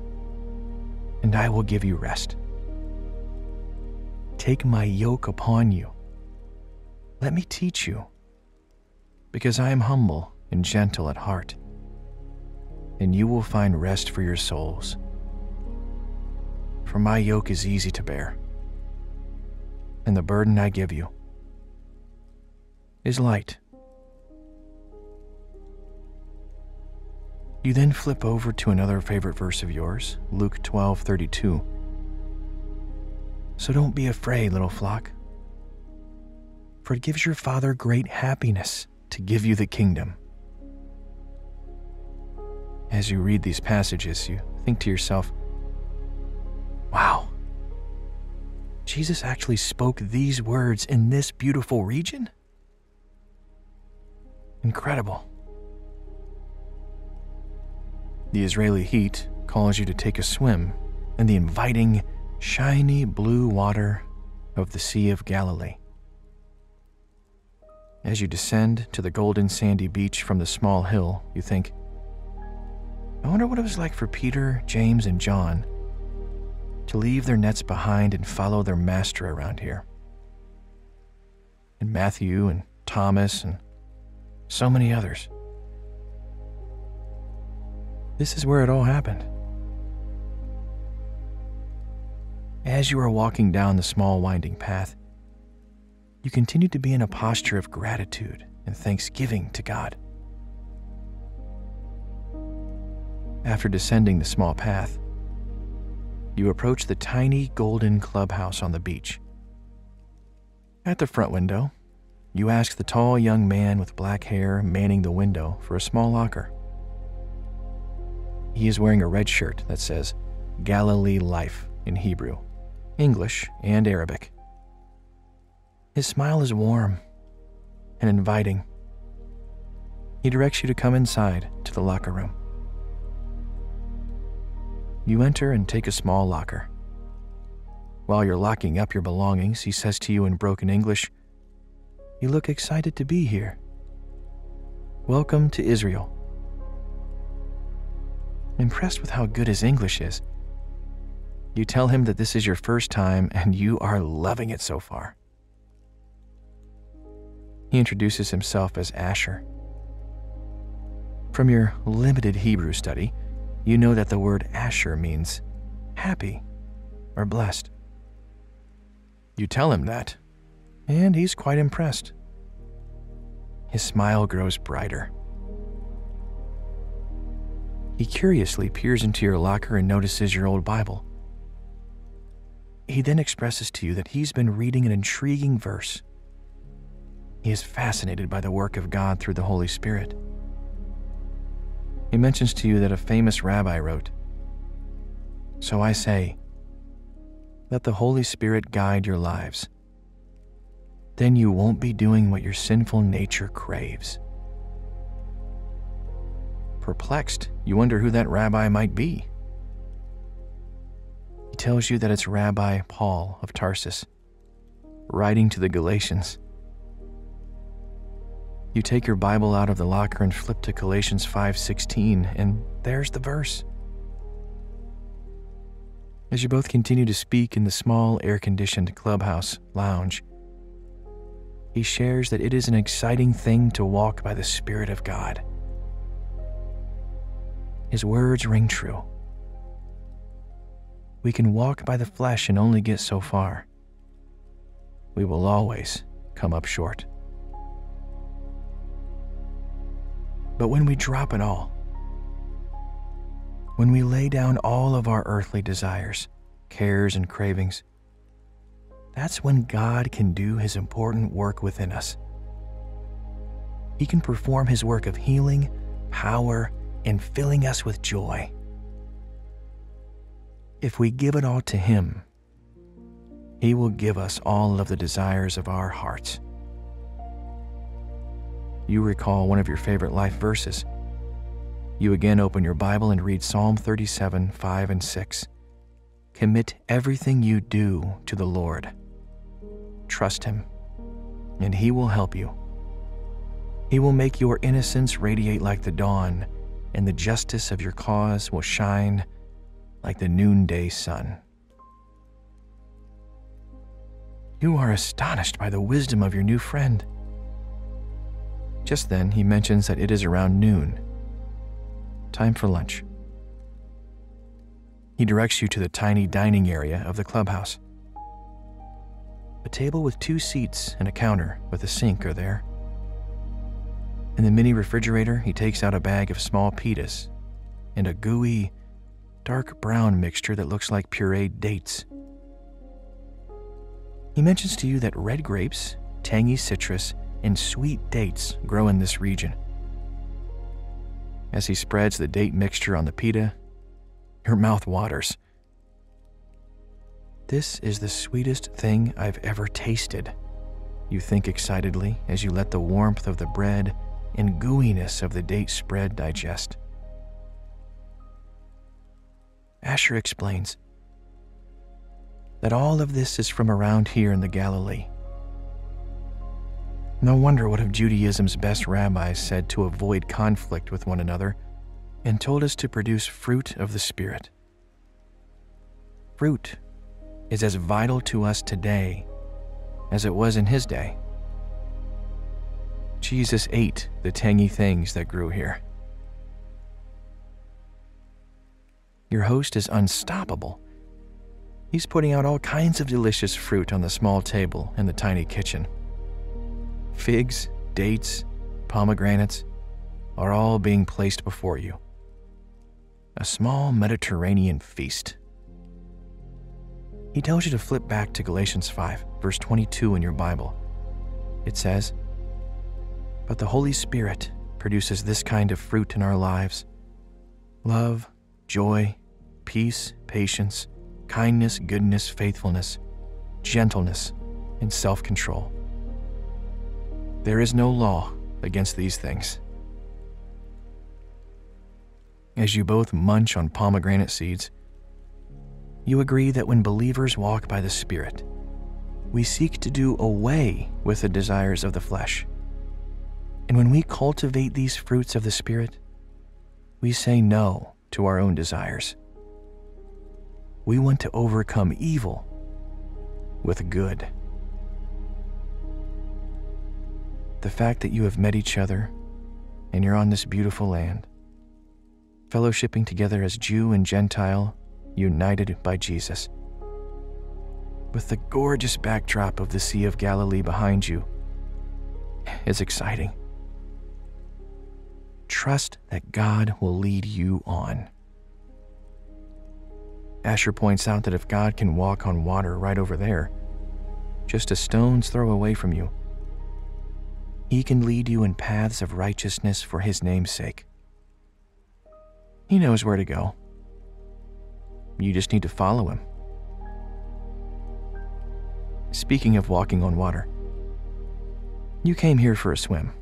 and I will give you rest. Take my yoke upon you. Let me teach you, because I am humble and gentle at heart, and you will find rest for your souls for my yoke is easy to bear, and the burden I give you is light. You then flip over to another favorite verse of yours, Luke 12:32. So don't be afraid, little flock, for it gives your Father great happiness to give you the kingdom. As you read these passages, you think to yourself, Jesus actually spoke these words in this beautiful region? Incredible. The Israeli heat calls you to take a swim in the inviting, shiny blue water of the Sea of Galilee. As you descend to the golden sandy beach from the small hill, you think, I wonder what it was like for Peter, James, and John to leave their nets behind and follow their master around here. And Matthew and Thomas and so many others. This is where it all happened. As you are walking down the small winding path, you continue to be in a posture of gratitude and thanksgiving to God. After descending the small path, you approach the tiny golden clubhouse on the beach. At the front window, you ask the tall young man with black hair manning the window for a small locker. He is wearing a red shirt that says Galilee Life in Hebrew, English, and Arabic. His smile is warm and inviting. He directs you to come inside to the locker room. You enter and take a small locker. While you're locking up your belongings, he says to you in broken English, You look excited to be here. Welcome to Israel. Impressed with how good his English is, you tell him that this is your first time and you are loving it so far. He introduces himself as Asher. From your limited Hebrew study, you know that the word Asher means happy or blessed. You tell him that, and he's quite impressed. His smile grows brighter. He curiously peers into your locker and notices your old Bible. He then expresses to you that he's been reading an intriguing verse. He is fascinated by the work of God through the Holy Spirit. He mentions to you that a famous rabbi wrote, So I say, let the Holy Spirit guide your lives. Then you won't be doing what your sinful nature craves. Perplexed, you wonder who that rabbi might be. He tells you that it's Rabbi Paul of Tarsus, writing to the Galatians. You take your Bible out of the locker and flip to Galatians 5:16 and there's the verse. As you both continue to speak in the small air-conditioned clubhouse lounge, he shares that it is an exciting thing to walk by the Spirit of God. His words ring true. We can walk by the flesh and only get so far. We will always come up short. But when we drop it all, when we lay down all of our earthly desires, cares, and cravings, that's when God can do His important work within us. He can perform His work of healing, power, and filling us with joy. If we give it all to Him, He will give us all of the desires of our hearts. You recall one of your favorite life verses. You again open your Bible and read Psalm 37 5 and 6. Commit everything you do to the Lord. Trust Him, and He will help you. He will make your innocence radiate like the dawn and the justice of your cause will shine like the noonday sun. You are astonished by the wisdom of your new friend. Just then, he mentions that it is around noon. Time for lunch. He directs you to the tiny dining area of the clubhouse. A table with two seats and a counter with a sink are there. In the mini refrigerator, he takes out a bag of small pitas and a gooey, dark brown mixture that looks like pureed dates. He mentions to you that red grapes, tangy citrus, and sweet dates grow in this region. As he spreads the date mixture on the pita, your mouth waters. This is the sweetest thing I've ever tasted, you think excitedly as you let the warmth of the bread and gooiness of the date spread digest. Asher explains that all of this is from around here in the Galilee. No wonder one of Judaism's best rabbis said to avoid conflict with one another and told us to produce fruit of the Spirit. Fruit is as vital to us today as it was in his day. Jesus ate the tangy things that grew here. Your host is unstoppable. He's putting out all kinds of delicious fruit on the small table in the tiny kitchen. Figs, dates, pomegranates are all being placed before you. A small Mediterranean feast. He tells you to flip back to Galatians 5, verse 22 in your Bible. It says, but the Holy Spirit produces this kind of fruit in our lives love, joy, peace, patience, kindness, goodness, faithfulness, gentleness, and self control. There is no law against these things. As you both munch on pomegranate seeds, you agree that when believers walk by the Spirit, we seek to do away with the desires of the flesh and when we cultivate these fruits of the Spirit, we say no to our own desires. We want to overcome evil with good. The fact that you have met each other and you're on this beautiful land, fellowshipping together as Jew and Gentile, united by Jesus. With the gorgeous backdrop of the Sea of Galilee behind you, is exciting. trust that God will lead you on. Asher points out that if God can walk on water right over there, just a stone's throw away from you, he can lead you in paths of righteousness for his name's sake. He knows where to go. You just need to follow him. Speaking of walking on water, you came here for a swim.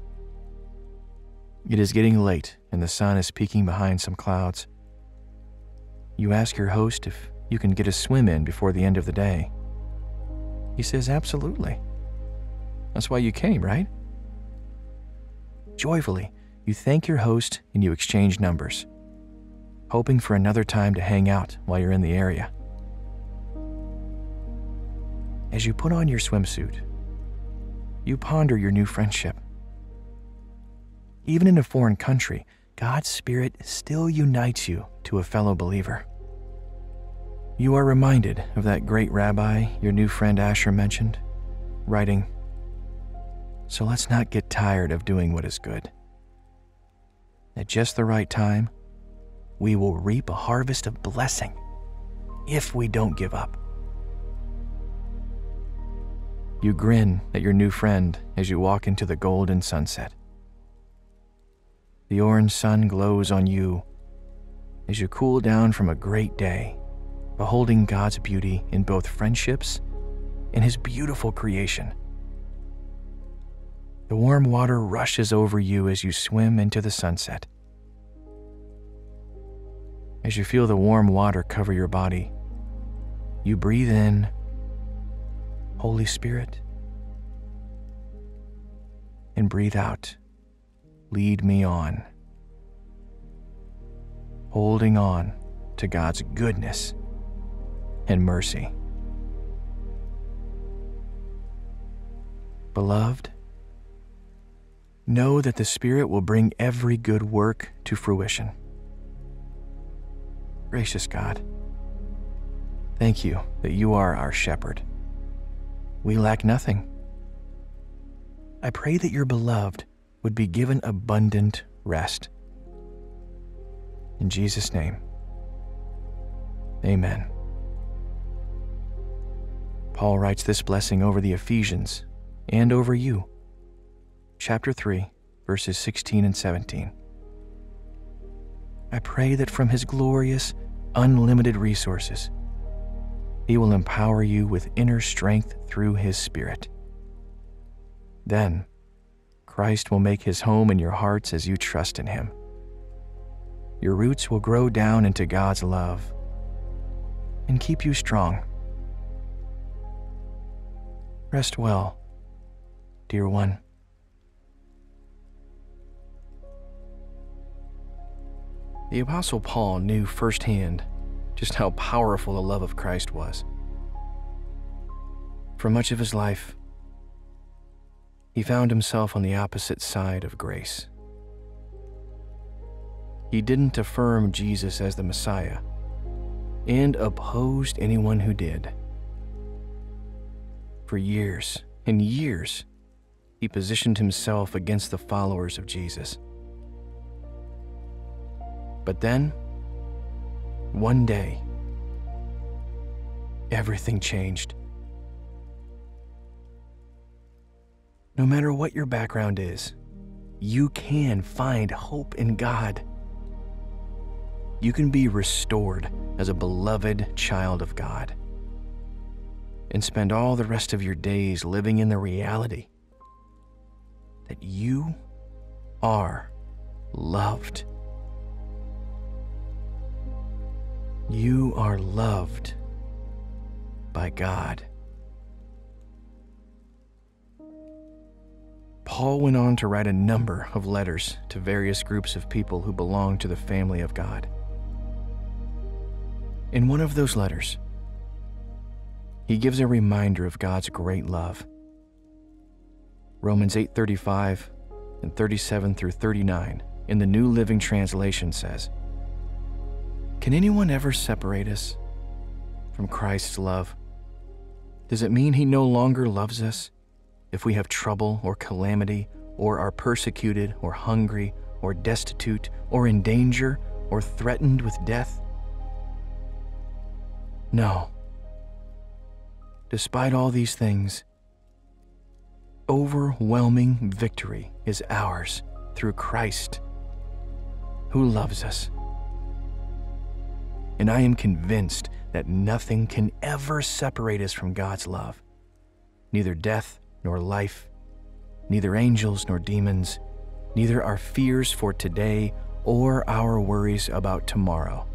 It is getting late and the sun is peeking behind some clouds. You ask your host if you can get a swim in before the end of the day. He says, Absolutely. That's why you came, right? Joyfully, you thank your host and you exchange numbers, hoping for another time to hang out while you're in the area. As you put on your swimsuit, you ponder your new friendship. Even in a foreign country, God's Spirit still unites you to a fellow believer. You are reminded of that great rabbi your new friend Asher mentioned, writing, So let's not get tired of doing what is good. At just the right time, we will reap a harvest of blessing if we don't give up. You grin at your new friend as you walk into the golden sunset. The orange sun glows on you as you cool down from a great day beholding God's beauty in both friendships and His beautiful creation. The warm water rushes over you as you swim into the sunset. As you feel the warm water cover your body, you breathe in, Holy Spirit, and breathe out, lead me on. Holding on to God's goodness and mercy. Beloved, know that the Spirit will bring every good work to fruition. Gracious God, thank you that you are our shepherd. We lack nothing. I pray that your beloved would be given abundant rest. In Jesus' name, amen. Paul writes this blessing over the Ephesians and over you. Chapter 3, verses 16 and 17. I pray that from his glorious, unlimited resources, he will empower you with inner strength through his Spirit. Then, Christ will make his home in your hearts as you trust in him. Your roots will grow down into God's love and keep you strong Rest well, dear one. The Apostle Paul knew firsthand just how powerful the love of Christ was. For much of his life, he found himself on the opposite side of grace. He didn't affirm Jesus as the Messiah and opposed anyone who did. For years and years, he positioned himself against the followers of Jesus. But then, one day, everything changed. No matter what your background is, you can find hope in God. You can be restored as a beloved child of God and spend all the rest of your days living in the reality that you are loved. You are loved by God. Paul went on to write a number of letters to various groups of people who belong to the family of God. In one of those letters, he gives a reminder of God's great love. Romans 8:35 and 37 through 39 in the New Living Translation says, Can anyone ever separate us from Christ's love? Does it mean he no longer loves us if we have trouble or calamity or are persecuted or hungry or destitute or in danger or threatened with death? No. Despite all these things, overwhelming victory is ours through Christ, who loves us. And I am convinced that nothing can ever separate us from God's love neither death nor life, neither angels nor demons, neither our fears for today or our worries about tomorrow.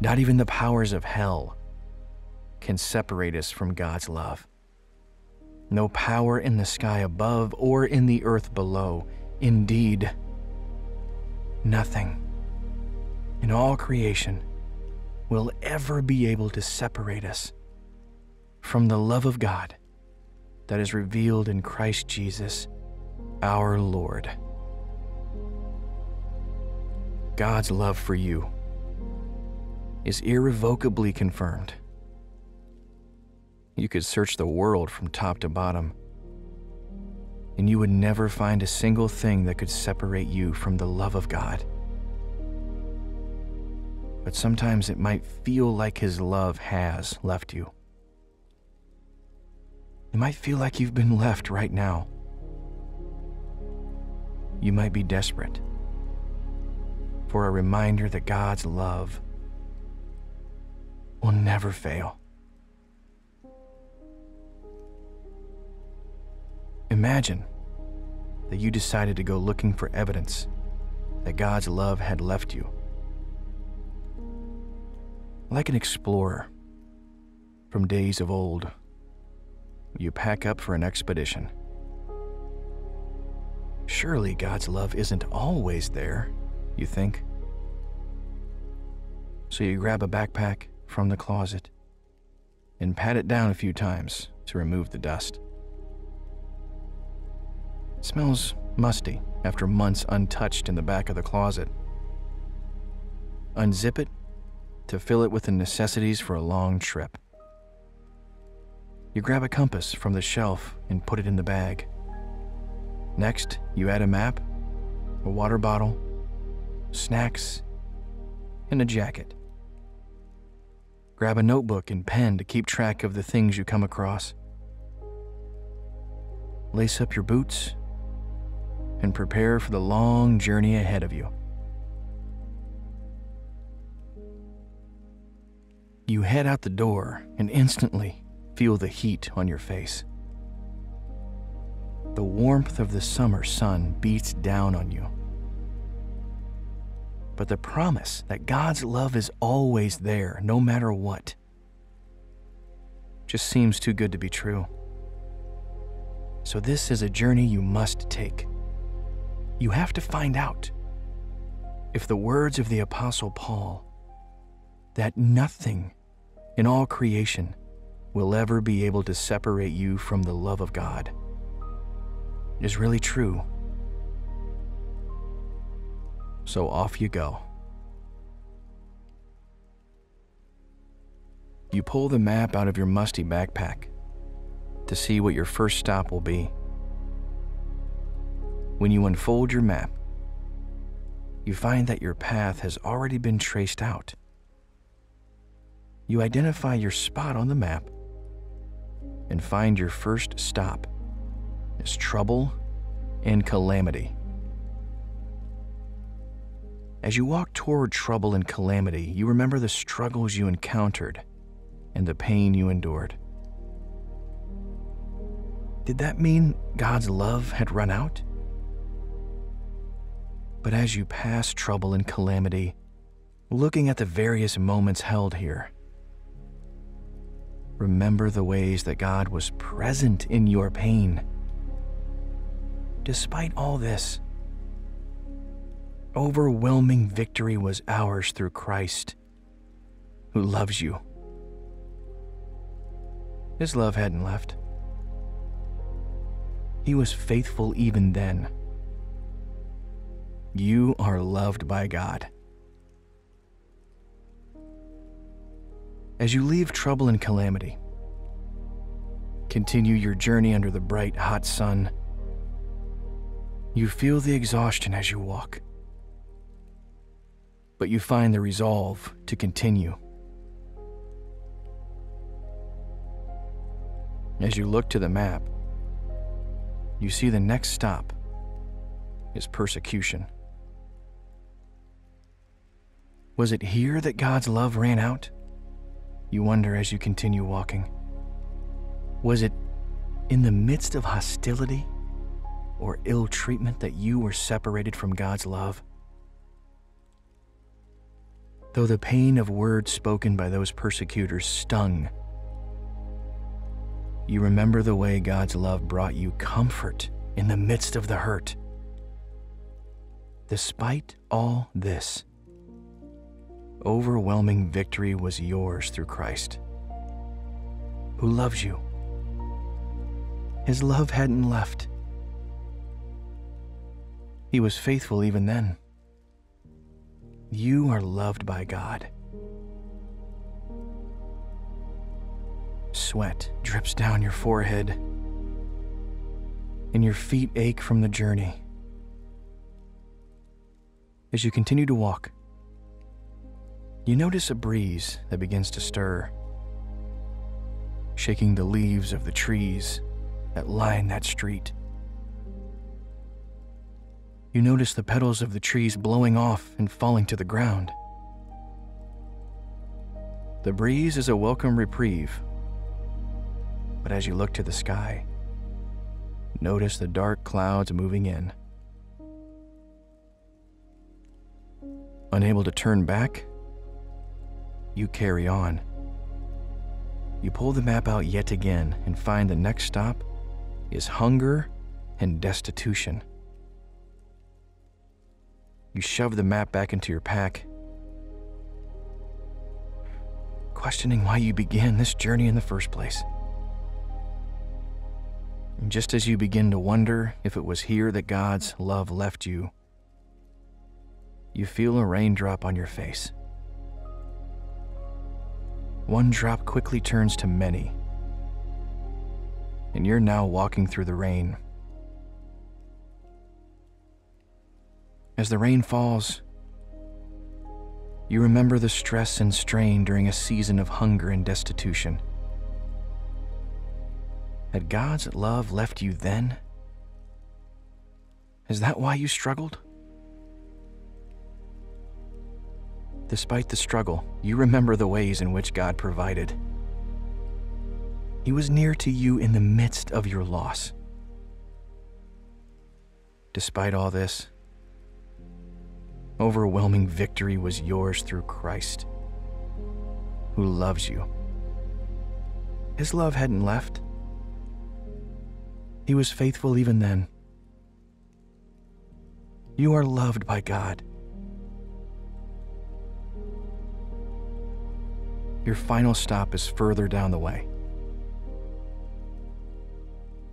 Not even the powers of hell can separate us from God's love. No power in the sky above or in the earth below. Indeed, nothing in all creation will ever be able to separate us from the love of God that is revealed in Christ Jesus, our Lord. God's love for you is irrevocably confirmed. You could search the world from top to bottom, and you would never find a single thing that could separate you from the love of God but sometimes it might feel like His love has left you. It might feel like you've been left right now. You might be desperate for a reminder that God's love will never fail. Imagine that you decided to go looking for evidence that God's love had left you like an explorer from days of old, you pack up for an expedition. Surely God's love isn't always there, you think. So you grab a backpack from the closet and pat it down a few times to remove the dust. It smells musty after months untouched in the back of the closet. Unzip it to fill it with the necessities for a long trip. You grab a compass from the shelf and put it in the bag. Next, you add a map, a water bottle, snacks, and a jacket. Grab a notebook and pen to keep track of the things you come across. Lace up your boots and prepare for the long journey ahead of you. You head out the door and instantly feel the heat on your face. The warmth of the summer sun beats down on you. But the promise that God's love is always there, no matter what, just seems too good to be true. So, this is a journey you must take. You have to find out if the words of the Apostle Paul, that nothing in all creation will ever be able to separate you from the love of God is really true. So off you go. You pull the map out of your musty backpack to see what your first stop will be. When you unfold your map, you find that your path has already been traced out you identify your spot on the map and find your first stop is trouble and calamity. As you walk toward trouble and calamity, you remember the struggles you encountered and the pain you endured. Did that mean God's love had run out? But as you pass trouble and calamity, looking at the various moments held here, Remember the ways that God was present in your pain. Despite all this, overwhelming victory was ours through Christ, who loves you. His love hadn't left. He was faithful even then. You are loved by God. As you leave trouble and calamity, continue your journey under the bright, hot sun. You feel the exhaustion as you walk, but you find the resolve to continue. As you look to the map, you see the next stop is persecution. Was it here that God's love ran out? You wonder as you continue walking. Was it in the midst of hostility or ill treatment that you were separated from God's love? Though the pain of words spoken by those persecutors stung, you remember the way God's love brought you comfort in the midst of the hurt. Despite all this, overwhelming victory was yours through Christ, who loves you. His love hadn't left. He was faithful even then. You are loved by God. Sweat drips down your forehead, and your feet ache from the journey. As you continue to walk, you notice a breeze that begins to stir, shaking the leaves of the trees that line that street. You notice the petals of the trees blowing off and falling to the ground. The breeze is a welcome reprieve, but as you look to the sky, notice the dark clouds moving in. Unable to turn back, you carry on. You pull the map out yet again and find the next stop is hunger and destitution. You shove the map back into your pack, questioning why you began this journey in the first place. And just as you begin to wonder if it was here that God's love left you, you feel a raindrop on your face. One drop quickly turns to many and you're now walking through the rain. As the rain falls, you remember the stress and strain during a season of hunger and destitution. Had God's love left you then? Is that why you struggled? Despite the struggle, you remember the ways in which God provided. He was near to you in the midst of your loss. Despite all this, overwhelming victory was yours through Christ, who loves you. His love hadn't left. He was faithful even then. You are loved by God. Your final stop is further down the way.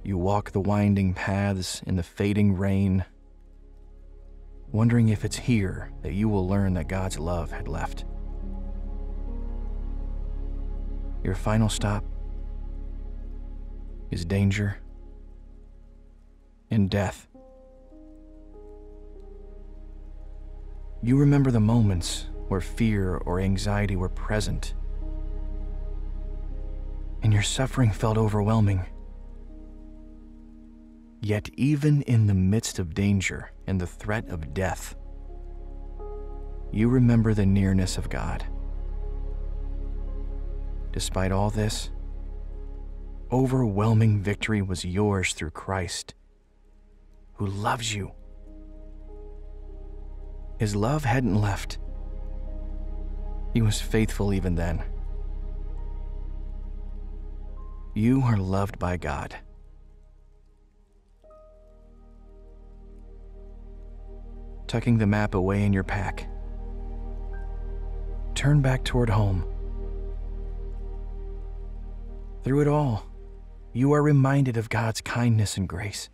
You walk the winding paths in the fading rain, wondering if it's here that you will learn that God's love had left. Your final stop is danger and death. You remember the moments where fear or anxiety were present, and your suffering felt overwhelming. Yet, even in the midst of danger and the threat of death, you remember the nearness of God. Despite all this, overwhelming victory was yours through Christ, who loves you. His love hadn't left. He was faithful even then. You are loved by God. tucking the map away in your pack. Turn back toward home. Through it all, you are reminded of God's kindness and grace.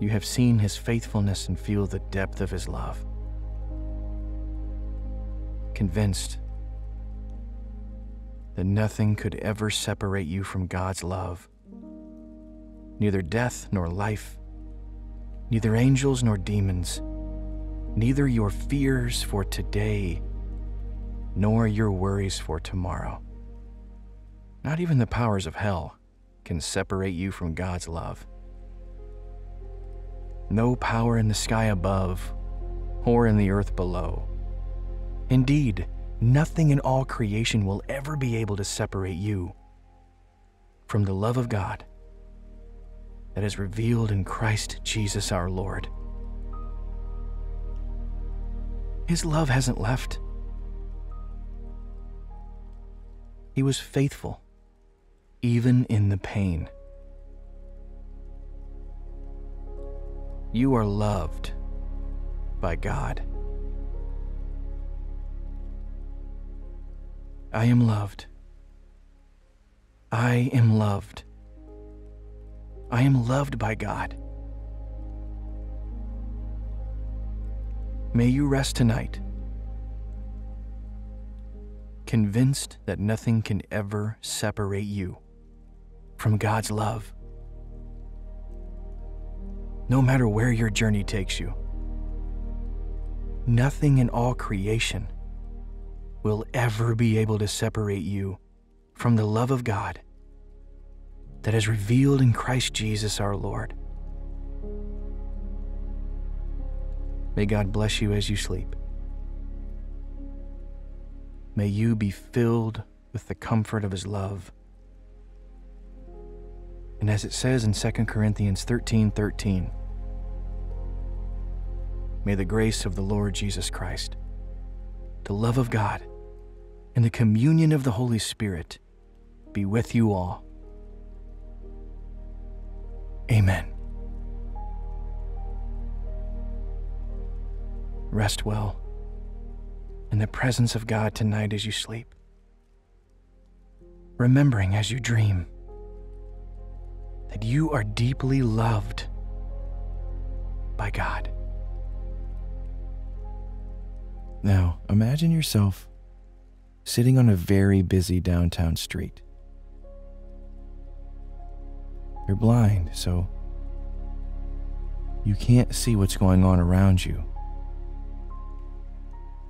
You have seen his faithfulness and feel the depth of his love. Convinced that nothing could ever separate you from God's love, neither death nor life, neither angels nor demons, neither your fears for today nor your worries for tomorrow. Not even the powers of hell can separate you from God's love. No power in the sky above or in the earth below. Indeed, nothing in all creation will ever be able to separate you from the love of God that is revealed in Christ Jesus our Lord. His love hasn't left. He was faithful, even in the pain. You are loved by God. I am loved. I am loved. I am loved by God. May you rest tonight, convinced that nothing can ever separate you from God's love. No matter where your journey takes you, nothing in all creation will ever be able to separate you from the love of God that is revealed in Christ Jesus our Lord. May God bless you as you sleep. May you be filled with the comfort of his love. And as it says in 2 Corinthians 13 13, may the grace of the Lord Jesus Christ, the love of God, and the communion of the Holy Spirit be with you all. Amen. Rest well in the presence of God tonight as you sleep, remembering as you dream that you are deeply loved by God. Now, imagine yourself sitting on a very busy downtown street. You're blind, so you can't see what's going on around you.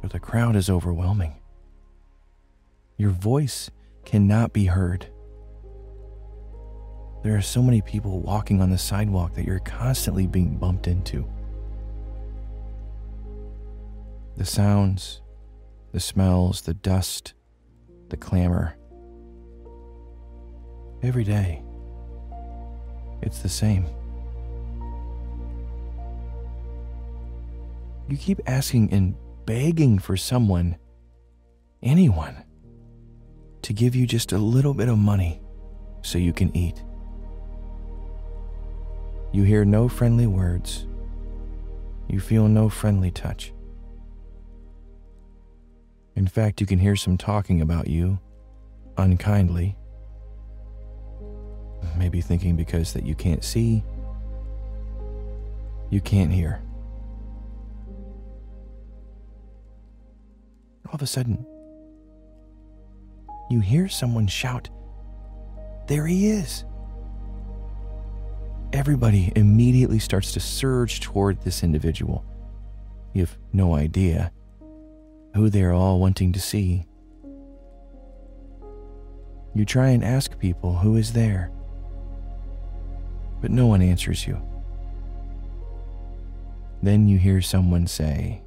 But the crowd is overwhelming. Your voice cannot be heard. There are so many people walking on the sidewalk that you're constantly being bumped into. The sounds, the smells, the dust, the clamor. Every day, it's the same. You keep asking and begging for someone, anyone, to give you just a little bit of money so you can eat. You hear no friendly words. You feel no friendly touch. In fact, you can hear some talking about you, unkindly, Maybe thinking because that you can't see, you can't hear. All of a sudden, you hear someone shout, There he is! Everybody immediately starts to surge toward this individual. You have no idea who they're all wanting to see. You try and ask people who is there but no one answers you. Then you hear someone say,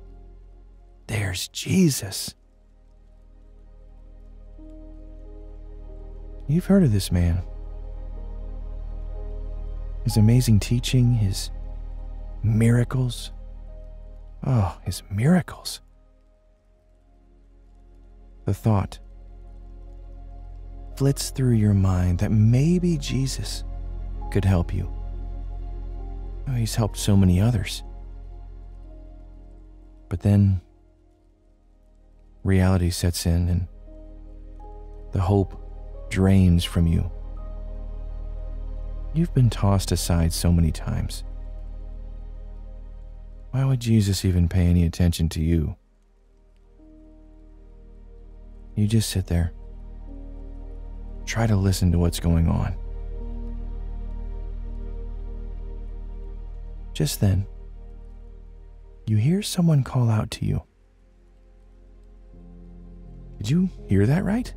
There's Jesus. You've heard of this man. His amazing teaching, his miracles. Oh, his miracles. The thought flits through your mind that maybe Jesus could help you. Oh, he's helped so many others. But then reality sets in and the hope drains from you. You've been tossed aside so many times. Why would Jesus even pay any attention to you? You just sit there. Try to listen to what's going on. Just then, you hear someone call out to you. Did you hear that right?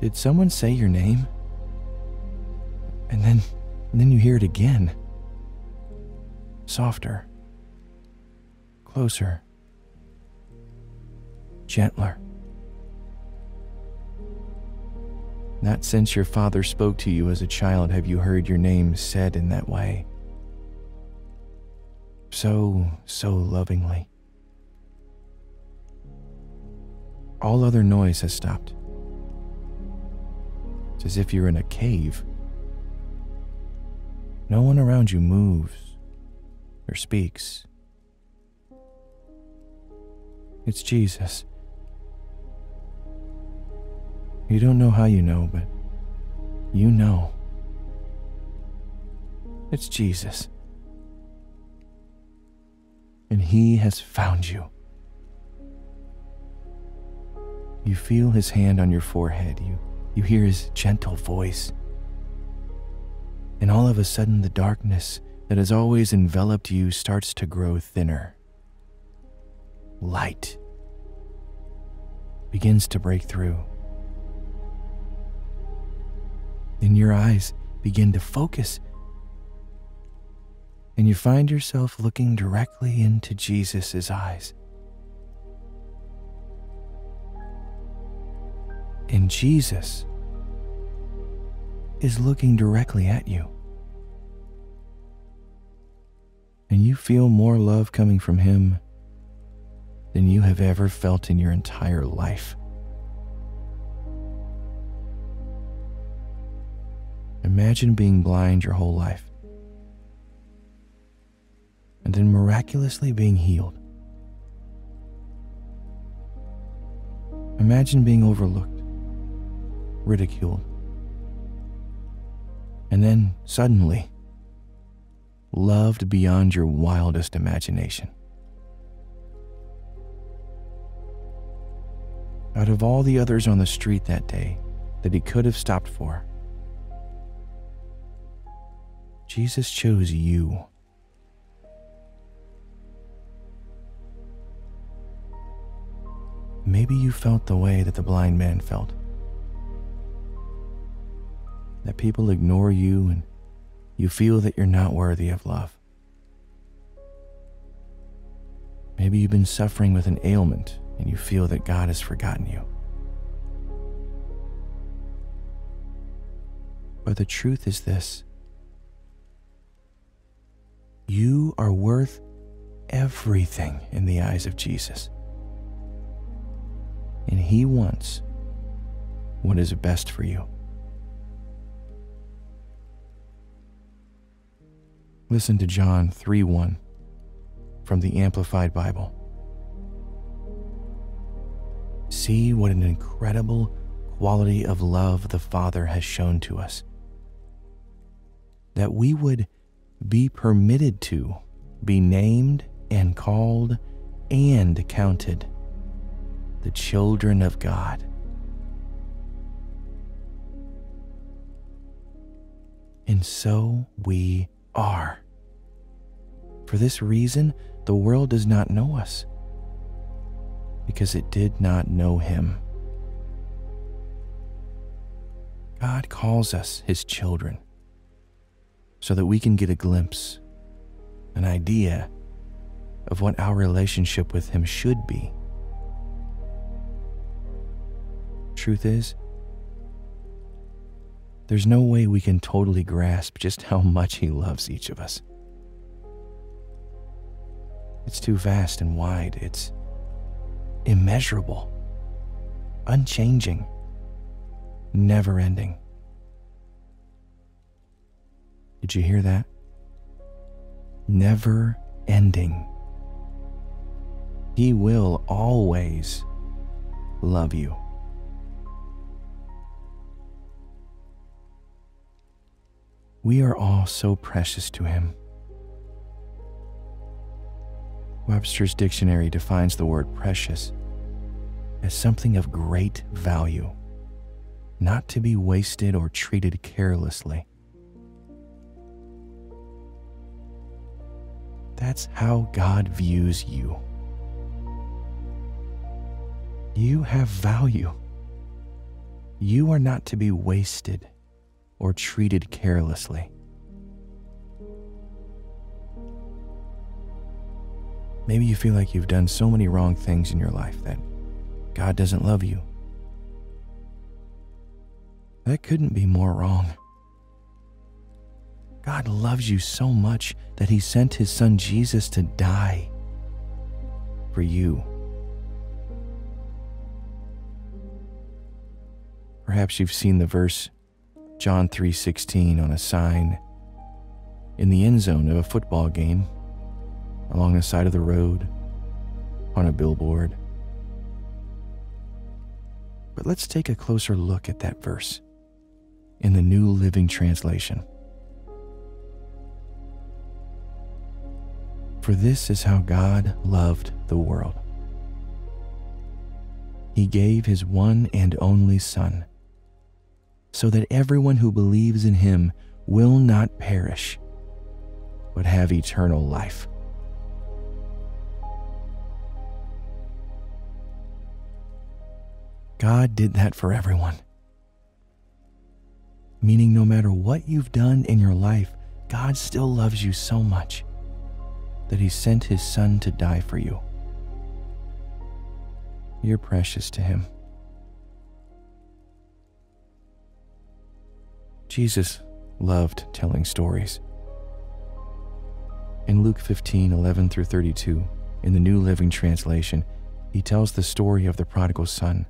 Did someone say your name? And then, and then you hear it again. Softer. Closer. Gentler. Not since your father spoke to you as a child have you heard your name said in that way. So, so lovingly. All other noise has stopped. It's as if you're in a cave. No one around you moves or speaks. It's Jesus. You don't know how you know, but you know. It's Jesus. And He has found you. You feel His hand on your forehead. You, you hear His gentle voice. And all of a sudden, the darkness that has always enveloped you starts to grow thinner. Light begins to break through. Then your eyes begin to focus, and you find yourself looking directly into Jesus' eyes. And Jesus is looking directly at you. And you feel more love coming from Him than you have ever felt in your entire life. Imagine being blind your whole life and then miraculously being healed. Imagine being overlooked, ridiculed, and then suddenly loved beyond your wildest imagination. Out of all the others on the street that day that he could have stopped for, Jesus chose you. Maybe you felt the way that the blind man felt. That people ignore you and you feel that you're not worthy of love. Maybe you've been suffering with an ailment and you feel that God has forgotten you. But the truth is this you are worth everything in the eyes of Jesus. And He wants what is best for you. Listen to John 3 1 from the Amplified Bible. See what an incredible quality of love the Father has shown to us. That we would be permitted to be named and called and counted the children of God. And so we are. For this reason, the world does not know us, because it did not know Him. God calls us His children so that we can get a glimpse, an idea of what our relationship with Him should be. Truth is, there's no way we can totally grasp just how much He loves each of us. It's too vast and wide, it's immeasurable, unchanging, never ending. Did you hear that? Never ending. He will always love you. We are all so precious to Him. Webster's dictionary defines the word precious as something of great value, not to be wasted or treated carelessly. That's how God views you. You have value. You are not to be wasted or treated carelessly. Maybe you feel like you've done so many wrong things in your life that God doesn't love you. That couldn't be more wrong. God loves you so much that He sent His Son Jesus to die for you. Perhaps you've seen the verse John 3:16 on a sign in the end zone of a football game, along the side of the road, on a billboard. But let's take a closer look at that verse in the New Living Translation. For this is how God loved the world. He gave his one and only Son, so that everyone who believes in him will not perish, but have eternal life. God did that for everyone meaning no matter what you've done in your life, God still loves you so much that He sent His Son to die for you. You're precious to Him. Jesus loved telling stories. In Luke 15 11 through 32, in the New Living Translation, he tells the story of the prodigal son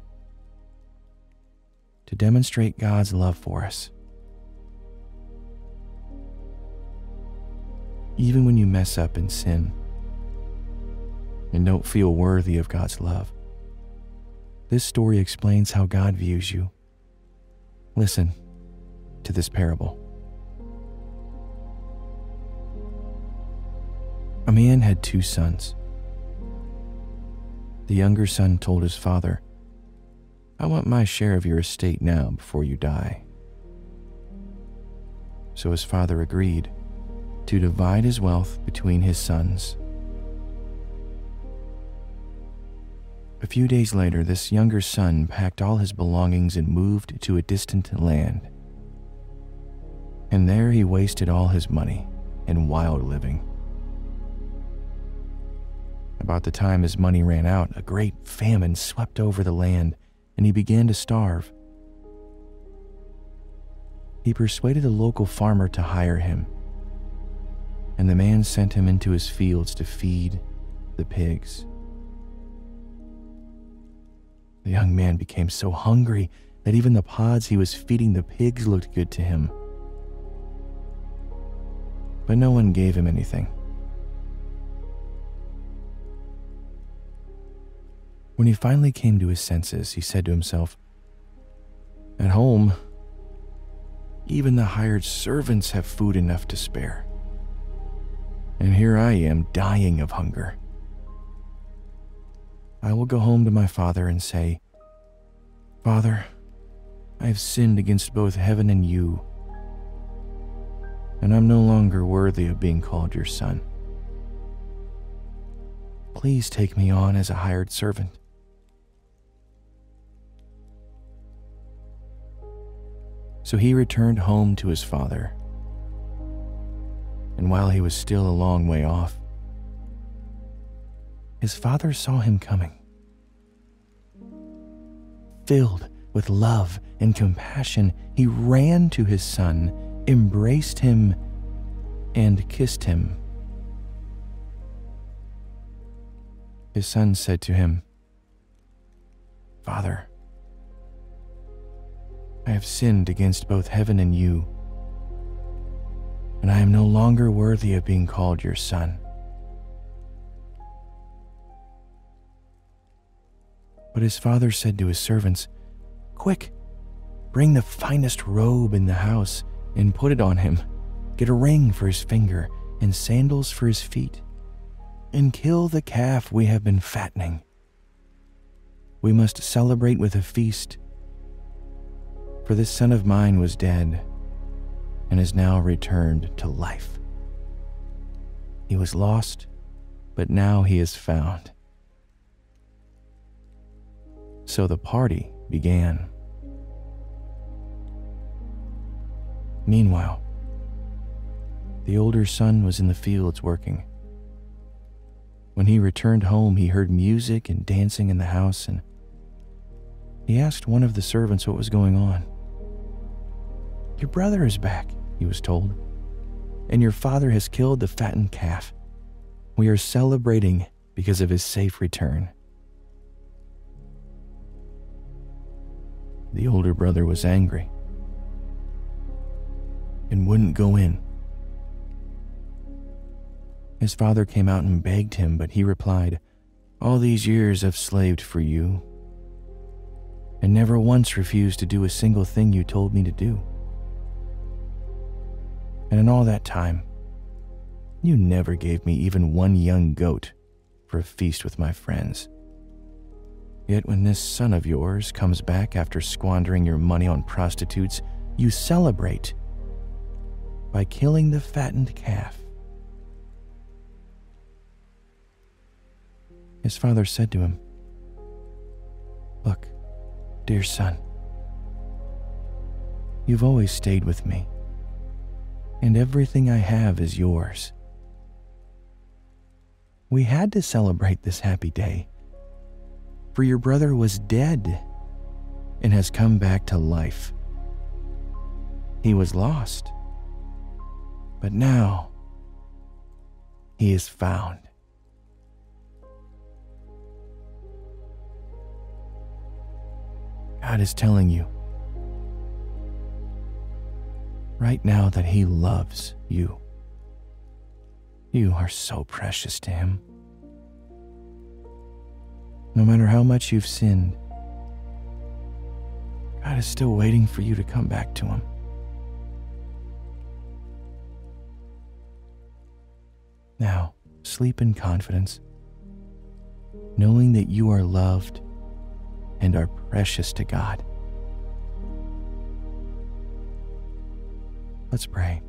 to demonstrate God's love for us. Even when you mess up and sin and don't feel worthy of God's love. This story explains how God views you. Listen to this parable. A man had two sons. The younger son told his father, I want my share of your estate now before you die. So his father agreed to divide his wealth between his sons. A few days later, this younger son packed all his belongings and moved to a distant land. And there he wasted all his money in wild living. About the time his money ran out, a great famine swept over the land and he began to starve. He persuaded a local farmer to hire him and the man sent him into his fields to feed the pigs. The young man became so hungry that even the pods he was feeding the pigs looked good to him. But no one gave him anything. When he finally came to his senses, he said to himself, At home, even the hired servants have food enough to spare and here I am dying of hunger. I will go home to my father and say, Father, I have sinned against both heaven and you, and I'm no longer worthy of being called your son. Please take me on as a hired servant. So he returned home to his father and while he was still a long way off, his father saw him coming. Filled with love and compassion, he ran to his son, embraced him, and kissed him. His son said to him, Father, I have sinned against both heaven and you and I am no longer worthy of being called your son. But his father said to his servants, Quick, bring the finest robe in the house and put it on him. Get a ring for his finger and sandals for his feet, and kill the calf we have been fattening. We must celebrate with a feast, for this son of mine was dead and is now returned to life. He was lost, but now he is found. So the party began. Meanwhile, the older son was in the fields working. When he returned home, he heard music and dancing in the house, and he asked one of the servants what was going on. Your brother is back, he was told, and your father has killed the fattened calf. We are celebrating because of his safe return. The older brother was angry and wouldn't go in. His father came out and begged him, but he replied, All these years I've slaved for you, and never once refused to do a single thing you told me to do. And in all that time, you never gave me even one young goat for a feast with my friends. Yet when this son of yours comes back after squandering your money on prostitutes, you celebrate by killing the fattened calf. His father said to him, Look, dear son, you've always stayed with me, and everything I have is yours. We had to celebrate this happy day, for your brother was dead and has come back to life. He was lost, but now he is found. God is telling you right now that He loves you. You are so precious to Him. No matter how much you've sinned, God is still waiting for you to come back to Him. Now, sleep in confidence, knowing that you are loved and are precious to God. Let's pray.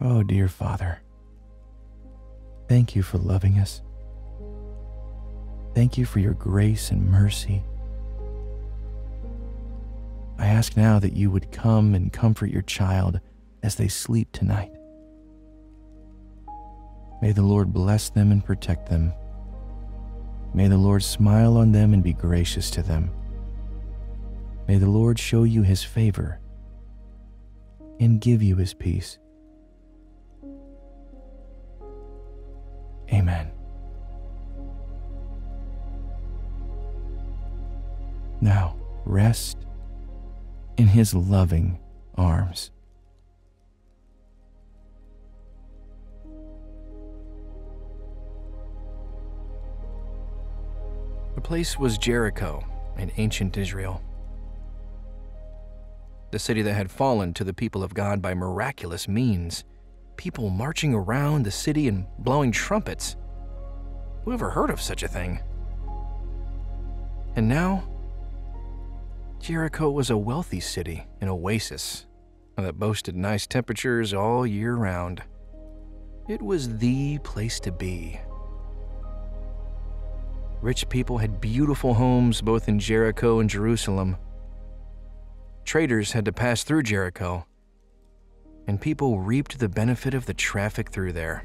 Oh, dear Father, thank you for loving us. Thank you for your grace and mercy. I ask now that you would come and comfort your child as they sleep tonight. May the Lord bless them and protect them. May the Lord smile on them and be gracious to them. May the Lord show you his favor and give you his peace. Amen. Now rest in his loving arms. The place was Jericho in ancient Israel. The city that had fallen to the people of God by miraculous means. People marching around the city and blowing trumpets. Who ever heard of such a thing? And now, Jericho was a wealthy city, an oasis, that boasted nice temperatures all year round. It was the place to be. Rich people had beautiful homes both in Jericho and Jerusalem. Traders had to pass through Jericho, and people reaped the benefit of the traffic through there.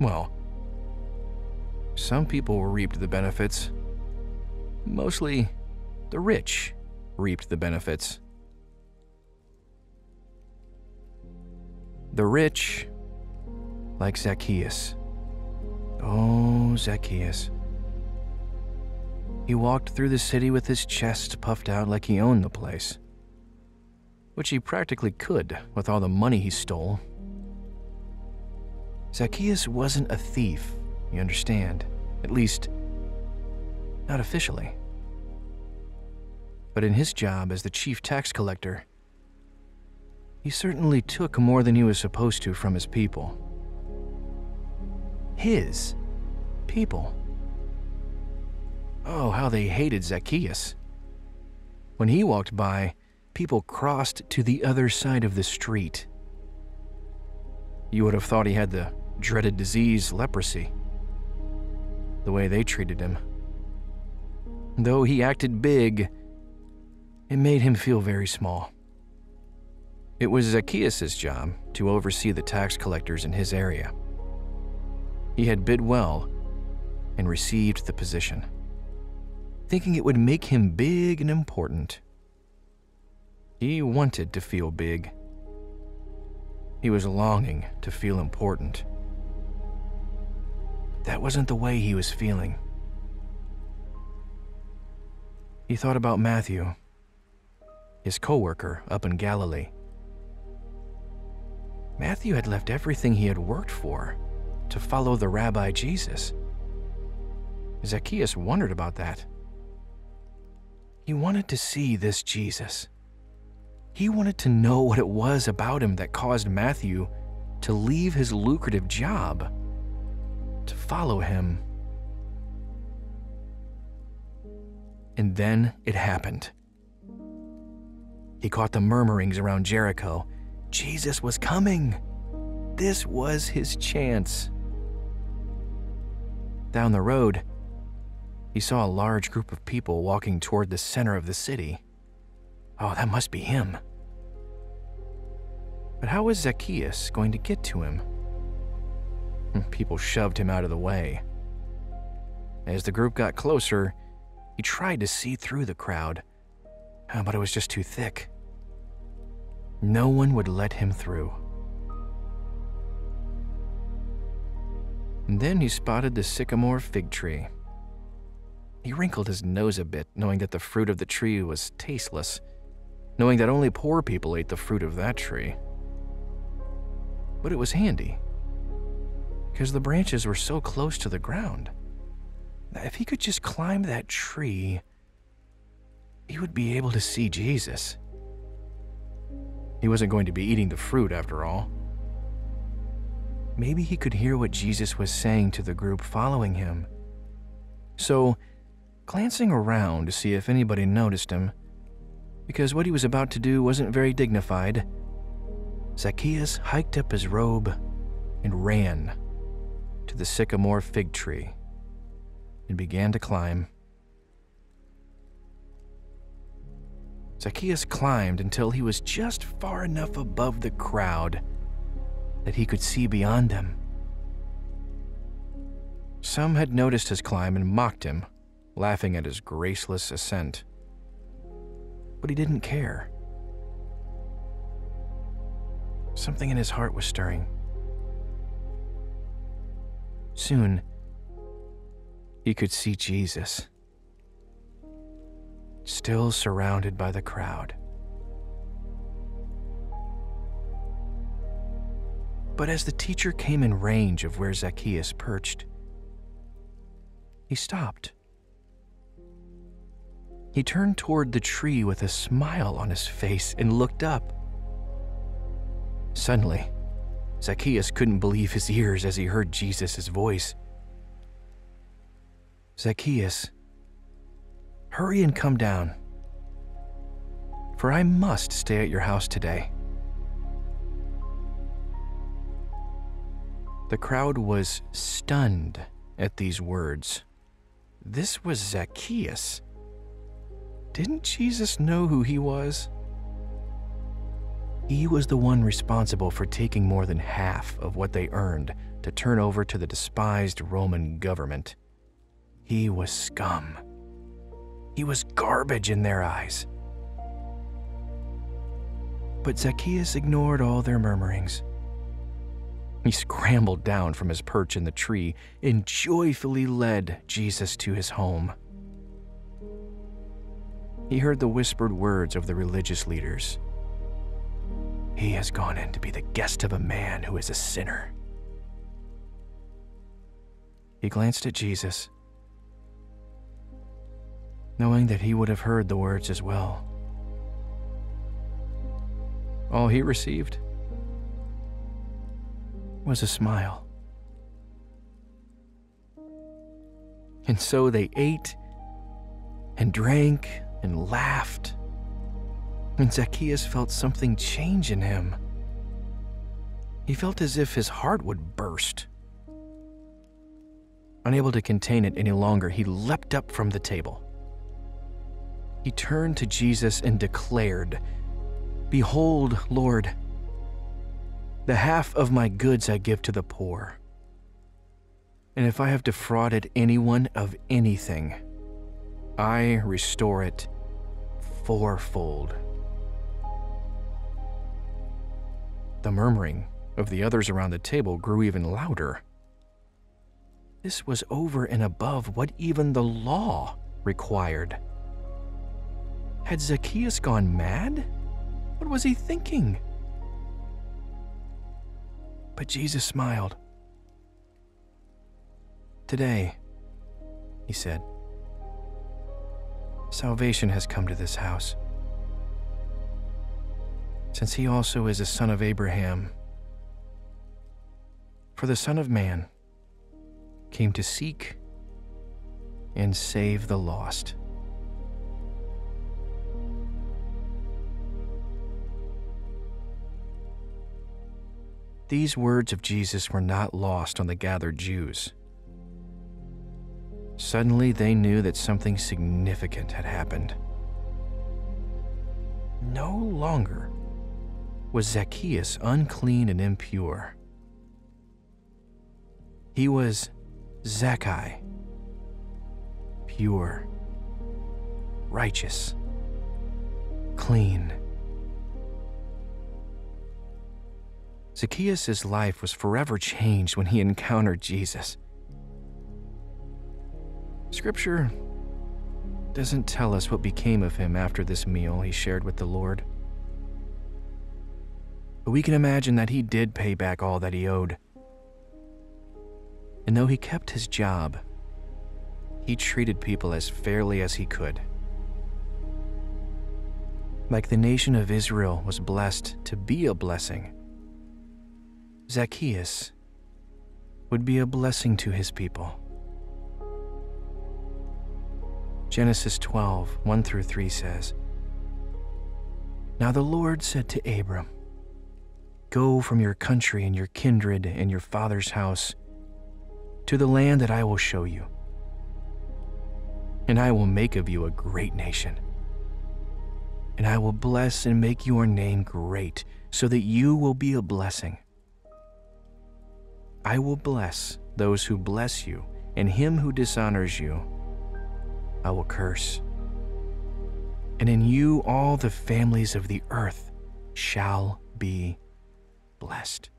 Well, some people reaped the benefits. Mostly, the rich reaped the benefits. The rich, like Zacchaeus. Oh, Zacchaeus. He walked through the city with his chest puffed out like he owned the place. Which he practically could with all the money he stole. Zacchaeus wasn't a thief, you understand. At least, not officially. But in his job as the chief tax collector, he certainly took more than he was supposed to from his people. His people. Oh, how they hated Zacchaeus. When he walked by, people crossed to the other side of the street. You would have thought he had the dreaded disease leprosy. The way they treated him. Though he acted big, it made him feel very small. It was Zacchaeus' job to oversee the tax collectors in his area. He had bid well and received the position, thinking it would make him big and important. He wanted to feel big. He was longing to feel important. That wasn't the way he was feeling. He thought about Matthew, his coworker up in Galilee. Matthew had left everything he had worked for to follow the rabbi Jesus. Zacchaeus wondered about that. He wanted to see this Jesus. He wanted to know what it was about him that caused Matthew to leave his lucrative job to follow him. And then it happened. He caught the murmurings around Jericho. Jesus was coming. This was his chance. Down the road, he saw a large group of people walking toward the center of the city. Oh, that must be him. But how was Zacchaeus going to get to him? People shoved him out of the way. As the group got closer, he tried to see through the crowd, uh, but it was just too thick. No one would let him through. And then he spotted the sycamore fig tree. He wrinkled his nose a bit, knowing that the fruit of the tree was tasteless, knowing that only poor people ate the fruit of that tree. But it was handy, because the branches were so close to the ground. If he could just climb that tree, he would be able to see Jesus. He wasn't going to be eating the fruit after all. Maybe he could hear what Jesus was saying to the group following him. So, glancing around to see if anybody noticed him, because what he was about to do wasn't very dignified, Zacchaeus hiked up his robe and ran to the sycamore fig tree and began to climb. Zacchaeus climbed until he was just far enough above the crowd that he could see beyond them. Some had noticed his climb and mocked him, laughing at his graceless ascent. But he didn't care. Something in his heart was stirring. Soon, he could see Jesus, still surrounded by the crowd. But as the teacher came in range of where Zacchaeus perched, he stopped. He turned toward the tree with a smile on his face and looked up. Suddenly, Zacchaeus couldn't believe his ears as he heard Jesus' voice. Zacchaeus, hurry and come down, for I must stay at your house today. The crowd was stunned at these words. This was Zacchaeus. Didn't Jesus know who he was? He was the one responsible for taking more than half of what they earned to turn over to the despised Roman government. He was scum. He was garbage in their eyes. But Zacchaeus ignored all their murmurings. He scrambled down from his perch in the tree and joyfully led Jesus to his home. He heard the whispered words of the religious leaders. He has gone in to be the guest of a man who is a sinner. He glanced at Jesus, knowing that he would have heard the words as well. All he received was a smile. And so they ate and drank and laughed. And Zacchaeus felt something change in him. He felt as if his heart would burst. Unable to contain it any longer, he leapt up from the table. He turned to Jesus and declared, Behold, Lord, the half of my goods I give to the poor. And if I have defrauded anyone of anything, I restore it fourfold. The murmuring of the others around the table grew even louder. This was over and above what even the law required. Had Zacchaeus gone mad? What was he thinking? But Jesus smiled. Today, he said, salvation has come to this house. Since he also is a son of Abraham, for the Son of Man came to seek and save the lost. These words of Jesus were not lost on the gathered Jews. Suddenly, they knew that something significant had happened. No longer was Zacchaeus unclean and impure. He was Zacchaeus, pure, righteous, clean. Zacchaeus' life was forever changed when he encountered Jesus. Scripture doesn't tell us what became of him after this meal he shared with the Lord. But we can imagine that he did pay back all that he owed. And though he kept his job, he treated people as fairly as he could. Like the nation of Israel was blessed to be a blessing, Zacchaeus would be a blessing to his people. Genesis 12, 1 through 3 says, Now the Lord said to Abram, Go from your country and your kindred and your father's house to the land that I will show you. And I will make of you a great nation. And I will bless and make your name great, so that you will be a blessing. I will bless those who bless you, and him who dishonors you, I will curse. And in you all the families of the earth shall be blessed.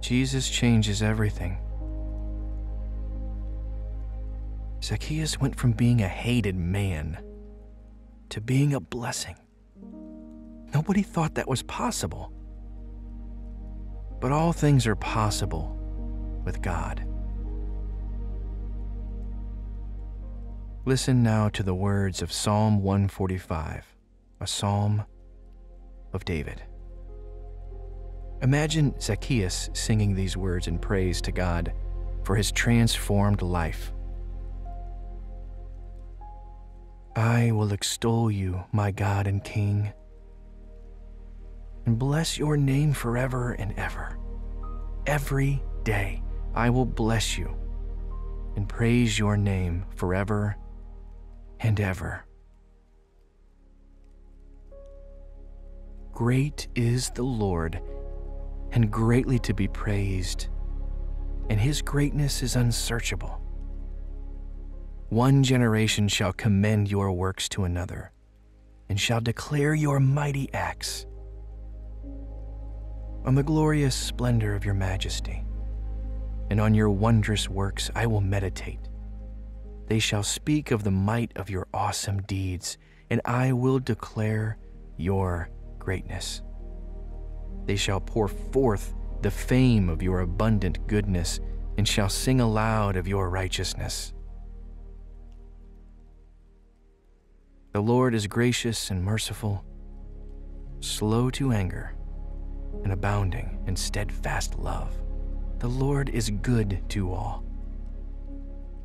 Jesus changes everything. Zacchaeus went from being a hated man to being a blessing. Nobody thought that was possible. But all things are possible with God. Listen now to the words of Psalm 145, a psalm of David. Imagine Zacchaeus singing these words in praise to God for his transformed life. I will extol you, my God and King, and bless your name forever and ever. Every day I will bless you and praise your name forever and ever. Great is the Lord and greatly to be praised, and his greatness is unsearchable. One generation shall commend your works to another, and shall declare your mighty acts. On the glorious splendor of your majesty, and on your wondrous works I will meditate. They shall speak of the might of your awesome deeds, and I will declare your greatness. They shall pour forth the fame of your abundant goodness and shall sing aloud of your righteousness. The Lord is gracious and merciful, slow to anger, and abounding in steadfast love. The Lord is good to all,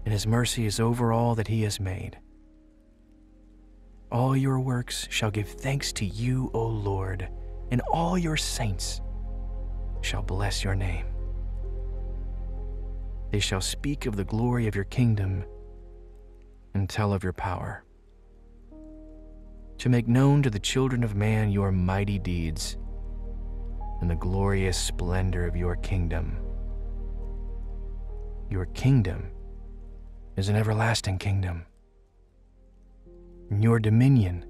and his mercy is over all that he has made. All your works shall give thanks to you, O Lord, and all your saints shall bless your name. They shall speak of the glory of your kingdom and tell of your power. To make known to the children of man your mighty deeds and the glorious splendor of your kingdom. Your kingdom is an everlasting kingdom. And your dominion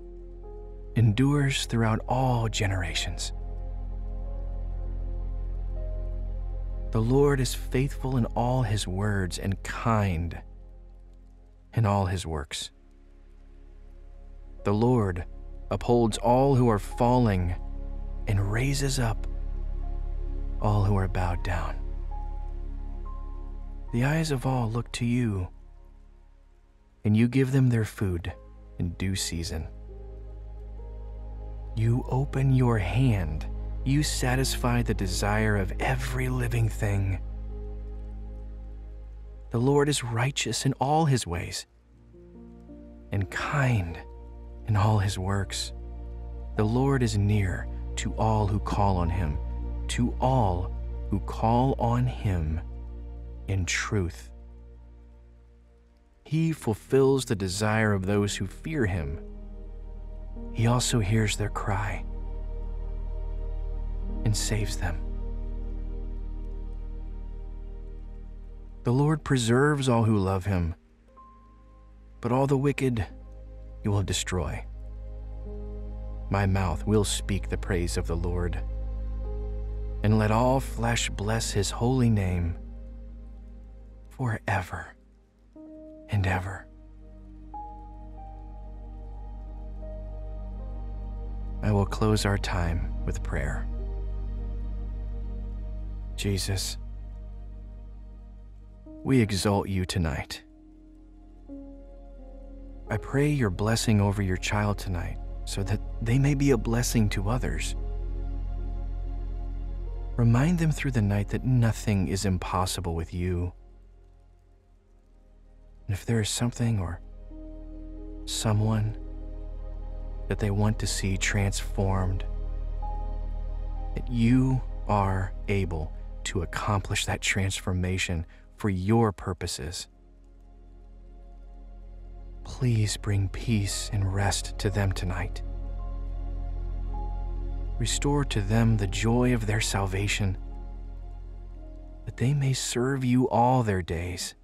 endures throughout all generations. The Lord is faithful in all his words and kind in all his works. The Lord upholds all who are falling and raises up all who are bowed down. The eyes of all look to you, and you give them their food in due season. You open your hand, you satisfy the desire of every living thing. The Lord is righteous in all his ways and kind in all his works. The Lord is near to all who call on him, to all who call on him in truth. He fulfills the desire of those who fear him. He also hears their cry and saves them. The Lord preserves all who love him, but all the wicked he will destroy. My mouth will speak the praise of the Lord, and let all flesh bless his holy name forever and ever. I will close our time with prayer. Jesus, we exalt you tonight. I pray your blessing over your child tonight so that they may be a blessing to others. Remind them through the night that nothing is impossible with you. And if there is something or someone that they want to see transformed, that you are able to accomplish that transformation for your purposes. Please bring peace and rest to them tonight. Restore to them the joy of their salvation, that they may serve you all their days.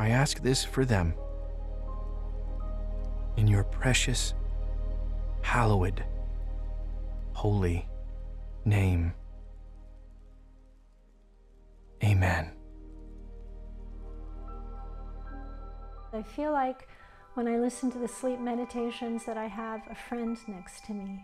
I ask this for them. In your precious, hallowed, holy name. Amen. I feel like when I listen to the sleep meditations that I have a friend next to me